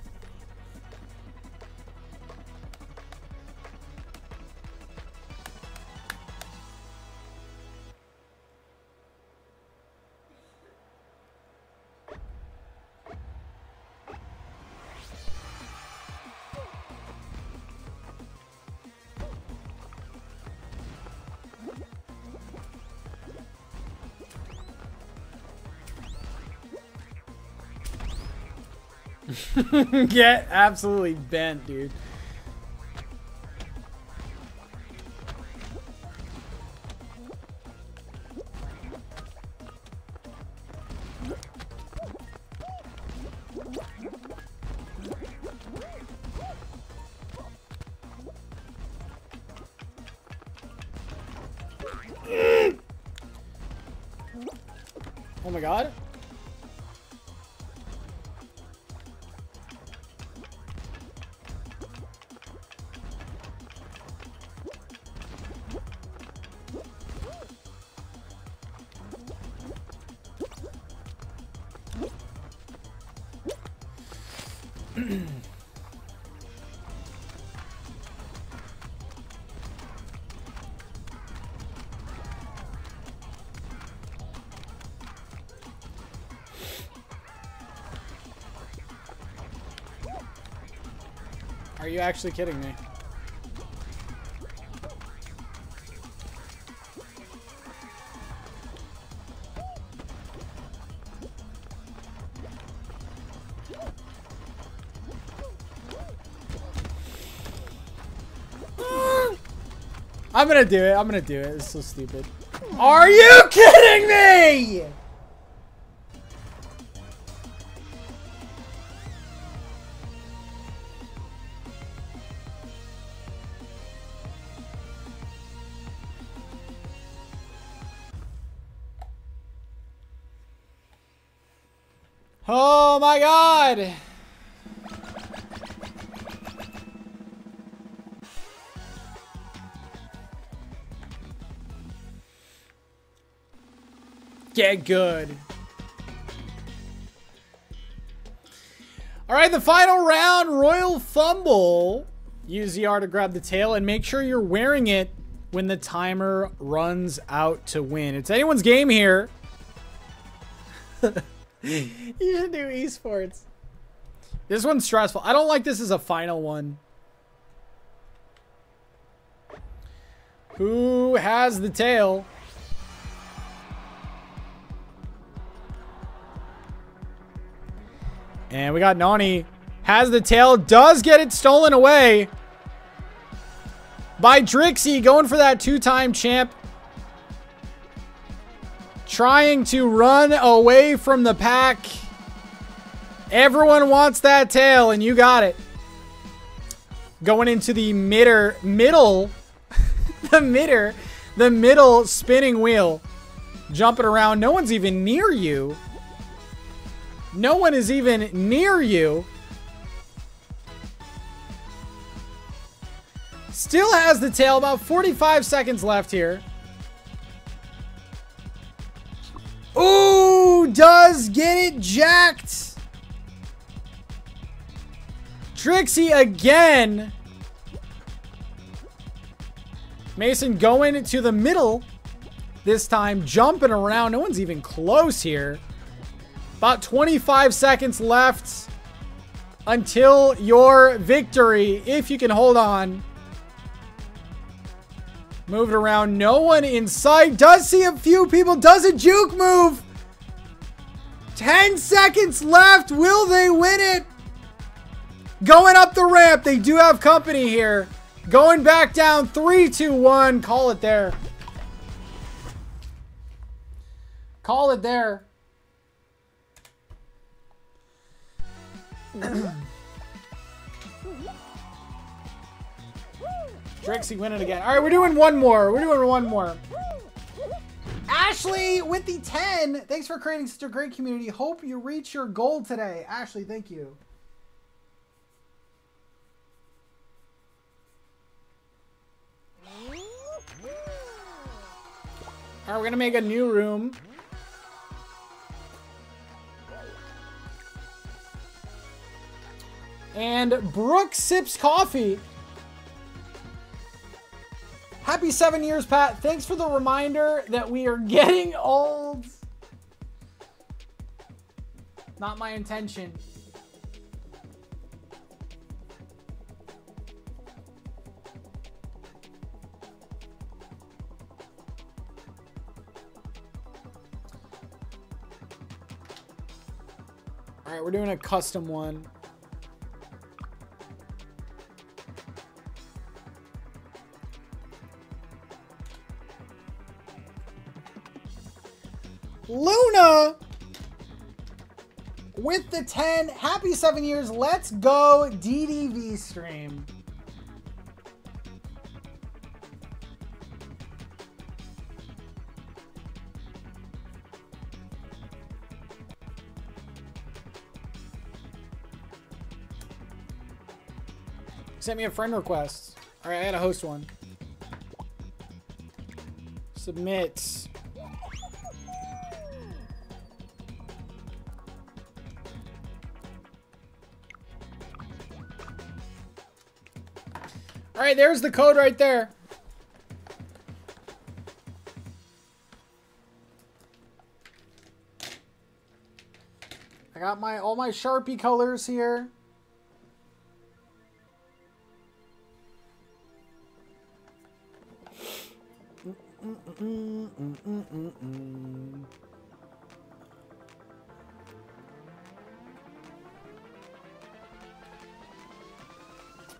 Get absolutely bent, dude. Oh my god. You actually kidding me? I'm gonna do it. I'm gonna do it. It's so stupid. Are you kidding me? God! Get good. All right, the final round, Royal Fumble. Use the R to grab the tail and make sure you're wearing it when the timer runs out to win. It's anyone's game here. you should do esports. This one's stressful. I don't like this as a final one. Who has the tail? And we got Nani. Has the tail. Does get it stolen away. By Trixie. Going for that two-time champ. Trying to run away from the pack. Everyone wants that tail, and you got it. Going into the midder, middle, the midder, the middle spinning wheel. Jumping around. No one's even near you. No one is even near you. Still has the tail. About 45 seconds left here. Ooh, does get it jacked. Trixie again. Mason going to the middle. This time jumping around. No one's even close here. About 25 seconds left until your victory, if you can hold on. Move it around. No one in sight. Does see a few people. Does a juke move. 10 seconds left. Will they win it? Going up the ramp. They do have company here. Going back down. 3, 2, 1. Call it there. Call it there. Trixie winning again. All right, we're doing one more. We're doing one more. Ashley with the 10. Thanks for creating such a great community. Hope you reach your goal today. Ashley, thank you. All right, we're to make a new room. And Brooke sips coffee. Happy seven years, Pat. Thanks for the reminder that we are getting old. Not my intention. All right, we're doing a custom one. Luna with the 10. Happy seven years. Let's go DDV stream. Sent me a friend request. All right, I gotta host one. Submit. All right, there's the code right there. I got my all my Sharpie colors here.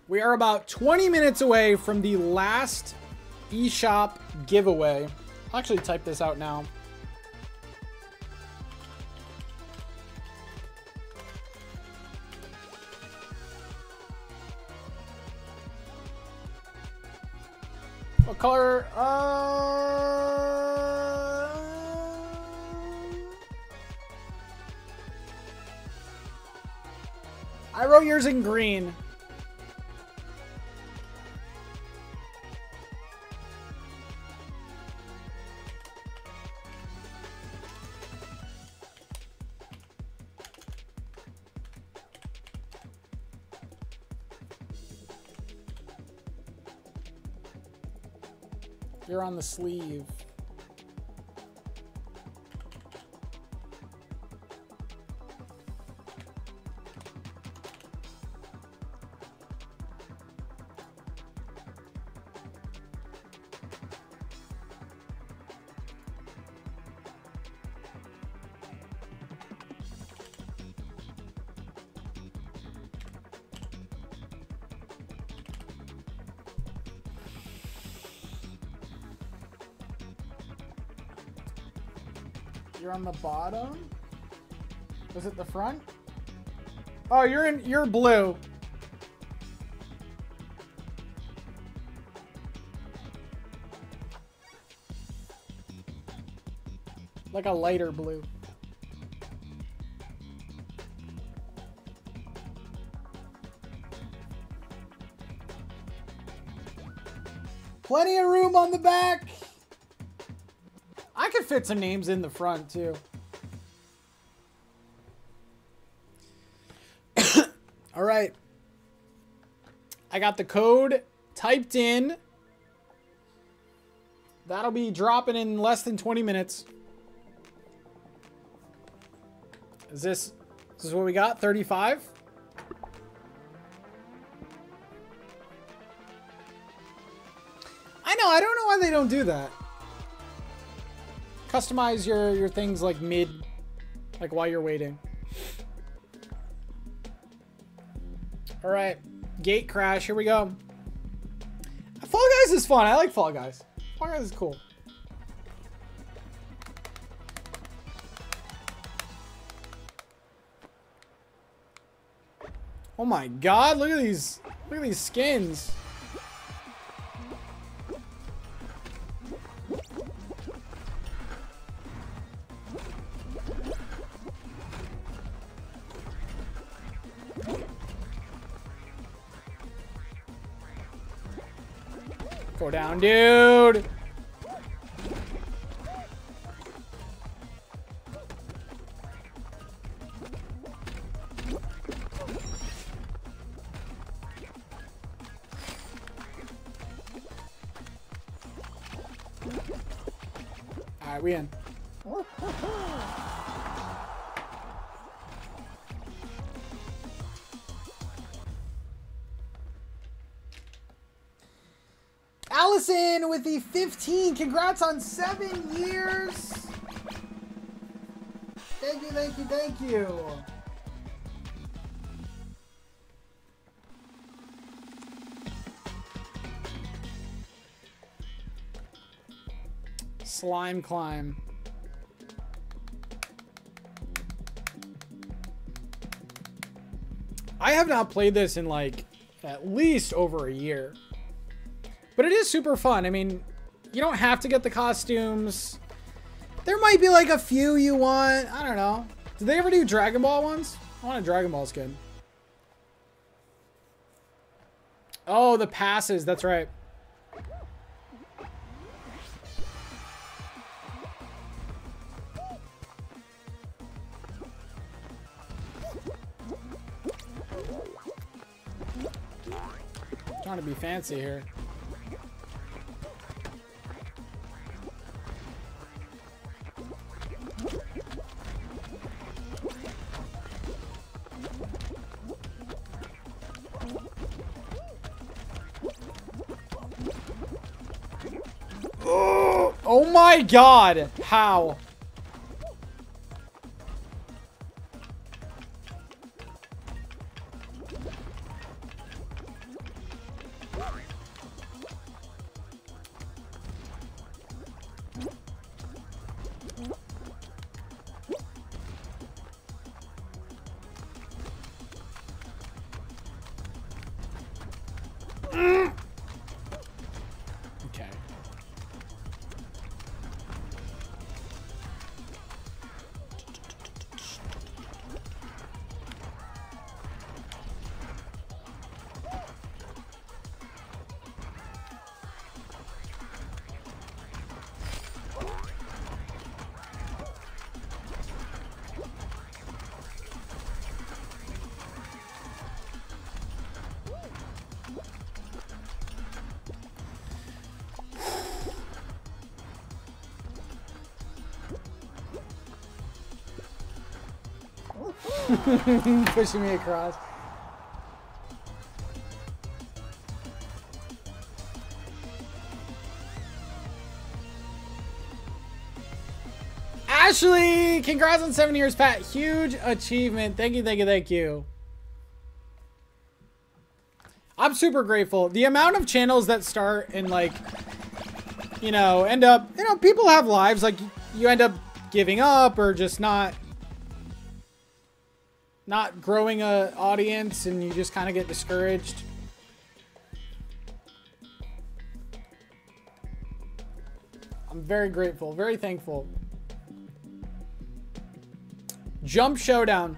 We are about 20 minutes away from the last eShop giveaway. I'll actually type this out now. Color? Uh... I wrote yours in green. On the sleeve. On the bottom? Was it the front? Oh, you're in you're blue. Like a lighter blue. Plenty of room on the back. Fit some names in the front too. All right. I got the code typed in. That'll be dropping in less than 20 minutes. Is this, this is what we got? 35? I know, I don't know why they don't do that customize your your things like mid like while you're waiting. All right gate crash here we go. Fall guys is fun i like fall guys. Fall guys is cool. Oh my god look at these look at these skins down, dude. congrats on seven years! Thank you, thank you, thank you! Slime climb. I have not played this in like at least over a year. But it is super fun. I mean, you don't have to get the costumes. There might be like a few you want. I don't know. Did they ever do Dragon Ball ones? I want a Dragon Ball skin. Oh, the passes. That's right. Trying to be fancy here. My god! How? Pushing me across. Ashley, congrats on seven years, Pat. Huge achievement. Thank you, thank you, thank you. I'm super grateful. The amount of channels that start and like, you know, end up, you know, people have lives. Like, you end up giving up or just not not growing a audience and you just kind of get discouraged. I'm very grateful, very thankful. Jump Showdown.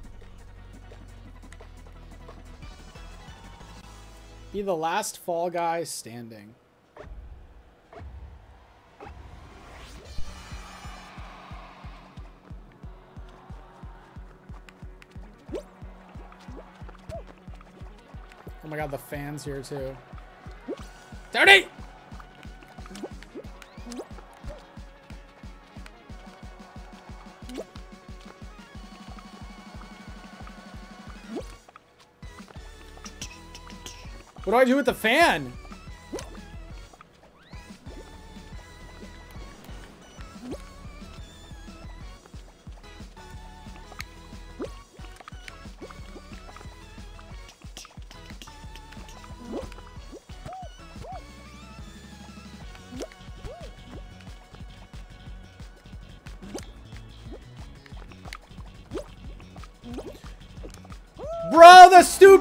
Be the last fall guy standing. My the fans here too. Tony! What do I do with the fan?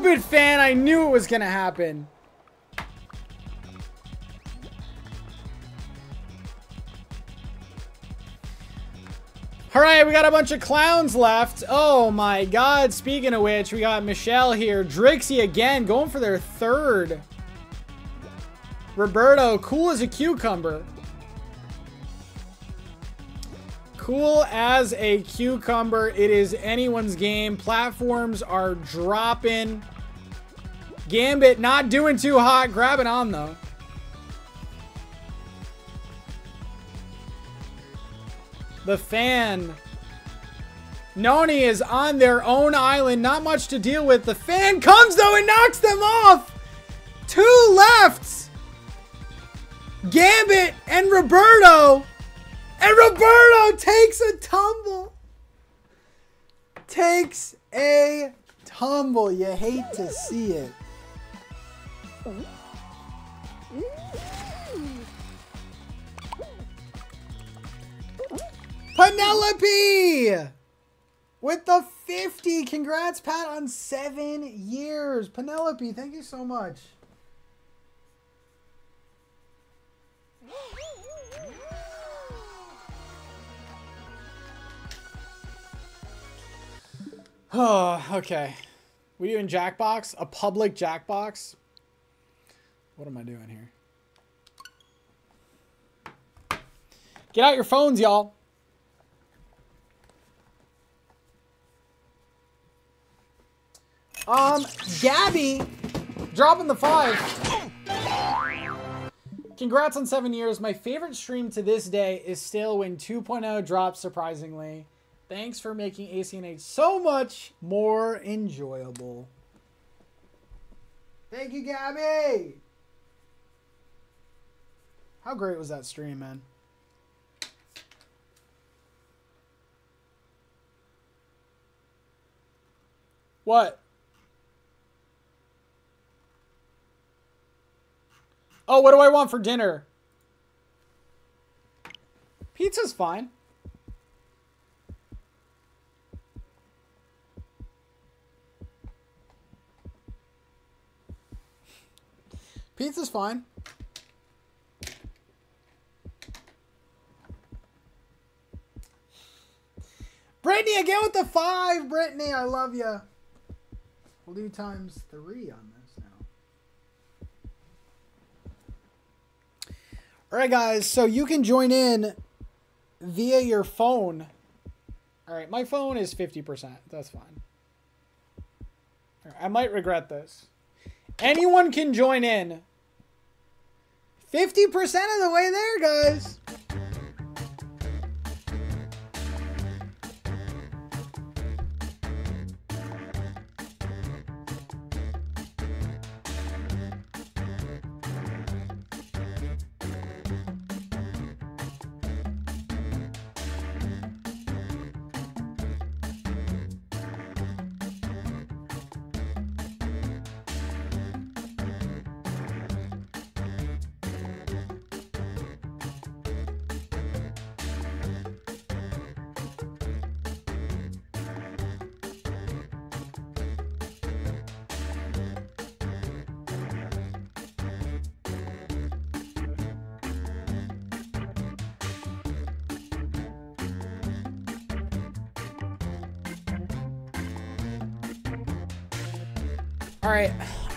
Stupid fan. I knew it was going to happen. All right, we got a bunch of clowns left. Oh my god. Speaking of which, we got Michelle here. Trixie again, going for their third. Roberto, cool as a cucumber. Cool as a cucumber. It is anyone's game. Platforms are dropping. Gambit not doing too hot. Grabbing on though. The fan. Noni is on their own island. Not much to deal with. The fan comes though and knocks them off. Two left. Gambit and Roberto. And Roberto takes a tumble. Takes a tumble. You hate to see it. Penelope with the 50. Congrats, Pat, on seven years. Penelope, thank you so much. Oh, okay. We doing Jackbox? A public Jackbox? What am I doing here? Get out your phones, y'all. Um, Gabby, dropping the five. Congrats on seven years. My favorite stream to this day is still when 2.0 drops, surprisingly. Thanks for making ACNH so much more enjoyable. Thank you, Gabby. How great was that stream, man? What? Oh, what do I want for dinner? Pizza's fine. Pizza's fine. Brittany, again with the five. Brittany, I love you. We'll do times three on this now. All right, guys. So you can join in via your phone. All right, my phone is 50%. That's fine. I might regret this. Anyone can join in. 50% of the way there, guys.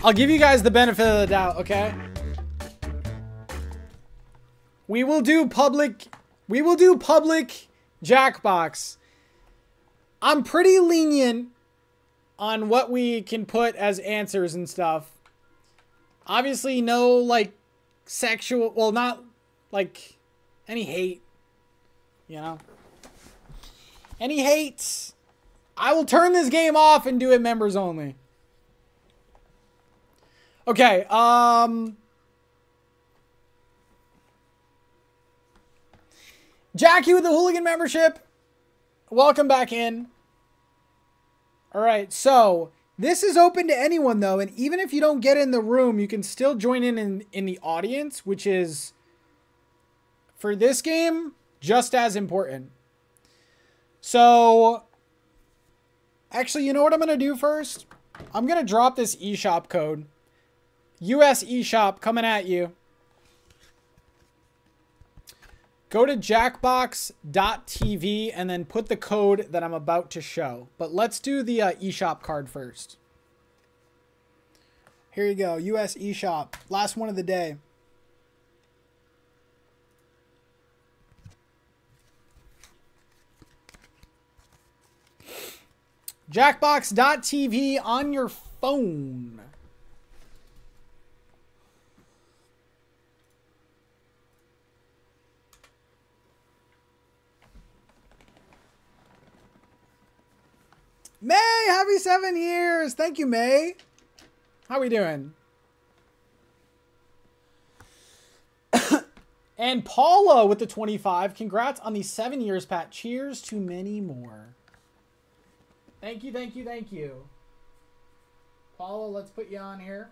I'll give you guys the benefit of the doubt, okay? We will do public we will do public Jackbox. I'm pretty lenient on what we can put as answers and stuff. Obviously no like sexual, well not like any hate, you know. Any hate, I will turn this game off and do it members only. Okay, um Jackie with the hooligan membership. Welcome back in. All right, so this is open to anyone though, and even if you don't get in the room, you can still join in in, in the audience, which is for this game just as important. So actually, you know what I'm going to do first? I'm going to drop this eShop code. US eShop coming at you. Go to jackbox.tv and then put the code that I'm about to show. But let's do the uh, eShop card first. Here you go, US eShop. Last one of the day. Jackbox.tv on your phone. May, happy seven years. Thank you, May. How are we doing? and Paula with the 25. Congrats on the seven years, Pat. Cheers to many more. Thank you, thank you, thank you. Paula, let's put you on here.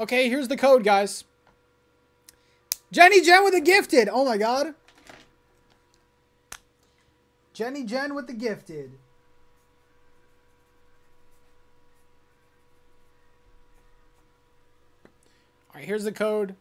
Okay, here's the code, guys. Jenny Jen with the gifted. Oh my god. Jenny Jen with the gifted. All right, here's the code.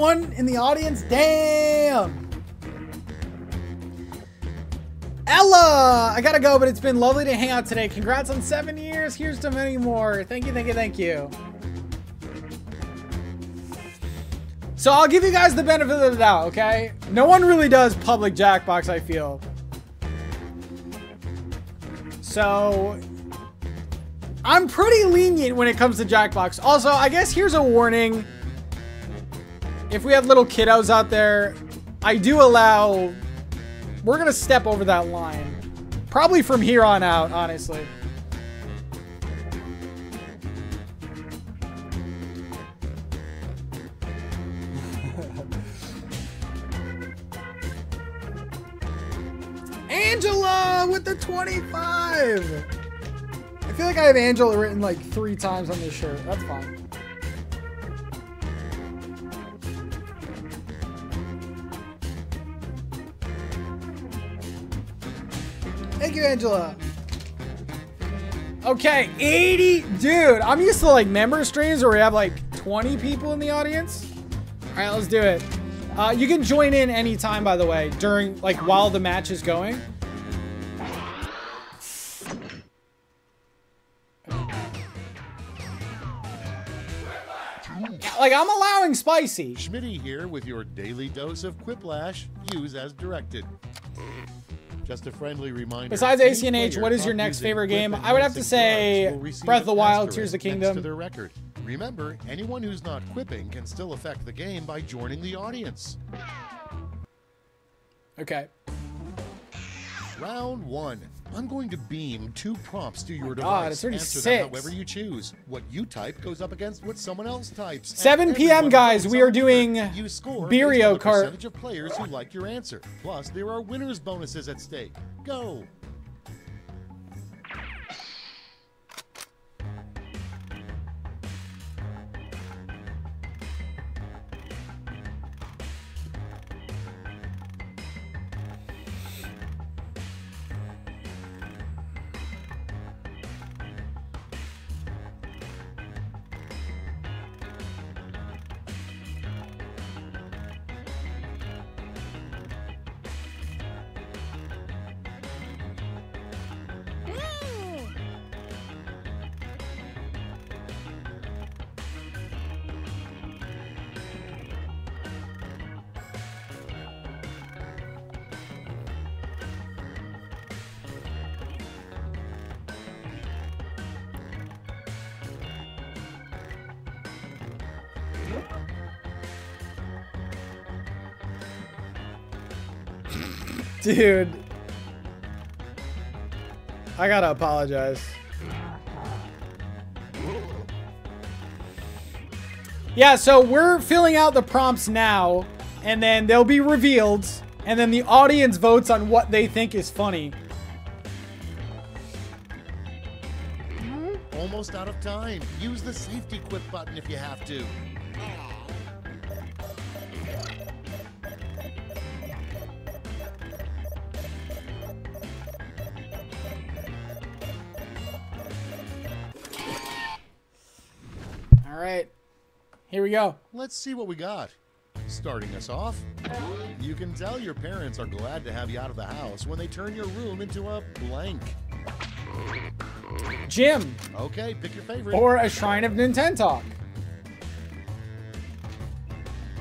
Seventy-one in the audience. Damn. Ella, I gotta go, but it's been lovely to hang out today. Congrats on seven years. Here's to many more. Thank you, thank you, thank you. So I'll give you guys the benefit of the doubt, okay? No one really does public Jackbox, I feel. So I'm pretty lenient when it comes to Jackbox. Also, I guess here's a warning. If we have little kiddos out there, I do allow we're gonna step over that line. Probably from here on out, honestly. Angela with the 25! I feel like I have Angela written like three times on this shirt. That's fine. You, Angela. Okay, 80. Dude, I'm used to like member streams where we have like 20 people in the audience. All right, let's do it. Uh, you can join in anytime, by the way, during like while the match is going. Like I'm allowing spicy. Schmitty here with your daily dose of Quiplash. Use as directed. Just a friendly reminder. Besides ACNH, what is your next favorite game? I would have to say cards will receive Breath of the Wild, Tears of the Kingdom. To their record. Remember, anyone who's not quipping can still affect the game by joining the audience. Okay. Round one. I'm going to beam two prompts to your Oh God, device. it's already Answer six. them however you choose. What you type goes up against what someone else types. 7 p.m. guys, we are doing. You score the Kart. percentage of players who like your answer. Plus, there are winners bonuses at stake. Go. Dude. I gotta apologize. Yeah, so we're filling out the prompts now, and then they'll be revealed, and then the audience votes on what they think is funny. Almost out of time. Use the safety quip button if you have to. Here we go. Let's see what we got. Starting us off, you can tell your parents are glad to have you out of the house when they turn your room into a blank. Gym Okay, pick your favorite. or a Shrine of Nintendo.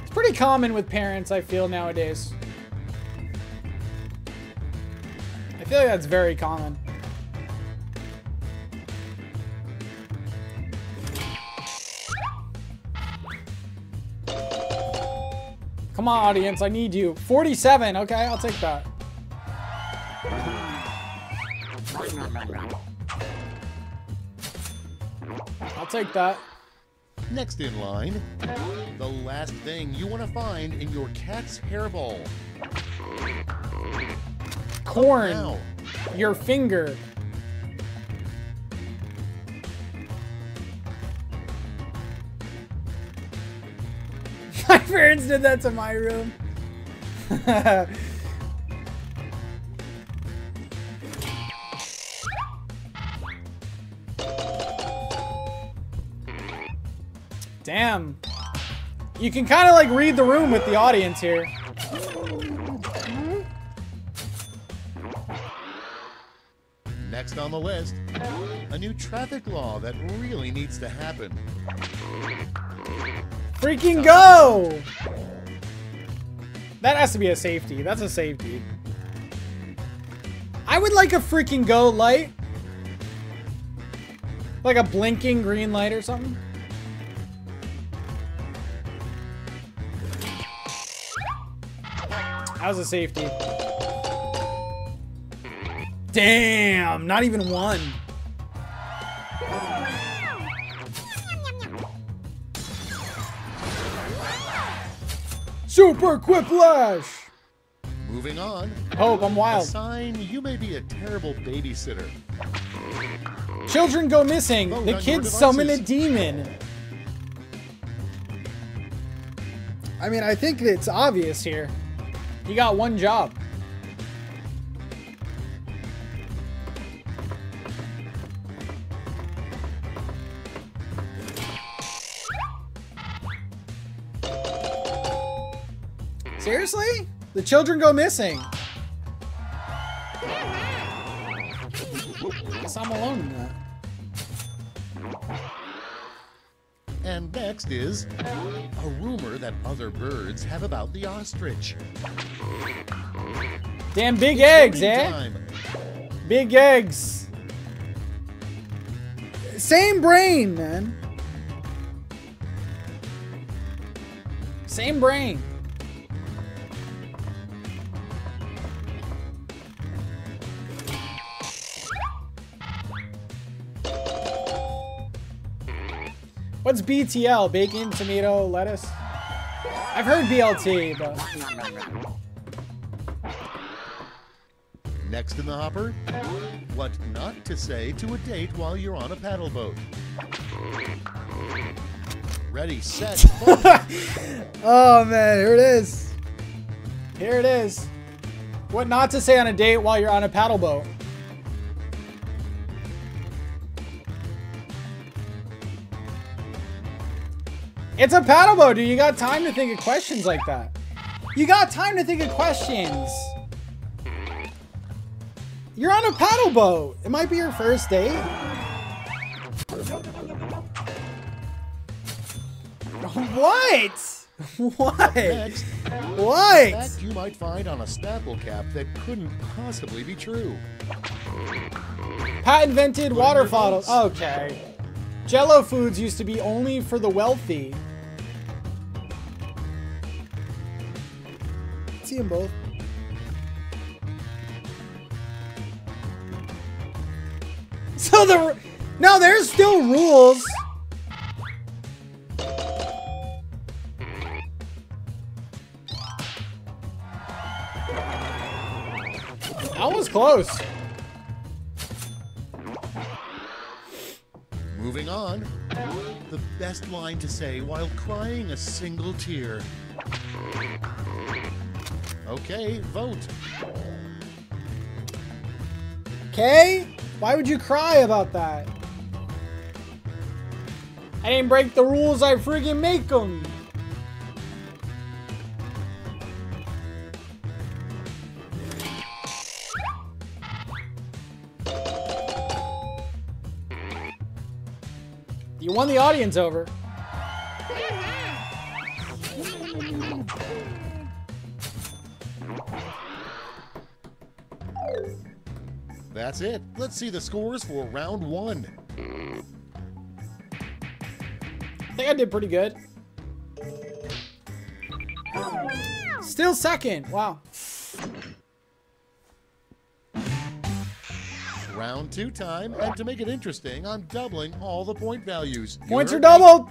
It's pretty common with parents, I feel, nowadays. I feel like that's very common. Come on, audience, I need you. 47, okay, I'll take that. I'll take that. Next in line, the last thing you want to find in your cat's hairball. Corn. Now, Your finger. Parents did that to my room. Damn. You can kind of like read the room with the audience here. next on the list, a new traffic law that really needs to happen. Freaking go! That has to be a safety. That's a safety. I would like a freaking go light. Like a blinking green light or something. That was a safety. Damn, not even one. Super Quiplash! Moving on, Hope, I'm a wild. sign you may be a terrible babysitter. Children go missing. Vote The kids summon a demon. I mean, I think it's obvious here. You got one job. Seriously? The children go missing. Guess I'm alone in that. And next is a rumor that other birds have about the ostrich. Damn big eggs, eh? time. Big eggs. Same brain, man. Same brain. What's BTL? Bacon, tomato, lettuce? I've heard BLT, but Next in the hopper, what not to say to a date while you're on a paddle boat. Ready, set. Oh man, here it is. Here it is. What not to say on a date while you're on a paddle boat. It's a paddle boat, dude. You got time to think of questions like that. You got time to think of questions. You're on a paddle boat. It might be your first date. What? What? Next, What? fact you might find on a Snapple cap that couldn't possibly be true. Pat invented water bottles. Okay. Jello foods used to be only for the wealthy. See them both. So the no, there's still rules. That was close. Moving on, the best line to say while crying a single tear. Okay, vote. Okay? Why would you cry about that? I didn't break the rules, I friggin' make them. You won the audience over. That's it. Let's see the scores for round one. I think I did pretty good. Still second. Wow. Round two time, and to make it interesting, I'm doubling all the point values. Points are heard me. doubled.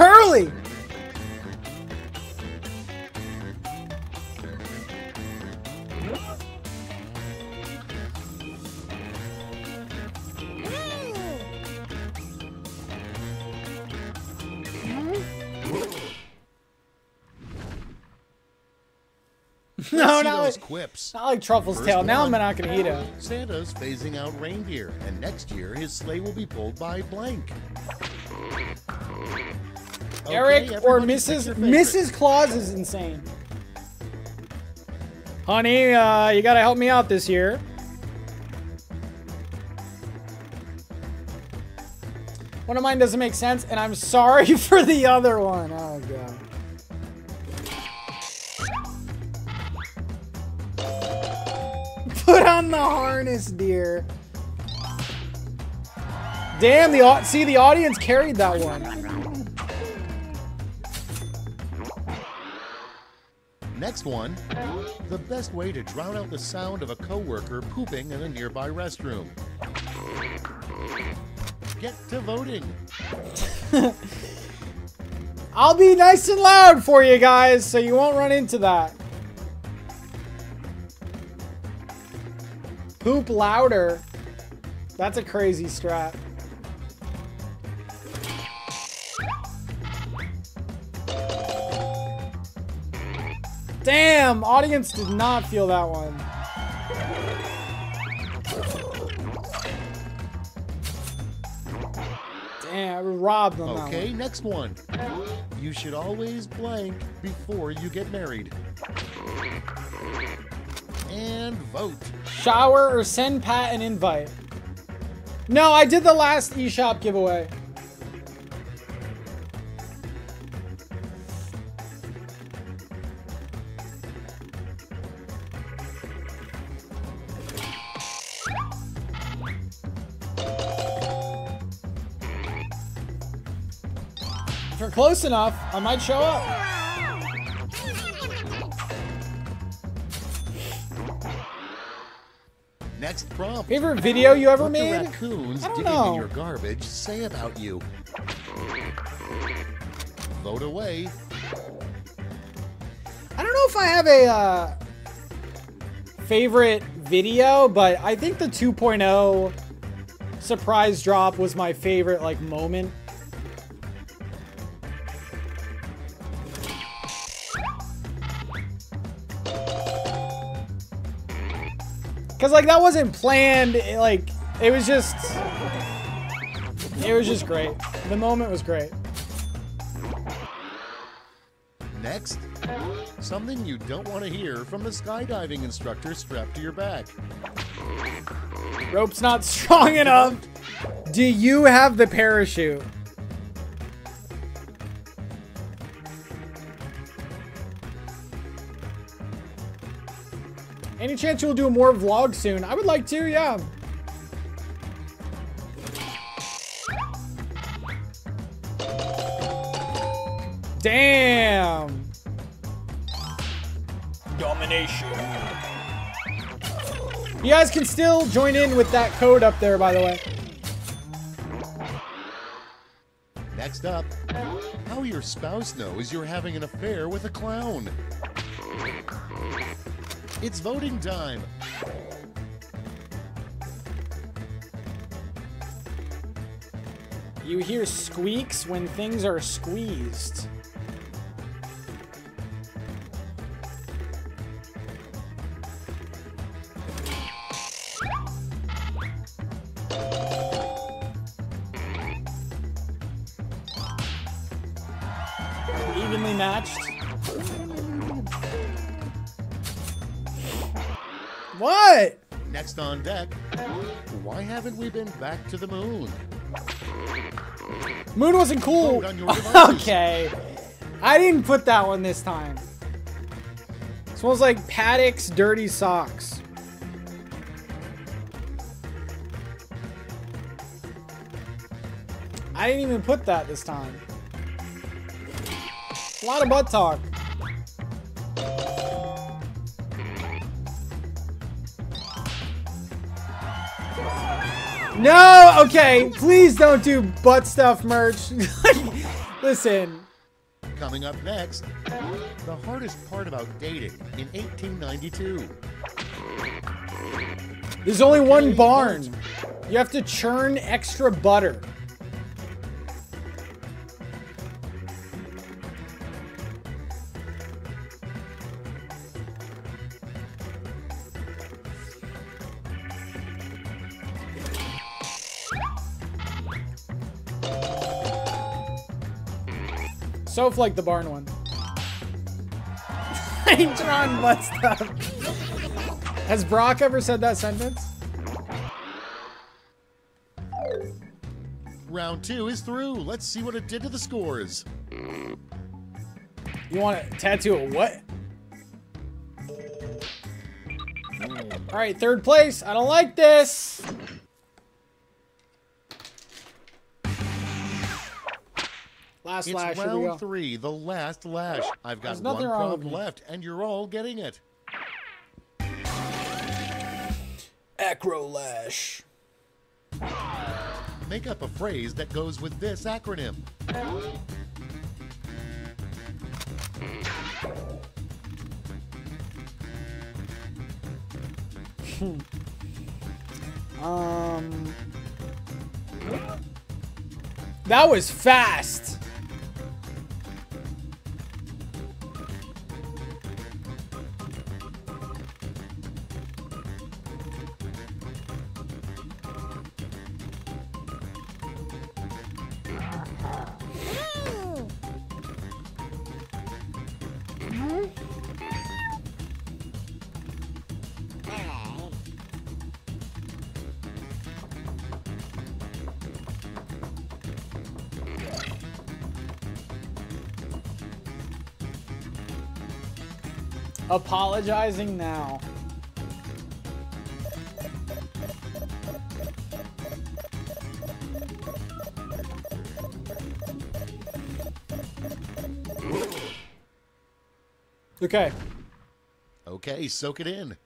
Curly. No, not like, quips. not like Truffle's First tail. Now I'm not gonna eat it. Santa's phasing out reindeer, and next year his sleigh will be pulled by blank. Okay, Erik or Mrs. Mrs. Claus is insane. Honey, uh, you gotta help me out this year. One of mine doesn't make sense, and I'm sorry for the other one. Oh god. Put on the harness, dear. Damn, the see the audience carried that one. Next one. The best way to drown out the sound of a coworker pooping in a nearby restroom. Get to voting. I'll be nice and loud for you guys so you won't run into that. Poop louder. That's a crazy strat. Damn, audience did not feel that one. Damn, I robbed them Okay, next one. You should always blank before you get married. And vote. Shower or send Pat an invite. No, I did the last eShop giveaway. Close enough, I might show up. Next prompt. Favorite video you ever What made? raccoons don't digging know. in your garbage say about you. Vote away. I don't know if I have a uh, favorite video, but I think the 2.0 surprise drop was my favorite like moment. Cause like that wasn't planned. it, like it was just, it was just great. The moment was great. Next, something you don't want to hear from the skydiving instructor strapped to your back. Rope's not strong enough. Do you have the parachute? Any chance you'll do more vlogs soon? I would like to, yeah. Damn. Domination. You guys can still join in with that code up there, by the way. Next up, how your spouse knows you're having an affair with a clown. It's voting time. You hear squeaks when things are squeezed. What? Next on deck, why haven't we been back to the moon? Moon wasn't cool. Vote on your devices. okay. I didn't put that one this time. Smells like Paddock's dirty socks. I didn't even put that this time. A lot of butt talk. No, okay, please don't do butt stuff merch. Listen, Coming up next, the hardest part about dating in 1892. there's only one barn. You have to churn extra butter. So like the barn one. I drawn butt stuff. Has Brock ever said that sentence? Round two is through. Let's see what it did to the scores. You want to tattoo a what? All right, third place. I don't like this. Last It's lash. Here we go. round three, the last lash. I've got one nothing wrong with prompt left, and you're all getting it. Acro lash. Make up a phrase that goes with this acronym. Um. That was fast. Apologizing now. Okay. Okay, soak it in.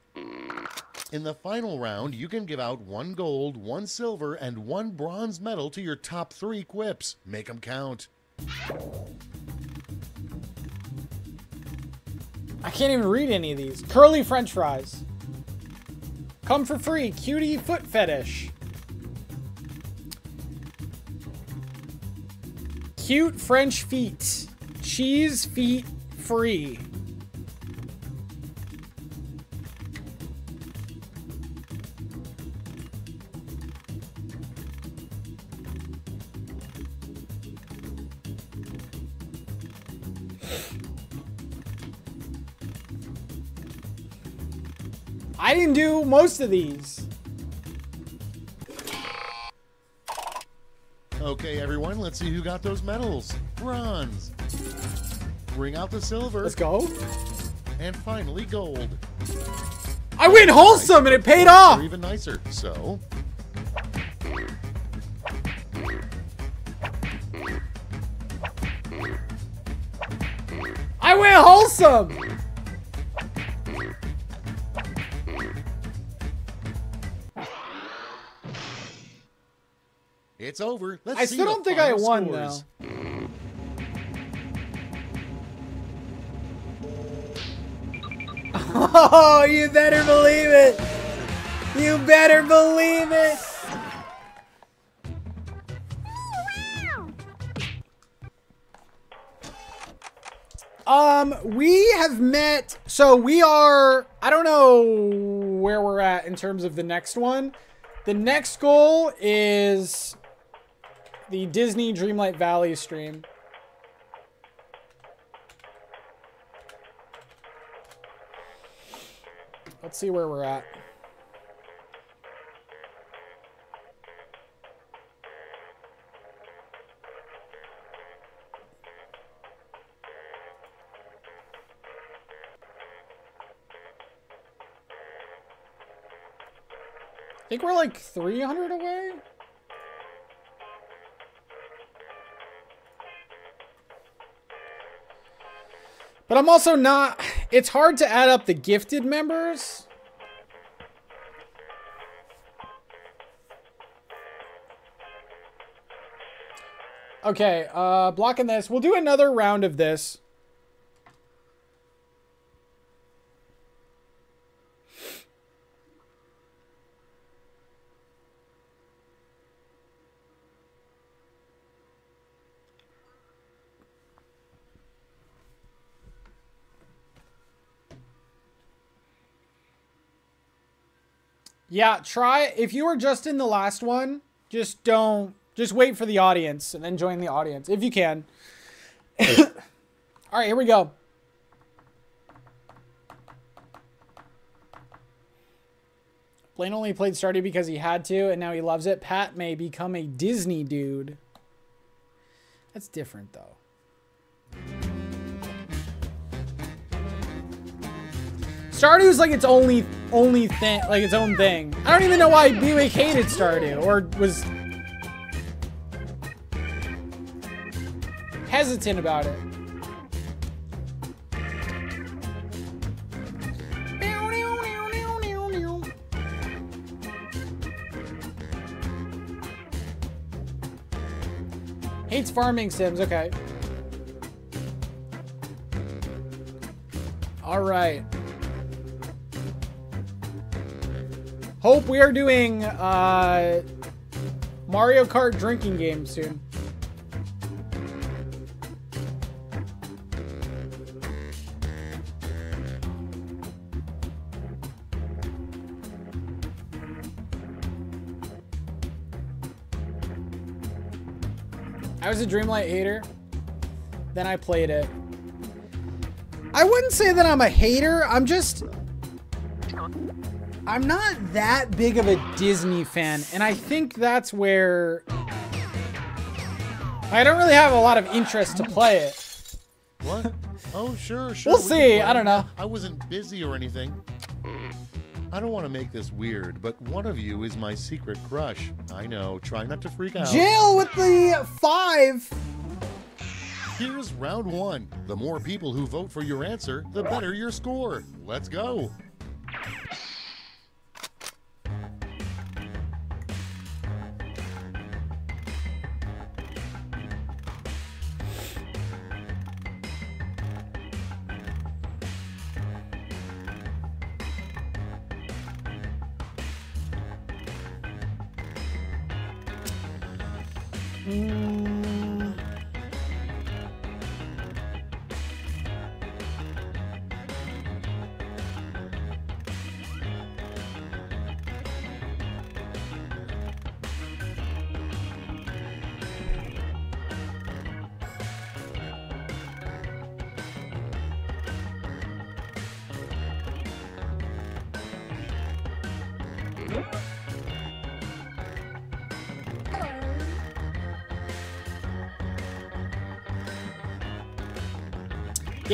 In the final round, you can give out one gold, one silver, and one bronze medal to your top three quips. Make them count. I can't even read any of these. Curly french fries. Come for free. Cutie foot fetish. Cute French feet. Cheese feet free. Do most of these. Okay, everyone, let's see who got those medals. Bronze. Bring out the silver. Let's go. And finally, gold. I went wholesome and it paid off. Even nicer. So, I went wholesome. It's over. Let's I see still don't think I won scores. though. Oh, you better believe it. You better believe it. Um, we have met. So we are. I don't know where we're at in terms of the next one. The next goal is the Disney Dreamlight Valley stream. Let's see where we're at. I think we're like 300 away. But I'm also not. It's hard to add up the gifted members. Okay, uh, blocking this. We'll do another round of this. Yeah, try if you were just in the last one, just don't just wait for the audience and then join the audience if you can. All right, here we go. Blaine only played Stardew because he had to, and now he loves it. Pat may become a Disney dude. That's different, though. Stardew's like its only only thing, like its own thing. I don't even know why Buick hated Stardew or was hesitant about it. Hates farming sims, okay. All right. Hope we are doing uh, Mario Kart drinking game soon. I was a Dreamlight hater. Then I played it. I wouldn't say that I'm a hater. I'm just I'm not that big of a Disney fan, and I think that's where I don't really have a lot of interest to play it. What? Oh, sure, sure. We'll we see. I don't know. I wasn't busy or anything. I don't want to make this weird, but one of you is my secret crush. I know. Try not to freak out. Jill with the five. Here's round one. The more people who vote for your answer, the better your score. Let's go.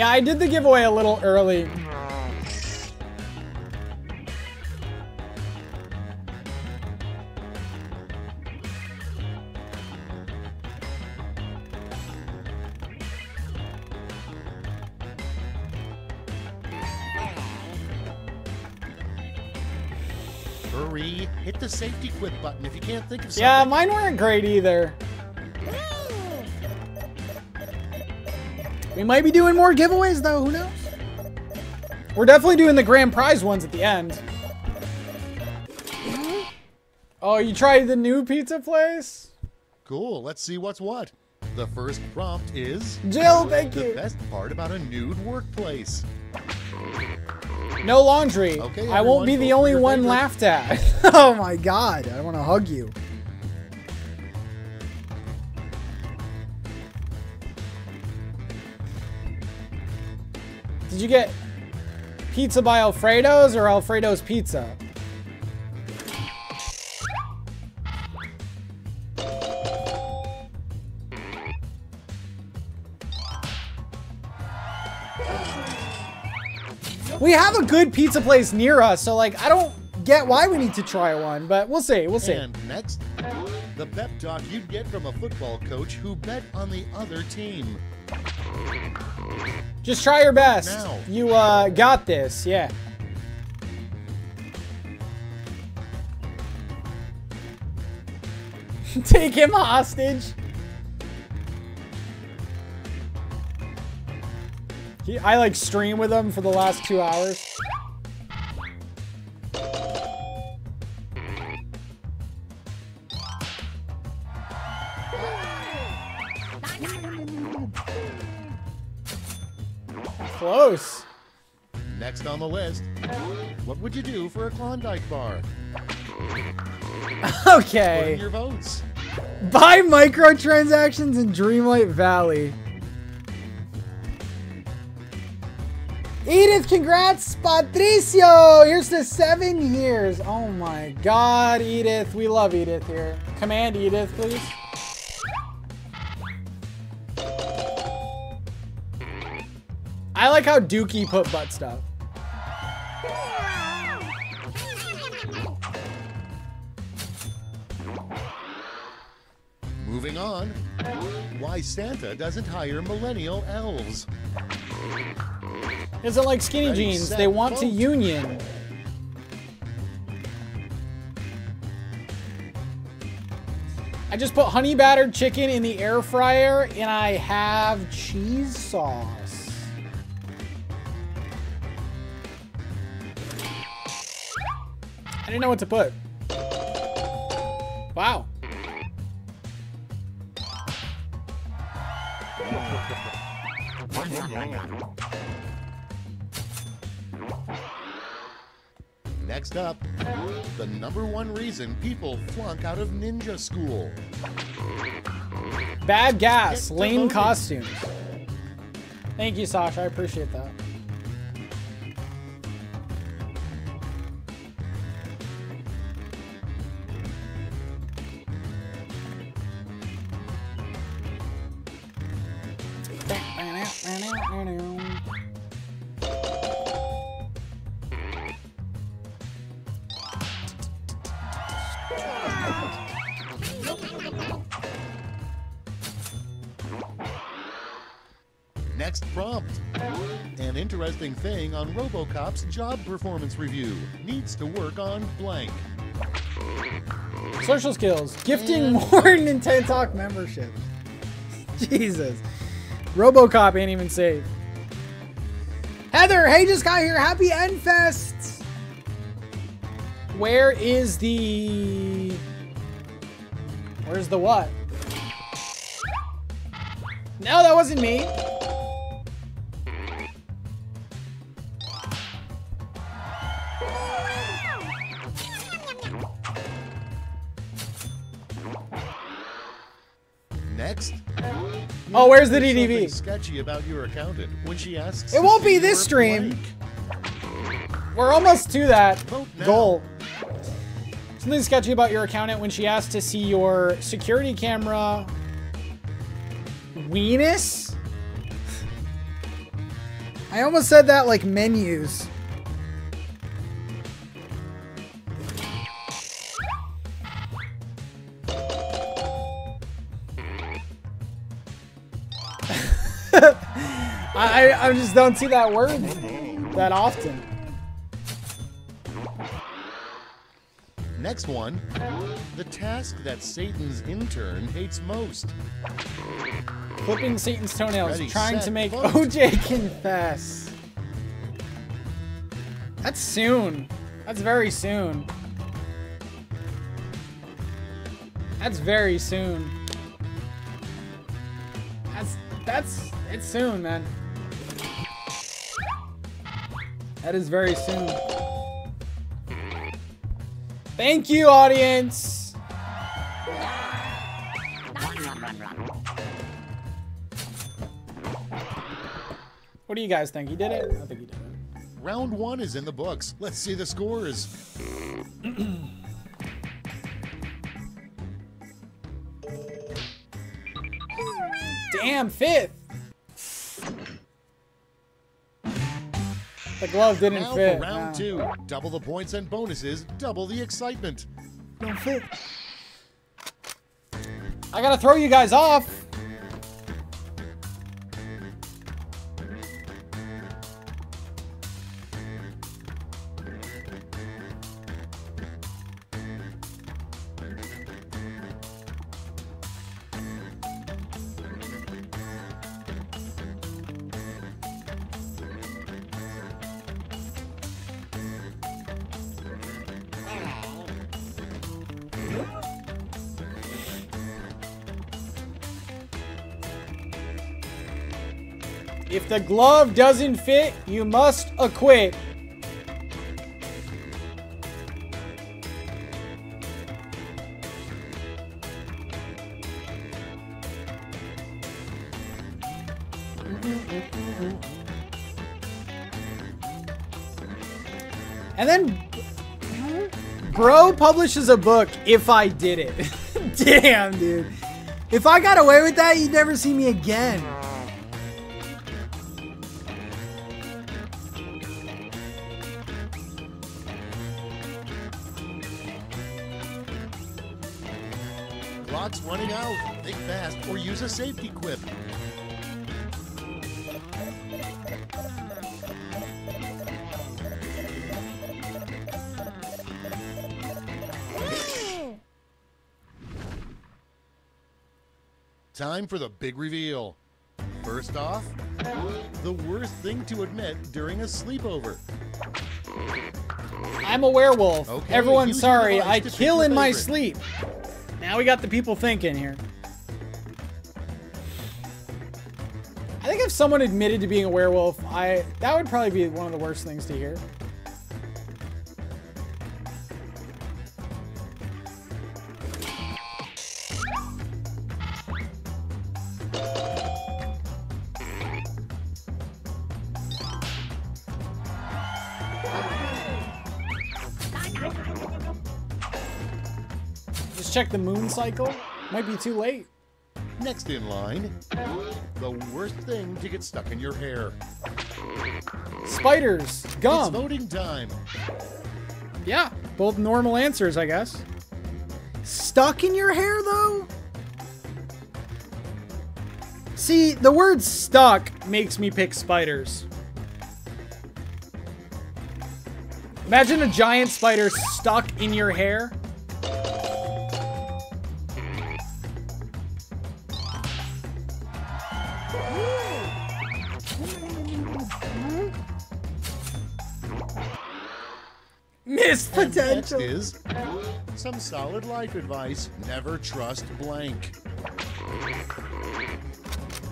Yeah, I did the giveaway a little early. Hurry, hit the safety quit button if you can't think of something. Yeah, mine weren't great either. We might be doing more giveaways though, who knows? We're definitely doing the grand prize ones at the end. Oh, you tried the new pizza place? Cool, let's see what's what. The first prompt is Jill, thank the you. best part about a nude workplace. No laundry. Okay, I won't be the only one favorite. laughed at. oh my god, I want to hug you. Did you get pizza by Alfredo's or Alfredo's Pizza? We have a good pizza place near us, so like I don't get why we need to try one, but we'll see. We'll see. And next, the pep talk you'd get from a football coach who bet on the other team. Just try your best. Now. You uh got this. Yeah. Take him hostage. He, I like stream with him for the last two hours. Close. Next on the list, what would you do for a Klondike bar? Put Okay. in your votes. Buy microtransactions in Dreamlight Valley. Edith, congrats, Patricio! Here's to seven years. Oh my god, Edith. We love Edith here. Command Edith, please. I like how Dookie put butt stuff. Moving on, why Santa doesn't hire millennial elves. Isn't like skinny jeans. They want to union. I just put honey battered chicken in the air fryer and I have cheese sauce. Didn't know what to put. Wow. Next up, the number one reason people flunk out of ninja school. Bad gas, lame costumes. Thank you, Sasha. I appreciate that. On Robocop's job performance review. Needs to work on blank. Social skills. Gifting And- more NintenTalk memberships. Jesus. Robocop ain't even safe. Heather, hey, just got here. Happy NFest. Where is the. Where's the what? No, that wasn't me. Where's the DDV? sketchy about your accountant when she asks. It won't be this stream. blank. We're almost to that goal. Something sketchy about your accountant when she asked to see your security camera. Weenus? I almost said that like menus. I, just don't see that word that often. Next one the task that Satan's intern hates most. Clipping Satan's toenails, Ready, trying set, to make vote. OJ confess. That's soon. That's very soon. That's very soon. That's that's it's soon, man. That is very soon. Thank you, audience. What do you guys think? He did it? I think he did it. Round one is in the books. Let's see the scores. Damn, fifth. The glove didn't Now fit. for round no. two. Double the points and bonuses, double the excitement. Don't fit. I gotta throw you guys off. The glove doesn't fit, you must acquit. And then Bro publishes a book if I did it. Damn, dude. If I got away with that, you'd never see me again. Safety quip. Time for the big reveal. First off, the worst thing to admit during a sleepover. I'm a werewolf. Okay, Everyone, sorry, I kill in my sleep. Now we got the people thinking here. Think if someone admitted to being a werewolf, I that would probably be one of the worst things to hear. Just check the moon cycle. Might be too late. Next in line, the worst thing to get stuck in your hair. Spiders, It's gum. voting time. Yeah, both normal answers, I guess. Stuck in your hair, though? See, the word stuck makes me pick spiders. Imagine a giant spider stuck in your hair. Missed And next is some solid life advice. Never trust blank.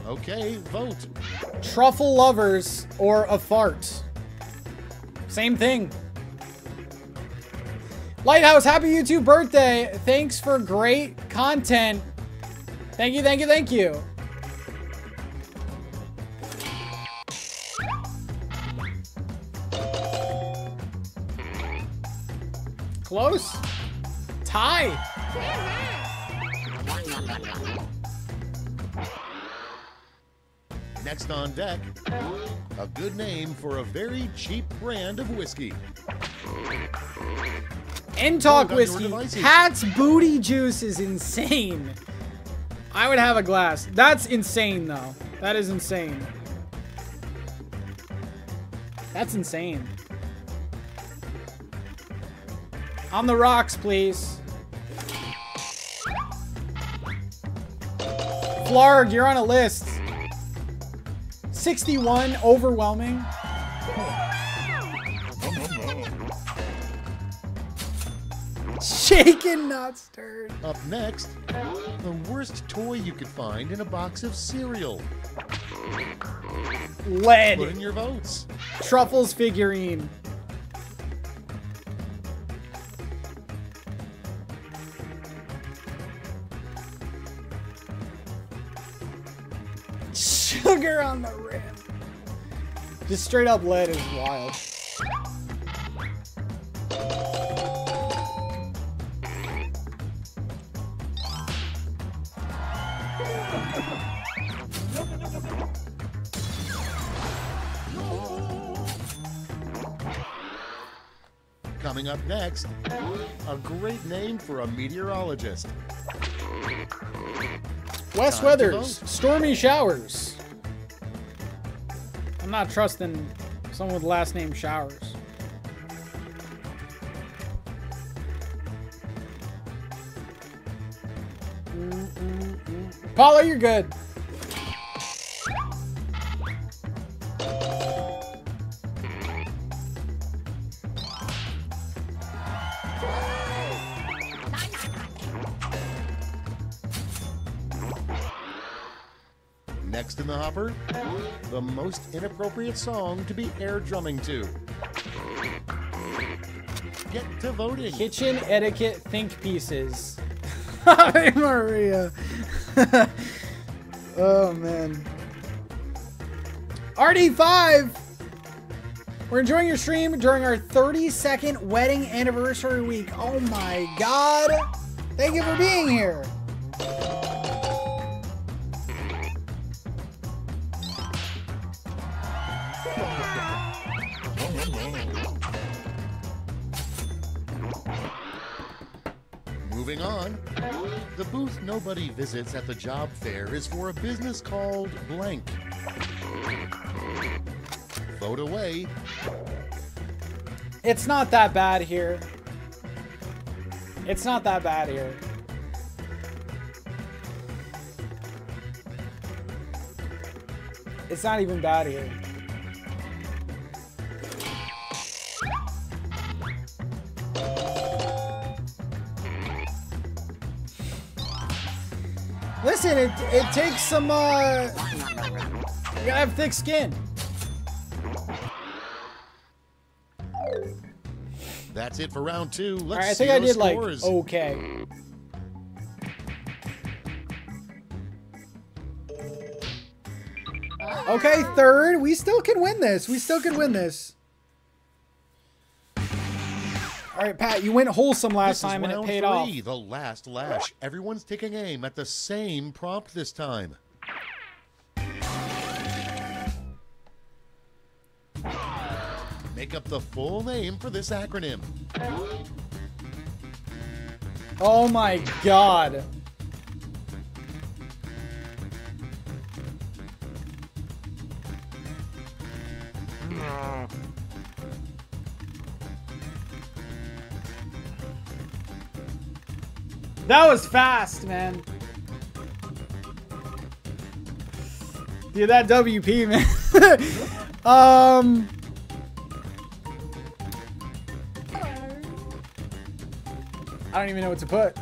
Okay, vote. truffle lovers or a fart. Same thing. Lighthouse, happy YouTube birthday. Thanks for great content. Thank you, thank you, thank you. Close. Tie. Next on deck, a good name for a very cheap brand of whiskey. End talk Hold whiskey. Pat's booty juice is insane. I would have a glass. That's insane, though. That is insane. That's insane. On the rocks, please. Flarg, you're on a list. 61, overwhelming. Shaken, not stirred. Up next, the worst toy you could find in a box of cereal. Put Lead. in your votes. Truffles figurine. Sugar on the rim. Just straight up lead is wild. Coming up next, a great name for a meteorologist. Wes Time Weathers, stormy showers. I'm not trusting someone with last name Showers. Paula, you're good. The hopper, the most inappropriate song to be air drumming to. Get to voting. Kitchen etiquette think pieces. Hi, Maria. oh, man. RD5! We're enjoying your stream during our 32nd wedding anniversary week. Oh my god! Thank you for being here. Moving on, the booth nobody visits at the job fair is for a business called Blank. Vote away. It's not that bad here. It's not that bad here. It's not even bad here. Listen, it, it takes some, uh, you gotta have thick skin. That's it for round two. Let's Alright, I see think I did like scores. okay. Okay, third. We still can win this. We still can win this. All right, Pat, you went wholesome last This is time and it paid three, off. the last lash. Everyone's taking aim at the same prompt this time. Make up the full name for this acronym. Oh my god. Mm. That was fast, man. Dude, that WP, man. um. I don't even know what to put.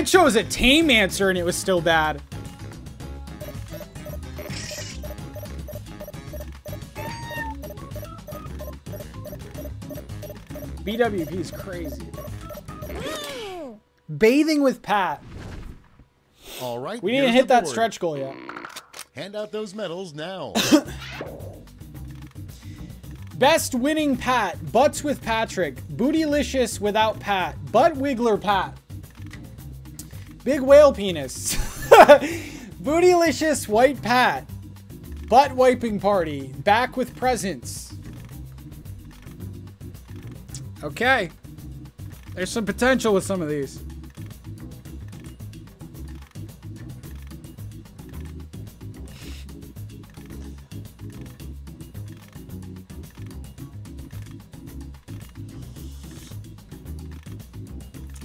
I chose a tame answer and it was still bad. BWP is crazy. Bathing with Pat. All right. We didn't hit that board. stretch goal yet. Hand out those medals now. Best winning Pat. Butts with Patrick. Bootylicious without Pat. Butt Wiggler Pat. Big whale penis. Bootylicious white Pat. Butt wiping party. Back with presents. Okay. There's some potential with some of these.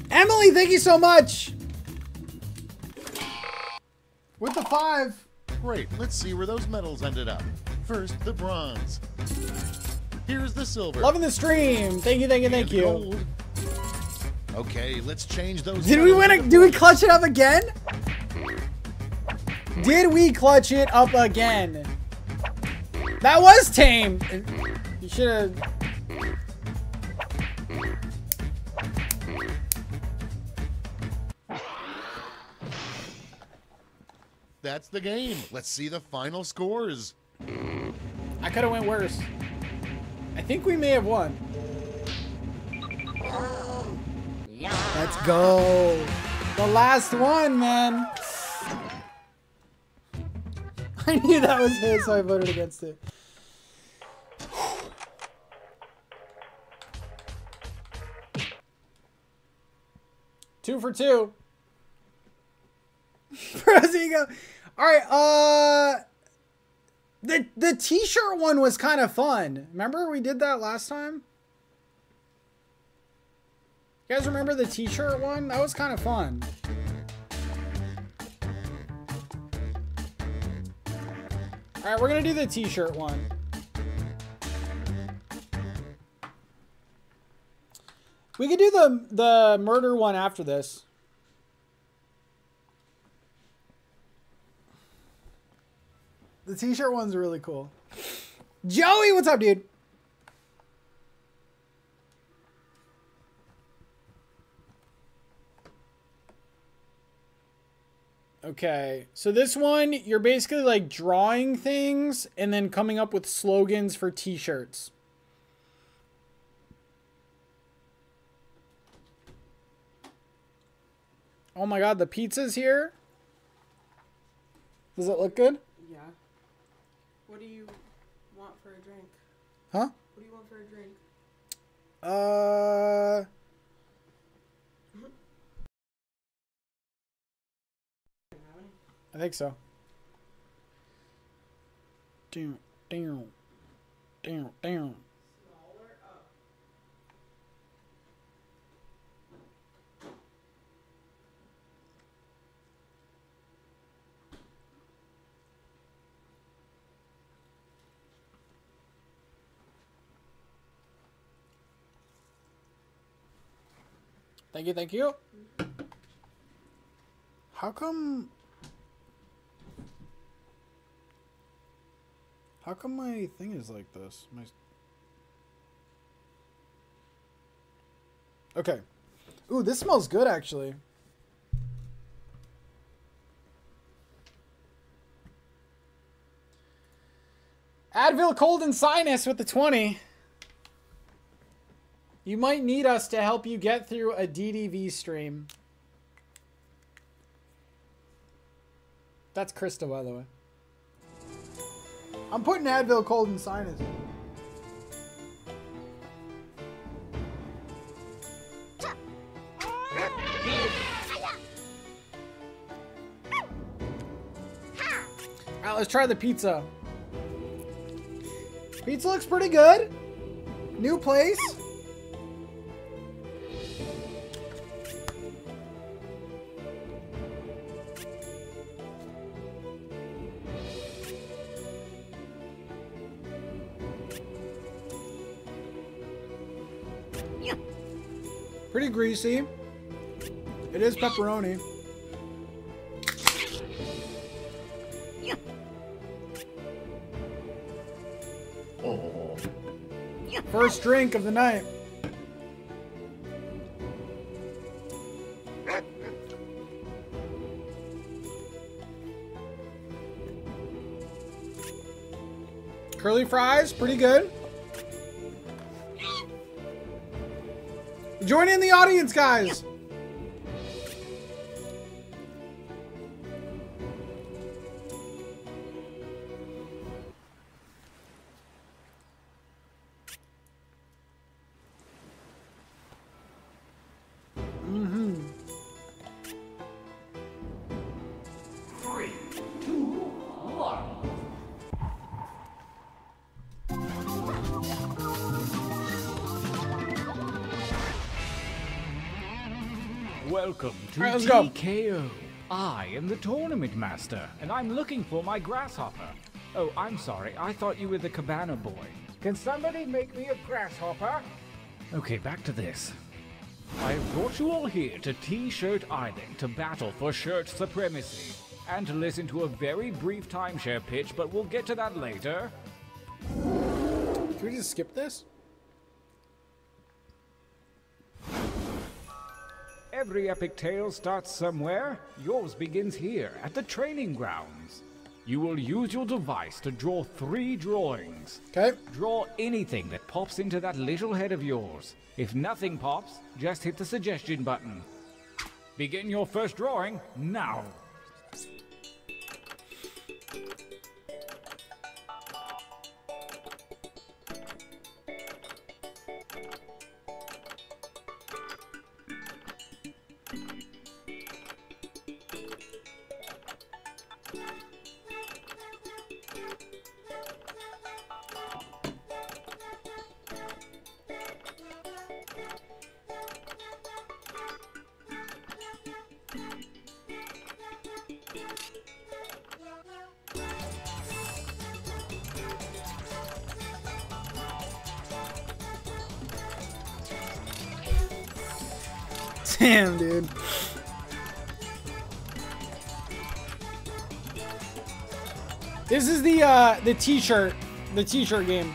Emily, thank you so much. With the five. Great, let's see where those medals ended up. First, the bronze. Here's the silver. Loving the stream. Thank you, thank you, thank and you. gold. Okay, let's change those. Did we win it? into Did we clutch it up again? Did we clutch it up again? That was tame. You should have. That's the game. Let's see the final scores. I could have went worse. I think we may have won. Let's go. The last one, man. I knew that was his, so I voted against it. Two for two. Prosigo. All right, uh the the t-shirt one was kind of fun. Remember we did that last time? You guys remember the t-shirt one? That was kind of fun. All right, we're going to do the t-shirt one. We could do the the murder one after this. The t-shirt one's really cool. Joey, what's up, dude? Okay, so this one, you're basically like drawing things and then coming up with slogans for t-shirts. Oh my god, the pizza's here. Does it look good? What do you want for a drink? Huh? What do you want for a drink? Uh. I think so. Down, down, down, down. Thank you, thank you. How come? How come my thing is like this? My. Okay. Ooh, this smells good actually. Advil cold and sinus with the 20. You might need us to help you get through a DDV stream. That's Krista, by the way. I'm putting Advil cold and sinus. in. Alright, let's try the pizza. Pizza looks pretty good. New place. Greasy. It is pepperoni. First drink of the night. Curly fries, pretty good. Join in the audience, guys. Right, let's go. TKO. I am the tournament master, and I'm looking for my grasshopper. Oh, I'm sorry. I thought you were the cabana boy. Can somebody make me a grasshopper? Okay, back to this. I have brought you all here to T-Shirt Island to battle for shirt supremacy, and to listen to a very brief timeshare pitch, but we'll get to that later. Can we just skip this? Every epic tale starts somewhere. Yours begins here, at the training grounds. You will use your device to draw three drawings. Okay. Draw anything that pops into that little head of yours. If nothing pops, just hit the suggestion button. Begin your first drawing now. The t-shirt, the t-shirt game.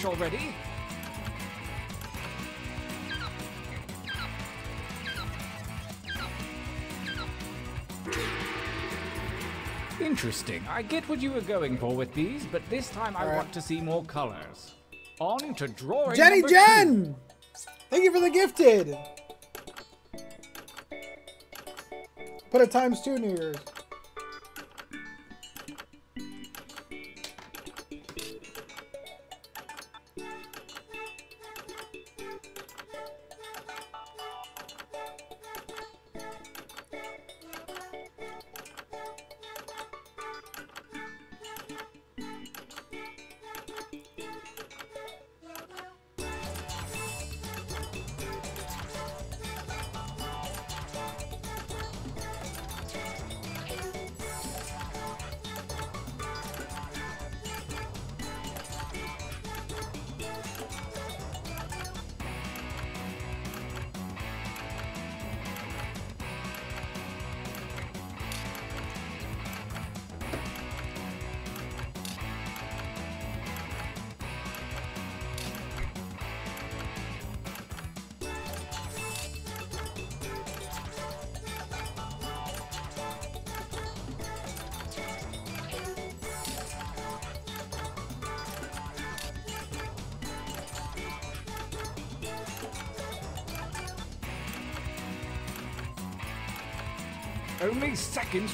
Finish already. Interesting. I get what you were going for with these, but this time I Alright. want to see more colors. On to drawing Jenny number two. Jen! Thank you for the gifted. Put a times two near yours.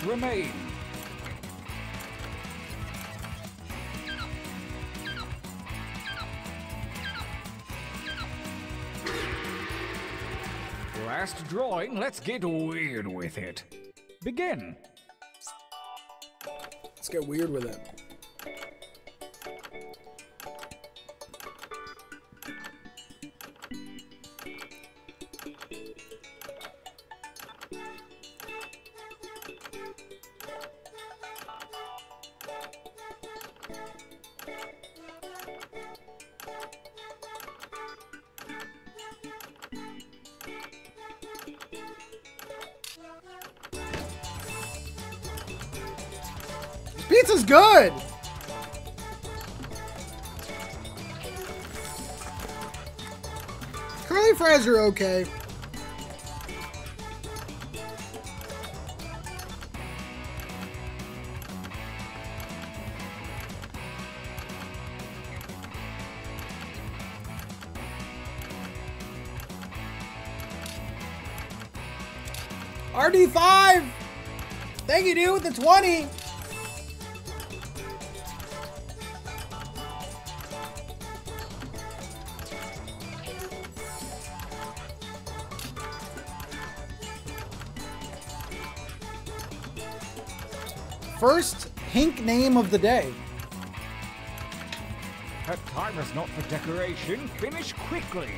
Remain. Last drawing, let's get weird with it. Begin. Let's get weird with it. Okay. RD5! Thank you, dude, with the 20. Name of the day. Her time is not for decoration. Finish quickly.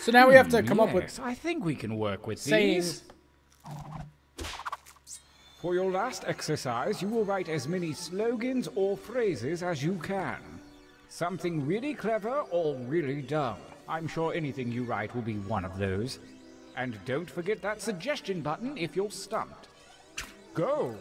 So now we have to come up with I think we can work with sayings. these. For your last exercise, you will write as many slogans or phrases as you can. Something really clever or really dumb. I'm sure anything you write will be one of those. And don't forget that suggestion button if you're stumped. Go!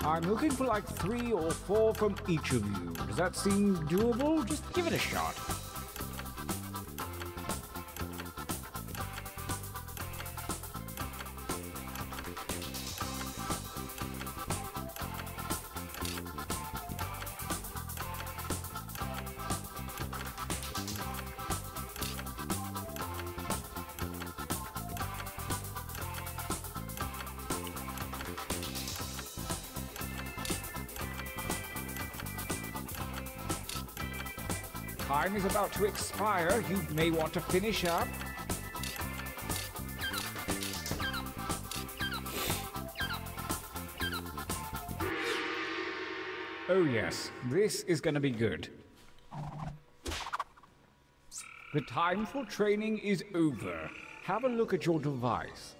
I'm looking for like three or four from each of you. Does that seem doable? Just give it a shot. To expire. You may want to finish up. Oh, yes, this is to be good. The time for training is over. Have a look at your device.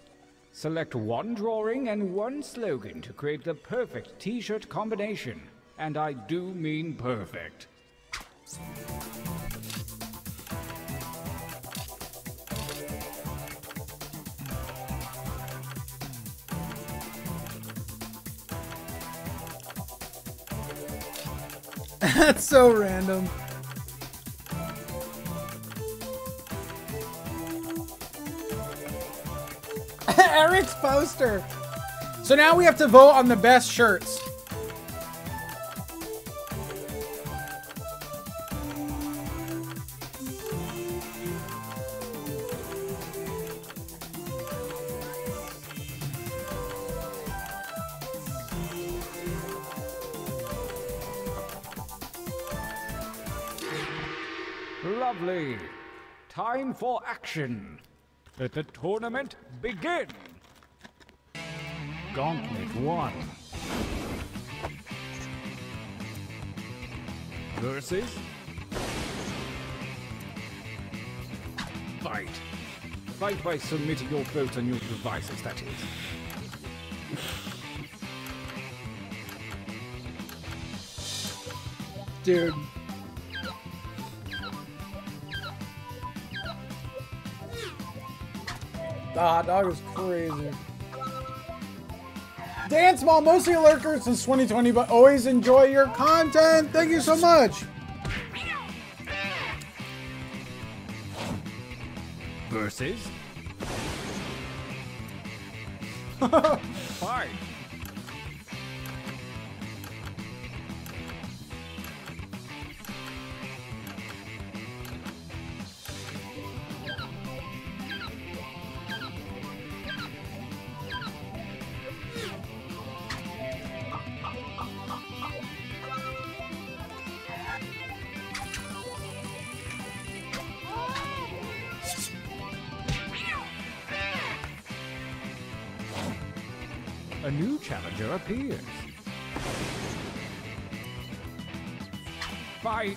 Select one drawing and one slogan to create the perfect t shirt combination. And I do mean perfect. That's so random. Erik's poster. So now we have to vote on the best shirts. For action. Let the tournament begin. Gauntlet 1. Versus. Fight. Fight by submitting your vote on your devices, that is. Dude. Ah, dog is crazy. Dance Mall, mostly a lurker since 2020, but always enjoy your content. Thank you so much. Versus. Fight. Challenger. Fight.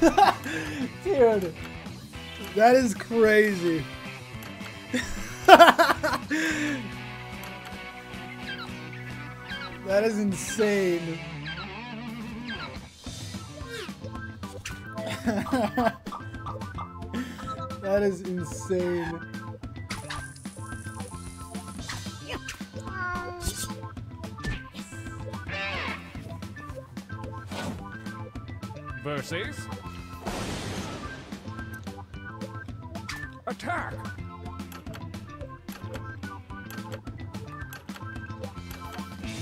Dude, that is crazy. that is insane. Attack!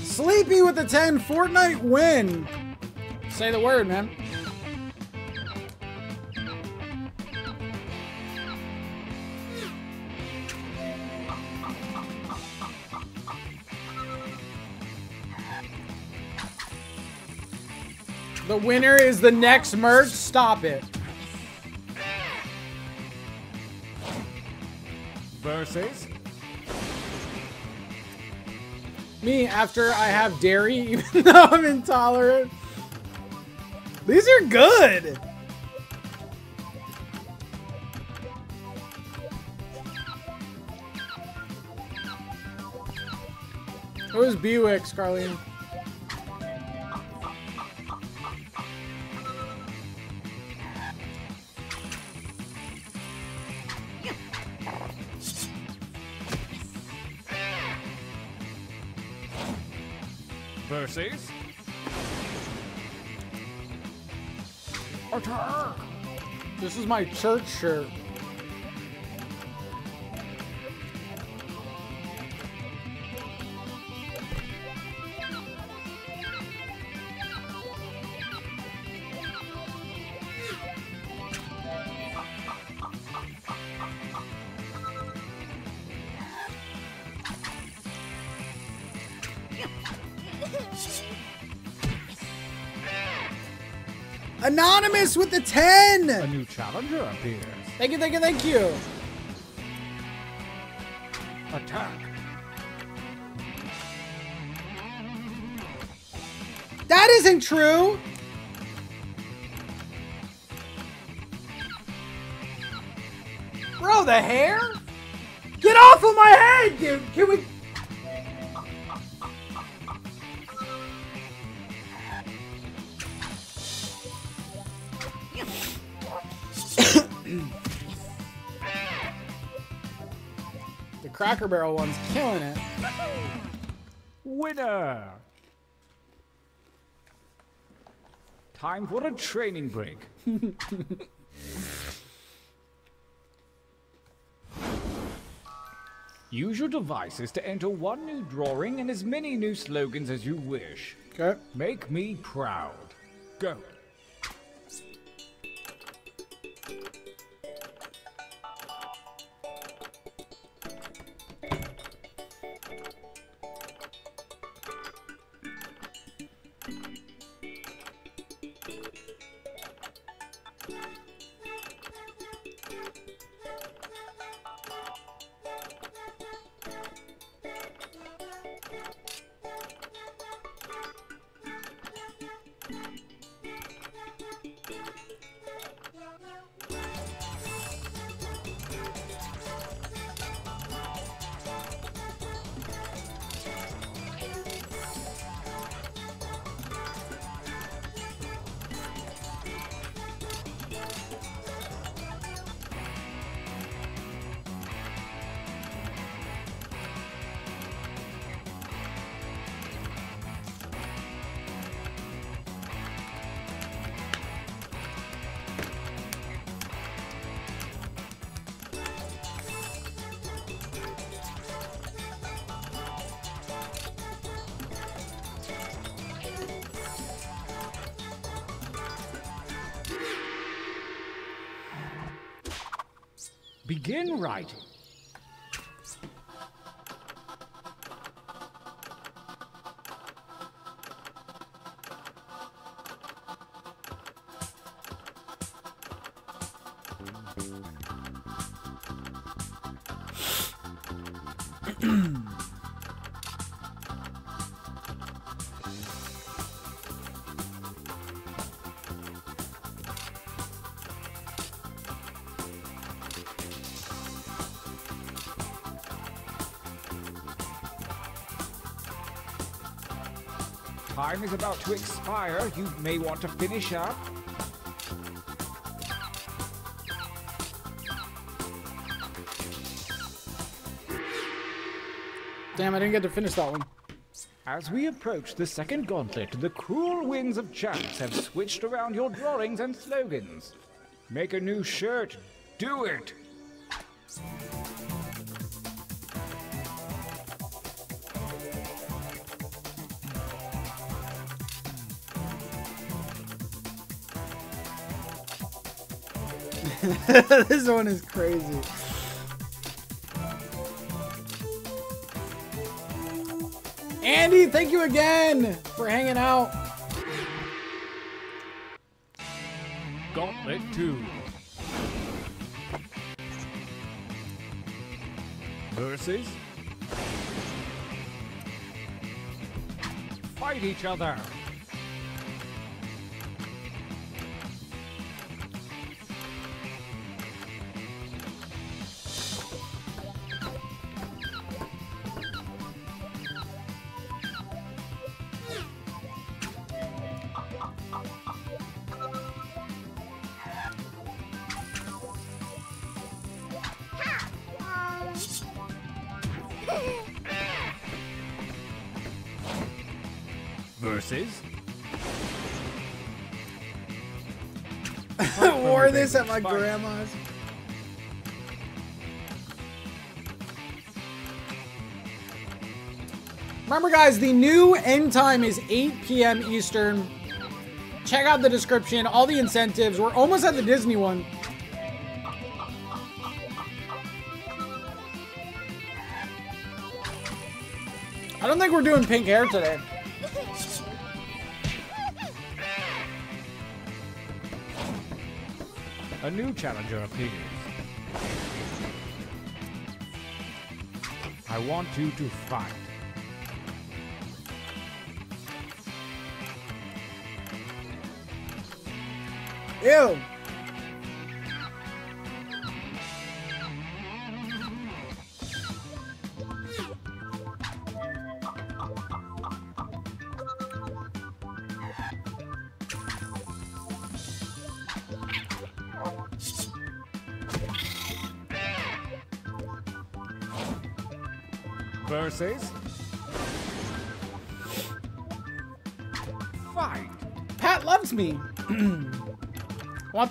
Sleepy with the 10 Fortnite win. Say the word, man. Winner is the next merch. Stop it. Versus. Me after I have dairy, even though I'm intolerant. These are good. Who's Buick, Carlene? Versus. Attack! This is my church shirt. With the 10. A new challenger appears. Thank you, thank you, thank you. Attack! That isn't true. Barrel one's killing it. Winner! Time for a training break. Use your devices to enter one new drawing and as many new slogans as you wish. Okay. Make me proud. Go. Begin writing. Time is about to expire. You may want to finish up. Damn, I didn't get to finish that one. As we approach the second gauntlet, the cruel winds of chance have switched around your drawings and slogans. Make a new shirt. Do it! this one is crazy. Andy, thank you again for hanging out. Gauntlet 2. Versus. Fight each other. My Fine. grandma's. Remember, guys, the new end time is 8 p.m. Eastern. Check out the description, all the incentives. We're almost at the Disney one. I don't think we're doing pink hair today. New challenger appears. I want you to fight. Ew.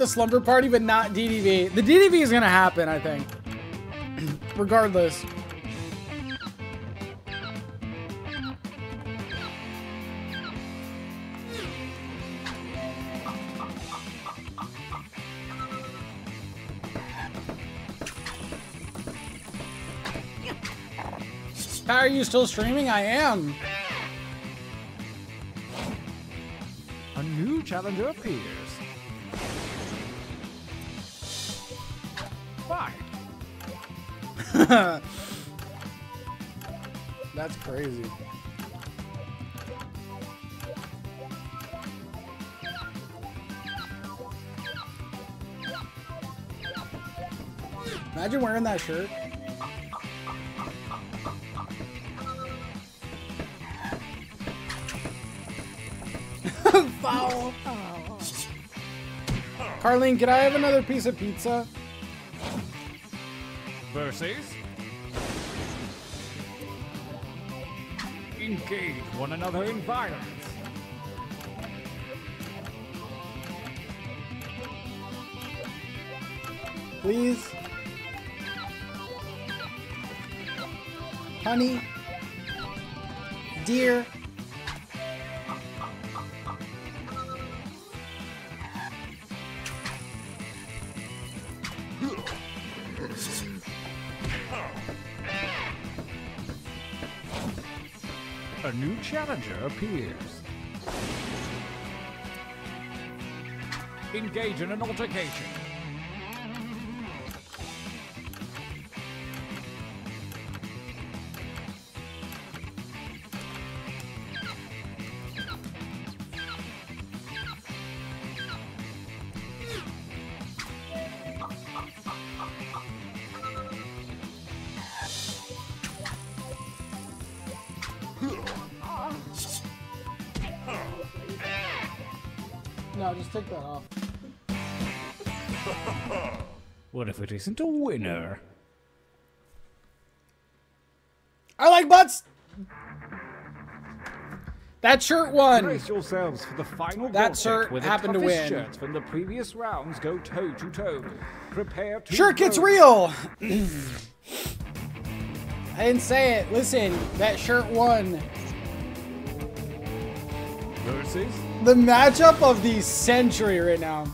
The slumber party, but not DDV. The DDV is gonna happen, I think. Regardless. How Are you still streaming? I am. A new challenger appears. Crazy. Imagine wearing that shirt. Foul. Carlene, can I have another piece of pizza? Versus. Engage one another in violence. Please. Honey. Dear. Challenger appears. Engage in an altercation. It isn't a winner? I like butts. That shirt won. Brace yourselves for the final That shirt where the happened to win. shirts from the previous rounds go toe to toe. Prepare to Shirt gets real. I didn't say it. Listen, that shirt won. versus The matchup of the century right now.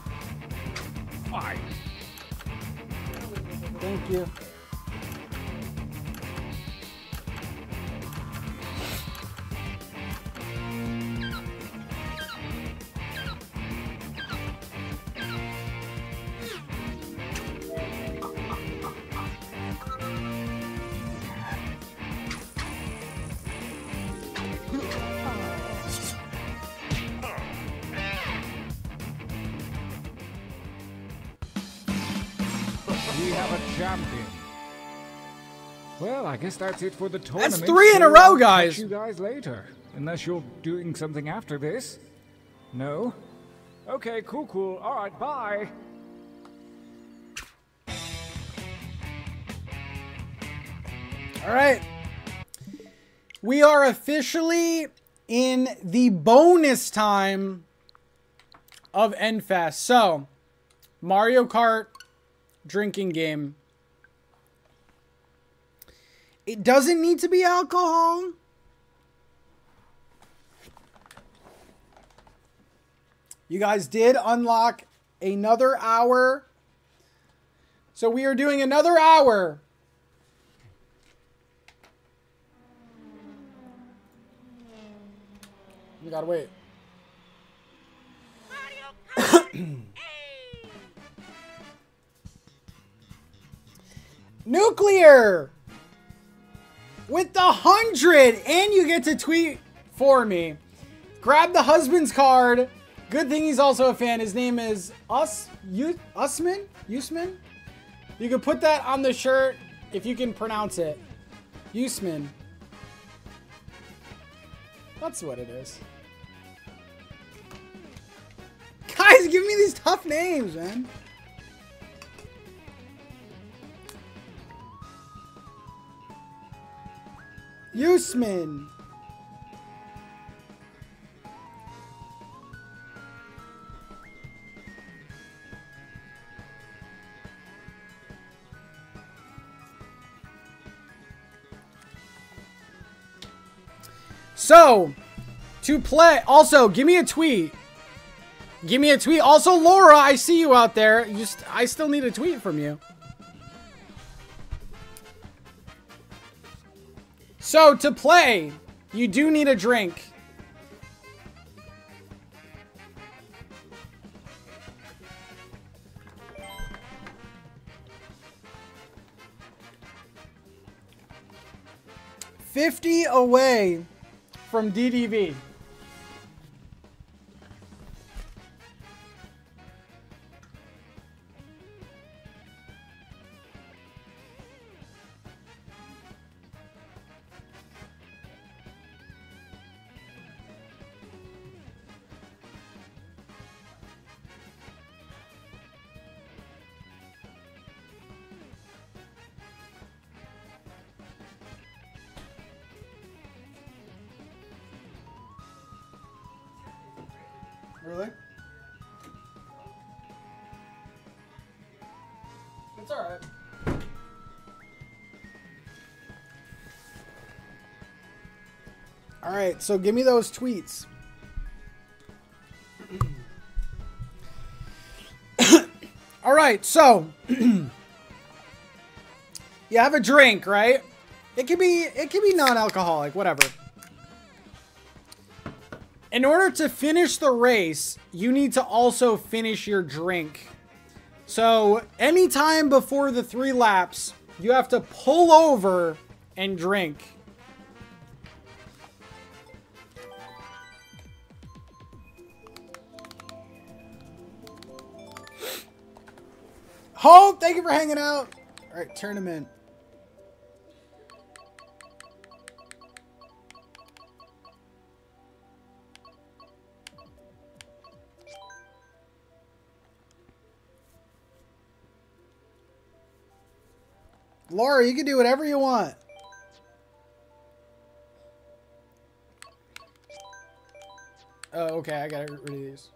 Guess that's it for the tournament. three in a row, I'll catch guys. you guys later. Unless you're doing something after this. No? Okay, cool, cool. All right, bye. All right. We are officially in the bonus time of NFest. So, Mario Kart drinking game. It doesn't need to be alcohol. You guys did unlock another hour. So we are doing another hour You gotta wait. Nuclear! With the hundred! And you get to tweet for me. Grab the husband's card. Good thing he's also a fan. His name is Us U- Usman? Usman? You can put that on the shirt if you can pronounce it. Usman. That's what it is. Guys, give me these tough names, man. Usman. So, to play, also give me a tweet. Give me a tweet. Also, Laura, I see you out there. You I still need a tweet from you. So, to play, you do need a drink. Fifty away from DDV. Alright, so give me those tweets. Alright, so you have a drink, right? It can be it can be non-alcoholic, whatever. In order to finish the race, you need to also finish your drink. So, anytime before the three laps, you have to pull over and drink. Hope, thank you for hanging out. All right, tournament. Laura, you can do whatever you want. Oh, okay, I gotta get rid of these.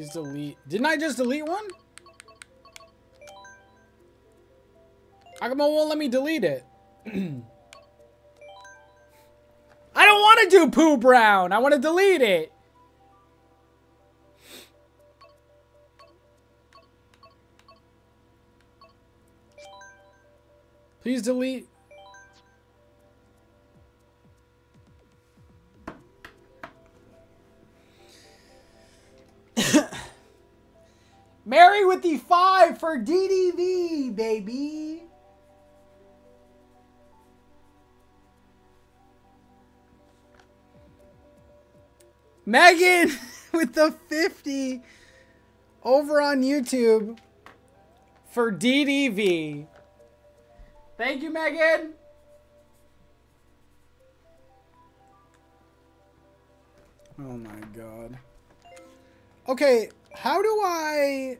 Please delete. Didn't I just delete one? How won't let me delete it? I don't want to do Pooh Brown. I want to delete it. Please delete. Mary with the five for DDV, baby. Megan with the 50 over on YouTube for DDV. Thank you, Megan. Oh my god. Okay, how do I...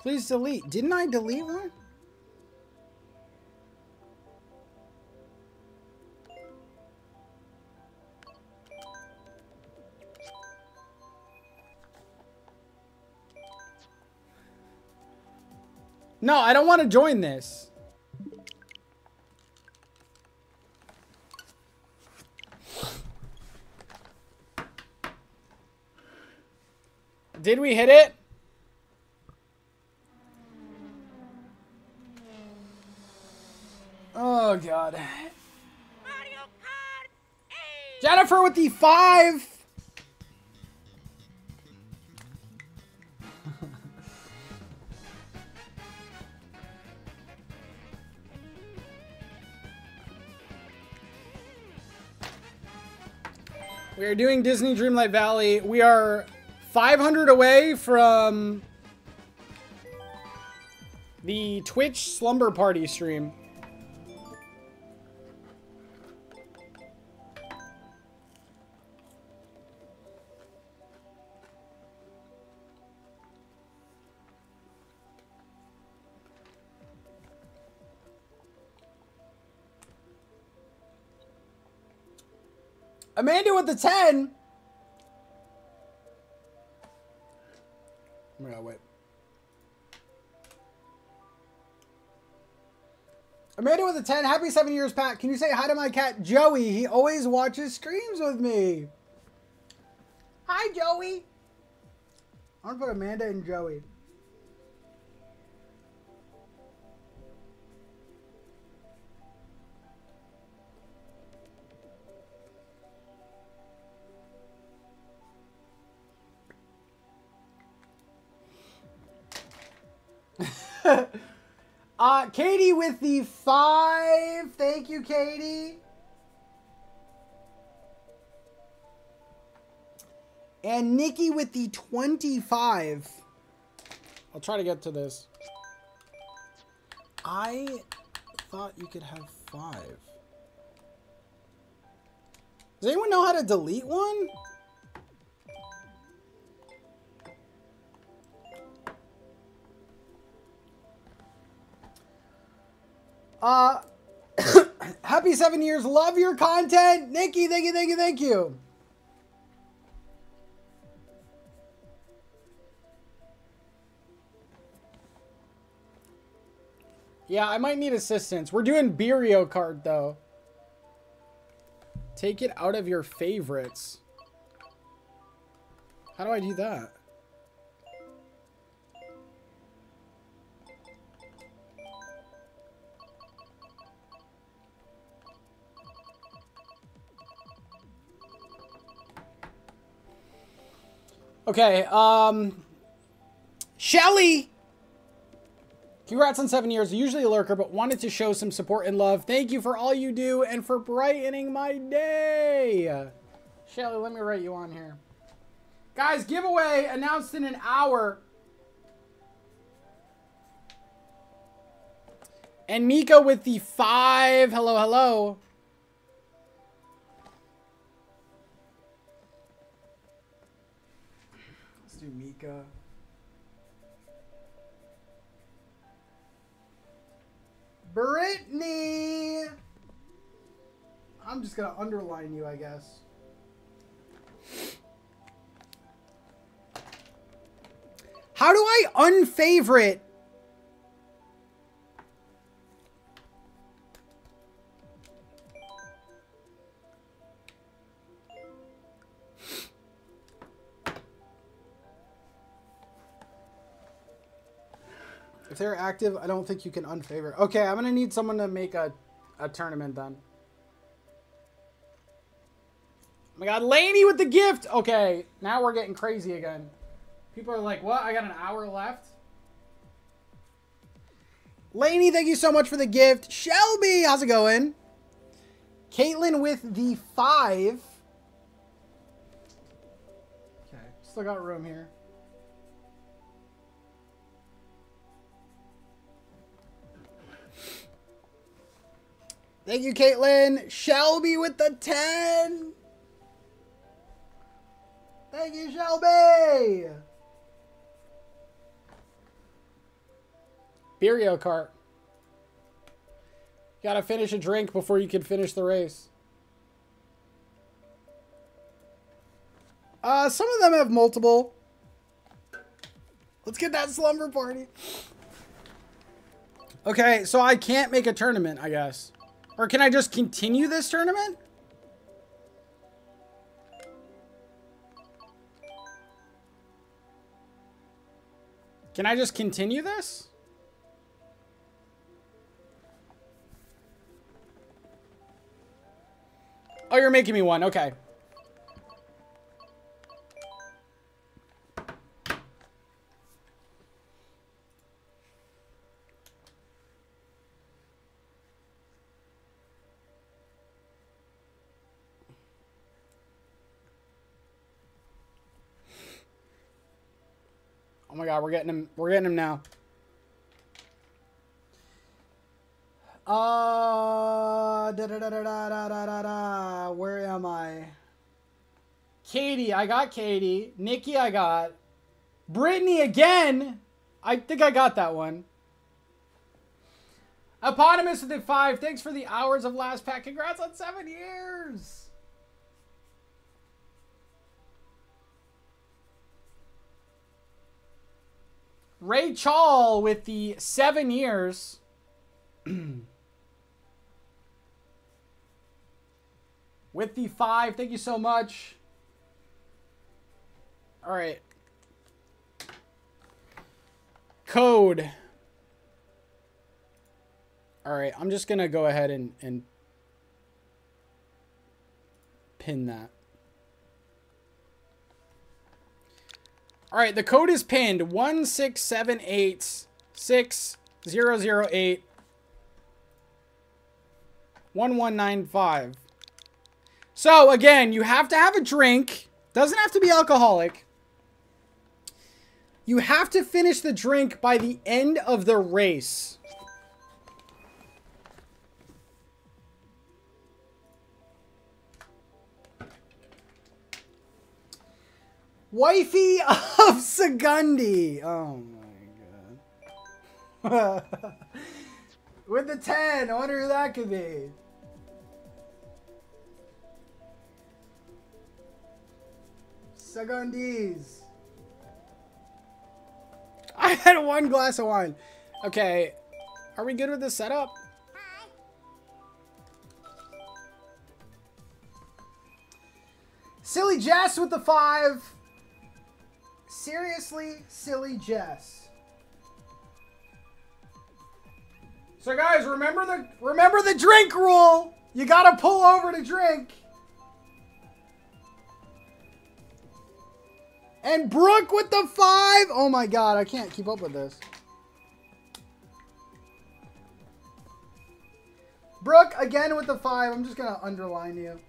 Please delete. Didn't I delete one? No, I don't want to join this. Did we hit it? Oh god. Jennifer with the five. we are doing Disney Dreamlight Valley. We are 500 away from the Twitch Slumber Party stream. Amanda with the 10. God, wait. Amanda with a 10. Happy seven years, Pat. Can you say hi to my cat, Joey? He always watches streams with me. Hi, Joey. I'm gonna put Amanda and Joey. uh, Katie with the five. Thank you, Katie. And Nikki with the 25. I'll try to get to this. I thought you could have five. Does anyone know how to delete one? Uh, happy seven years. Love your content. Nikki, thank you, thank you, thank you. Yeah, I might need assistance. We're doing Beerio Kart, though. Take it out of your favorites. How do I do that? Okay, um... Shelly! Congrats on seven years. Usually a lurker, but wanted to show some support and love. Thank you for all you do and for brightening my day. Shelly, let me write you on here. Guys, giveaway announced in an hour. And Mika with the five. Hello, hello. Mika. Brittany! I'm just gonna underline you, I guess. How do I unfavorite? If they're active, I don't think you can unfavorite. Okay, I'm gonna need someone to make a, a tournament then. Oh my god, Laney with the gift! Okay, now we're getting crazy again. People are like, what? I got an hour left? Laney, thank you so much for the gift. Shelby, how's it going? Caitlin with the five. Okay, still got room here. Thank you, Caitlin. Shelby with the 10. Thank you, Shelby. Beerio Kart. Gotta finish a drink before you can finish the race. Uh, some of them have multiple. Let's get that slumber party. Okay, so I can't make a tournament, I guess. Or can I just continue this tournament? Can I just continue this? Oh, you're making me one. Okay. My god, we're getting him. We're getting him now. Uh, da da da da da da da da. Where am I? Katie, I got Katie. Nikki, I got. Brittany again. I think I got that one. Eponymous with the five. Thanks for the hours of last pack. Congrats on seven years. Ray Chall with the seven years. with the five. Thank you so much. All right. Code. All right. I'm just going to go ahead and, and pin that. All right, the code is pinned 1678 6008 1195. So, again, you have to have a drink. Doesn't have to be alcoholic. You have to finish the drink by the end of the race. Wifey of Segundi. Oh my god. With the 10. I wonder who that could be. Segundis. I had one glass of wine. Okay. Are we good with this setup? Hi. Silly Jess with the five. Seriously, silly Jess. So guys, remember the remember the drink rule. You gotta pull over to drink. And Brooke with the five. Oh my god, I can't keep up with this. Brooke again with the five. I'm just gonna underline you.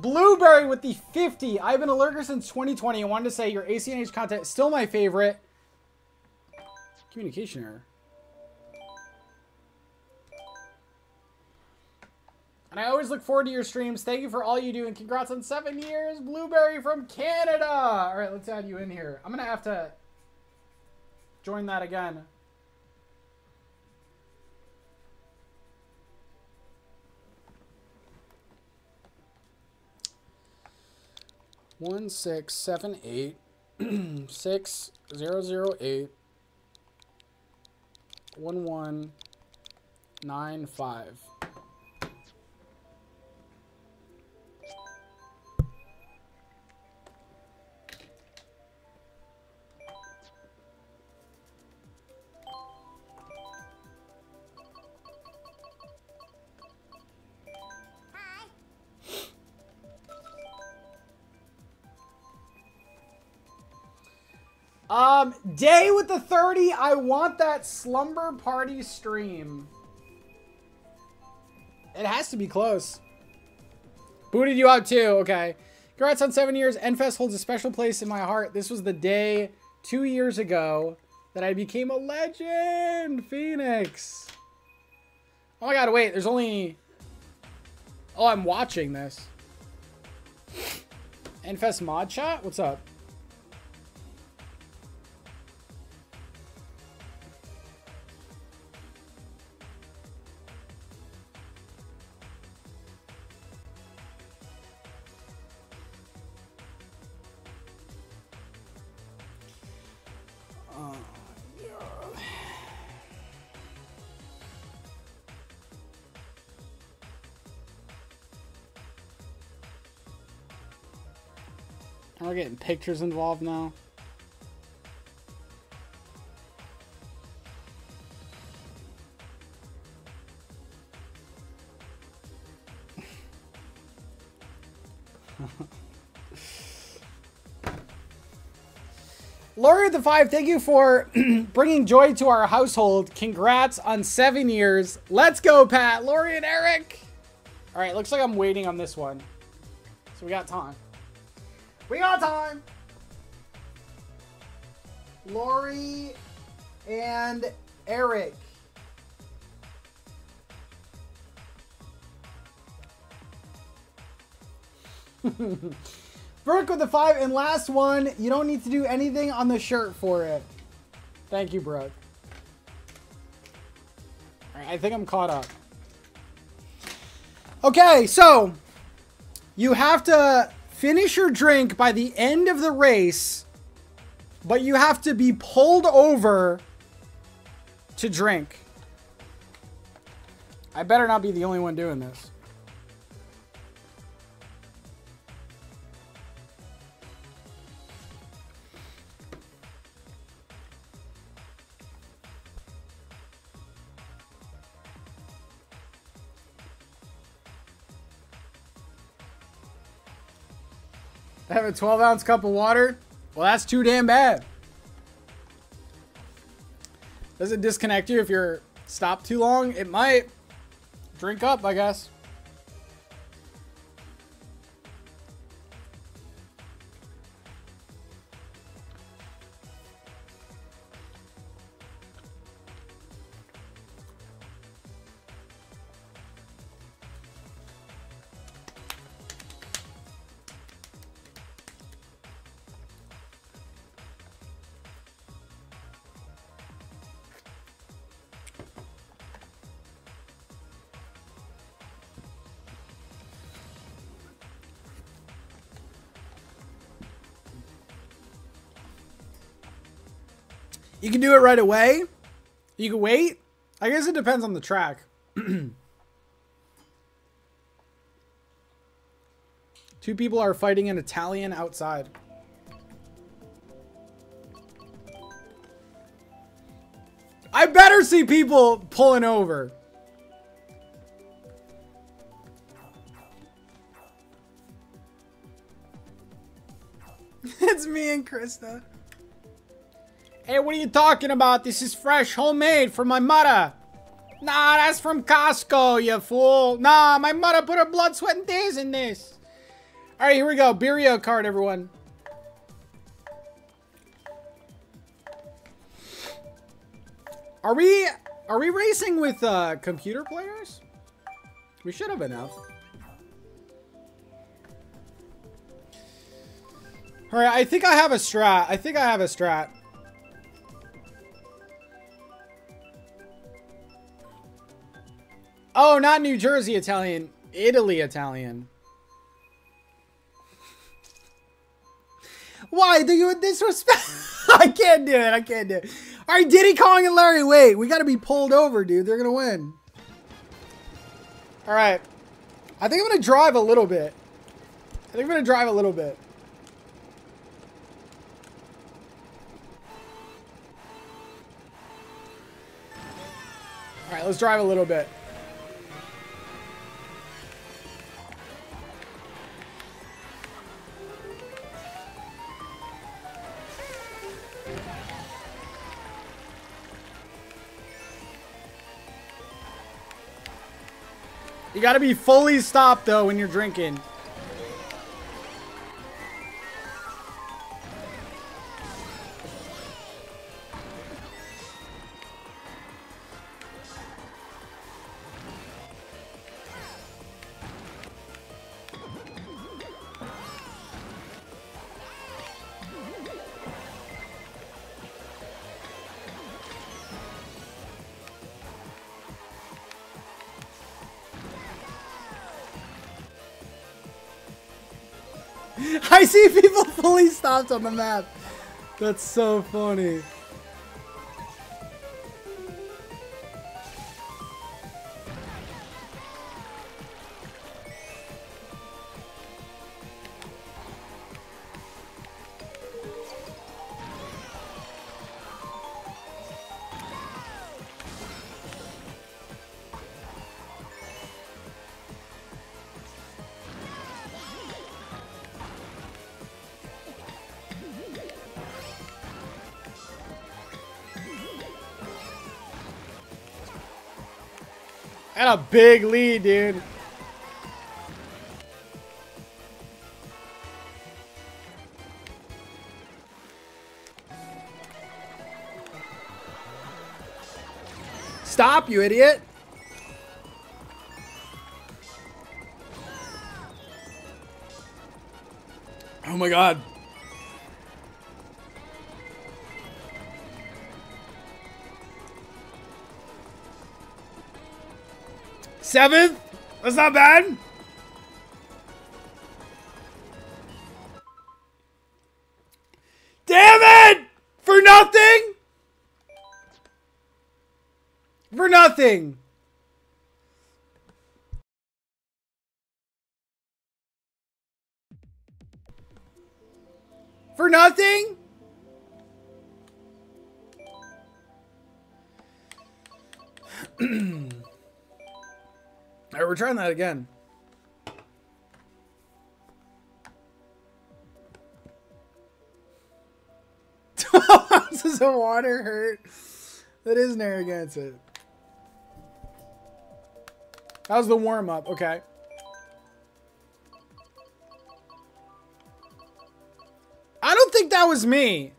Blueberry with the 50. I've been a lurker since 2020 I wanted to say your ACNH content is still my favorite. Communication error. And I always look forward to your streams. Thank you for all you do and congrats on seven years. Blueberry from Canada. All right, let's add you in here. I'm going to have to join that again. One six seven eight six zero zero eight one one nine five. Um, day with the 30. I want that slumber party stream. It has to be close. Booted you out too. Okay. Congrats on seven years. NFest holds a special place in my heart. This was the day two years ago that I became a legend. Phoenix. Oh my god, wait. There's only... Oh, I'm watching this. NFest mod chat? What's up? Getting pictures involved now. Laurie the Five, thank you for bringing joy to our household. Congrats on seven years. Let's go, Pat. Laurie and Erik. All right, looks like I'm waiting on this one. So we got time. We got time. Lori and Erik. Brooke with the five and last one. You don't need to do anything on the shirt for it. Thank you, Brooke. All right, I think I'm caught up. Okay, so you have to finish your drink by the end of the race, but you have to be pulled over to drink. I better not be the only one doing this. Have a 12 ounce cup of water? Well, that's too damn bad. Does it disconnect you if you're stopped too long? It might. Drink up, I guess. You can do it right away. You can wait. I guess it depends on the track. Two people are fighting an Italian outside. I better see people pulling over. it's me and Krista. Hey, what are you talking about? This is fresh, homemade from my mother. Nah, that's from Costco, you fool. Nah, my mother put her blood, sweat, and tears in this. All right, here we go. Beerio Kart, everyone. Are we are we racing with uh, computer players? We should have enough. All right, I think I have a strat. I think I have a strat. Oh, not New Jersey Italian. Italy Italian. Why do you disrespect? I can't do it. I can't do it. All right, Diddy Kong and Larry. Wait, we got to be pulled over, dude. They're gonna win. All right. I think I'm gonna drive a little bit. I think I'm gonna drive a little bit. All right, let's drive a little bit. You gotta be fully stopped though when you're drinking. Fully stopped on the map. That's so funny. And a big lead, dude. Stop, you idiot. Oh my god. Seventh? That's not bad. Damn it! For nothing? For nothing. Trying that again. Twelve ounces of water hurt. That is Narragansett. That was the warm up. Okay. I don't think that was me.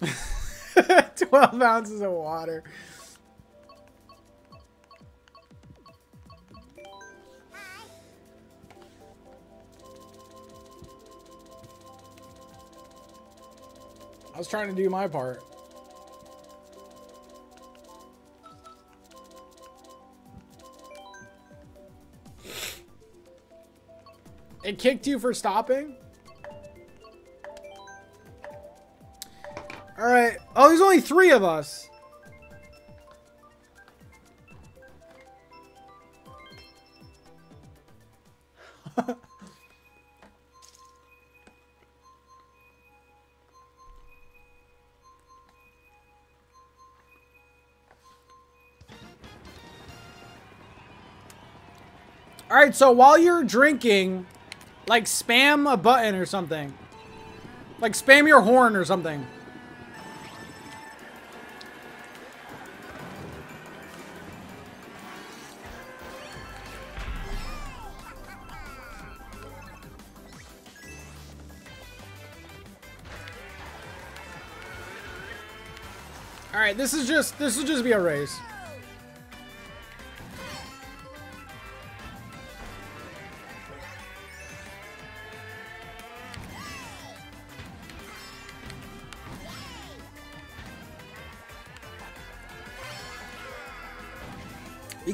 12 ounces of water. I was trying to do my part. It kicked you for stopping? Alright. Oh, there's only three of us. Alright, so while you're drinking, like spam a button or something. Like spam your horn or something. Alright, this is just, this will just be a race.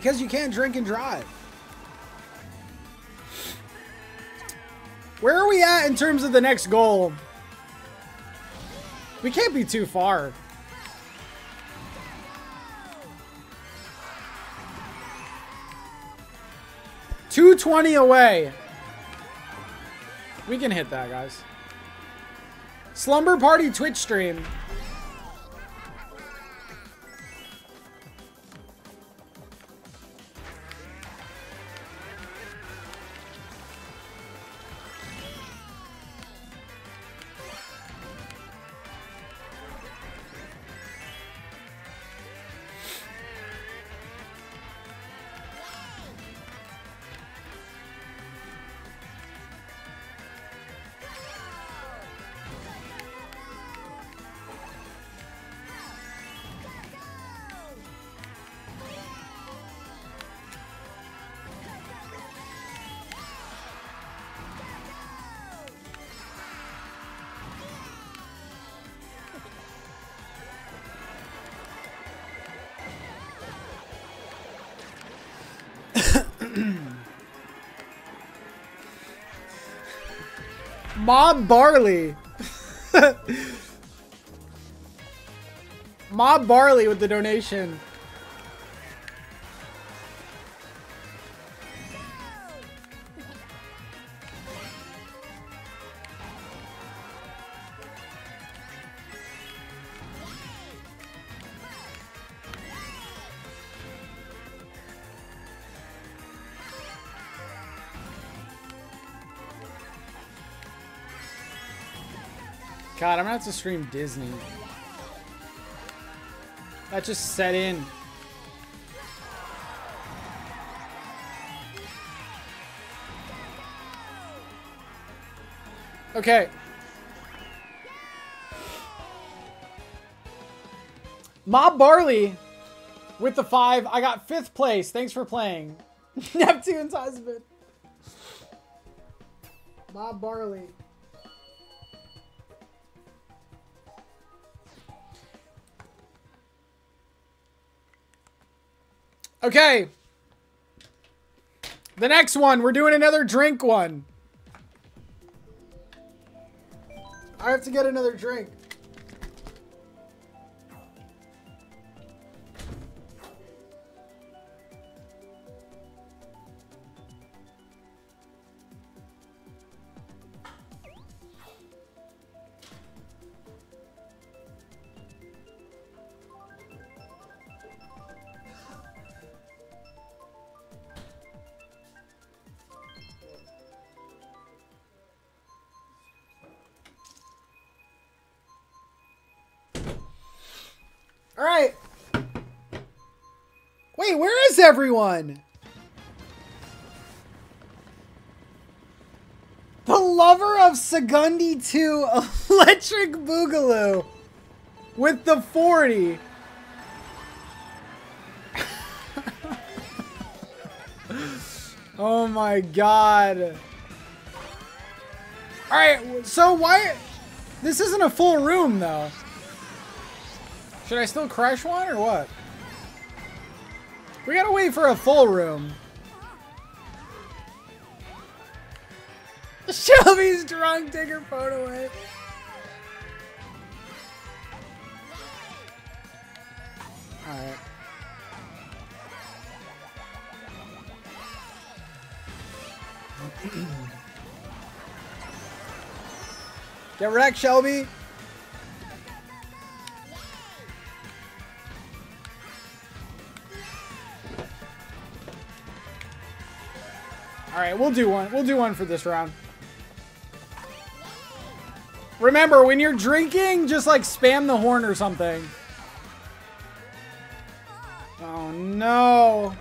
Because you can't drink and drive. Where are we at in terms of the next goal? We can't be too far. Two twenty away. We can hit that, guys. Slumber Party Twitch stream. Mob Barley. Mob Barley with the donation. God, I'm gonna have to Disney. That just set in. Okay. Mob Barley with the five. I got fifth place. Thanks for playing. Neptune's husband. Mob Barley. Okay. The next one, we're doing another drink one. I have to get another drink. Everyone? The lover of Segundi 2 Electric Boogaloo with the 40. oh my god. Alright, so why... This isn't a full room, though. Should I still crush one or what? We gotta wait for a full room. Shelby's drunk, take her phone away. Alright. Get wrecked, Shelby. Right, we'll do one. We'll do one for this round. Remember, when you're drinking, just like spam the horn or something. Oh no.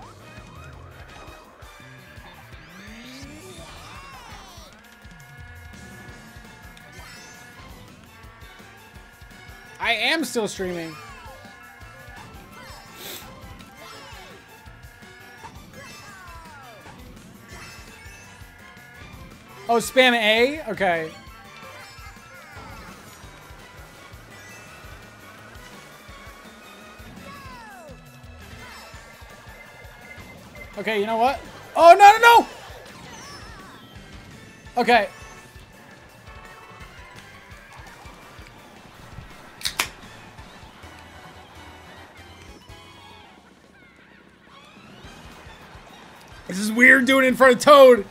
I am still streaming. Oh, spam A? Okay. Okay, you know what? Oh, no, no, no! Okay. This is weird doing it in front of Toad.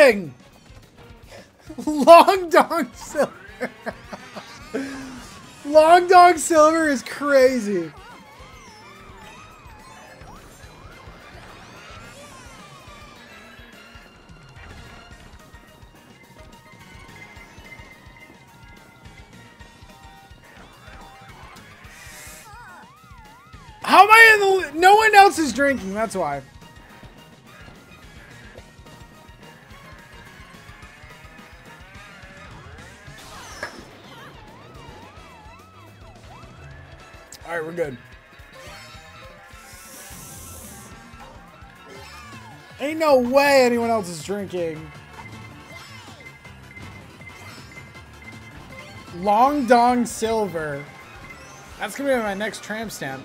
Anything. Long Dong Silver. Long Dong Silver is crazy. How am I in the? No one else is drinking. That's why. Right, we're good. Ain't no way anyone else is drinking. Long Dong Silver. That's gonna be my next tramp stamp.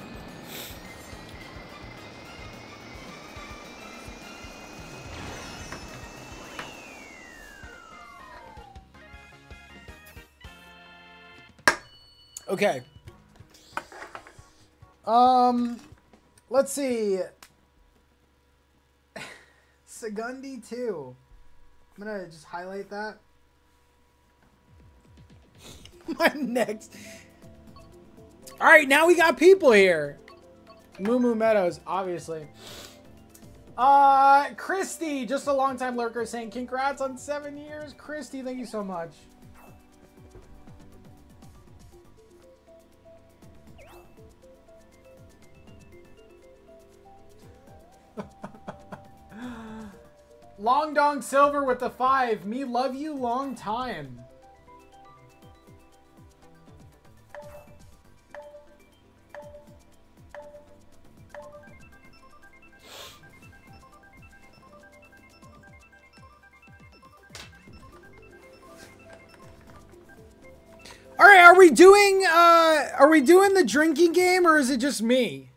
Okay. Um, let's see. Segundi 2. I'm gonna just highlight that. My next. All right, now we got people here. Moo Meadows, obviously. Uh, Christy, just a long time lurker saying congrats on seven years. Christy, thank you so much. Long Dong Silver with the five. Me love you long time. All right, are we doing uh are we doing the drinking game or is it just me?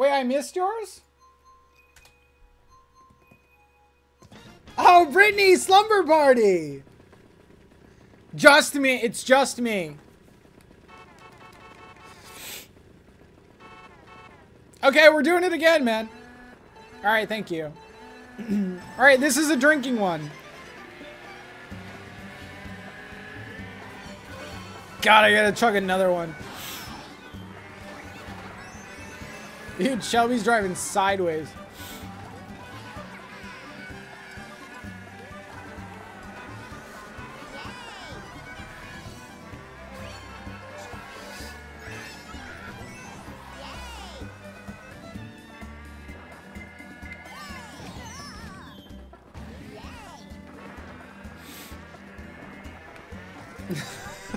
Wait, I missed yours? Oh, Brittany, slumber party. Just me. It's just me. Okay, we're doing it again, man. All right, thank you. All right, this is a drinking one. God, I gotta chug another one. Dude, Shelby's driving sideways.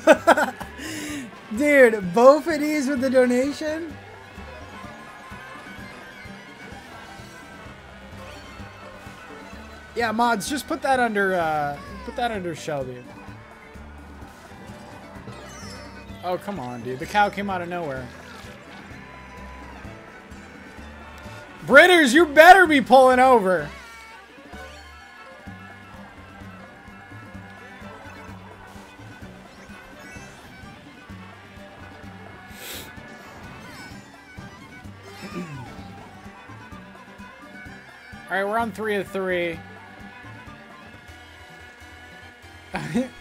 Dude, both of these with the donation? Yeah, mods, just put that under uh put that under Shelby. Oh come on, dude. The cow came out of nowhere. Britters, you better be pulling over. All right, we're on three of three. About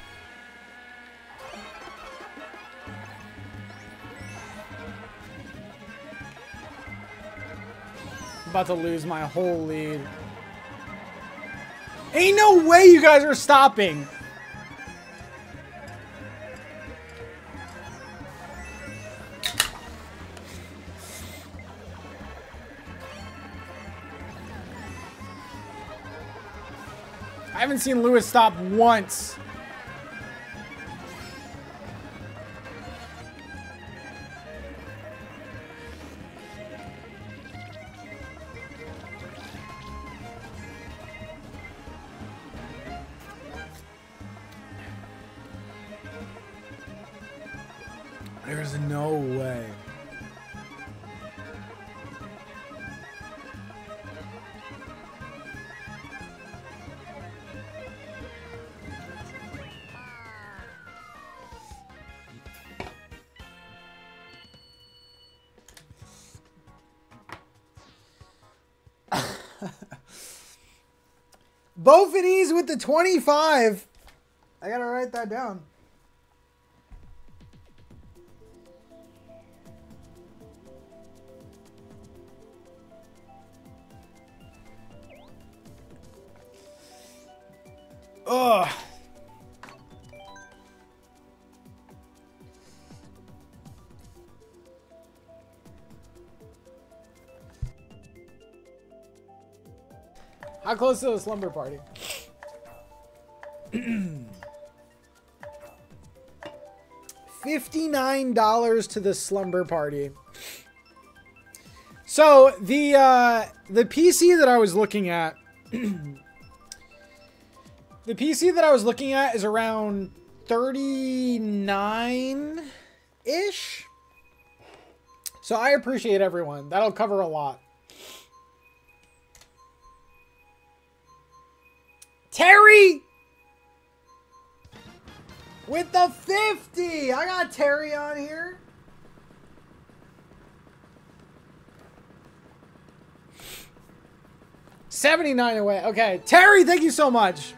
to lose my whole lead. Ain't no way you guys are stopping. I haven't seen Lewis stop once. Bofinies with the 25. I gotta write that down. Ugh. Close to the slumber party? Fifty-nine dollars to the slumber party. So the uh, the PC that I was looking at, the PC that I was looking at is around thirty-nine ish. So I appreciate everyone. That'll cover a lot. Terry with the 50. I got Terry on here. Seventy-nine away. Okay, Terry, thank you so much.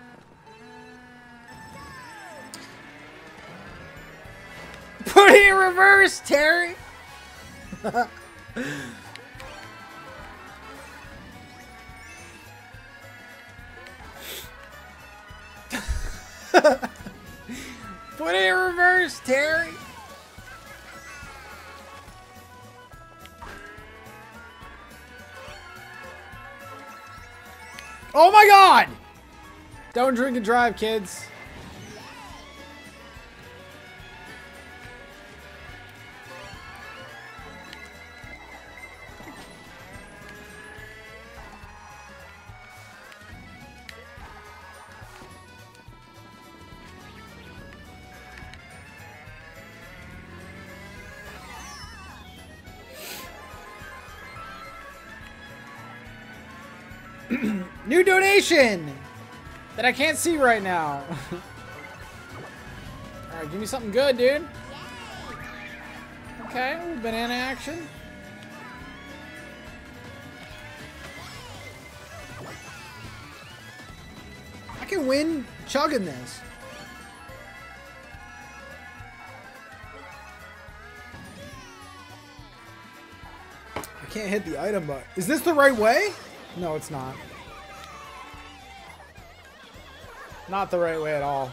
Put it in reverse, Terry. Put it in reverse, Terry. Oh my god! Don't drink and drive, kids. New donation that I can't see right now. All right, give me something good, dude. Okay, banana action. I can win chugging this. I can't hit the item button. Is this the right way? No, it's not. Not the right way at all.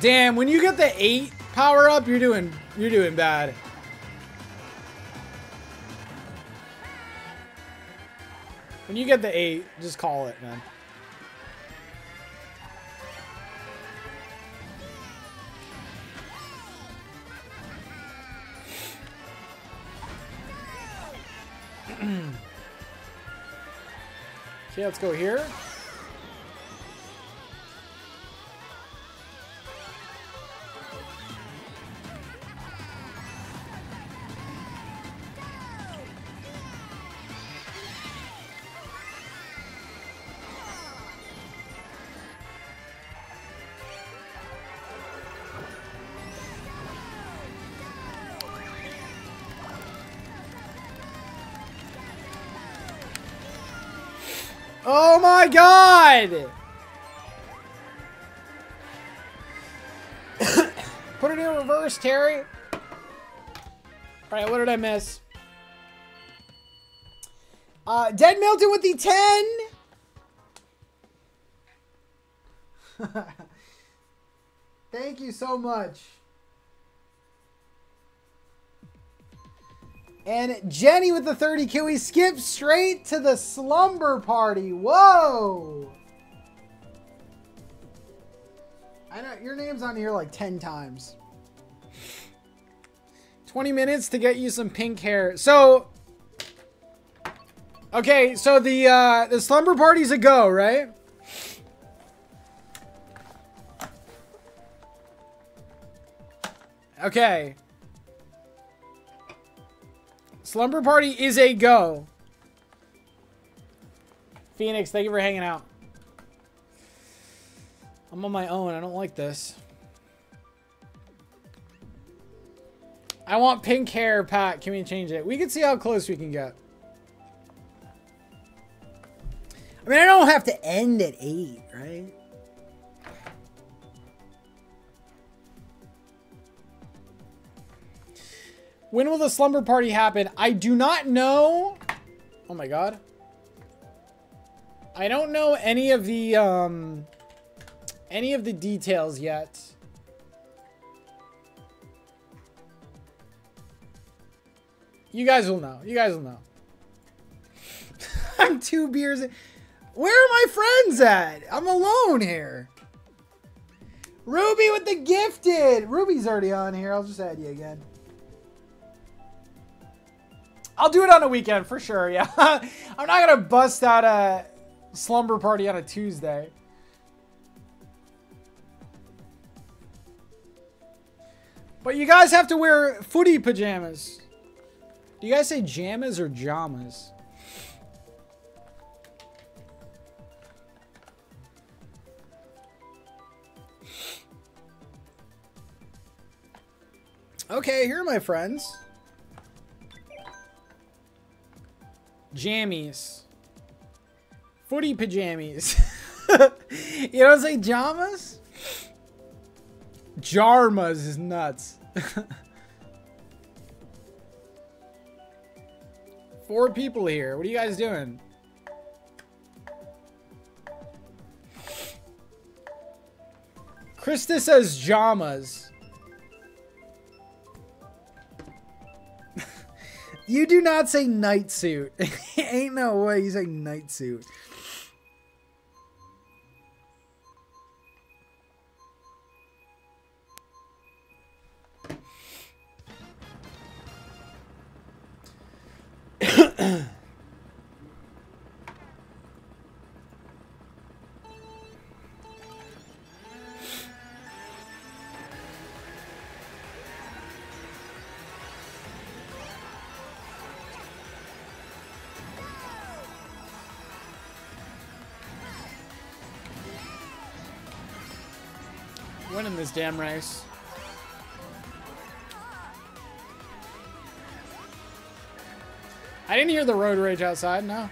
Damn, when you get the 8 power up, you're doing you're doing bad. When you get the 8, just call it, man. Okay, let's go here. God! Put it in reverse, Terry. Alright, what did I miss? Uh, Dead Milton with the 10. Thank you so much. And Jenny with the 30. Can we skip straight to the slumber party? Whoa! I know your name's on here like 10 times. 20 minutes to get you some pink hair. So, Okay, so the uh the slumber party's a go, right? Okay. Slumber party is a go. Phoenix, thank you for hanging out. I'm on my own. I don't like this. I want pink hair, Pat. Can we change it? We can see how close we can get. I mean, I don't have to end at eight, right? When will the slumber party happen? I do not know. Oh my god. I don't know any of the um any of the details yet. You guys will know. You guys will know. I'm two beers. in- Where are my friends at? I'm alone here. Ruby with the gifted. Ruby's already on here. I'll just add you again. I'll do it on a weekend for sure. Yeah, I'm not gonna bust out a slumber party on a Tuesday. But you guys have to wear footy pajamas. Do you guys say jamas or jamas? Okay, here are my friends. Jammies. Footy pajamas. you don't say jamas? Jarmas is nuts. Four people here. What are you guys doing? Krista says jamas. You do not say night suit. Ain't no way you say night suit. Winning this damn race. I didn't hear the road rage outside, no.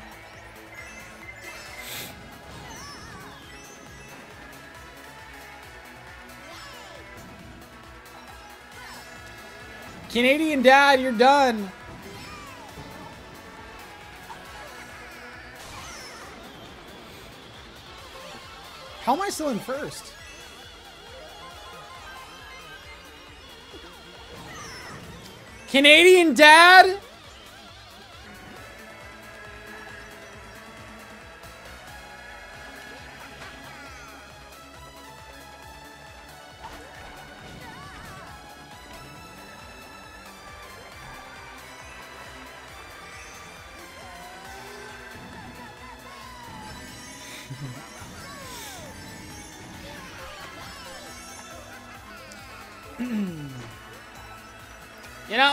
Canadian dad, you're done. How am I still in first? Canadian dad?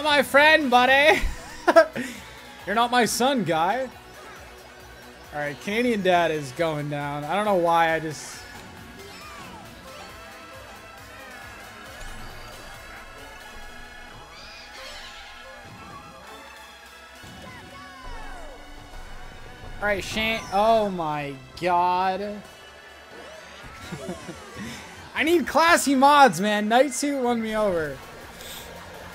Not my friend, buddy. You're not my son, guy. All right, Canadian dad is going down. I don't know why. I just. All right, Shane. Oh my god. I need classy mods, man. Night suit won me over.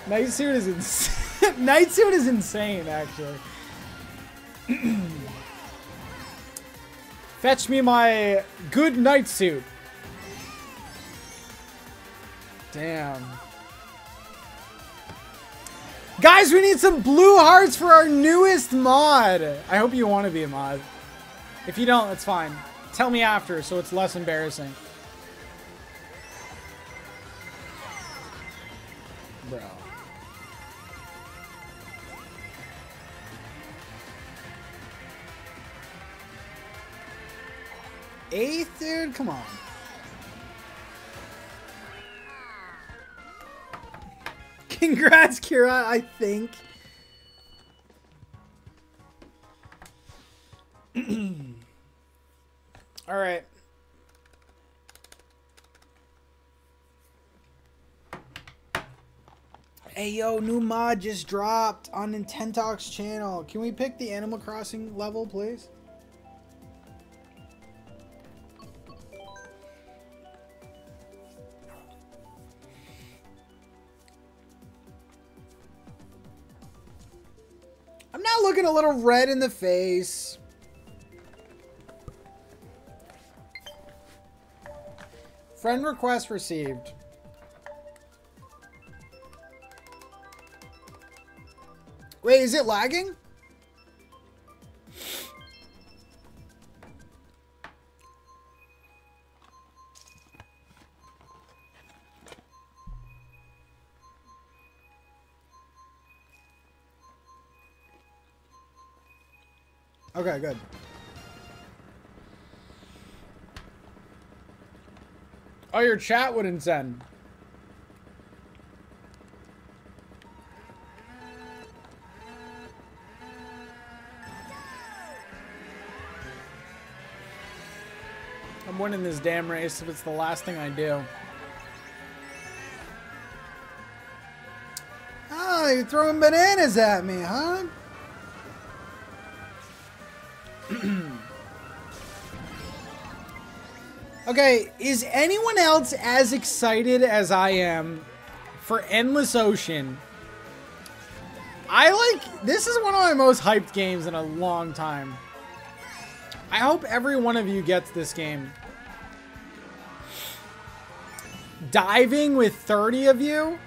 Night suit is insane. Night suit is insane, actually. Fetch me my good night suit. Damn. Guys, we need some blue hearts for our newest mod. I hope you want to be a mod. If you don't, that's fine. Tell me after so it's less embarrassing. Eighth, dude? Come on. Congrats, Kira, I think. All right. Hey yo, new mod just dropped on Nintendo's channel. Can we pick the Animal Crossing level, please? Looking a little red in the face. Friend request received. Wait, is it lagging? Okay, good. Oh, your chat wouldn't send. I'm winning this damn race if it's the last thing I do. Oh, you're throwing bananas at me, huh? okay, is anyone else as excited as I am for Endless Ocean? I like this is one of my most hyped games in a long time. I hope every one of you gets this game. Diving with 30 of you?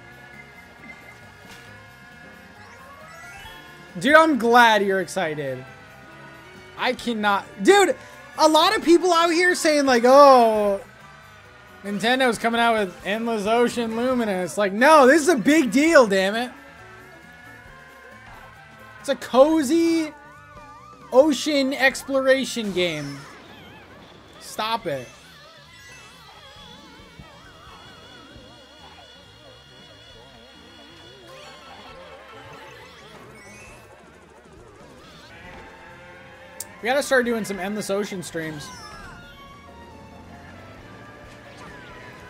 Dude, I'm glad you're excited. I cannot. Dude, a lot of people out here saying, like, oh, Nintendo's coming out with Endless Ocean Luminous. Like, no, this is a big deal, damn it. It's a cozy ocean exploration game. Stop it. We gotta start doing some Endless Ocean streams.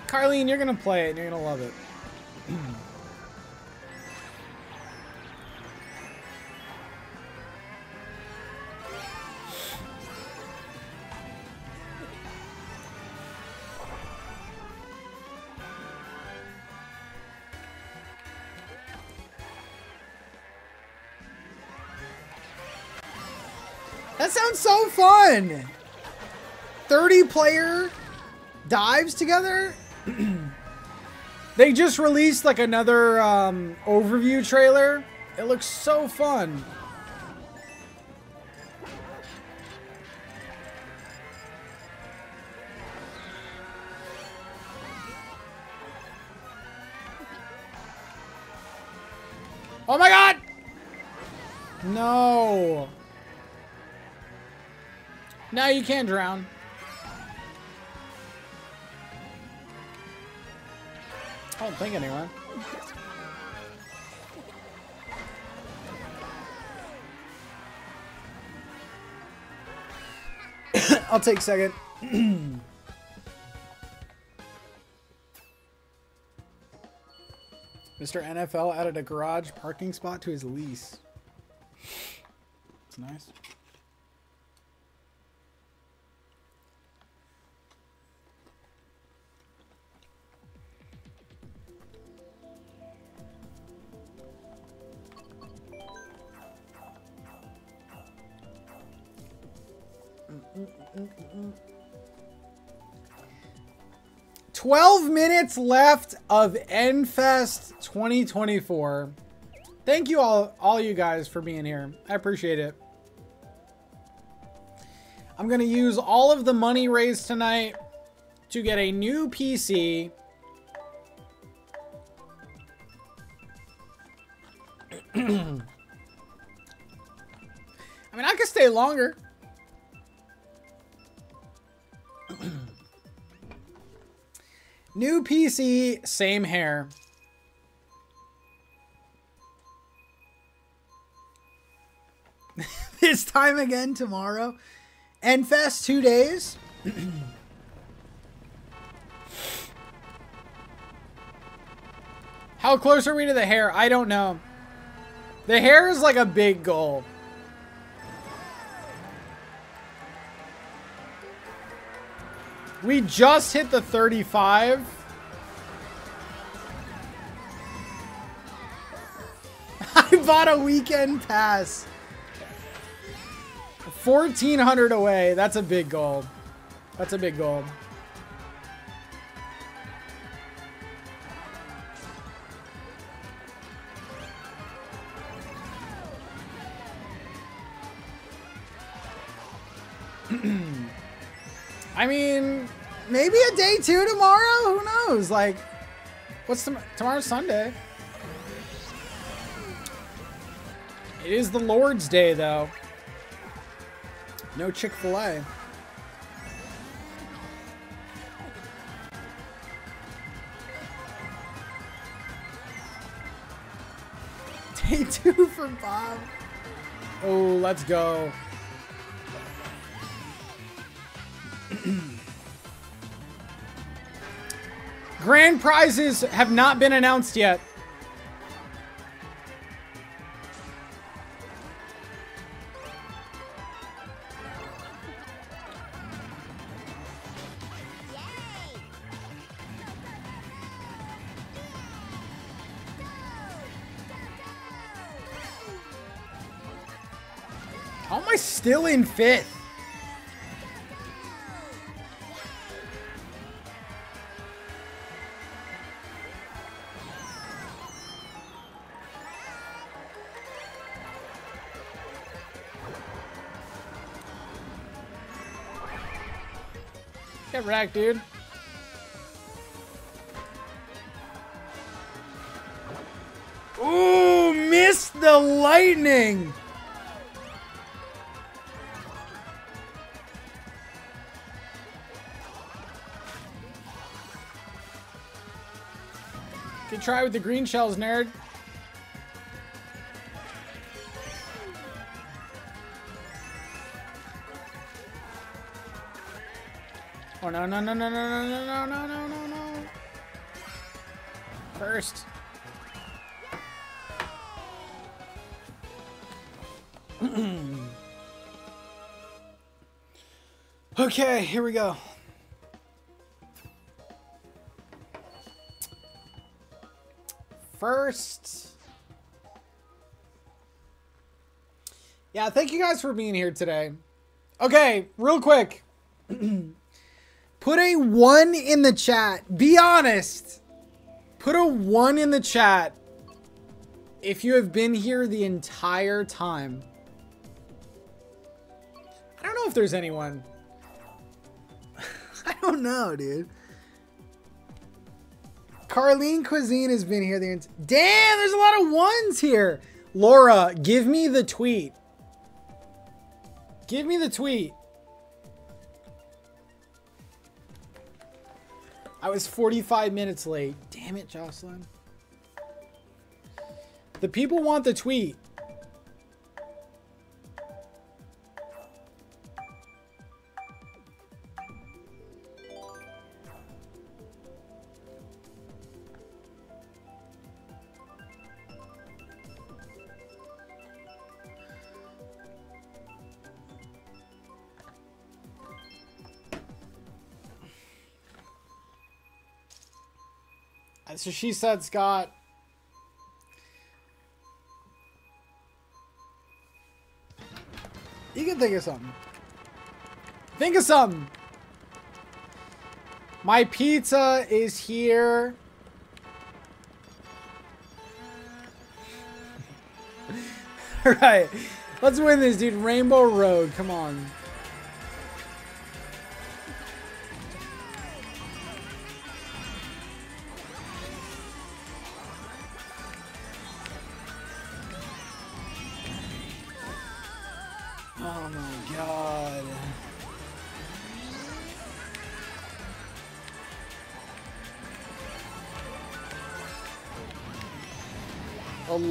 Carlene, you're gonna play it and you're gonna love it. That sounds so fun! 30 player dives together? they just released like another um, overview trailer. It looks so fun. Oh my god! No. No, you can't drown. I don't think anyone. I'll take second. Mr. NFL added a garage parking spot to his lease. It's nice. Twelve minutes left of NFest 2024. Thank you all, all you guys for being here. I appreciate it. I'm gonna use all of the money raised tonight to get a new PC. I mean, I could stay longer. New PC, same hair. this time again tomorrow. NFest two days. How close are we to the hair? I don't know. The hair is like a big goal. We just hit the 35. I bought a weekend pass. 1400 away. That's a big goal. That's a big goal. I mean, maybe a day two tomorrow. Who knows? Like, what's tom- tomorrow's Sunday? It is the Lord's Day, though. No Chick Fil A. Day two for Bob. Oh, let's go. Grand prizes have not been announced yet. How am I still in fifth? Wrecked, dude. Ooh, missed the lightning. Good try with the green shells, nerd. Oh no no no no no no no no no no no. First. okay, here we go. First. Yeah, thank you guys for being here today. Okay, real quick. Put a one in the chat. Be honest. Put a one in the chat if you have been here the entire time. I don't know if there's anyone. I don't know, dude. Carlene Cuisine has been here the entire. Damn, there's a lot of ones here. Laura, give me the tweet. Give me the tweet. I was 45 minutes late. Damn it, Jocelyn. The people want the tweet. So she said, Scott. You can think of something. Think of something. My pizza is here. right. Let's win this, dude. Rainbow Road. Come on.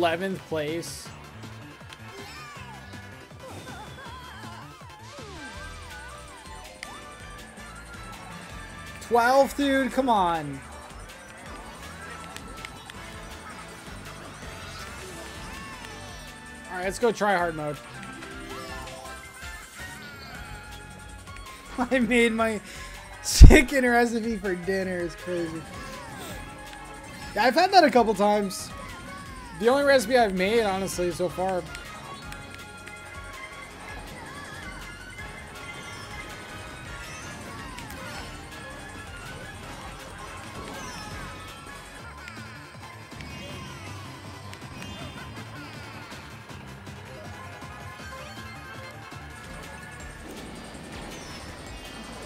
11th place. Twelve, dude. Come on. All right, let's go try hard mode. I made my chicken recipe for dinner. It's crazy. Yeah, I've had that a couple times. The only recipe I've made, honestly, so far.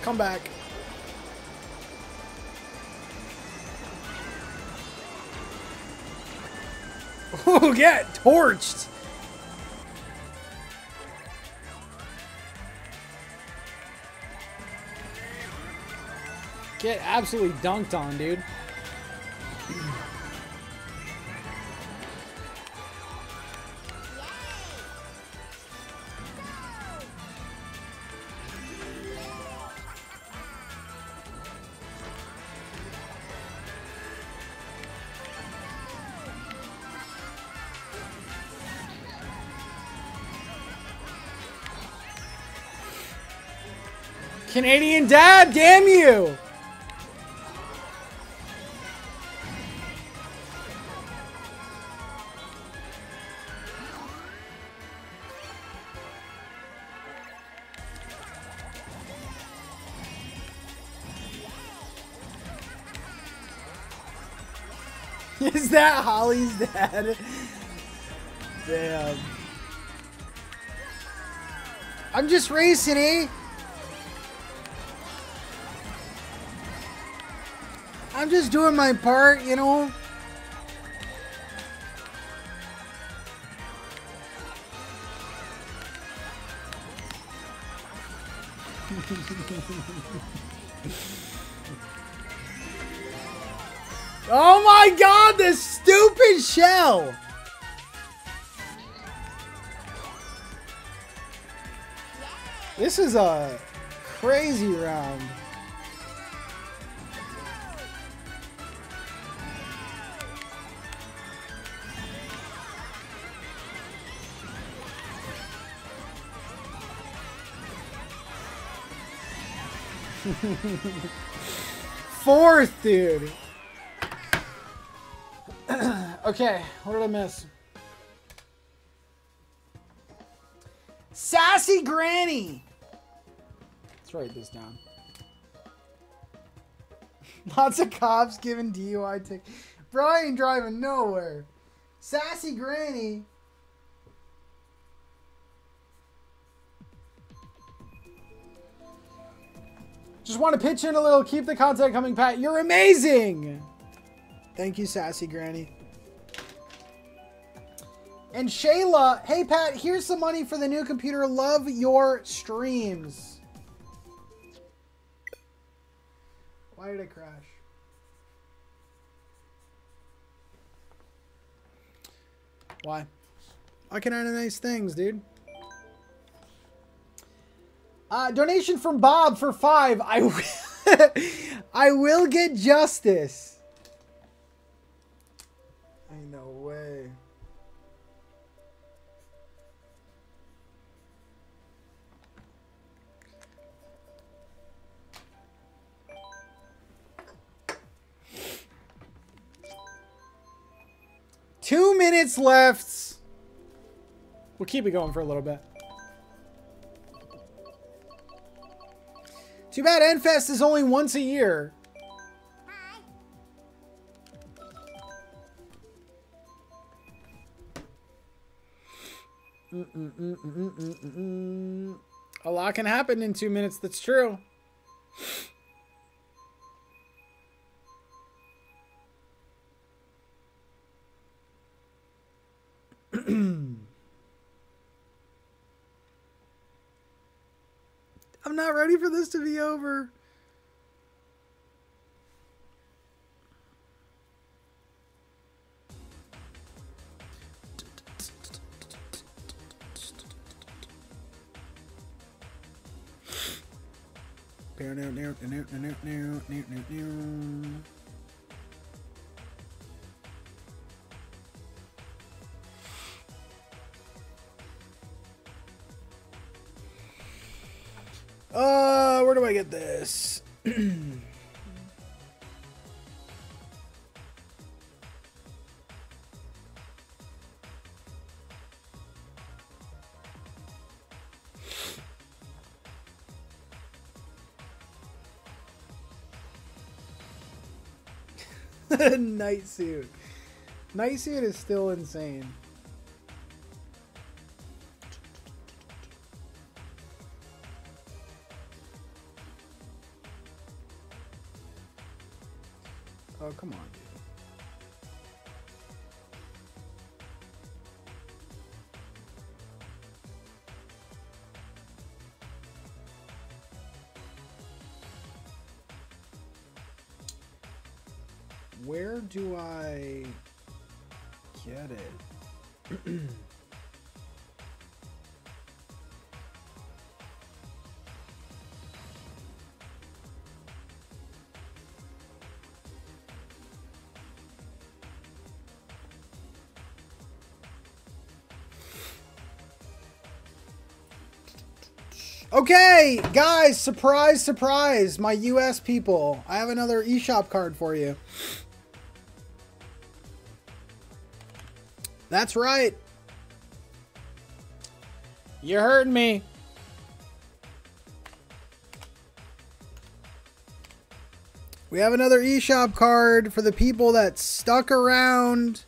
Come back. Get torched. Get absolutely dunked on, dude. Canadian dad, damn you! Is that Holly's dad? Damn. I'm just racing, eh? Just doing my part, you know? oh my god, this stupid shell! This is a crazy round. Fourth, dude. okay, what did I miss? Sassy Granny. Let's write this down. Lots of cops giving DUI tickets. Brian driving nowhere. Sassy Granny. Just want to pitch in a little. Keep the content coming, Pat. You're amazing. Thank you, Sassy Granny. And Shayla, hey Pat, here's some money for the new computer. Love your streams. Why did it crash? Why? I can add nice things, dude. Uh, donation from Bob for five. I I will get justice. Ain't no way. Two minutes left. We'll keep it going for a little bit. Too bad NFest is only once a year. Mm -mm -mm. A lot can happen in two minutes, that's true. not ready for this to be over. Uh, where do I get this? Night suit. Night suit is still insane. Come on, Okay, guys, surprise, surprise, my US people. I have another eShop card for you. That's right. You heard me. We have another eShop card for the people that stuck around.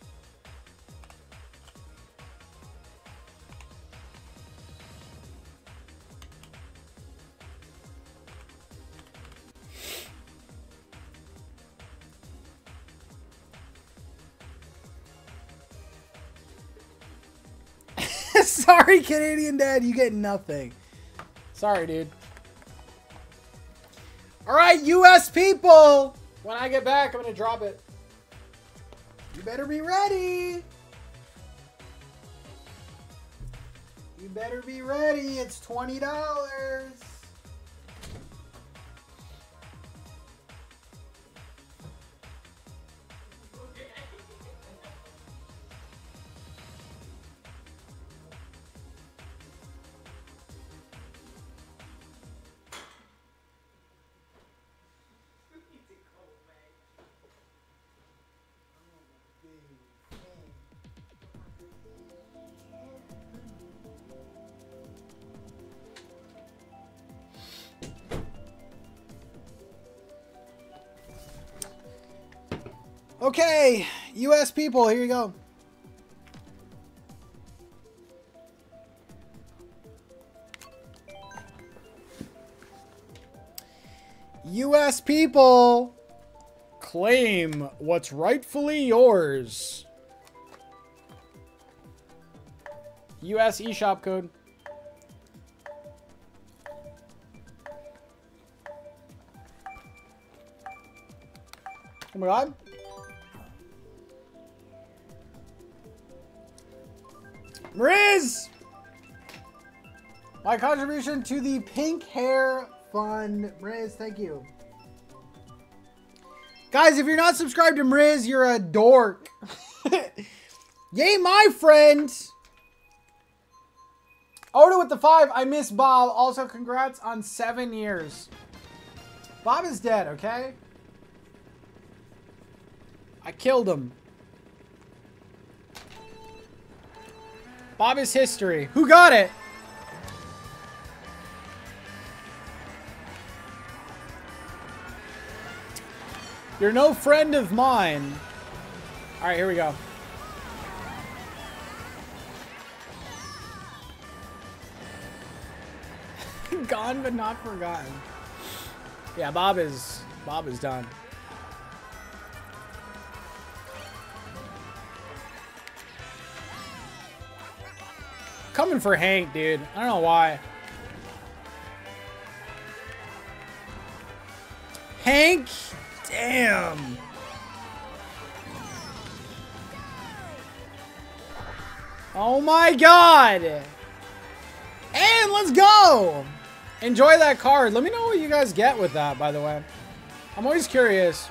Canadian Dad, you get nothing. Sorry, dude. All right, US people. When I get back, I'm going to drop it. You better be ready. You better be ready. It's $20. US people, here you go. US people, claim what's rightfully yours. US eShop code. Oh my god. Riz! My contribution to the Pink Hair Fund. Riz, thank you. Guys, if you're not subscribed to Mriz, you're a dork. Yay, my friend! Oda with the five. I miss Bob. Also, congrats on seven years. Bob is dead, okay? I killed him. Bob is history. Who got it? You're no friend of mine. All right, here we go. Gone but not forgotten. Yeah, Bob is Bob is done. Coming for Hank, dude. I don't know why. Hank? Damn. Oh my god. And let's go. Enjoy that card. Let me know what you guys get with that, by the way. I'm always curious.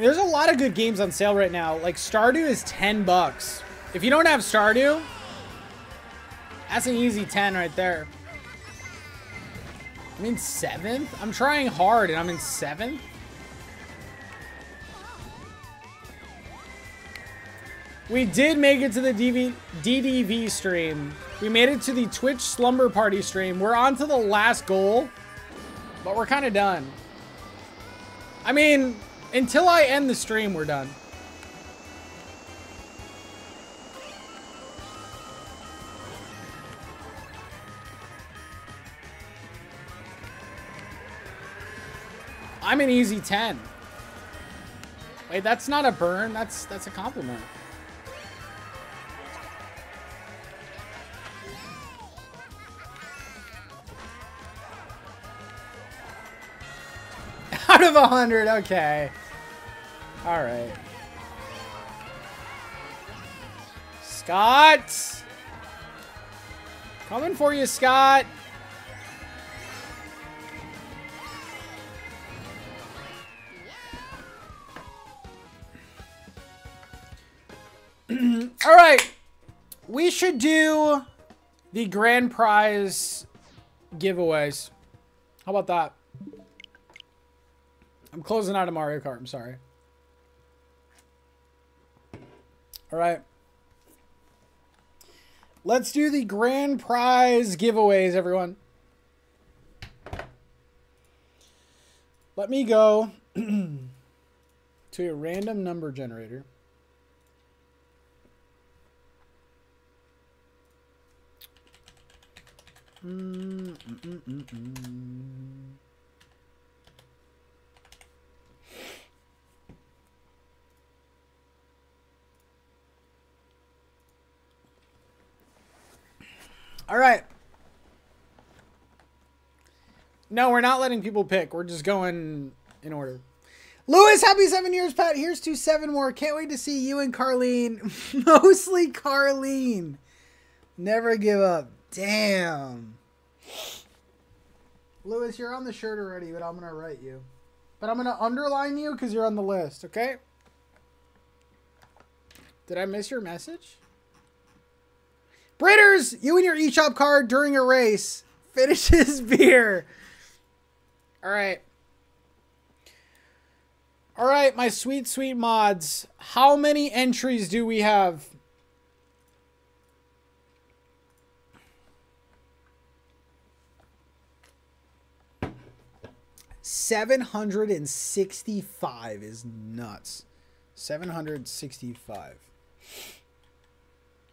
There's a lot of good games on sale right now. Like Stardew is 10 bucks. If you don't have Stardew, that's an easy 10 right there. I'm in 7th? I'm trying hard and I'm in 7th? We did make it to the DV, DDV stream. We made it to the Twitch Slumber Party stream. We're on to the last goal, but we're kind of done. I mean, until I end the stream, we're done. I'm an easy 10. Wait, that's not a burn. That's that's a compliment. Out of a hundred, okay. All right. Scott! Coming for you, Scott. All right. We should do the grand prize giveaways. How about that? I'm closing out of Mario Kart. I'm sorry. All right. Let's do the grand prize giveaways, everyone. Let me go to a random number generator. Mm, mm, mm, All right. No, we're not letting people pick. We're just going in order. Lewis, happy seven years, Pat. Here's to seven more. Can't wait to see you and Carlene. Mostly Carlene. Never give up. Damn. Lewis, you're on the shirt already, but I'm going to write you. But I'm going to underline you because you're on the list, okay? Did I miss your message? Britters, you and your eShop card during a race finishes beer. All right. All right, my sweet, sweet mods. How many entries do we have? Seven hundred and sixty-five is nuts. Seven hundred sixty-five.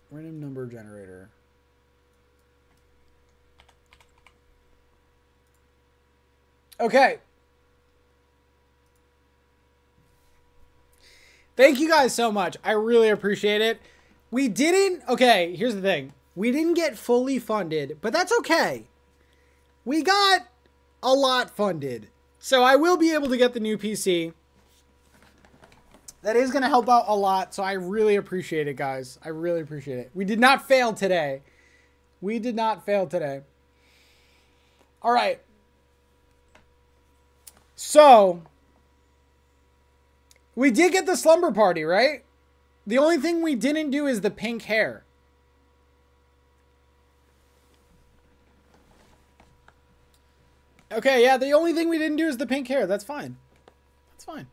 Random number generator. Okay. Thank you guys so much. I really appreciate it. We didn't, okay, here's the thing. We didn't get fully funded, but that's okay. We got a lot funded. So I will be able to get the new PC. That is going to help out a lot. So I really appreciate it, guys. I really appreciate it. We did not fail today. We did not fail today. All right. So we did get the slumber party, right? The only thing we didn't do is the pink hair. Okay, yeah, the only thing we didn't do is the pink hair. That's fine. That's fine.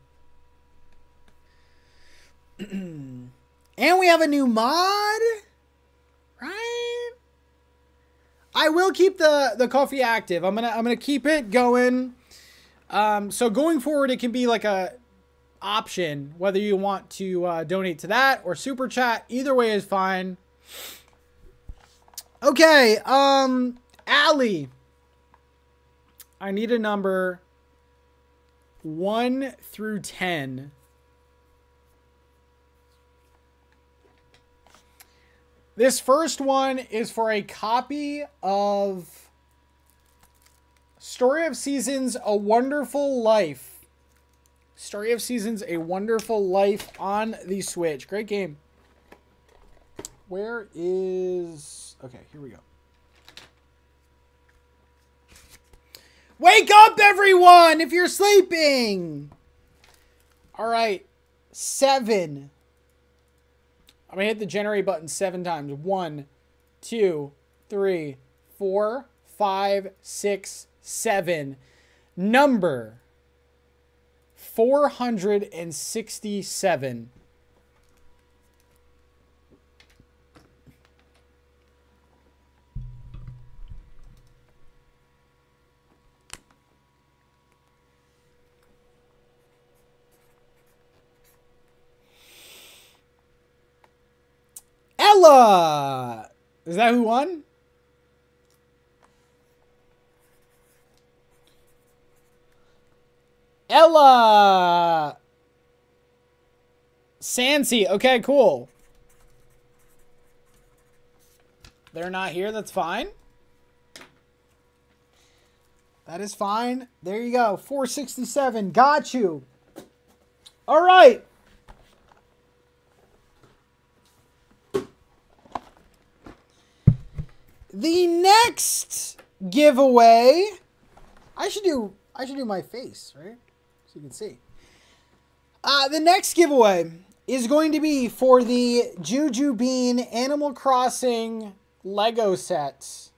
and we have a new mod, right? I will keep the the Ko-fi active. I'm gonna I'm gonna keep it going. Um, so going forward, it can be like a option whether you want to uh, donate to that or super chat. Either way is fine. Okay, um, Allie. I need a number one through ten This first one is for a copy of Story of Seasons A Wonderful Life. Story of Seasons A Wonderful Life on the Switch. Great game. Where is. Okay, here we go. Wake up, everyone, if you're sleeping! All right, seven. I'm gonna hit the generate button seven times. One, two, three, four, five, six, seven. Number 467. Ella! Is that who won? Ella! Sansi. Okay, cool. They're not here. That's fine. That is fine. There you go. 467. Got you. All right. The next giveaway. I should do I should do my face, right? So you can see. Uh, the next giveaway is going to be for the Juju Bean Animal Crossing Lego sets.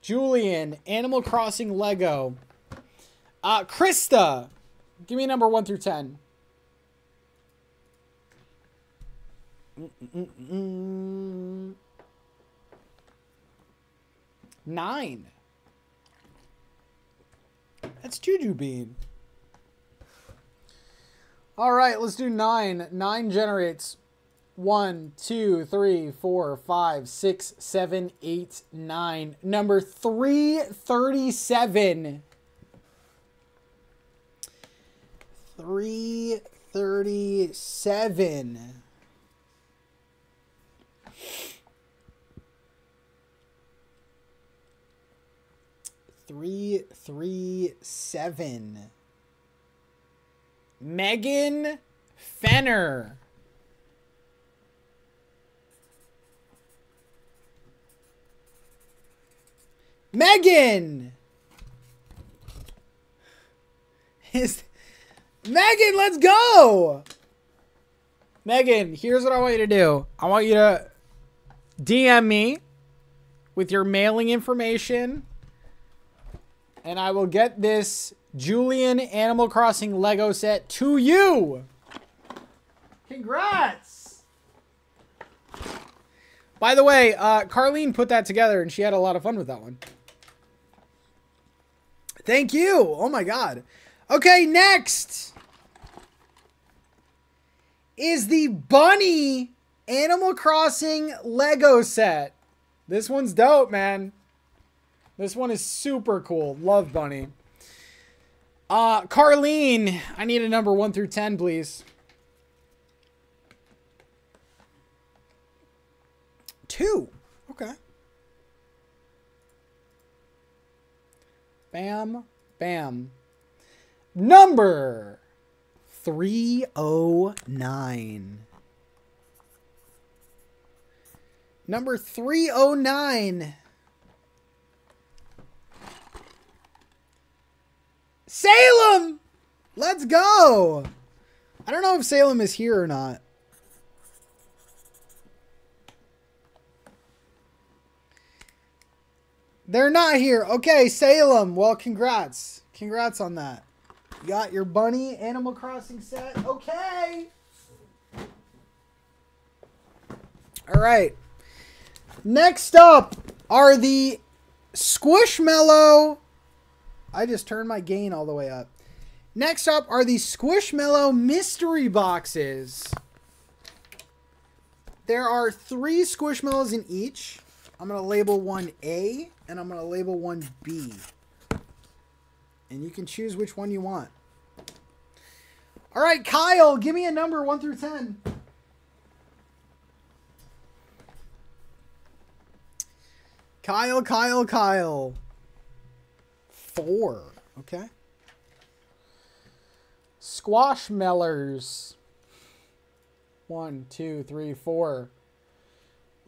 Julian, Animal Crossing Lego. Uh, Krista, give me a number 1 through 10. Nine. That's Juju Bean. All right, let's do nine. Nine generates one, two, three, four, five, six, seven, eight, nine. Number 337. 337. Three, three, seven. Megan Fenner. Megan! Is Megan, let's go! Megan, here's what I want you to do. I want you to DM me with your mailing information, and I will get this Julian Animal Crossing Lego set to you. Congrats! By the way, uh, Carlene put that together, and she had a lot of fun with that one. Thank you. Oh my god. Okay, next is the Bunnie Animal Crossing Lego set. This one's dope, man. This one is super cool. Love Bunnie. Uh, Carlene, I need a number 1 through 10, please. Two. Okay. Bam, bam. Number 309. Number 309. Salem! Let's go! I don't know if Salem is here or not. They're not here. Okay, Salem. Well, congrats. Congrats on that. You got your Bunnie Animal Crossing set. Okay. All right. Next up are the Squishmallow. I just turned my gain all the way up. Next up are the Squishmallow mystery boxes. There are three Squishmallows in each. I'm going to label one A and I'm going to label one B. And you can choose which one you want. All right, Kyle, give me a number 1 through 10. Kyle, Kyle, Kyle. Four. Okay. Squashmellers. One, two, three, four.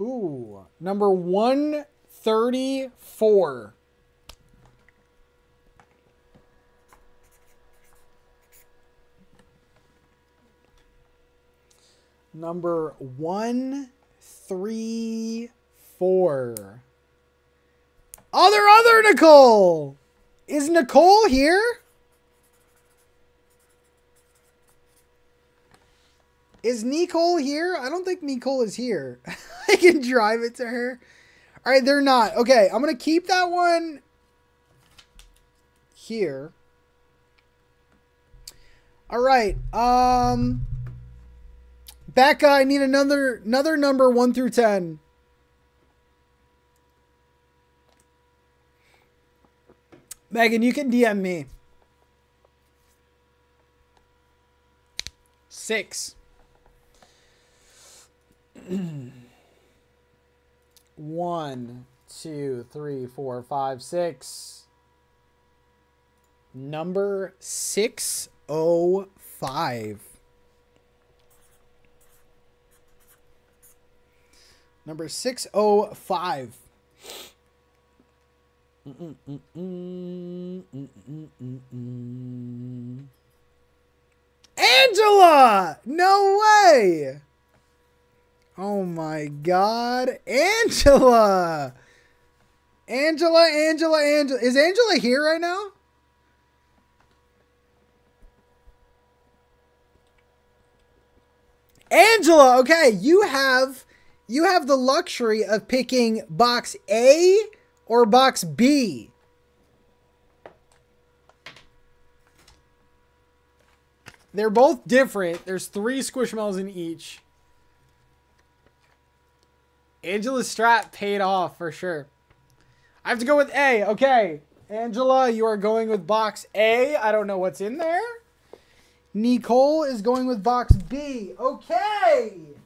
Ooh. Number 134. Number 134. Other, other Nicole! Is Nicole here? Is Nicole here? I don't think Nicole is here. I can drive it to her. All right, they're not. Okay, I'm going to keep that one here. All right. Um Becca, I need another another number 1 through 10. Megan, you can DM me. Six. One, two, three, four, five, six. Number 605. Number 605. Angela! No way! Oh my god. Angela! Angela, Angela, Angela. Is Angela here right now? Angela, okay, you have you have the luxury of picking box A or box B. They're both different. There's three squishmallows in each. Angela's strat paid off for sure. I have to go with A. Okay. Angela, you are going with box A. I don't know what's in there. Nicole is going with box B. Okay.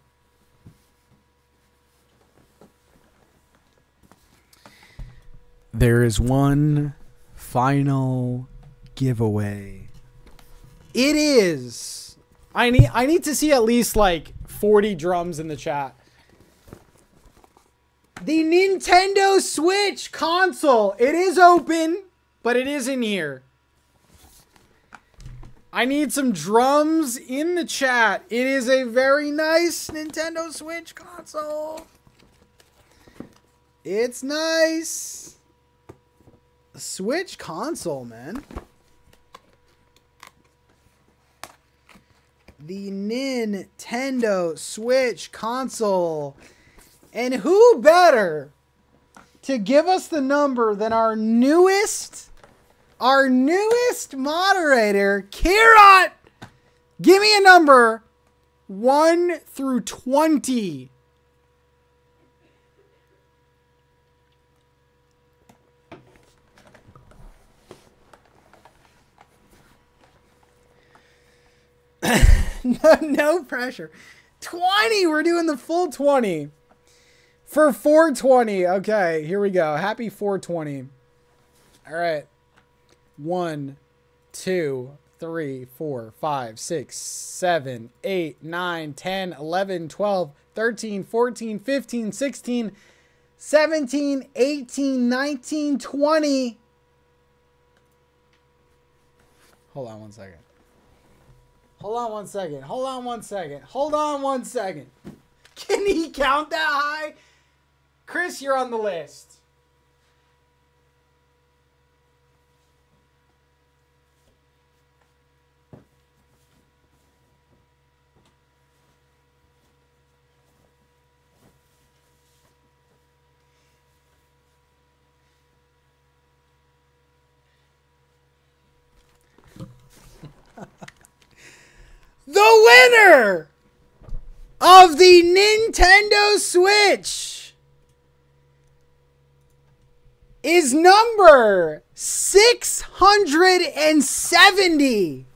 There is one final giveaway. It is. I need I need to see at least like 40 drums in the chat. The Nintendo Switch console. It is open, but it is in here. I need some drums in the chat. It is a very nice Nintendo Switch console. It's nice. Switch console, man. The Nintendo Switch console. And who better to give us the number than our newest, our newest moderator, Kirat? Give me a number 1 through 20. no, no pressure. 20. We're doing the full 20. For 420. Okay, here we go. Happy 420. All right. One, two, three, four, five, six, seven, eight, nine, 10, 11, 12, 13, 14, 15, 16, 17, 18, 19, 20. Hold on one second. Hold on one second. Hold on one second. Hold on one second. Can he count that high? Chris, you're on the list. The winner of the Nintendo Switch is number 670.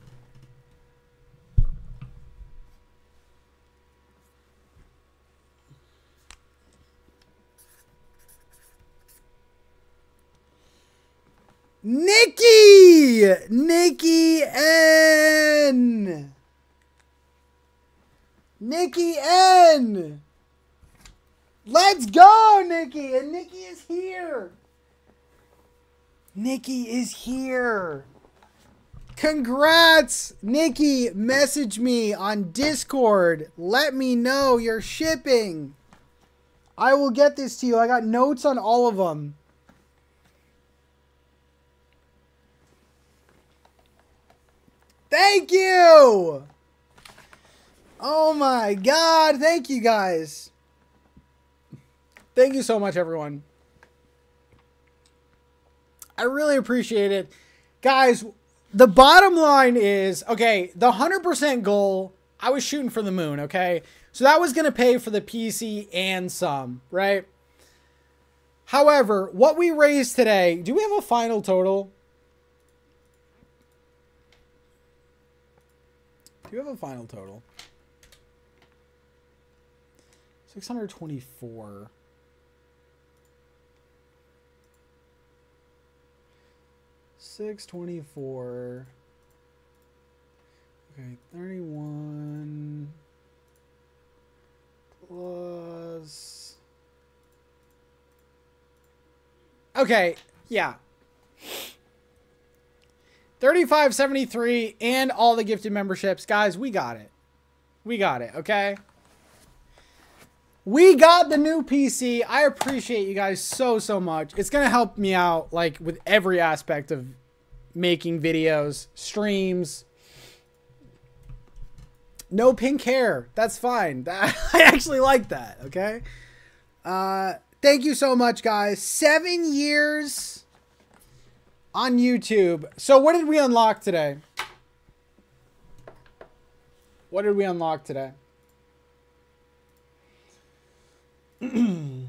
Nikki! Nikki N! Nikki N! Let's go, Nikki! And Nikki is here! Nikki is here! Congrats! Nikki, message me on Discord. Let me know you're shipping. I will get this to you. I got notes on all of them. Thank you! Oh my god, thank you guys. Thank you so much, everyone. I really appreciate it. Guys, the bottom line is okay, the 100% goal, I was shooting for the moon, okay? So that was going to pay for the PC and some, right? However, what we raised today, do we have a final total? Do you have a final total? 624. Six twenty four. Okay, thirty one plus. Okay, yeah. 3573 and all the gifted memberships. Guys, we got it. We got it, okay? We got the new PC. I appreciate you guys so so much. It's going to help me out like with every aspect of making videos, streams. No pink hair. That's fine. I actually like that, okay? Uh thank you so much guys. 7 years on YouTube. So what did we unlock today? What did we unlock today?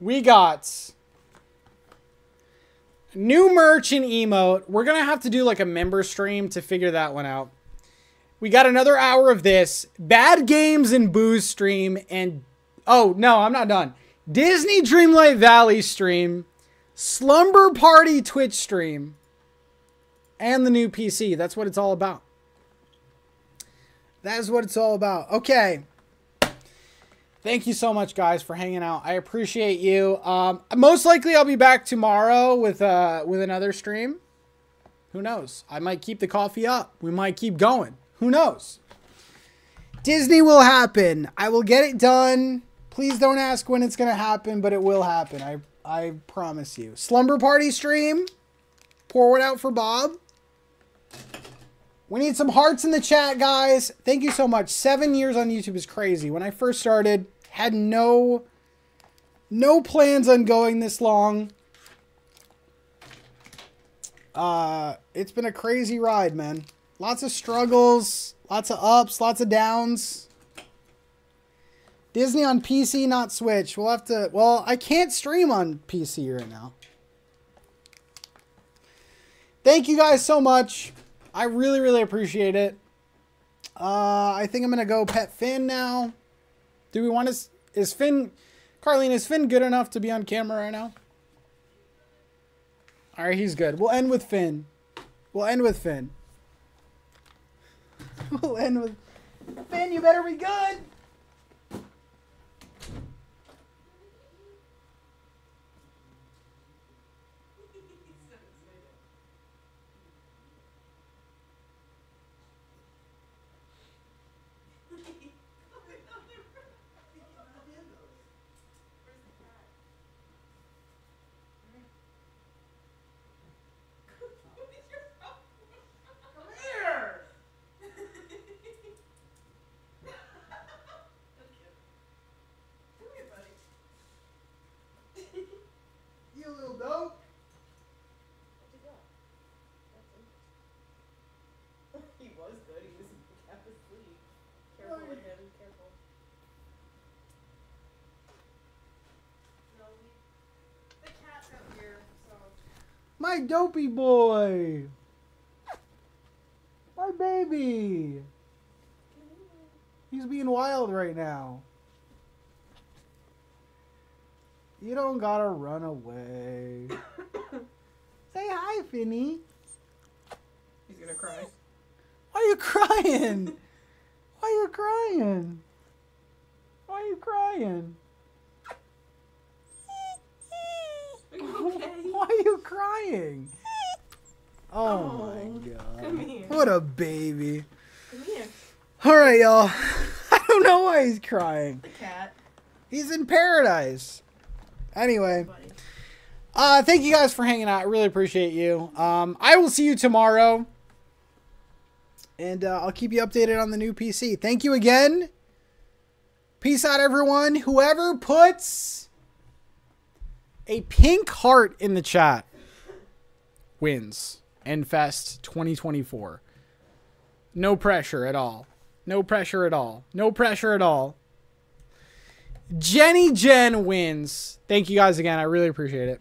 we got new merch and emote. We're going to have to do like a member stream to figure that one out. We got another hour of this. Bad games and booze stream. And oh, no, I'm not done. Disney Dreamlight Valley stream. Slumber Party Twitch stream. And the new PC. That's what it's all about. That is what it's all about. Okay. Thank you so much, guys, for hanging out. I appreciate you. Um, most likely, I'll be back tomorrow with uh, with another stream. Who knows? I might keep the Ko-fi up. We might keep going. Who knows? Disney will happen. I will get it done. Please don't ask when it's gonna happen, but it will happen. I I promise you. Slumber party stream. Pour one out for Bob. We need some hearts in the chat, guys. Thank you so much. Seven years on YouTube is crazy. When I first started, had no no plans on going this long. Uh, it's been a crazy ride, man. Lots of struggles, lots of ups, lots of downs. Disney on PC, not Switch. We'll have to. Well, I can't stream on PC right now. Thank you guys so much. I really, really appreciate it. Uh, I think I'm gonna go pet Finn now. Do we want to? Is Finn, Carlene? Is Finn good enough to be on camera right now? All right, he's good. We'll end with Finn. We'll end with Finn. We'll end with Finn. You better be good. You little dope. He was good. He was half asleep. Careful with him. Careful. No, we. The cat's out here, so. My dopey boy. My baby. He's being wild right now. You don't gotta run away. Say hi, Finny. He's gonna cry. Why are you crying? Why are you crying? Why are you crying? Are you okay? Why are you crying? Oh, Oh, my god. Come here. What a baby. Come here. All right, y'all. I don't know why he's crying. The cat. He's in paradise. Anyway, uh, thank you guys for hanging out. I really appreciate you. Um, I will see you tomorrow. And uh, I'll keep you updated on the new PC. Thank you again. Peace out, everyone. Whoever puts a pink heart in the chat wins NFest 2024. No pressure at all. No pressure at all. No pressure at all. Jenny Jen wins. Thank you guys again. I really appreciate it.